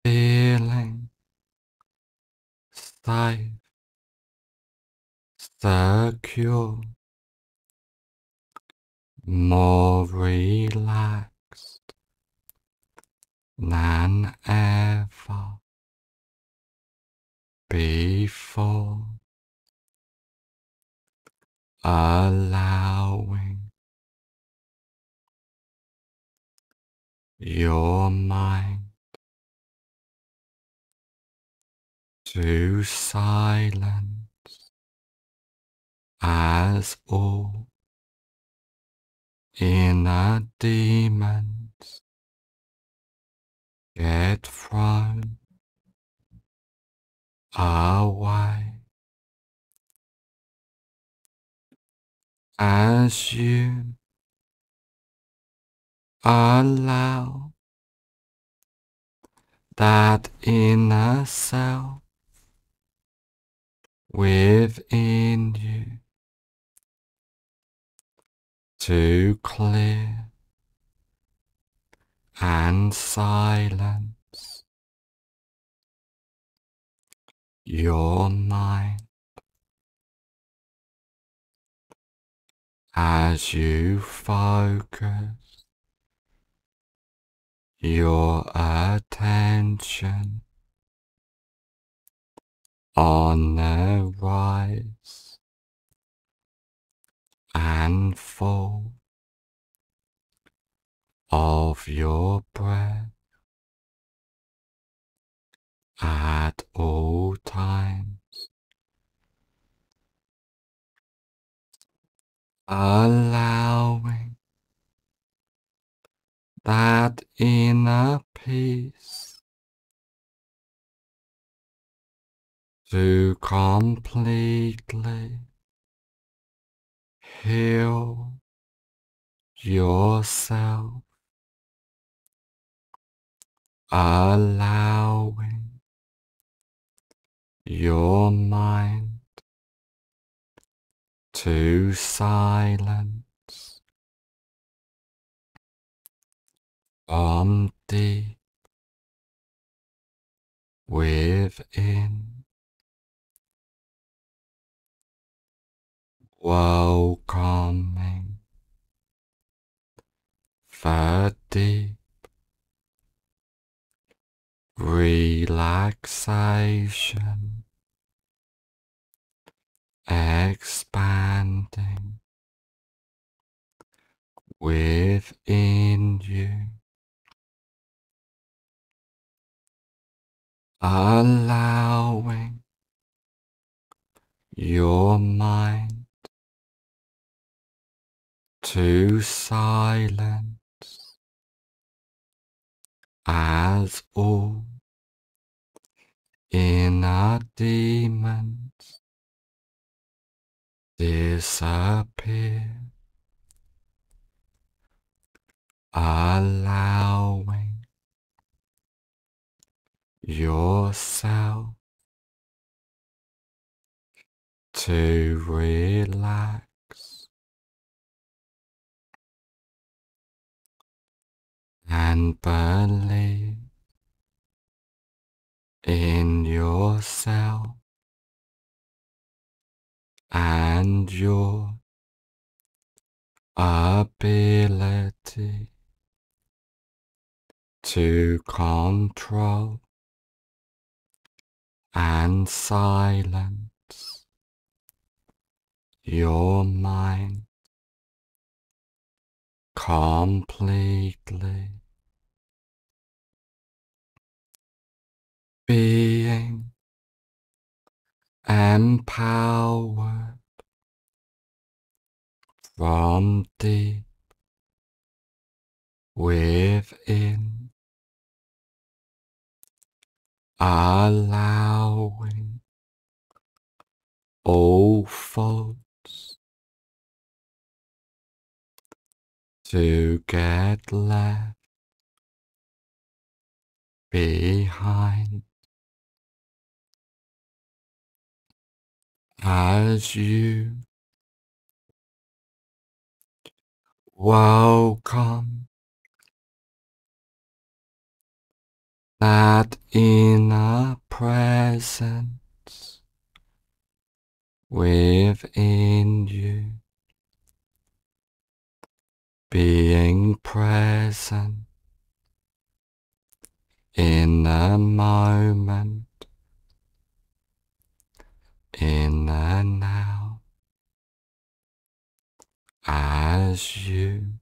feeling safe, secure, more relaxed than ever before, allowing your mind to silence as all inner demons get thrown away. As you allow that inner self within you to clear and silence. Your mind as you focus your attention on the rise and fall of your breath at all times, allowing that inner peace to completely heal yourself, allowing your mind to silence from deep within. Welcoming. The deep relaxation. Expanding. Within you, allowing your mind to silence as all inner demons disappear, allowing yourself to relax and believe in yourself and your ability to control and silence your mind completely being empowered from deep within, allowing all faults to get left behind as you welcome that inner presence within you being present in the moment, in the now, as you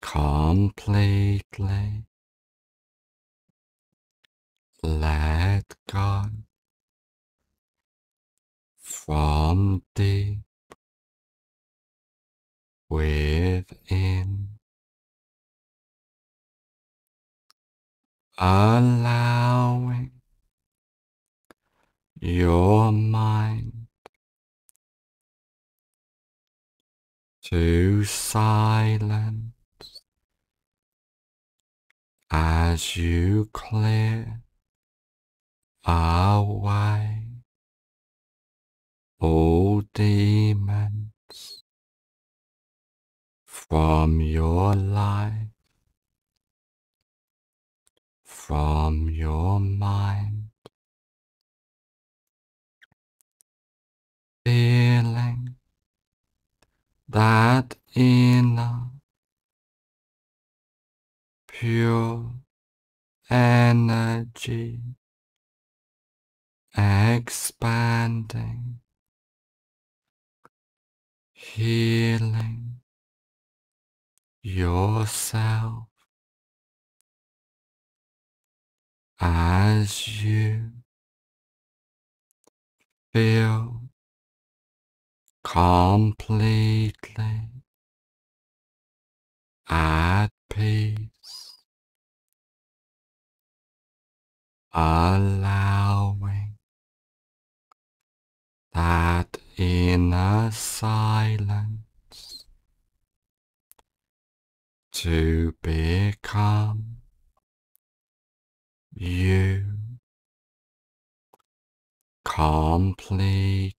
completely let go from deep within, allowing your mind to silence as you clear away all demons from your life, from your mind, feeling that inner pure energy expanding, healing yourself as you feel completely at peace, allowing that inner silence to become you completely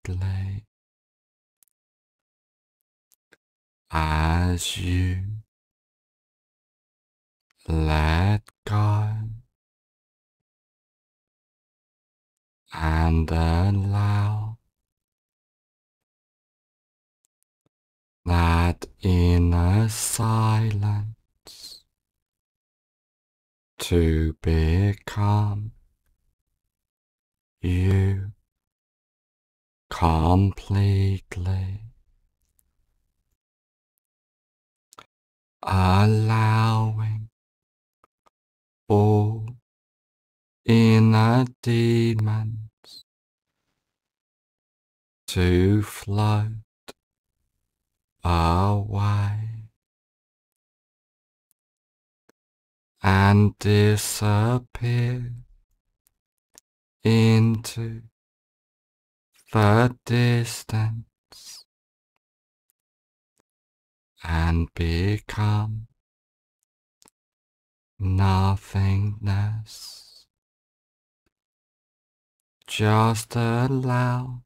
as you let go and allow that inner silence to become you completely. Allowing all inner demons to float away and disappear into the distance and become nothingness. Just allow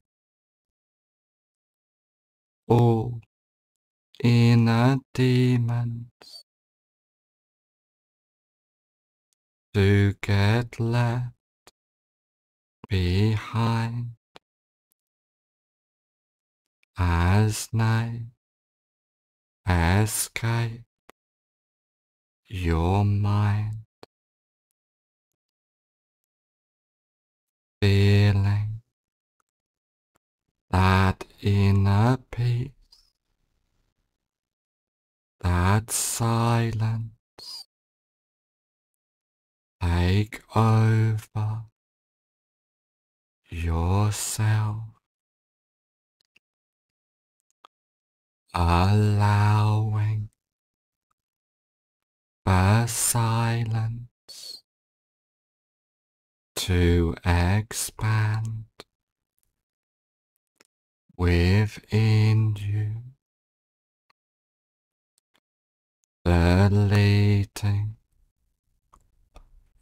all inner demons to get left behind as they escape your mind, feeling that inner peace, that silence take over yourself, allowing the silence to expand within you, deleting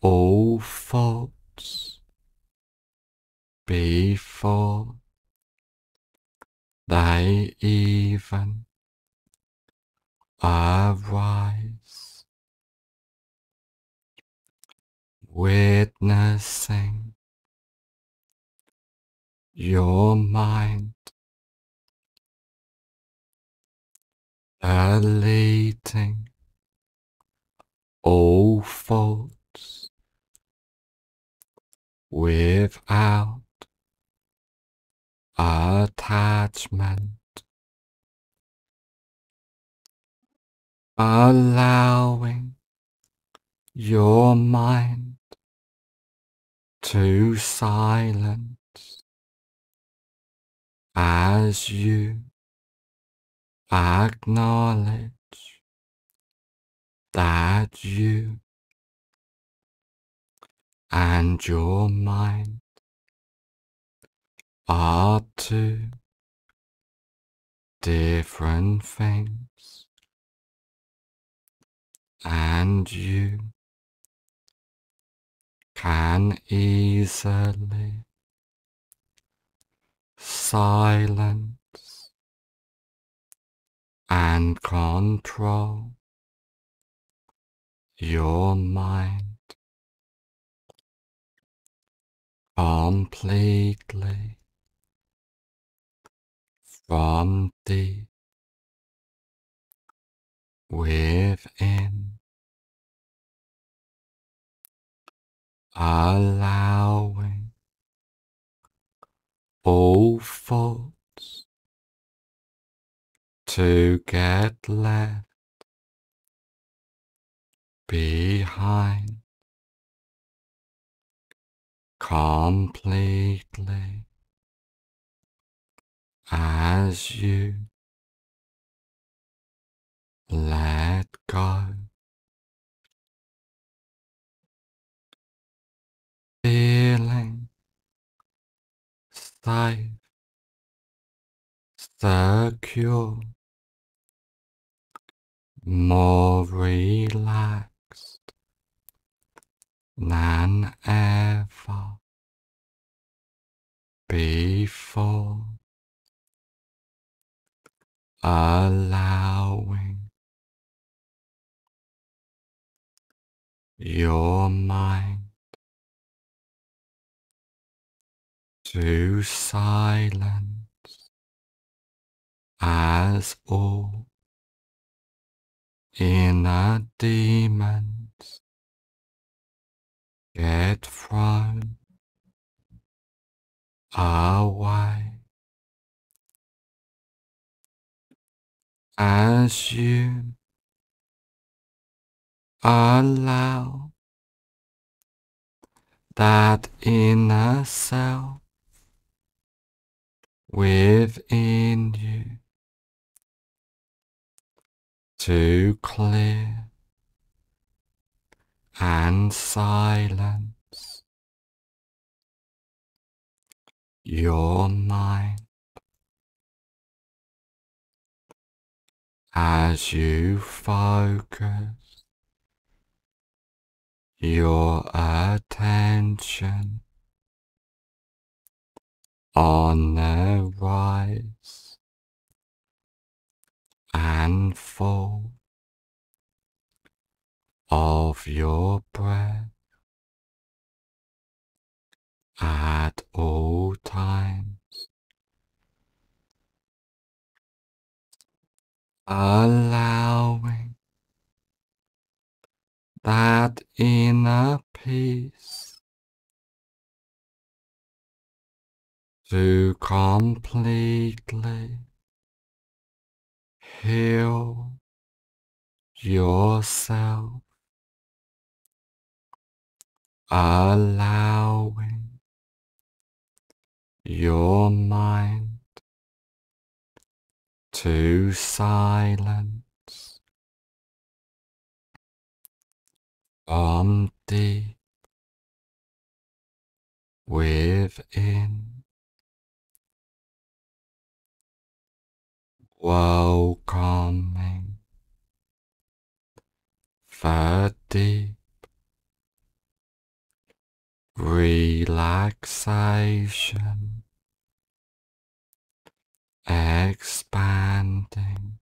all thoughts before they even arise, witnessing your mind deleting all faults without attachment, allowing your mind to silence as you acknowledge that you and your mind are two different things, and you can easily silence and control your mind completely deep within, allowing all thoughts to get left behind completely as you let go, feeling safe, secure, more relaxed than ever before allowing your mind to silence as all inner demons get thrown away as you allow that inner self within you to clear and silence your mind as you focus your attention on the rise and fall of your breath at all times. Allowing that inner peace to completely heal yourself, allowing your mind to silence. From deep within, welcoming. The deep relaxation expanding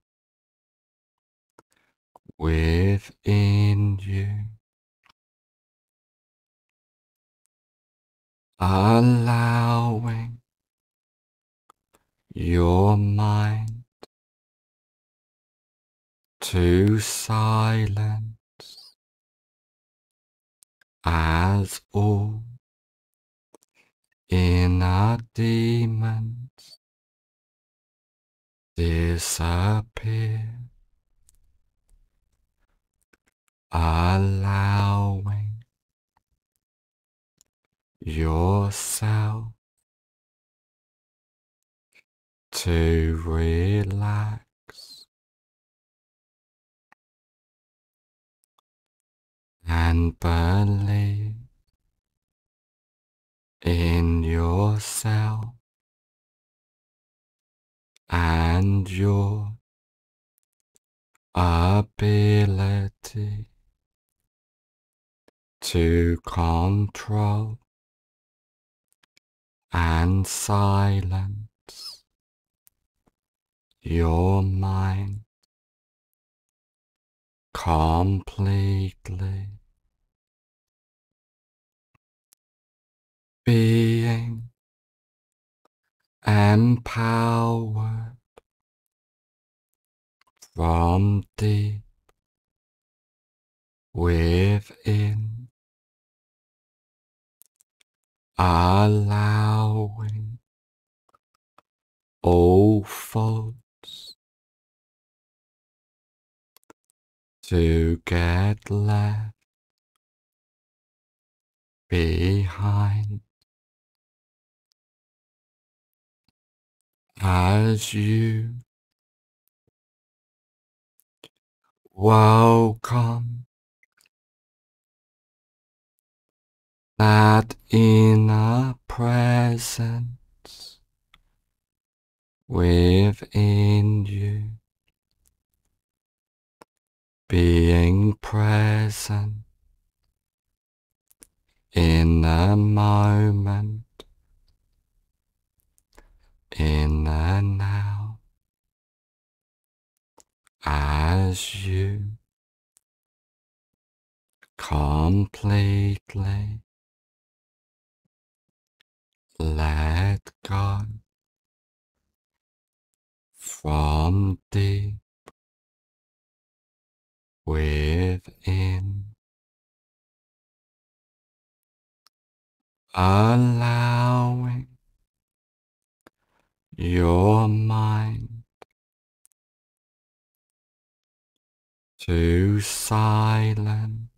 within you, allowing your mind to silence as all inner demons disappear, allowing yourself to relax and believe in yourself and your ability to control and silence your mind completely. Being empowered from deep within, allowing all faults to get left behind as you welcome that inner presence within you. Being present in the moment in the now as you completely let go from deep within, allowing your mind to silence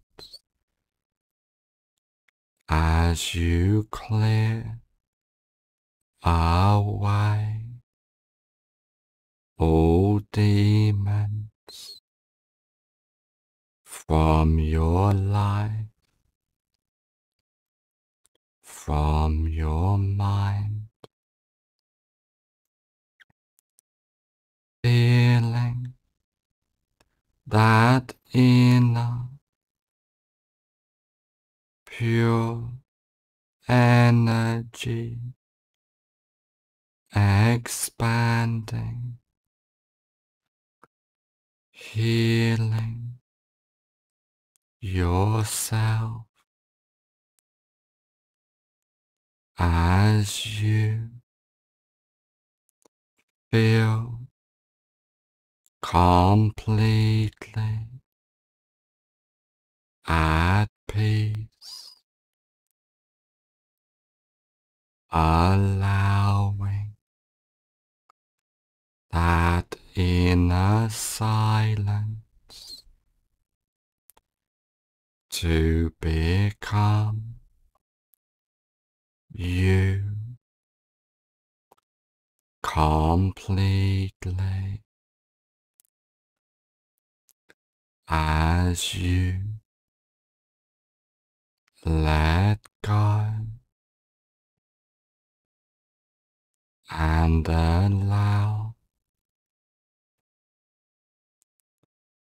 as you clear away all demons from your life, from your mind. That inner pure energy expanding, healing yourself as you feel completely at peace, allowing that inner silence to become you completely as you let go and allow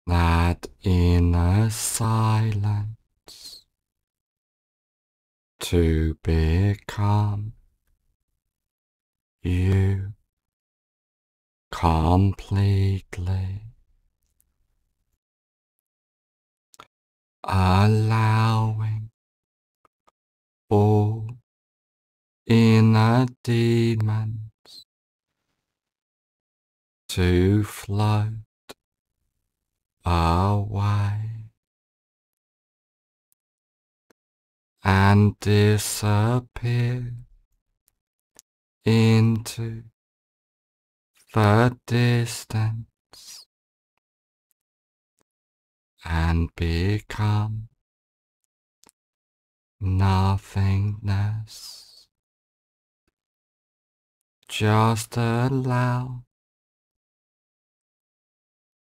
that inner silence to become you completely. Allowing all inner demons to float away and disappear into the distance and become nothingness. Just allow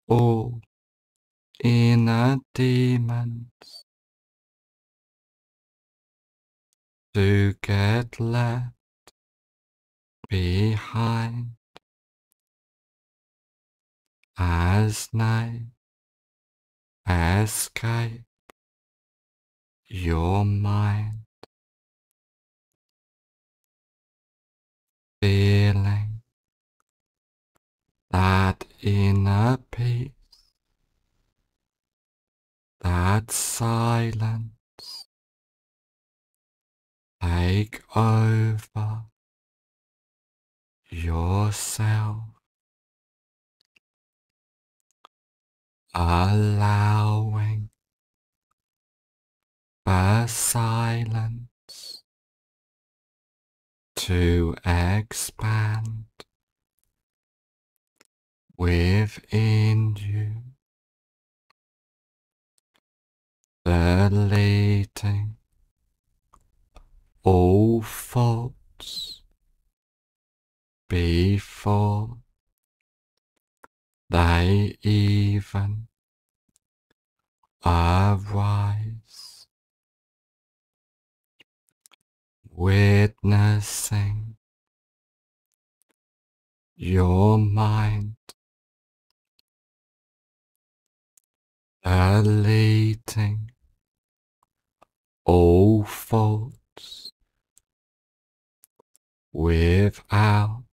all inner demons to get left behind as they escape your mind, feeling that inner peace, that silence take over yourself, allowing the silence to expand within you, deleting all thoughts before they even arise, witnessing. Your mind. Deleting all faults. Without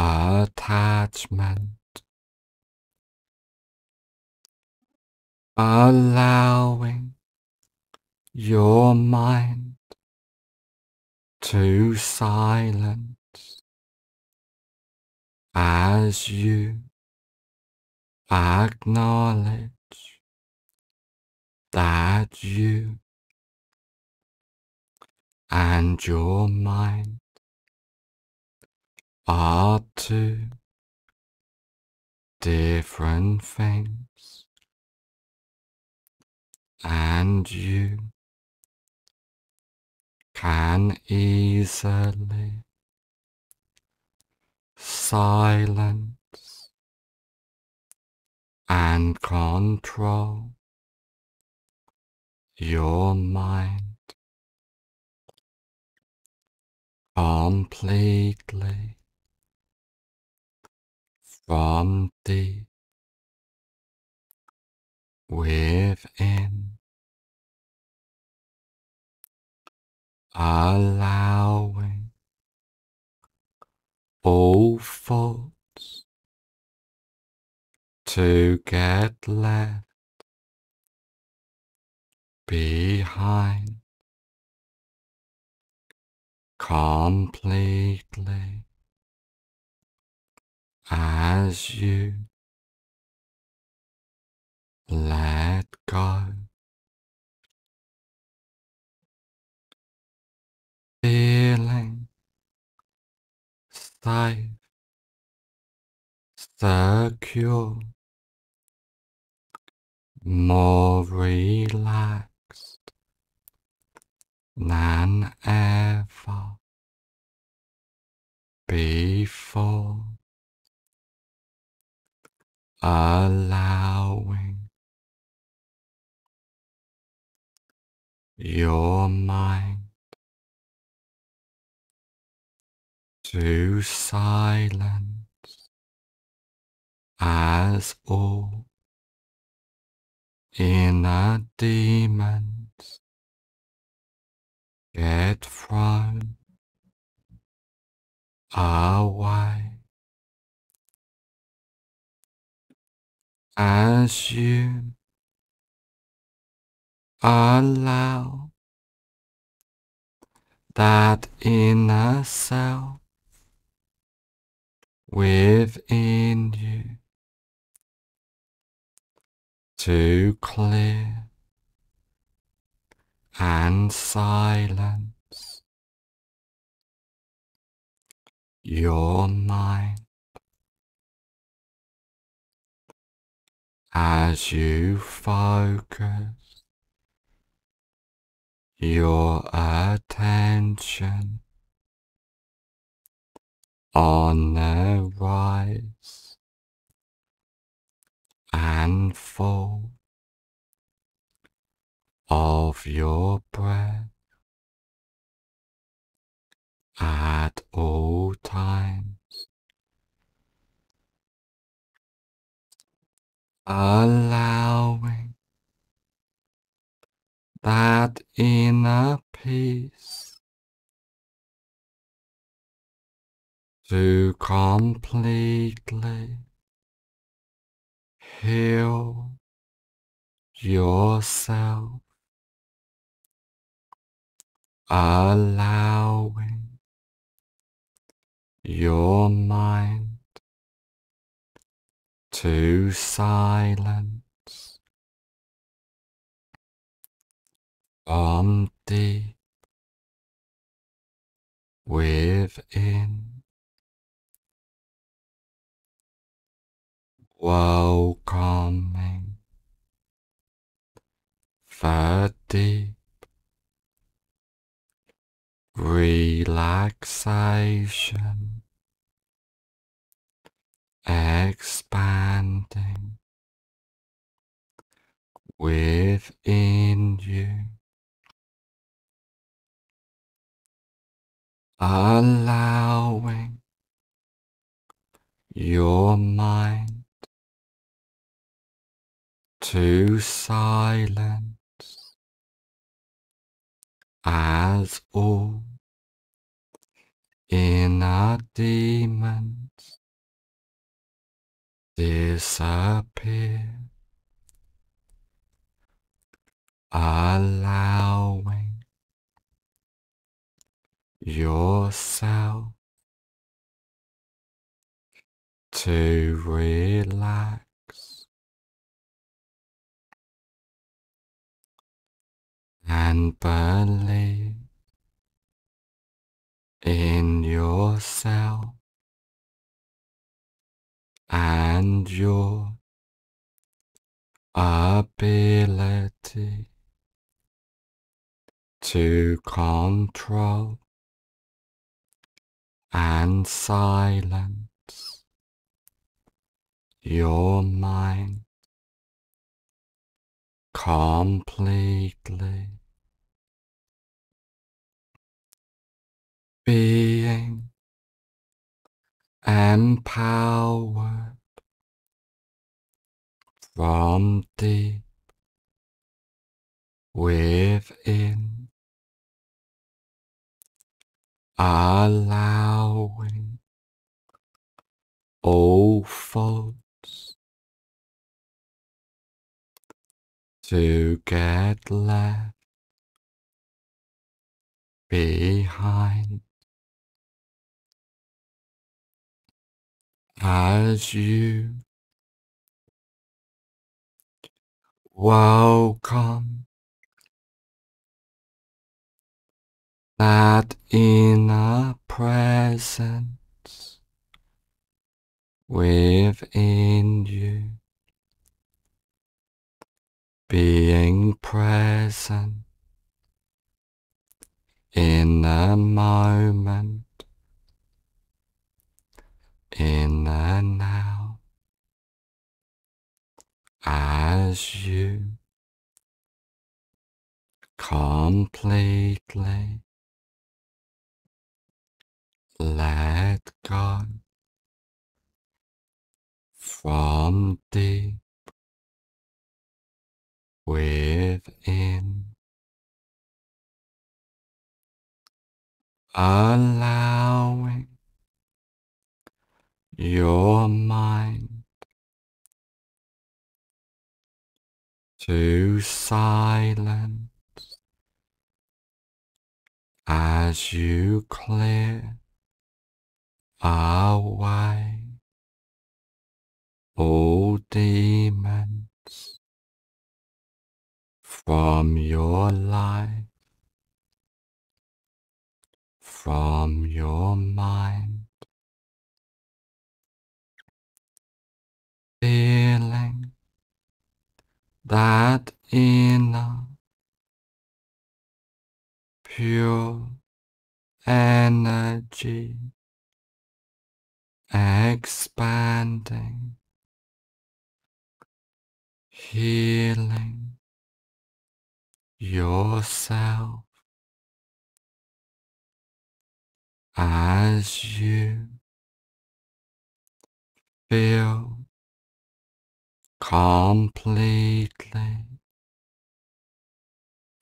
attachment, allowing your mind to silence as you acknowledge that you and your mind are two different things, and you can easily silence and control your mind completely from within, allowing all thoughts to get left behind completely as you let go. Feeling safe, secure, more relaxed than ever before, allowing your mind to silence as all inner demons it thrown away as you allow that inner self within you to clear and silence your mind as you focus your attention on the rise and fall of your breath at all times. Allowing that inner peace to completely heal yourself, allowing your mind to silence. From deep within. welcoming. The deep relaxation expanding within you. Allowing your mind to silence as all inner demons disappear, allowing yourself to relax and believe in yourself and your ability to control and silence your mind completely. being empowered from deep within, allowing all faults to get left behind. As you welcome that inner presence within you being present in the moment in and now. As you completely let go from deep within allowing your mind to silence as you clear away all demons from your life, from your mind, feeling that inner pure energy expanding, healing yourself as you feel completely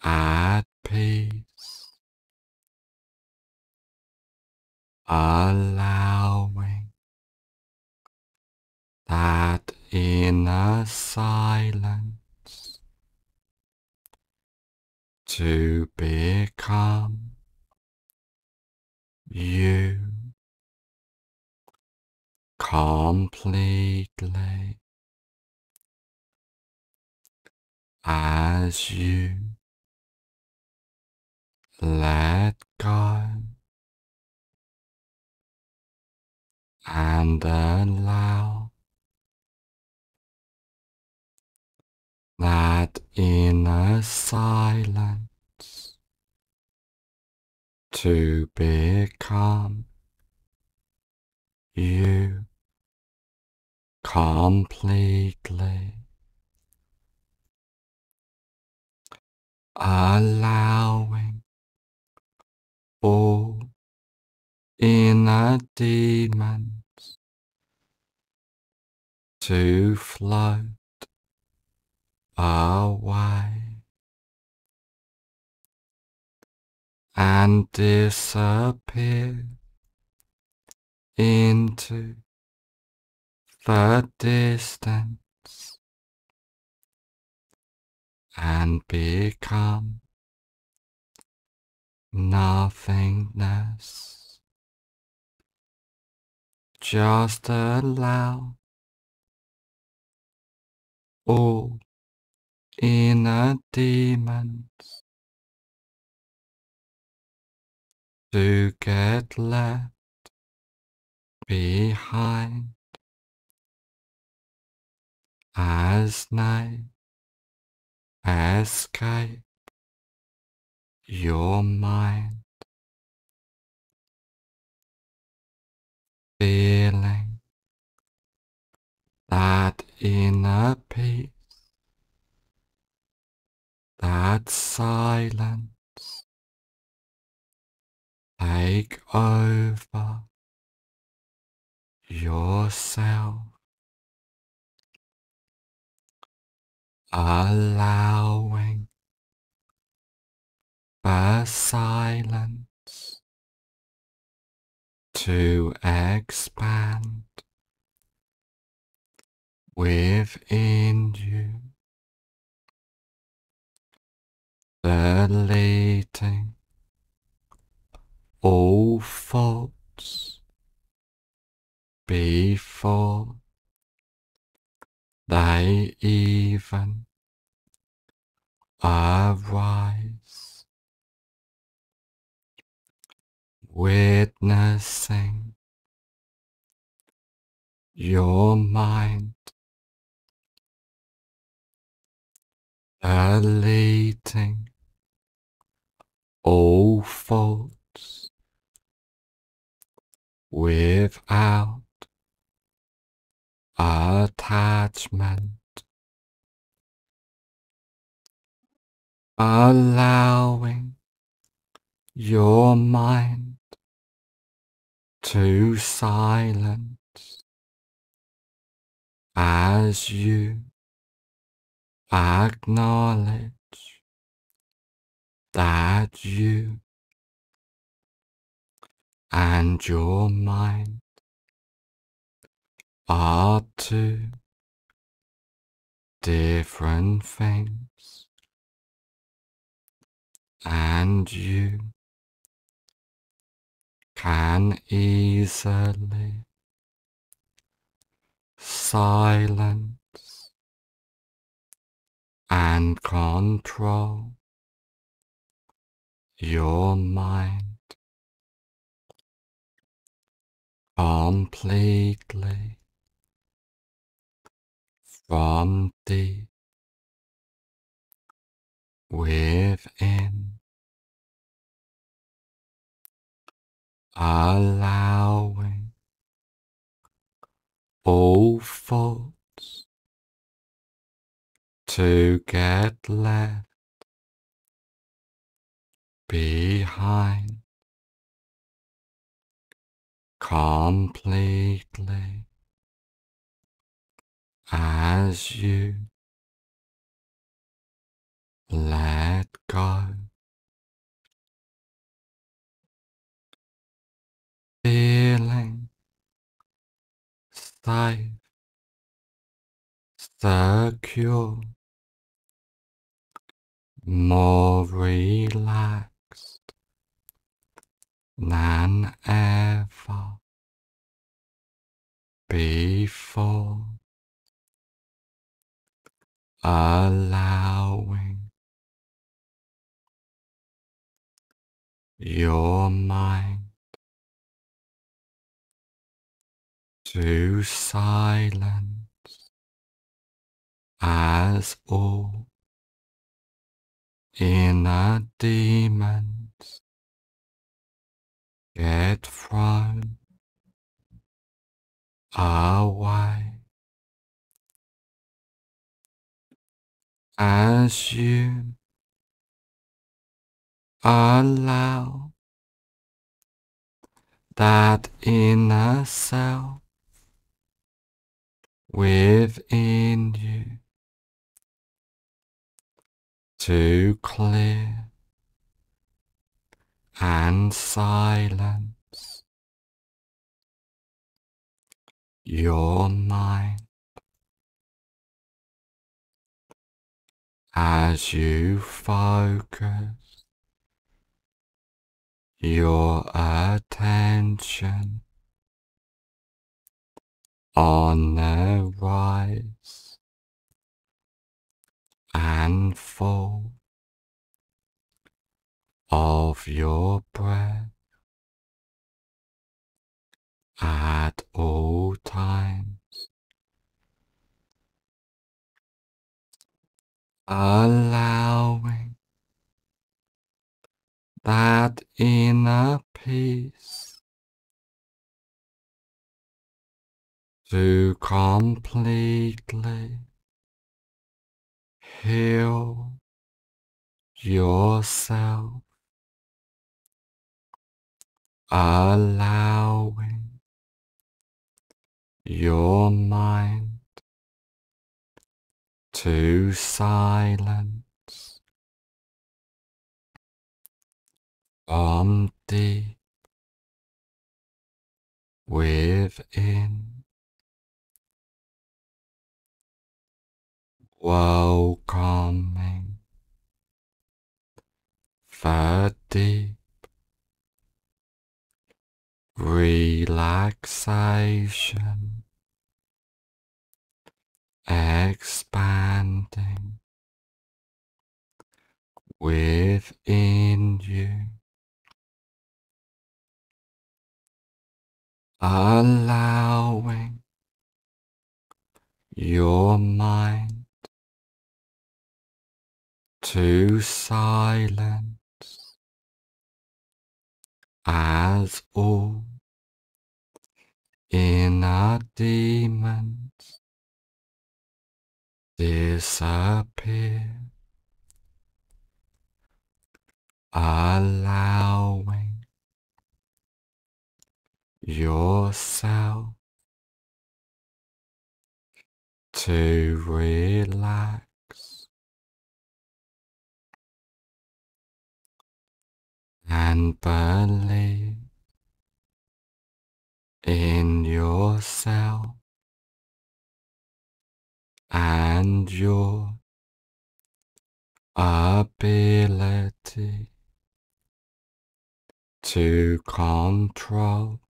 at peace, allowing that inner silence to become you. Completely as you let go and allow that inner silence to become you completely allowing all inner demons to float away and disappear into the distance and become nothingness. Just allow all inner demons to get left behind as they escape your mind, feeling that inner peace, that silence take over yourself, allowing the silence to expand within you, deleting all thoughts before they even arise, witnessing your mind deleting all faults without attachment, allowing your mind to silence as you acknowledge that you and your mind are two different things, and you can easily silence and control your mind completely from deep within, allowing all thoughts to get left behind completely as you let go. Feeling safe, secure, more relaxed than ever before, allowing your mind to silence as all inner demons get thrown away as you allow that inner self within you to clear and silence your mind as you focus your attention on the rise and fall of your breath at all times. Allowing that inner peace to completely heal yourself, allowing your mind to silence. From deep within. Welcoming. The deep relaxation expanding within you, allowing your mind to silence as all inner demons disappear, allowing yourself to relax and believe in yourself and your ability to control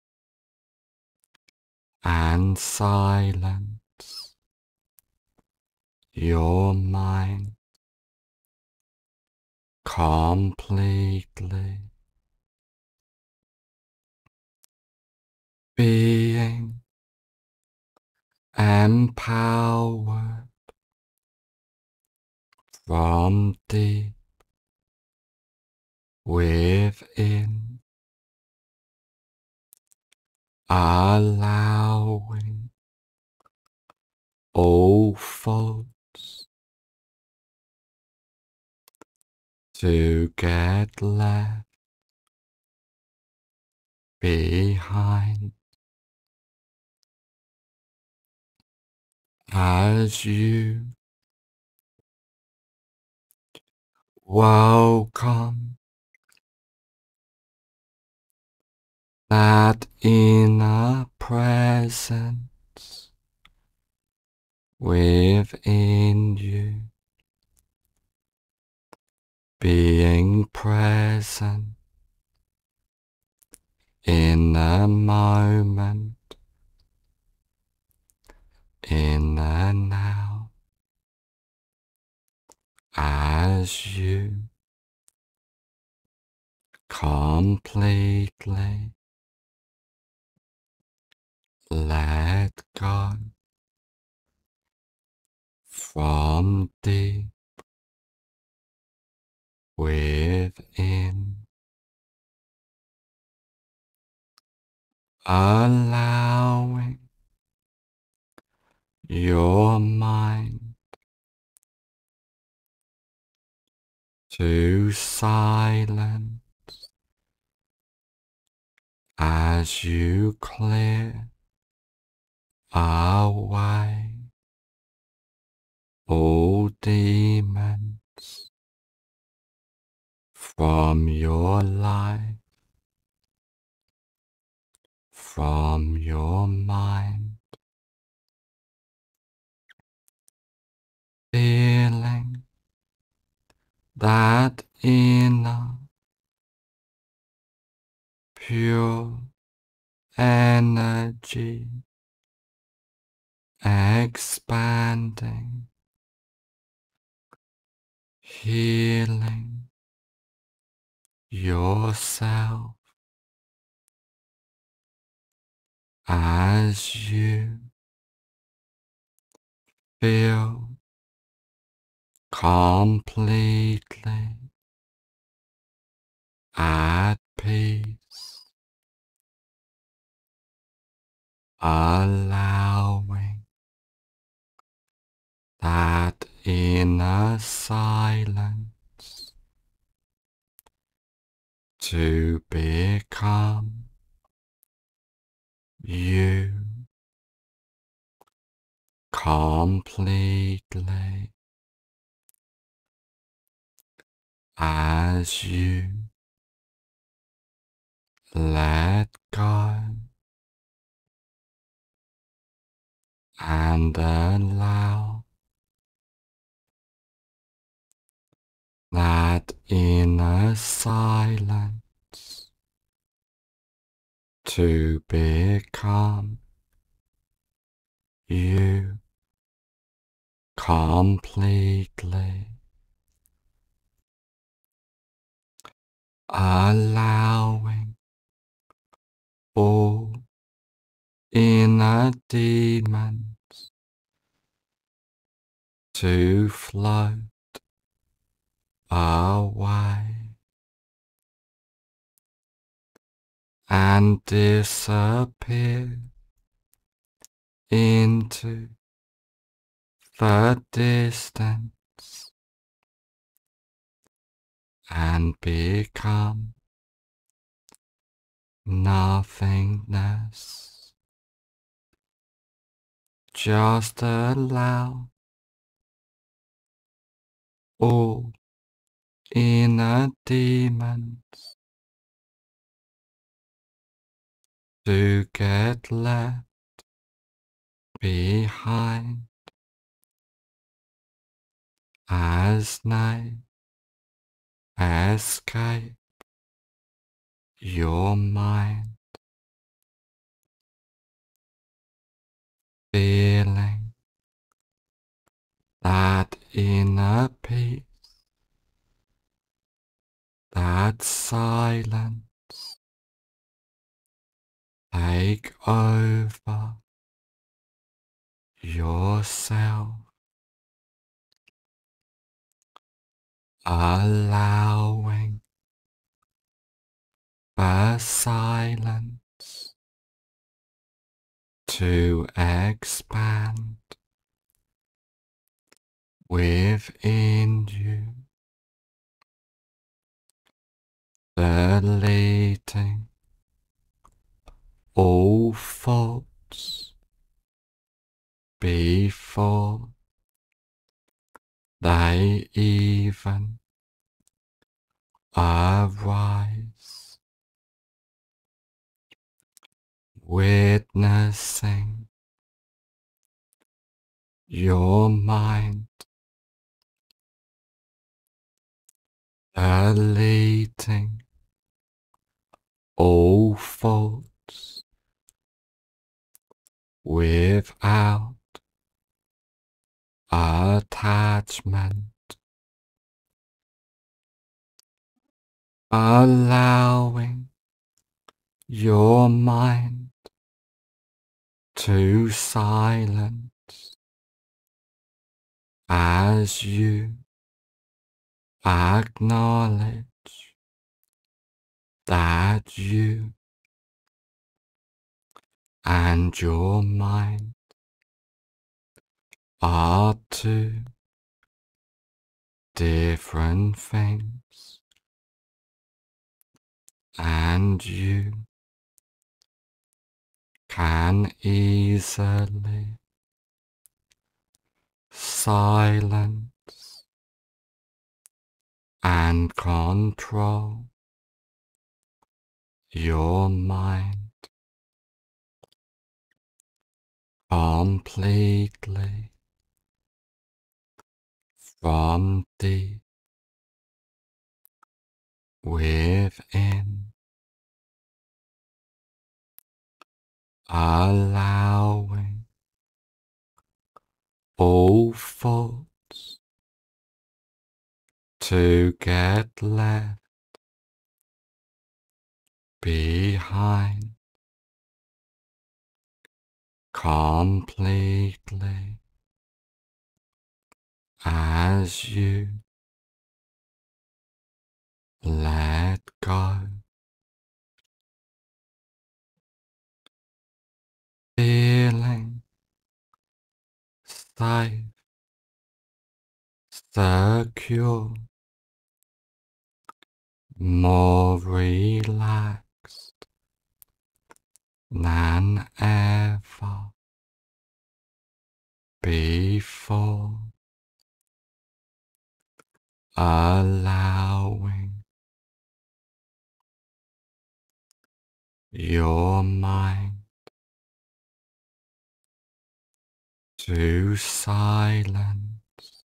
and silence your mind completely. Being empowered from deep within, allowing all faults to get left behind as you welcome that inner presence within you being present in the moment, in the now, as you completely let go from deep within, allowing your mind to silence as you clear away all demons from your life, from your mind, feeling that inner pure energy expanding, healing yourself as you feel completely at peace, allowing that inner silence to become you completely as you let go and allow that inner silence to become you completely. Allowing all inner demons to float away and disappear into the distance and become nothingness. Just allow all inner demons to get left behind as they escape your mind, feeling that inner peace, that silence take over yourself, allowing the silence to expand within you, deleting all faults before they even arise, witnessing your mind deleting all faults without attachment, allowing your mind to silence as you acknowledge that you and your mind are two different things, and you can easily silence and control your mind completely from deep within, allowing all thoughts to get left behind completely as you let go, feeling safe, secure, more relaxed than ever before allowing your mind to silence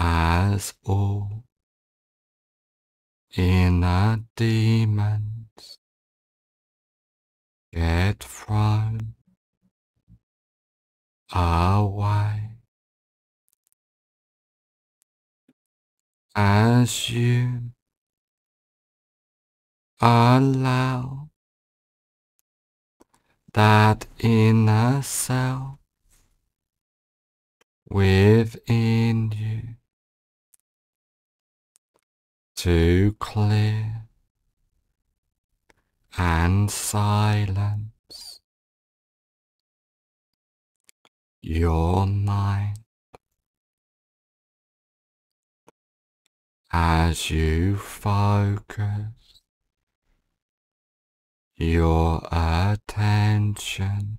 as all inner demons get thrown away as you allow that inner self within you to clear and silence your mind as you focus your attention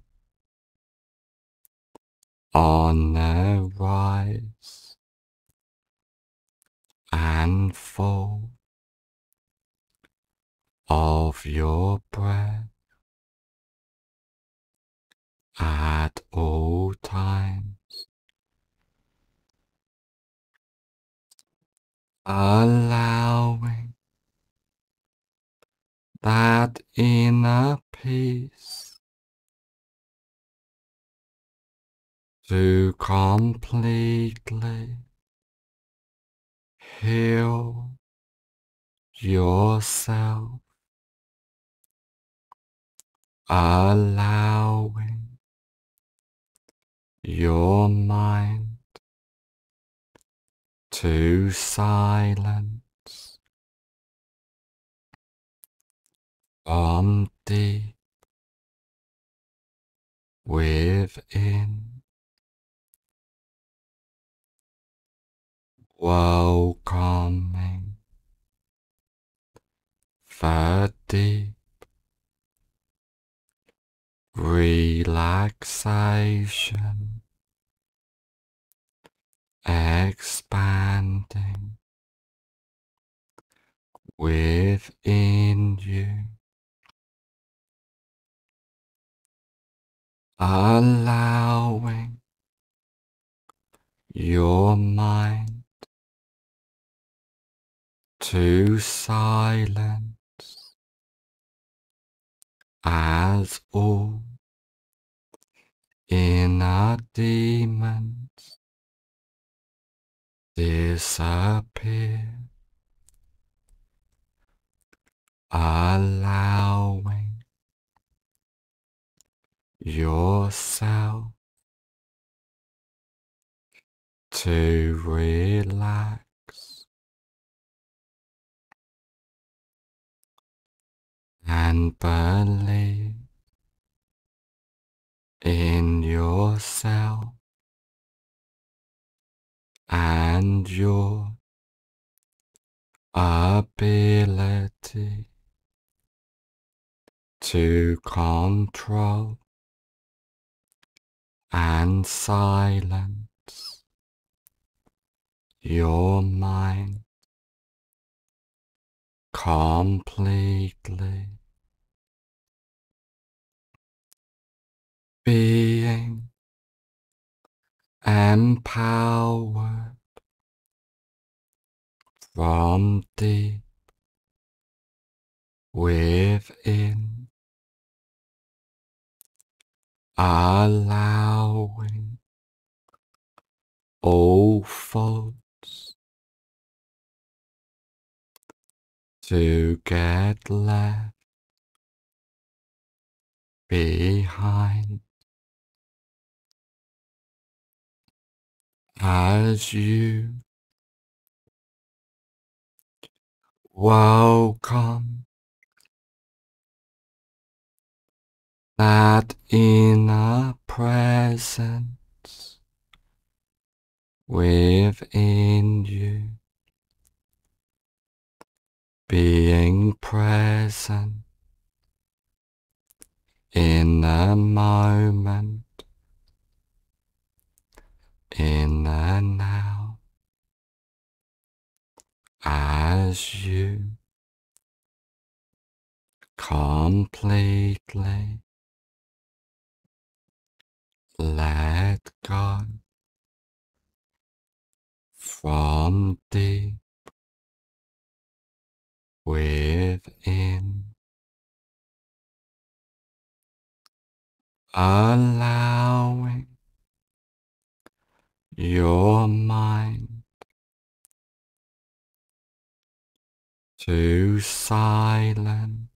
on the rise and fall of your breath at all times, allowing that inner peace to completely heal yourself, allowing your mind to silence. From deep within. Welcoming. The deep relaxation expanding within you, allowing your mind to silence as all inner demons disappear, allowing yourself to relax and believe in yourself and your ability to control and silence your mind completely. Being empowered from deep within, allowing all faults to get left behind as you welcome that inner presence within you being present in the moment in the now. As you completely let go from deep within, allowing your mind to silence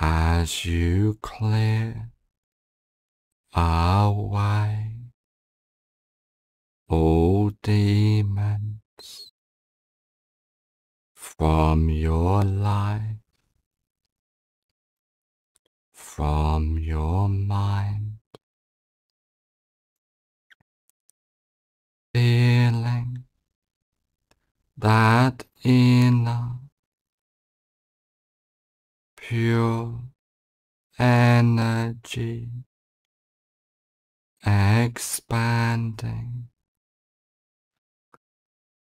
as you clear away all demons from your life, from your mind. Feeling that inner pure energy expanding,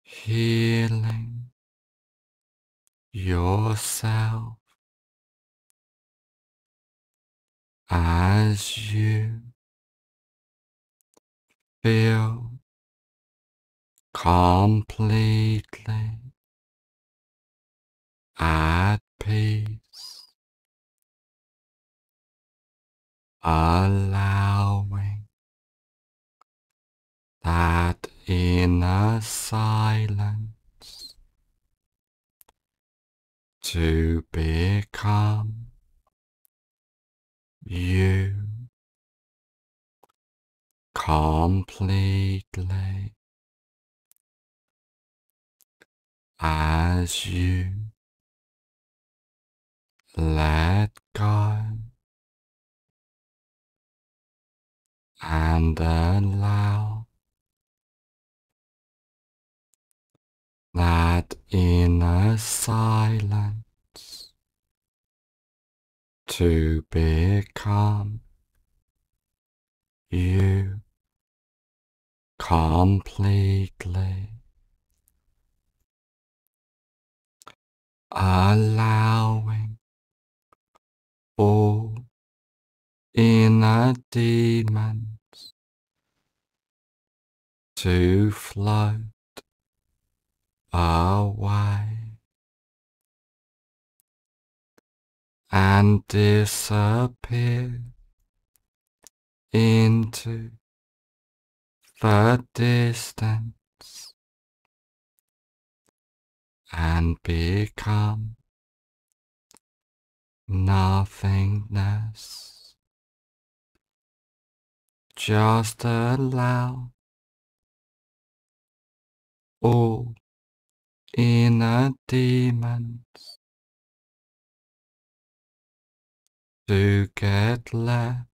healing yourself as you feel completely at peace, allowing that inner silence to become you completely as you let go and allow that inner silence to become you completely allowing all inner demons to float away and disappear into the distance and become nothingness. Just allow all inner demons to get left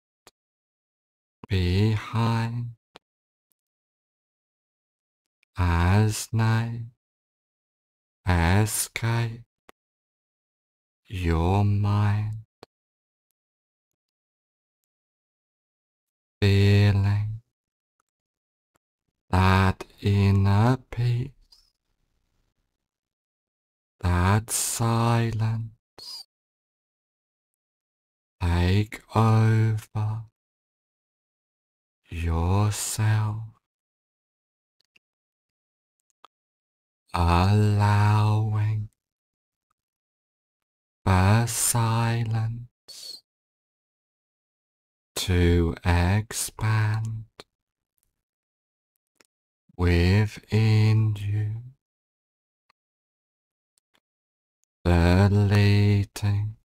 behind as they escape your mind, feeling that inner peace, that silence take over yourself, allowing the silence to expand within you, deleting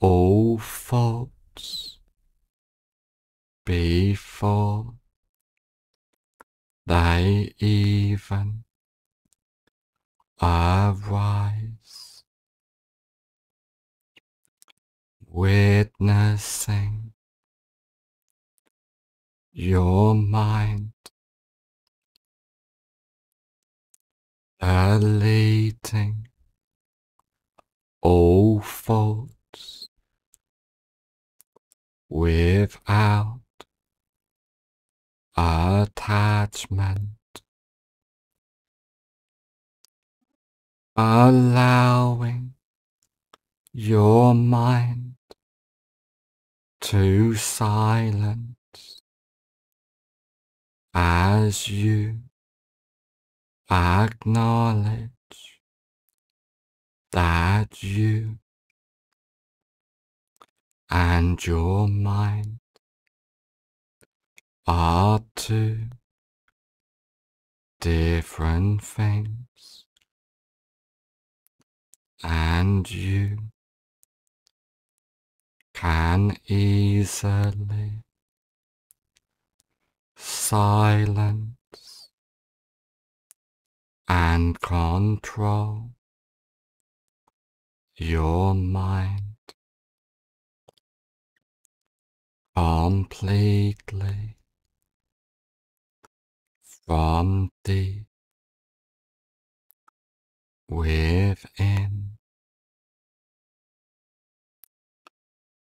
all thoughts before they even arise, witnessing. Your mind. Deleting all faults. Without attachment, allowing your mind to silence as you acknowledge that you and your mind are two different things, and you can easily silence and control your mind completely deep within,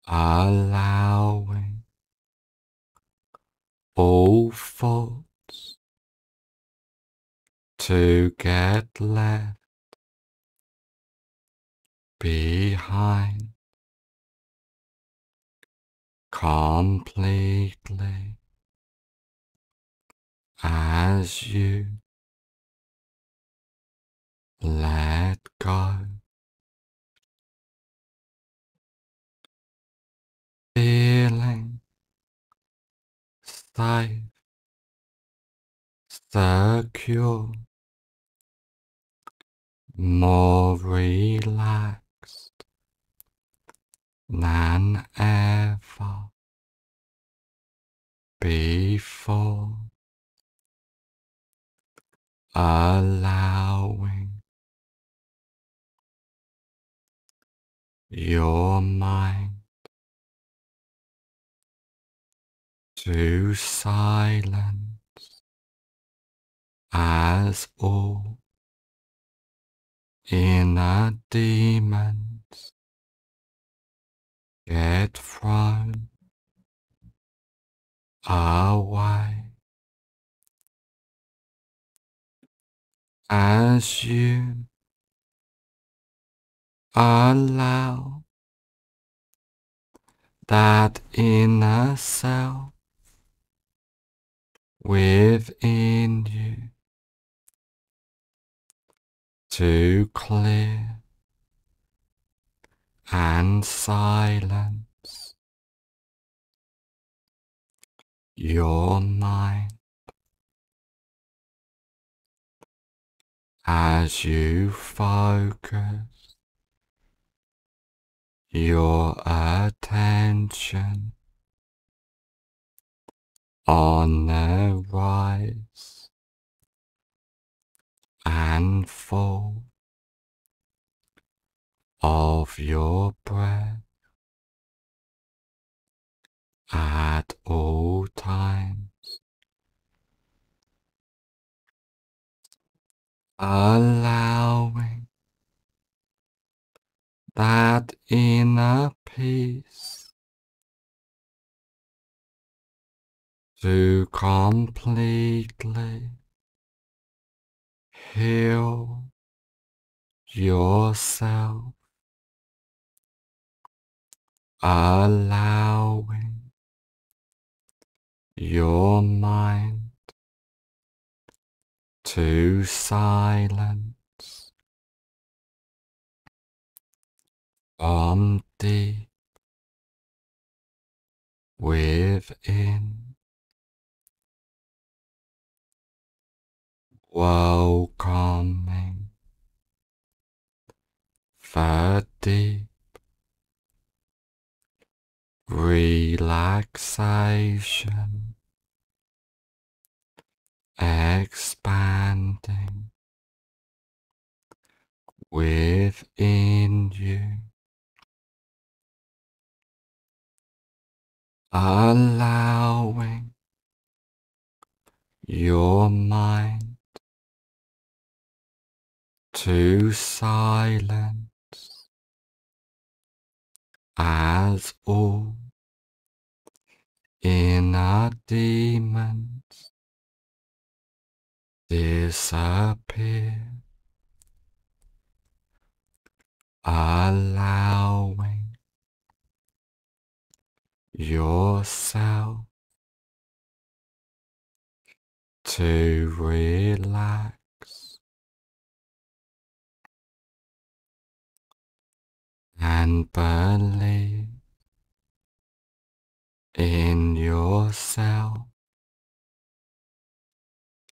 allowing all thoughts to get left behind completely as you let go. Feeling safe, secure, more relaxed than ever before, allowing your mind to silence as all inner demons get thrown away as you allow that inner self within you to clear and silence your mind as you focus your attention on the rise and fall of your breath at all times, allowing that inner peace to completely heal yourself, allowing your mind to silence. From deep within. welcoming. The deep relaxation expanding within you. Allowing your mind to silence as all inner demons disappear, allowing yourself to relax and believe in yourself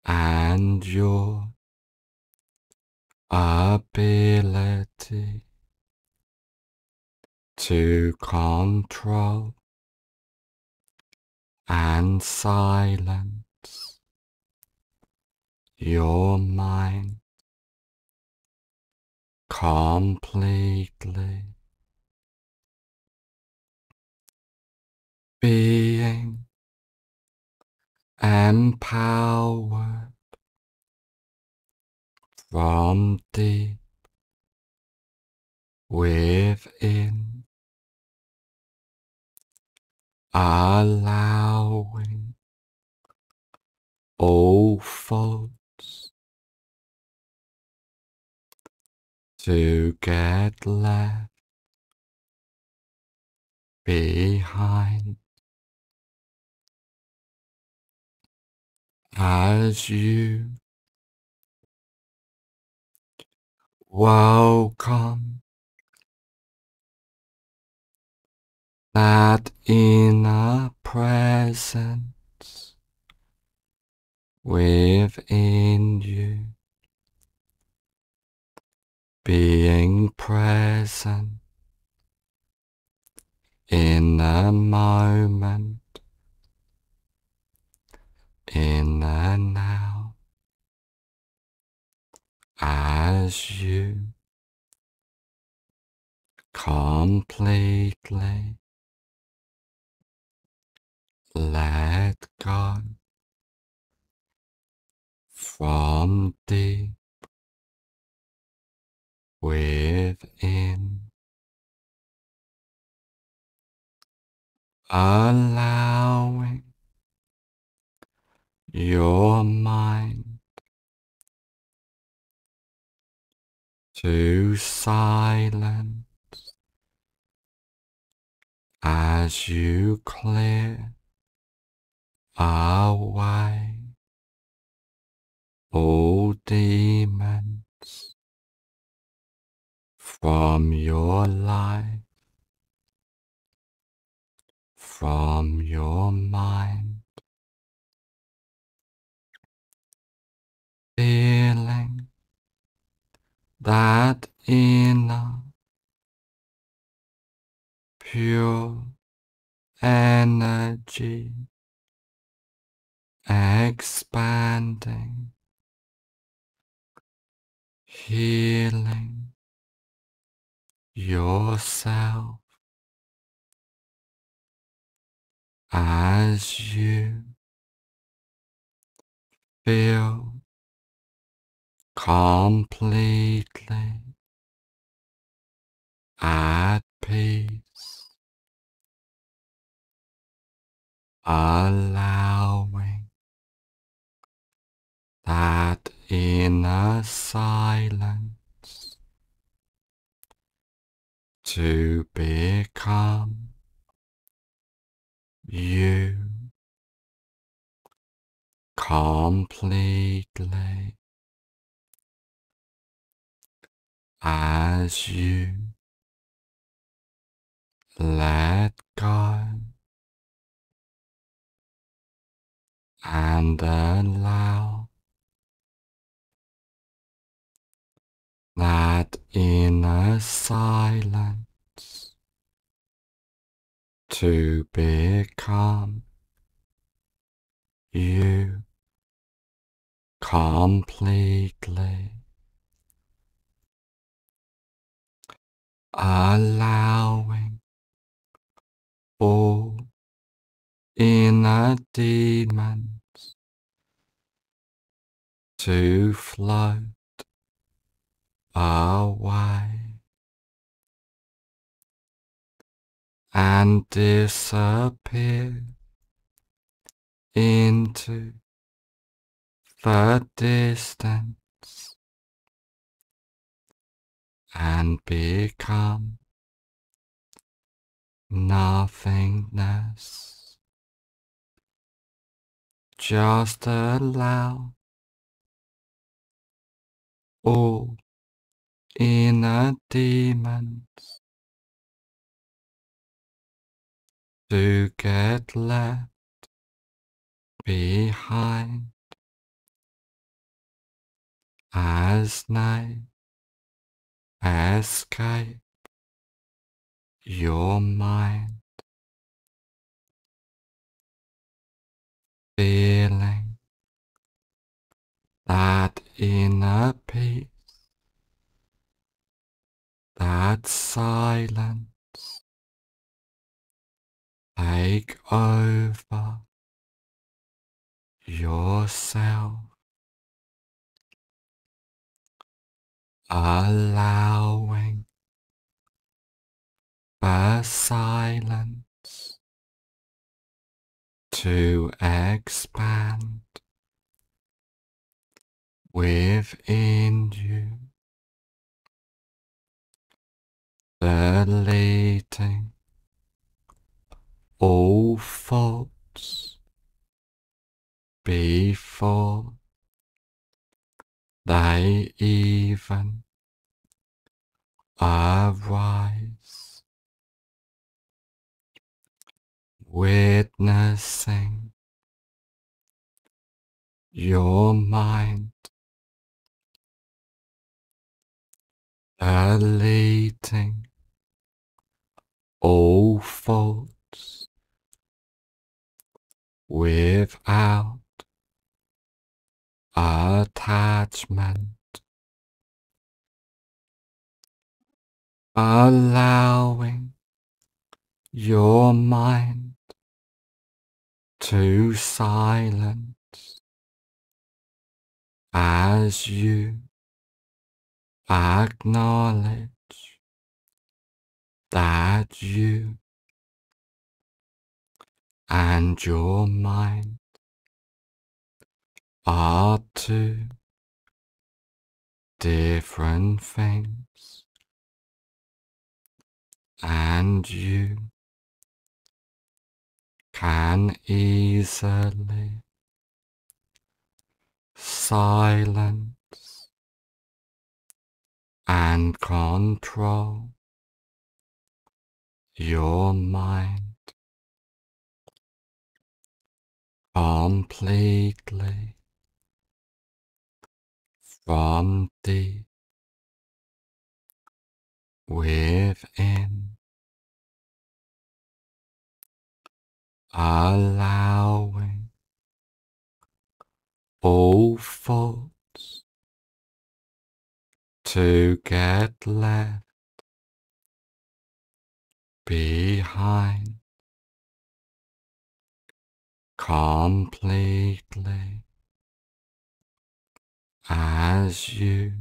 and your ability to control and silence your mind completely. being empowered from deep within, allowing all thoughts to get left behind as you welcome that inner presence within you being present in the moment, in the now, as you completely let go from deep within, allowing your mind to silence as you clear away all demons from your life, from your mind, feeling that inner pure energy expanding, healing yourself as you feel completely at peace, allowing that inner silence to become you completely as you let go and allow that inner silence to become you completely. Allowing all inner demons to float away and disappear into the distance and become nothingness. Just allow all inner demons to get left behind as escape your mind, feeling that inner peace, that silence take over yourself, allowing the silence to expand within you, deleting all thoughts before they even arise, witnessing your mind deleting all faults without attachment, allowing your mind to silence as you acknowledge that you and your mind are two different things, and you can easily silence and control your mind completely deep within, allowing all thoughts to get left behind completely as you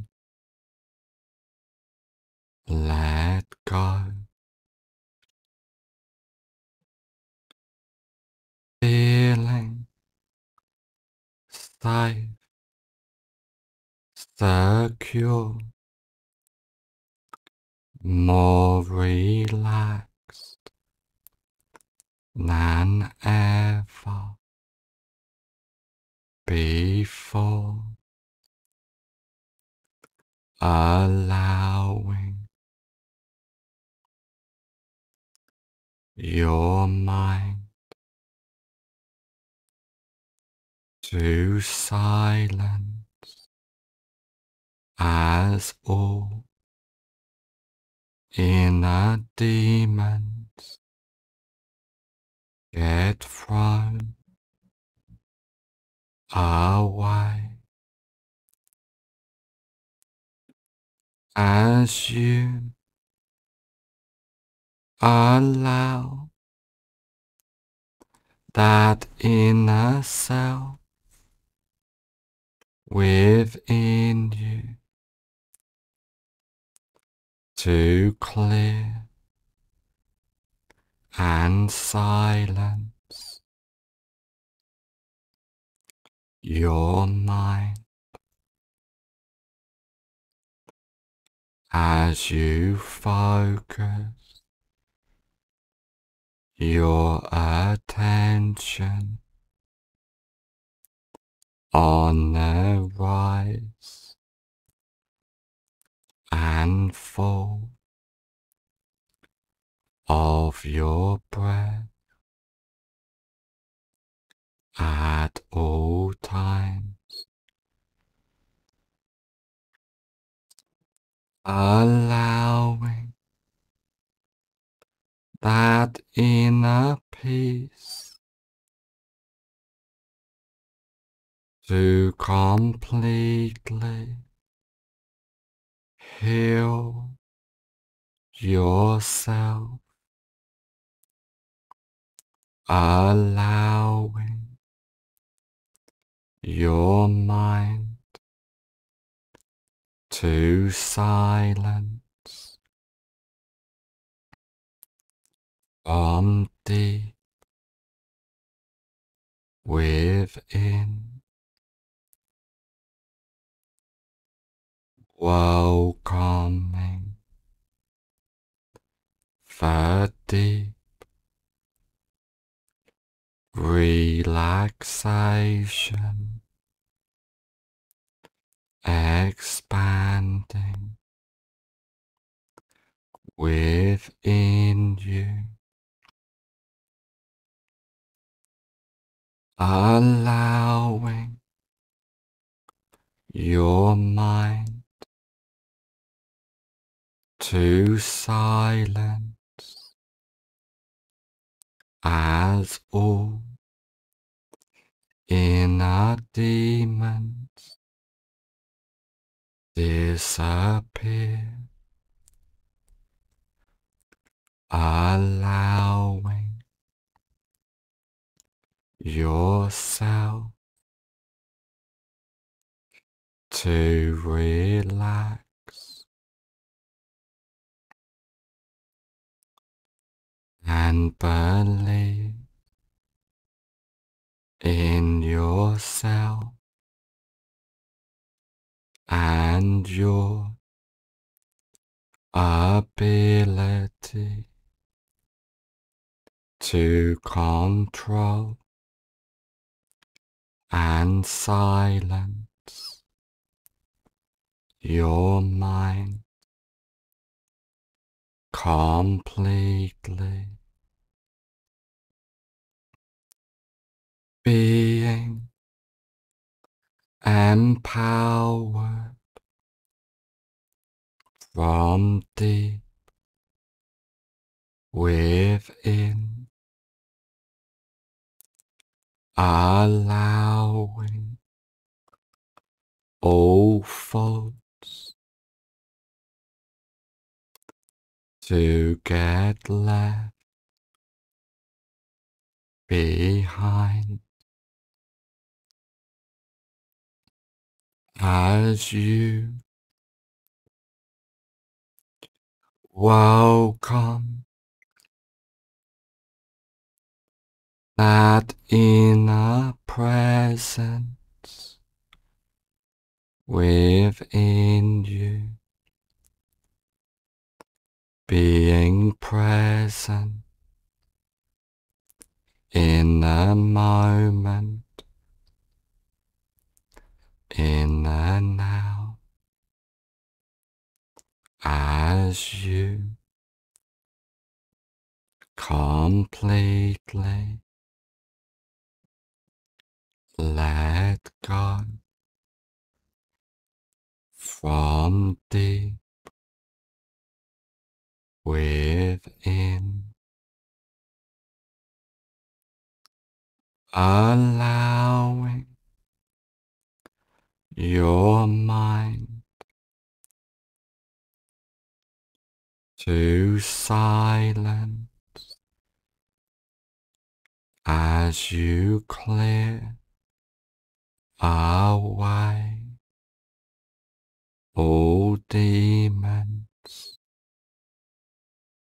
let go. Feeling safe, secure, more relaxed than ever before allowing your mind to silence as all inner demons get thrown away as you allow that inner self within you to clear and silence your mind as you focus your attention on the rise and fall of your breath at all times. Allowing that inner peace to completely heal yourself, allowing your mind to silence. From deep within. Welcoming. The deep relaxation expanding within you, allowing your mind to silence as all inner demons disappear, allowing yourself to relax and believe in yourself and your ability to control and silence your mind completely. Being empowered from deep within, allowing all faults to get left behind as you welcome that inner presence within you being present in the moment, in the now, as you completely let go from deep within, allowing your mind. To silence as you clear away all demons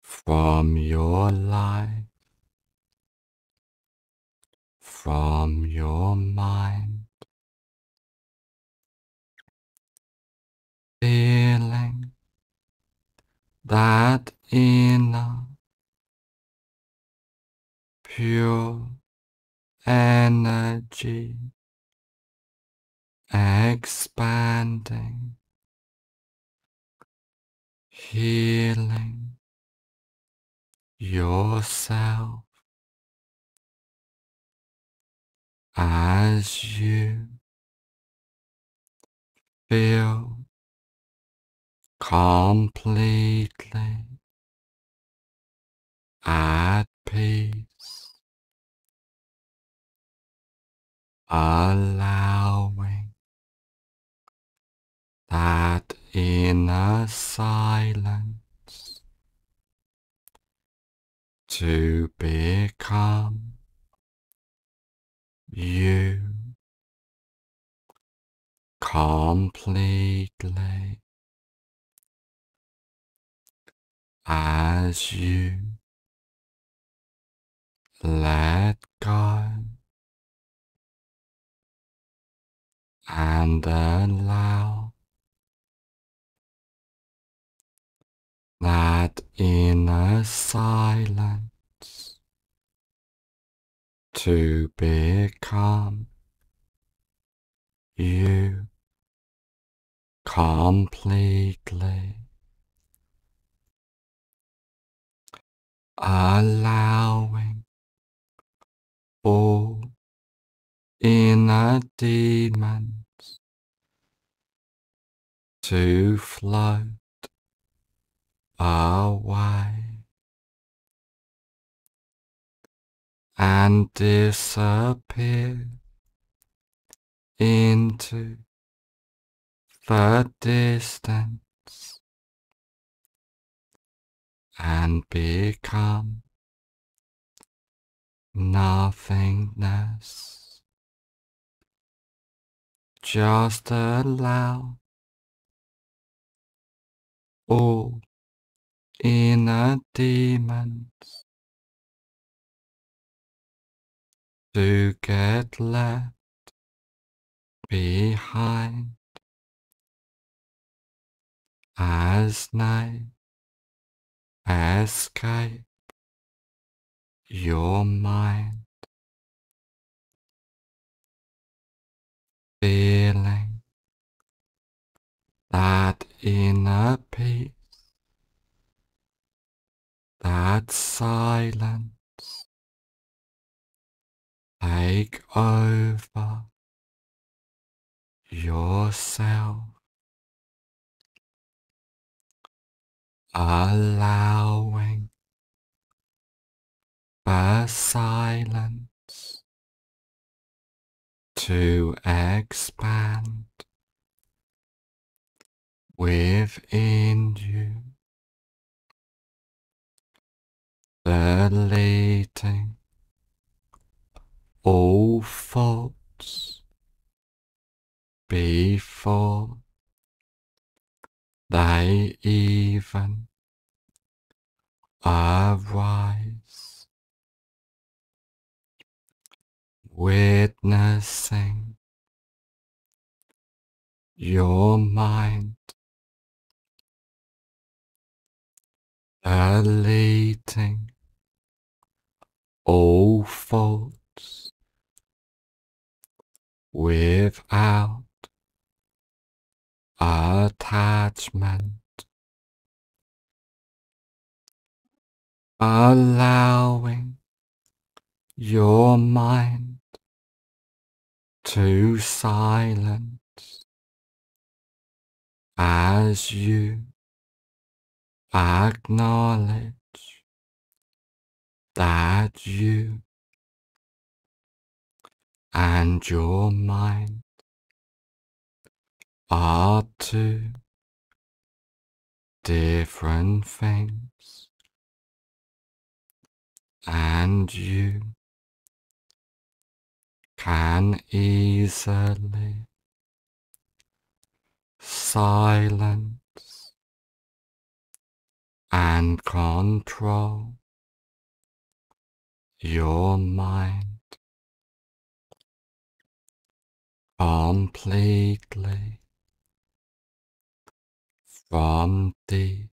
from your life, from your mind, feeling that inner pure energy expanding, healing yourself as you feel completely at peace, allowing that inner silence to become you completely as you let go and allow that inner silence to become you completely. Allowing all inner demons to float away and disappear into the distance and become nothingness. Just allow all inner demons to get left behind as they escape your mind, feeling that inner peace, that silence take over yourself, allowing the silence to expand within you, deleting all thoughts before they even arise, witnessing your mind deleting all faults without attachment, allowing your mind to silence as you acknowledge that you and your mind are two different things, and you can easily silence and control your mind completely deep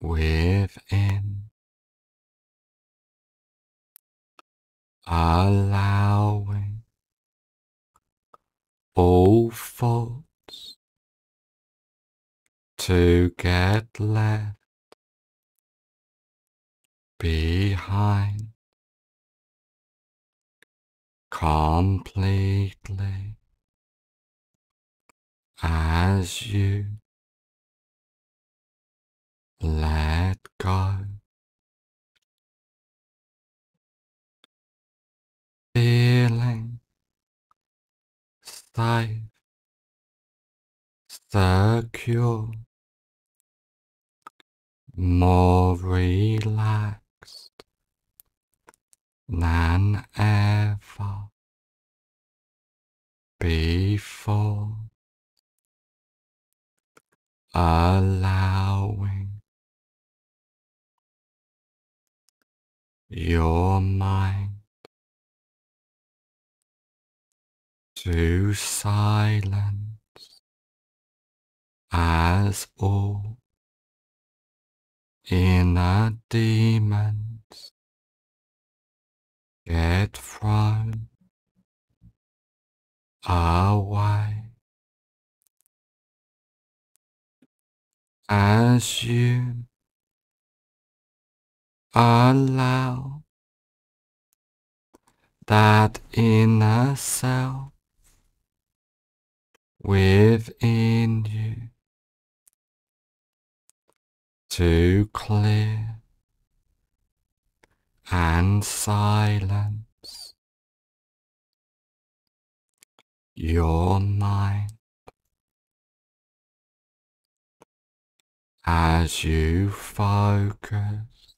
within, allowing all thoughts to get left behind completely as you let go, feeling safe, secure, more relaxed than ever before allowing your mind to silence as all inner demons get thrown away as you allow that inner self within you to clear and silence your mind as you focus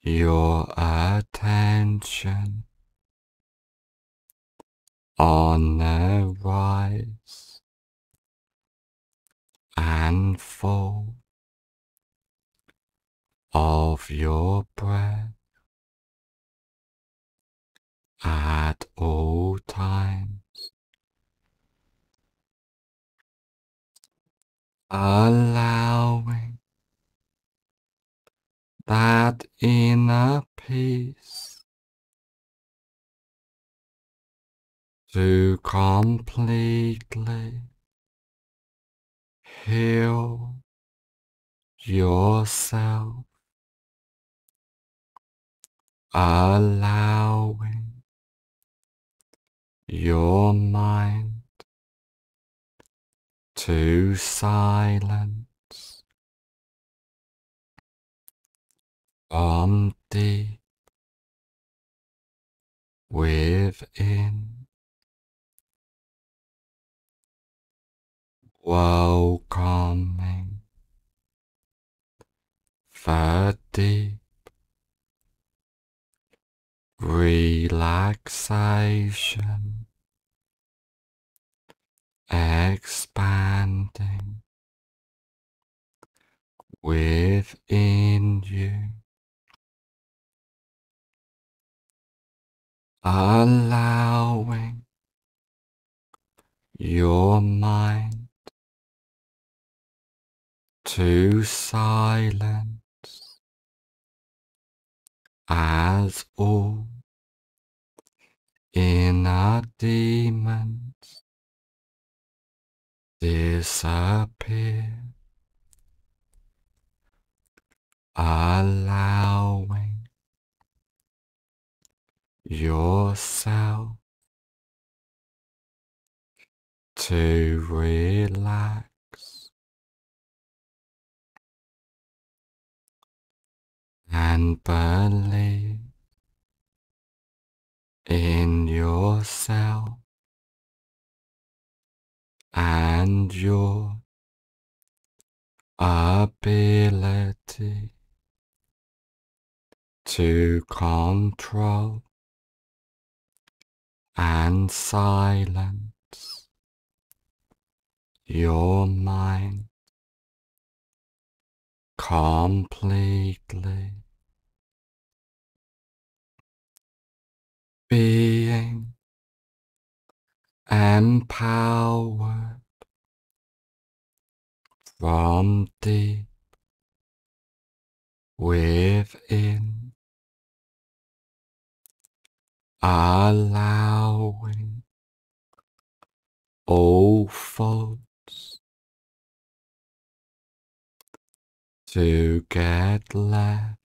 your attention on the rise and fall of your breath at all times. Allowing that inner peace to completely heal yourself, allowing your mind to silence. From deep within. welcoming. The deep relaxation expanding within you. Allowing your mind to silence as all inner demons disappear, allowing yourself. To relax. And believe in yourself and your ability to control and silence your mind completely. Being empowered from deep within, allowing all faults to get left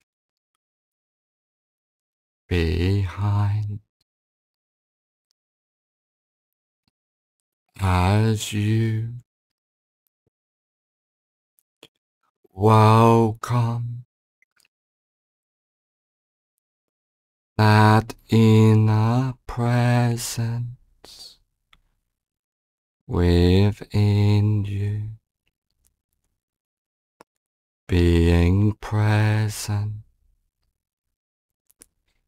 behind as you welcome that inner presence within you being present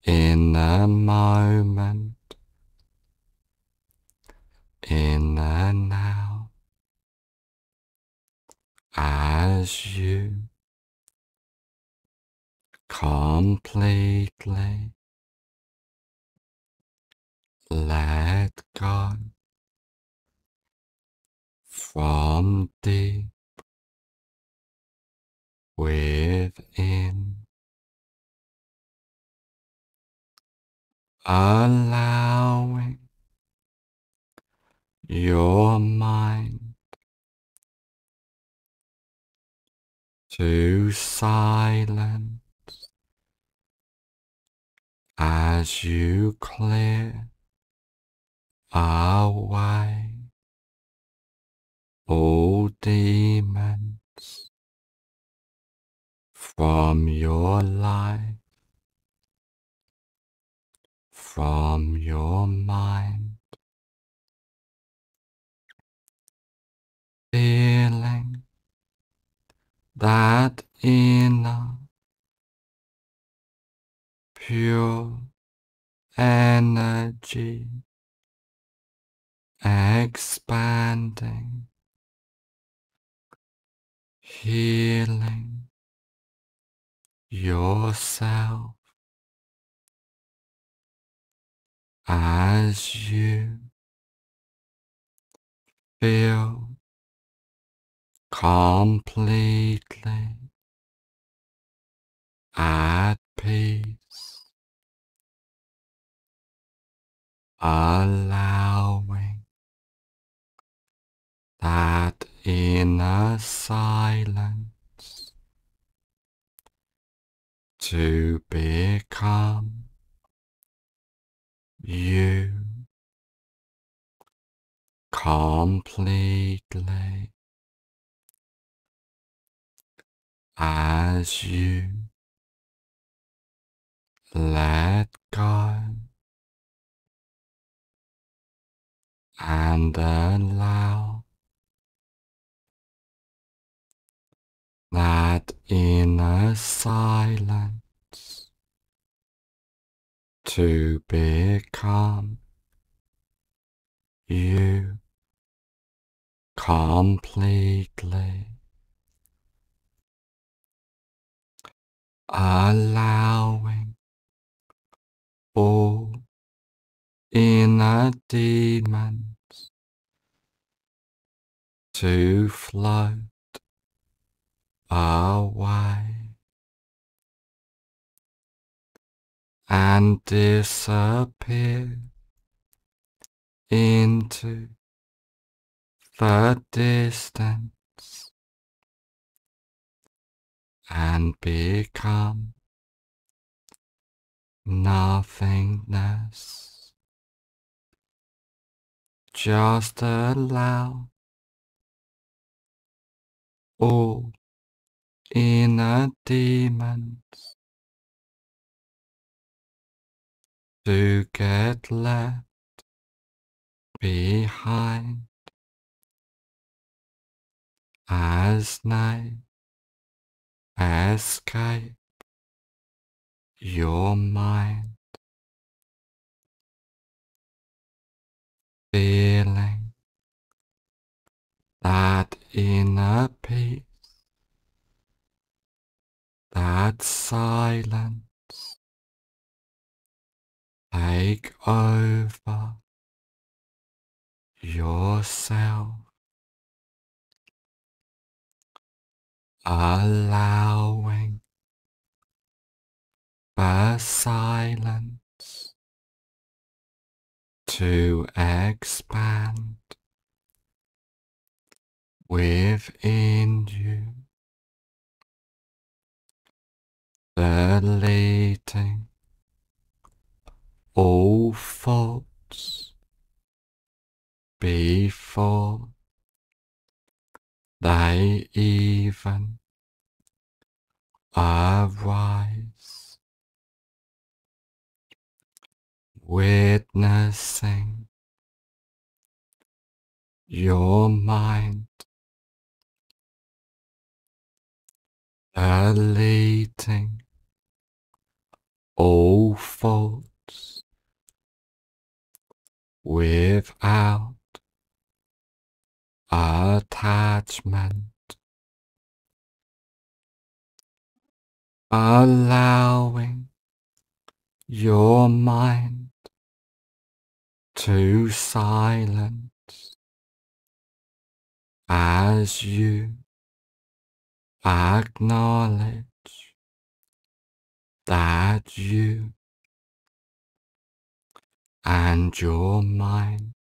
in the moment in and out as you completely let go from deep within, allowing your mind to silence as you clear away all demons from your life, from your mind, feeling that inner pure energy expanding, healing yourself as you feel completely at peace, allowing that inner silence to become you completely as you let go and allow that inner silence to become you completely. Allowing all inner demons to float away and disappear into the distance and become nothingness. Just allow all inner demons to get left behind as night escape your mind, feeling that inner peace, that silence take over yourself allowing the silence to expand within you, deleting all thoughts before they even arise, witnessing. Your mind. Deleting all faults. Without attachment, allowing your mind to silence as you acknowledge that you and your mind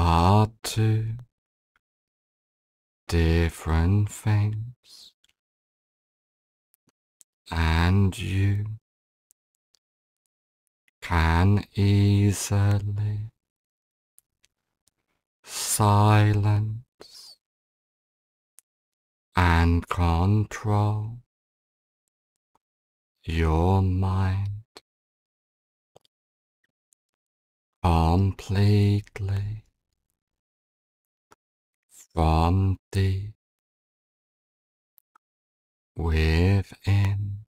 are two different things, and you can easily silence and control your mind completely from deep within,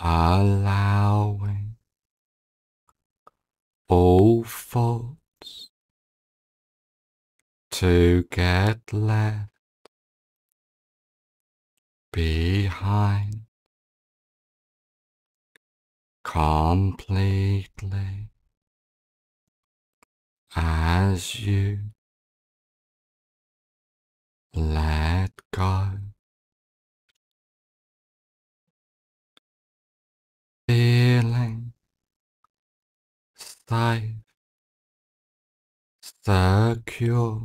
allowing all thoughts to get left behind completely as you let go. Feeling safe, secure,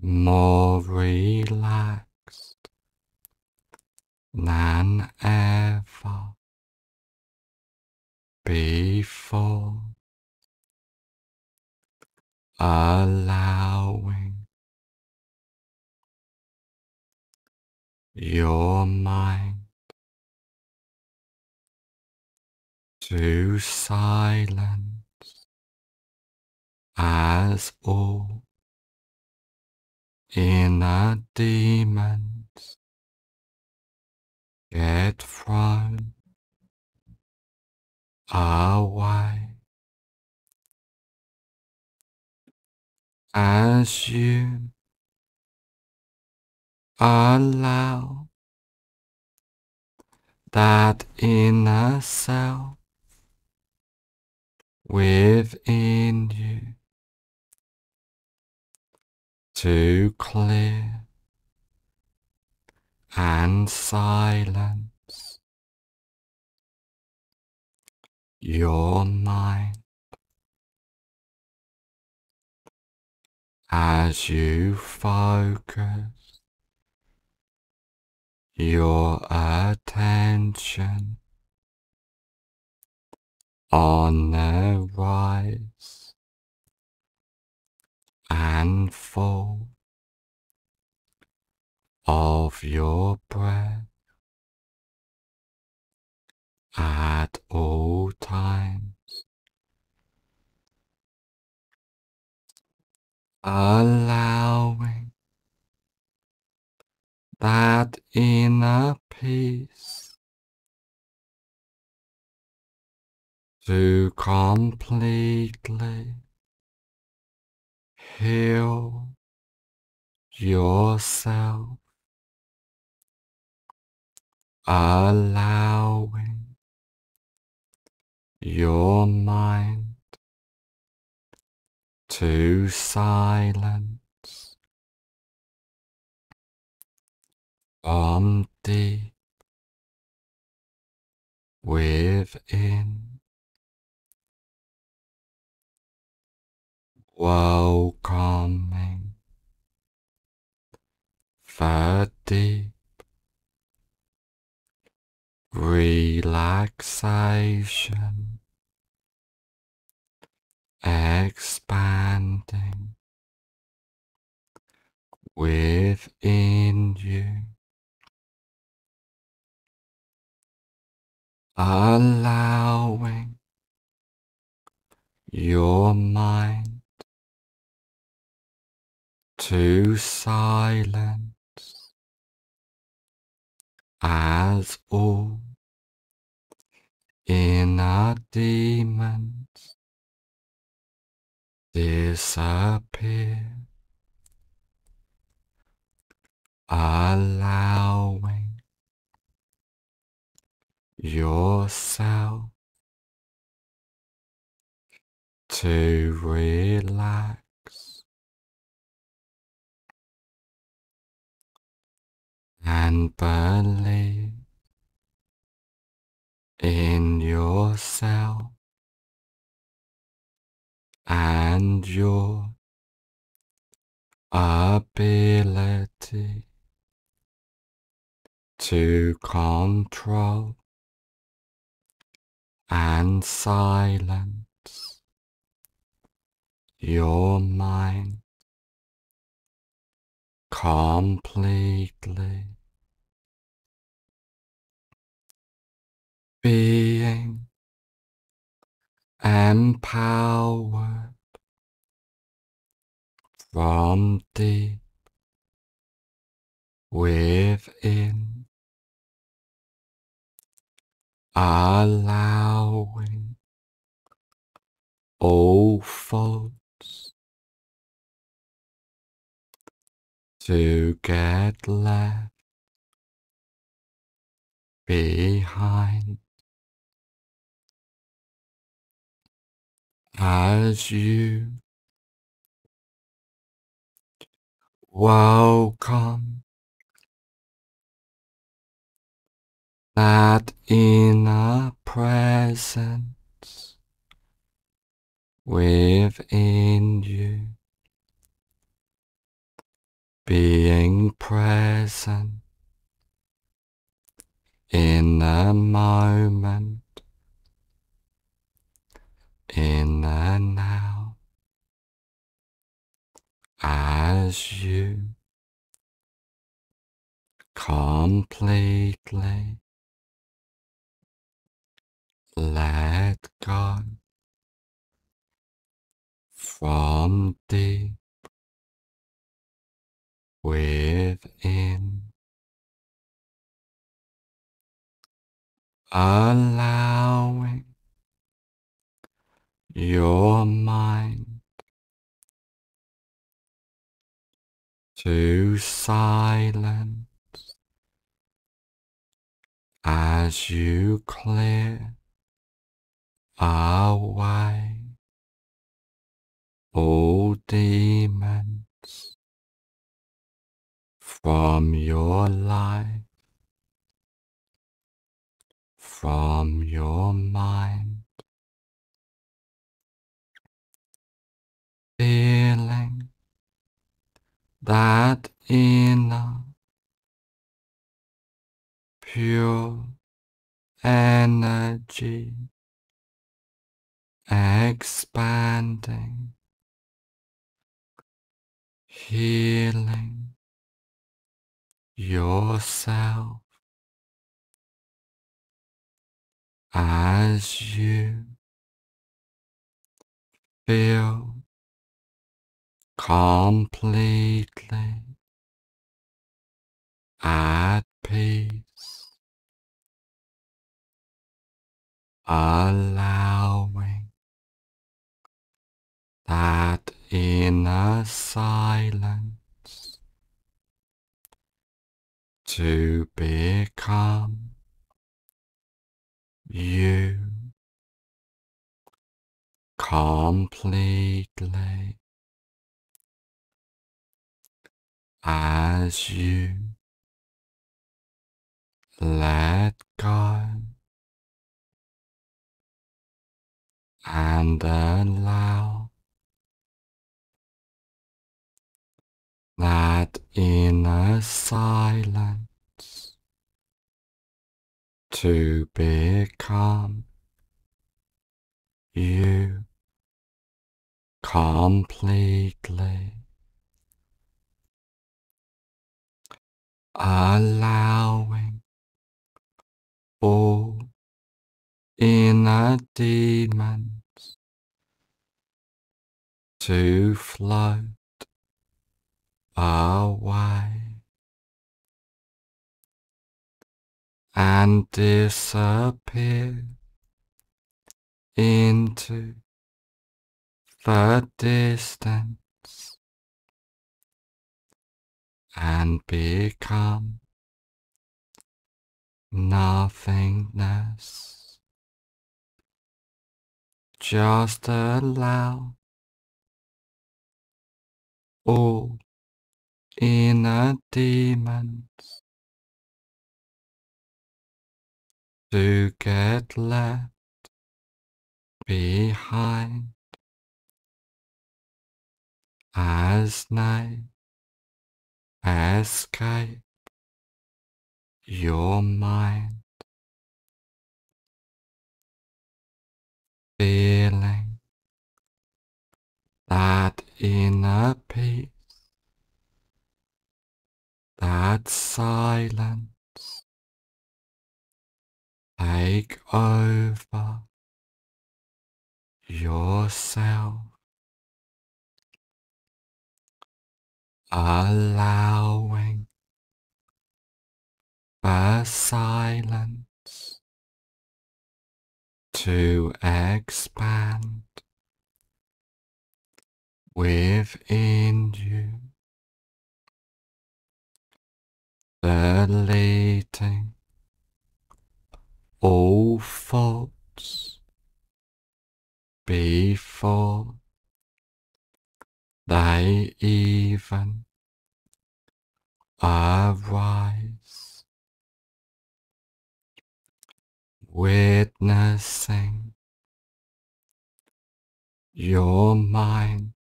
more relaxed than ever before, allowing your mind to silence as all inner demons get thrown away as you allow that inner self within you to clear and silence your mind as you focus your attention on the rise and fall of your breath at all times, allowing that inner peace to completely heal yourself, allowing your mind to silence. From deep within. welcoming. The deep relaxation expanding within you. Allowing your mind to silence as all inner demons disappear, allowing yourself to relax and believe in yourself and your ability to control and silence your mind completely. Being empowered from deep within, allowing all faults to get left behind. As you welcome that inner presence within you being present in the moment in the now as you completely let go from deep within, allowing your mind to silence as you clear away all demons from your life, from your mind. feeling that inner pure energy expanding, healing yourself as you feel completely at peace, allowing that inner silence to become you completely as you let go and allow that inner silence to become you completely. allowing all inner demons to away and disappear into the distance and become nothingness. Just allow all inner demons. To get left behind as they escape your mind, feeling that inner peace, that silence take over yourself, allowing the silence to expand within you, deleting all faults before they even arise, witnessing your mind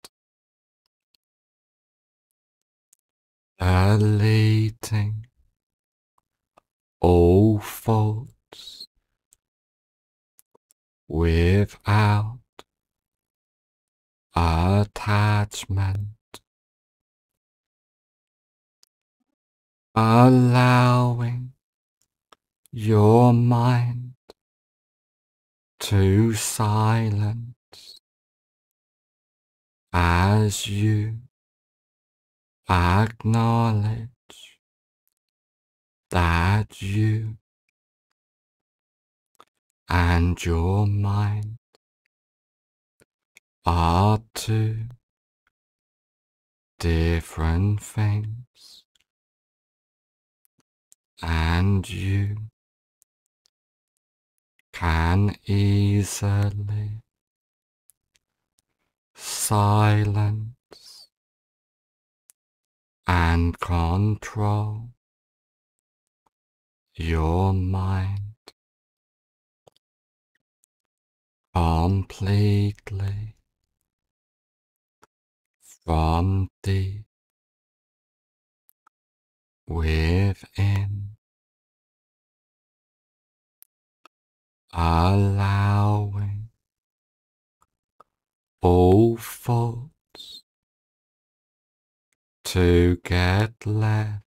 deleting all faults without attachment, allowing your mind to silence as you acknowledge that you and your mind are two different things, and you can easily silence and control your mind. Completely from deep within, allowing all thoughts to get left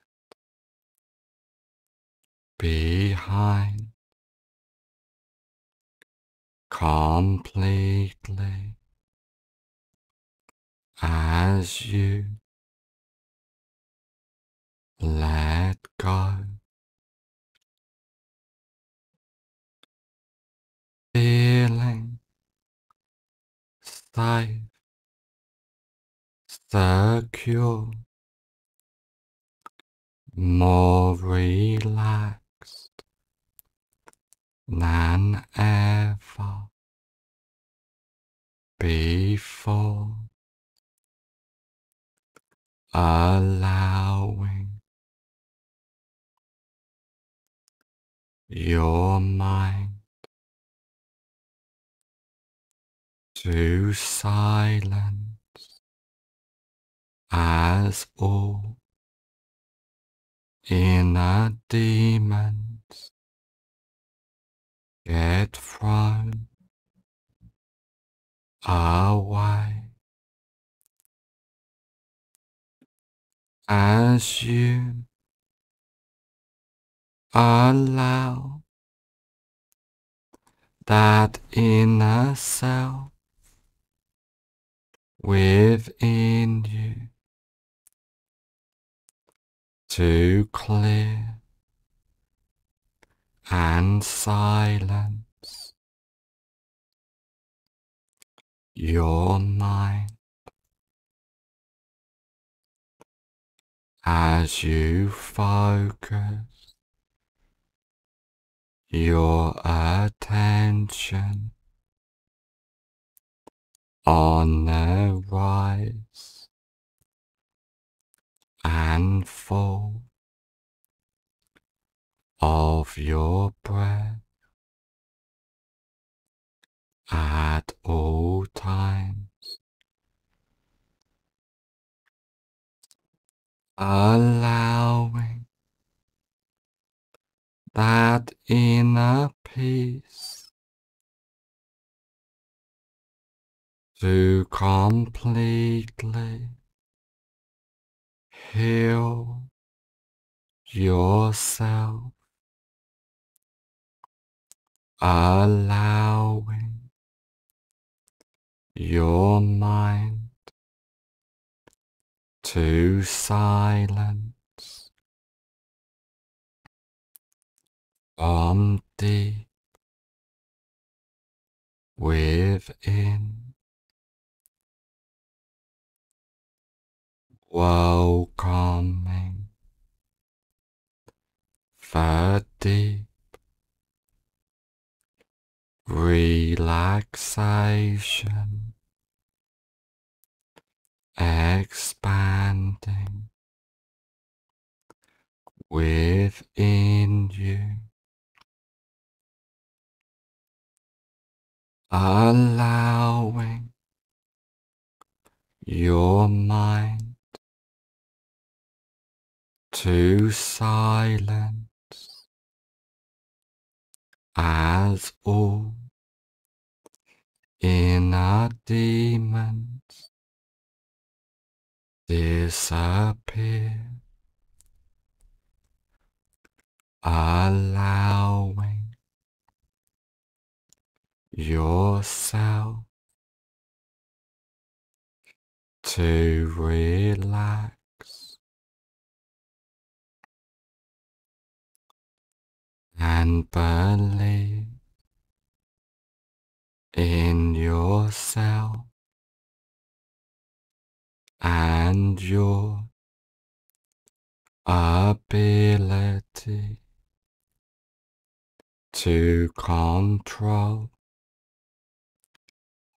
behind completely as you let go, feeling safe, secure, more relaxed than ever before, allowing. Your mind. To silence. As all. Inner demons get thrown away as you allow that inner self within you to clear and silence. Your mind. As you focus your attention on the rise and fall of your breath at all times, allowing that inner peace to completely heal yourself, allowing your mind to silence from deep within. Welcoming the deep relaxation. Expanding. Within you, allowing your mind to silence as all inner demons disappear, allowing yourself to relax and believe in yourself and your ability to control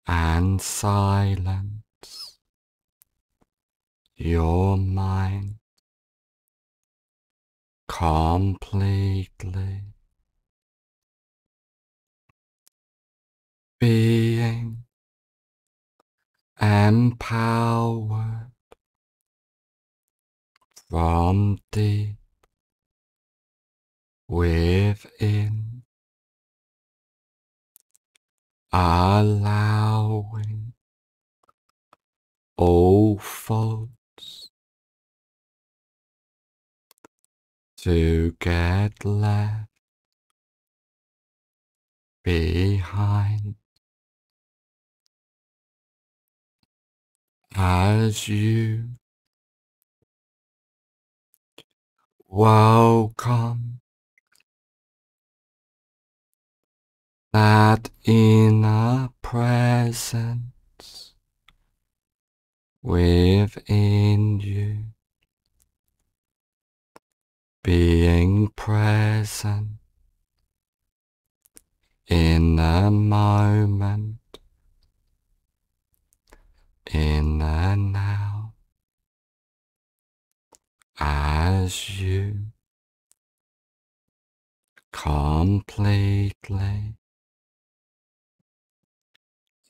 and silence your mind completely being empowered from deep within, allowing all faults to get left behind as you welcome that inner presence within you being present in the moment in the now. As you completely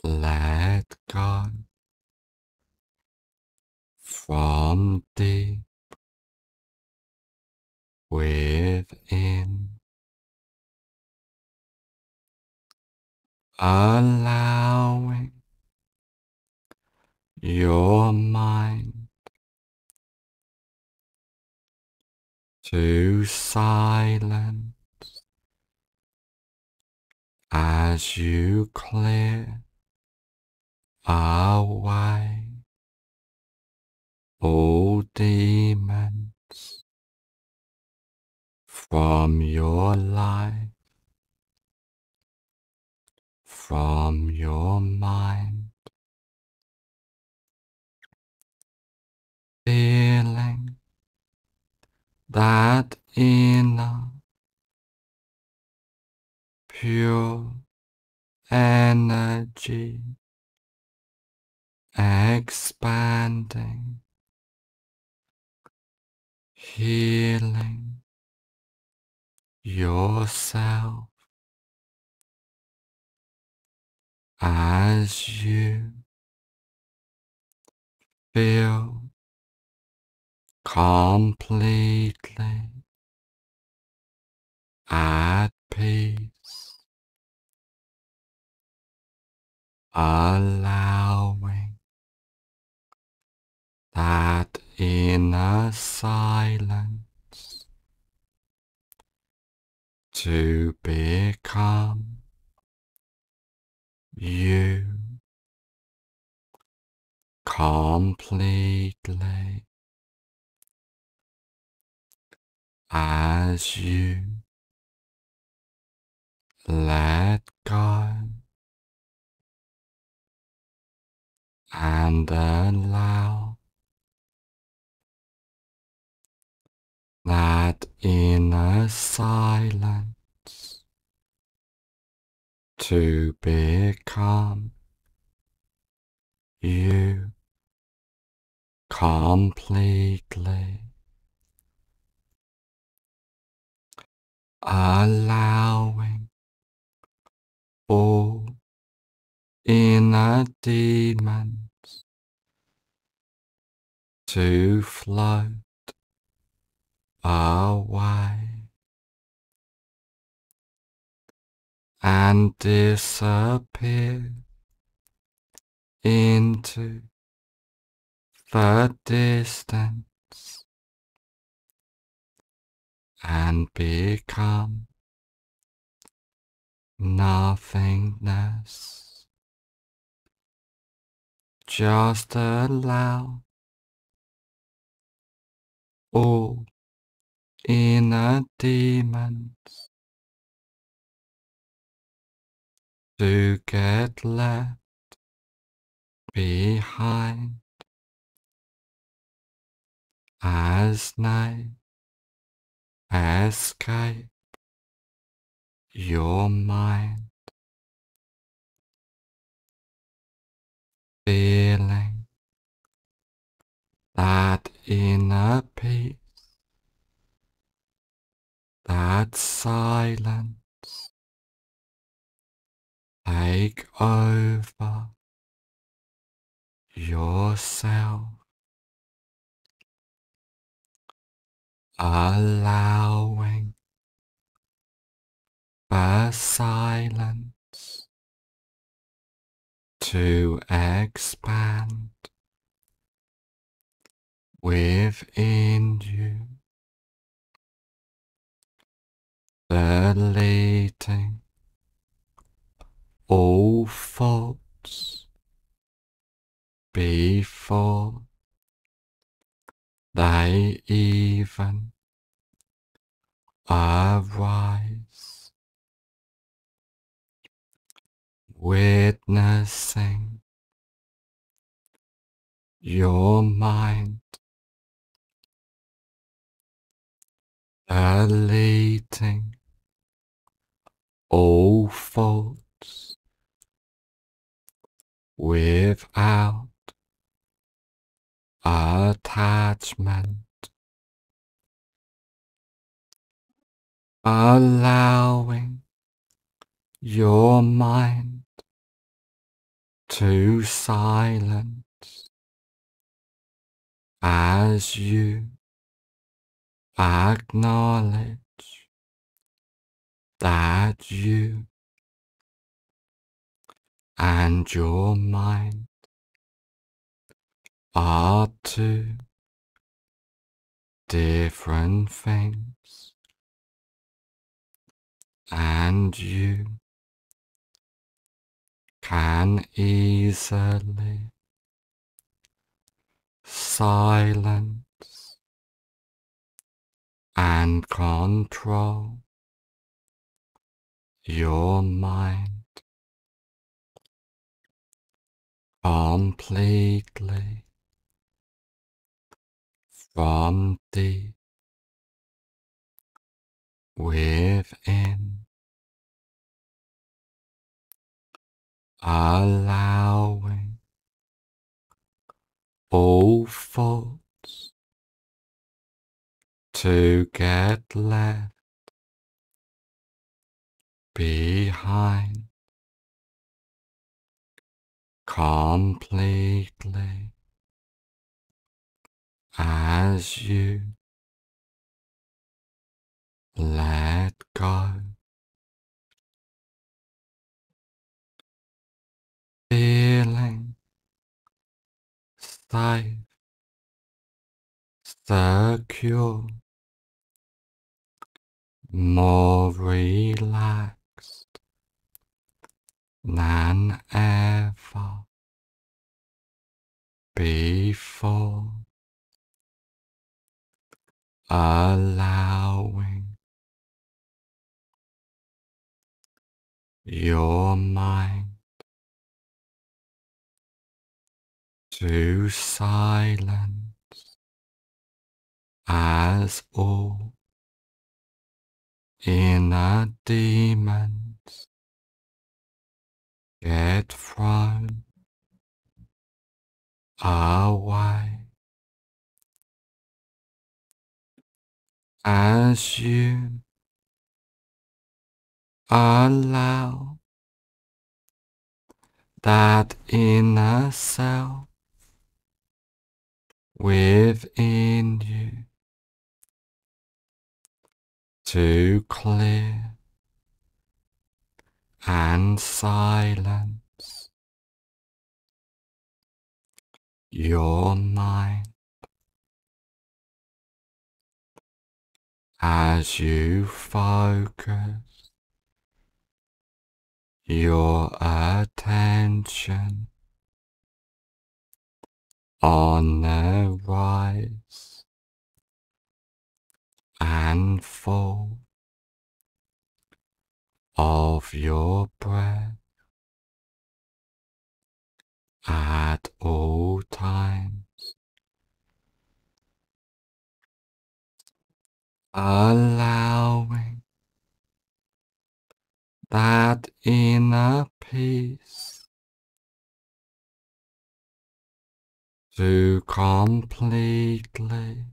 let go from deep within, allowing your mind to silence as you clear away all demons from your life, from your mind. Feeling that inner pure energy expanding, healing yourself as you feel completely at peace, allowing that inner silence to become you completely as you let go and allow that inner silence to become you completely. Allowing all inner demons to float away and disappear into the distance and become nothingness. Just allow all inner demons to get left behind as they escape your mind, feeling that inner peace that silence take over yourself, allowing the silence to expand within you. Deleting all faults before they even arise, witnessing your mind deleting all faults without attachment, allowing your mind to silence as you acknowledge that you and your mind are two different things, and you can easily silence and control your mind completely from deep within, allowing all thoughts to get left behind completely as you let go, feeling safe, secure, more relaxed than ever before, allowing your mind to silence as all inner demons get thrown away as you allow that inner self within you to clear and silence your mind as you focus your attention on the rise and fall of your breath at all times, allowing that inner peace to completely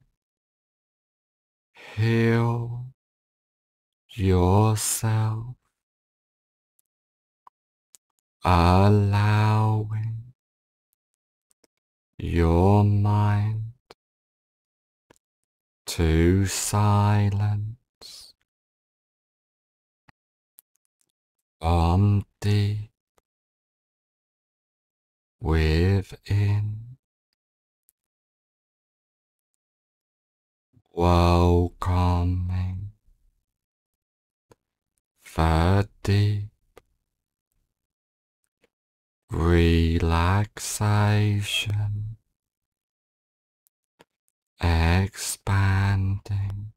heal yourself, allowing your mind to silence. From deep within. welcoming. The deep relaxation expanding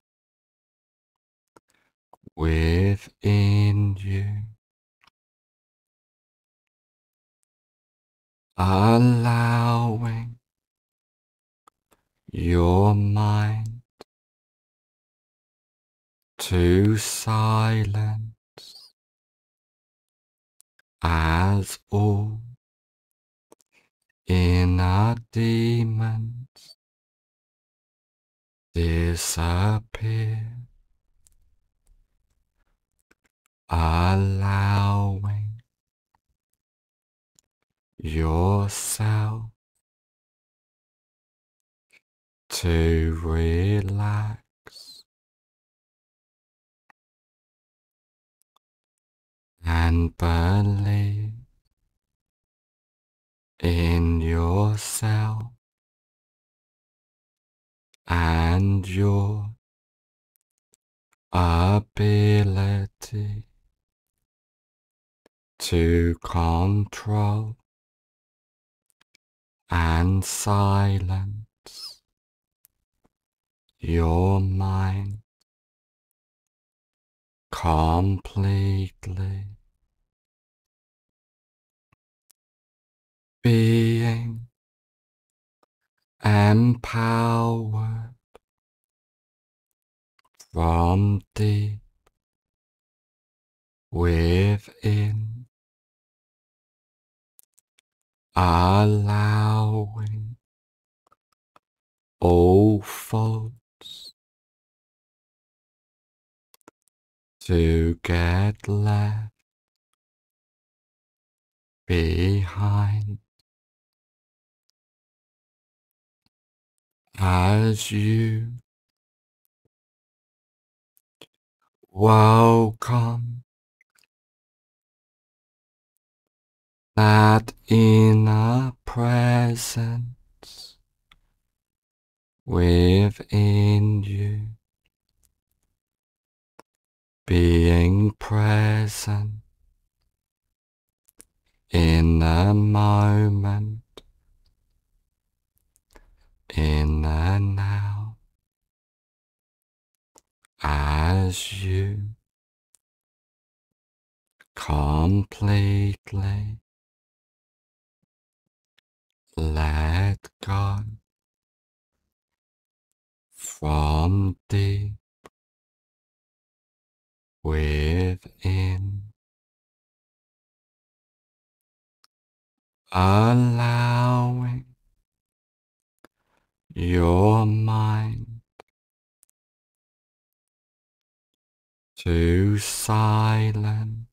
within you. Allowing your mind to silence as all inner demons disappear, allowing yourself to relax and believe in yourself and your ability to control and silence your mind completely. Being empowered from deep within, allowing all thoughts to get left behind as you welcome that inner presence within you being present in the moment, in the now, as you completely let go from deep within, allowing your mind to silence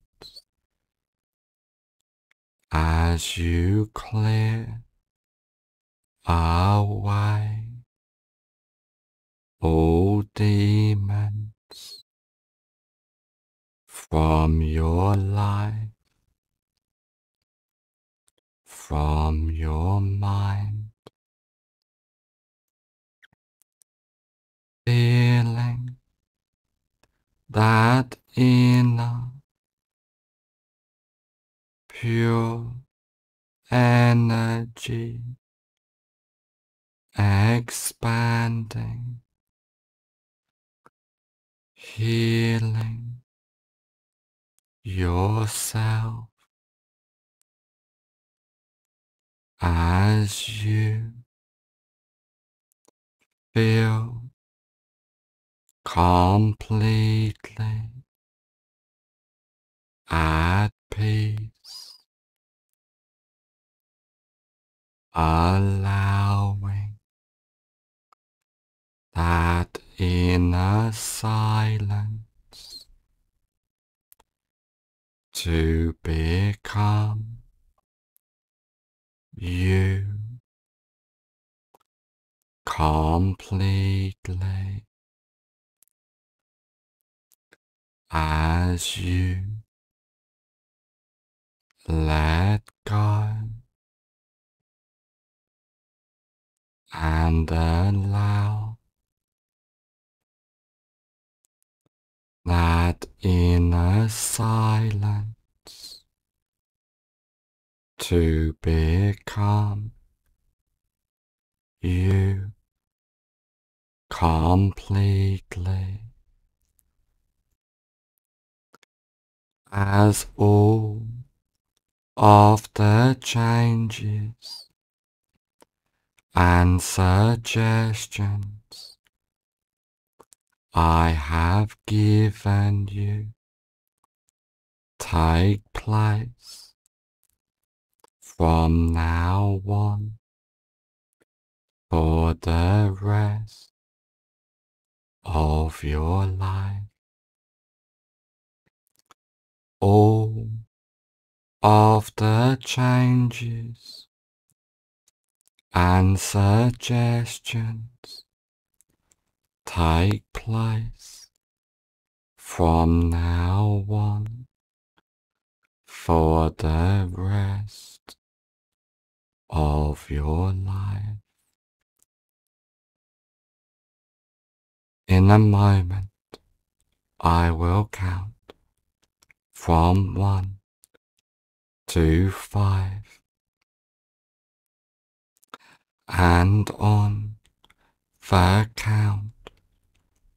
as you clear away all demons from your life, from your mind, feeling that inner pure energy expanding, healing yourself as you feel completely at peace, allowing that inner silence to become you completely as you let go and allow that inner silence to become you completely as all of the changes and suggestions I have given you take place from now on for the rest of your life. All of the changes and suggestions take place from now on for the rest of your life. In a moment, I will count from one to five. And on the count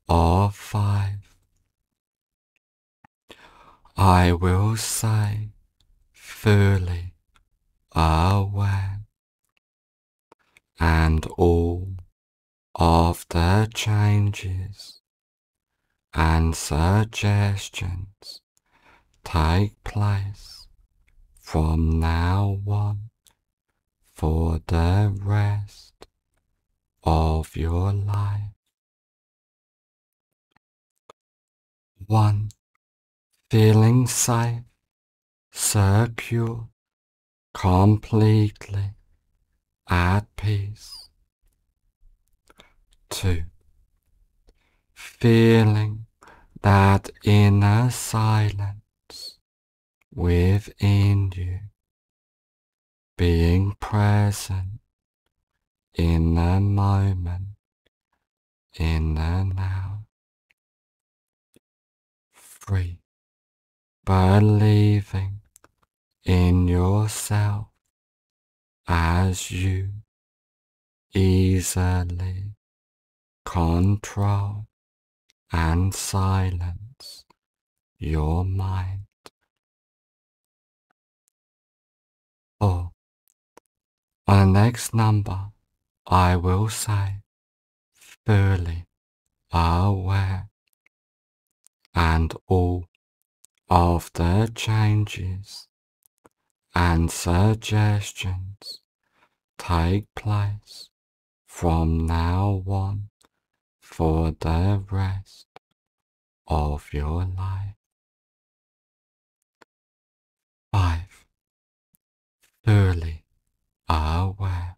of five I will say fully aware and all of the changes and suggestions take place from now on for the rest of your life. One, feeling safe, secure, completely at peace. two, feeling that inner silence within you, being present in the moment, in the now. Free, believing in yourself as you easily control and silence your mind. On The next number I will say fully aware and all of the changes and suggestions take place from now on for the rest of your life. 5. Fully 海外。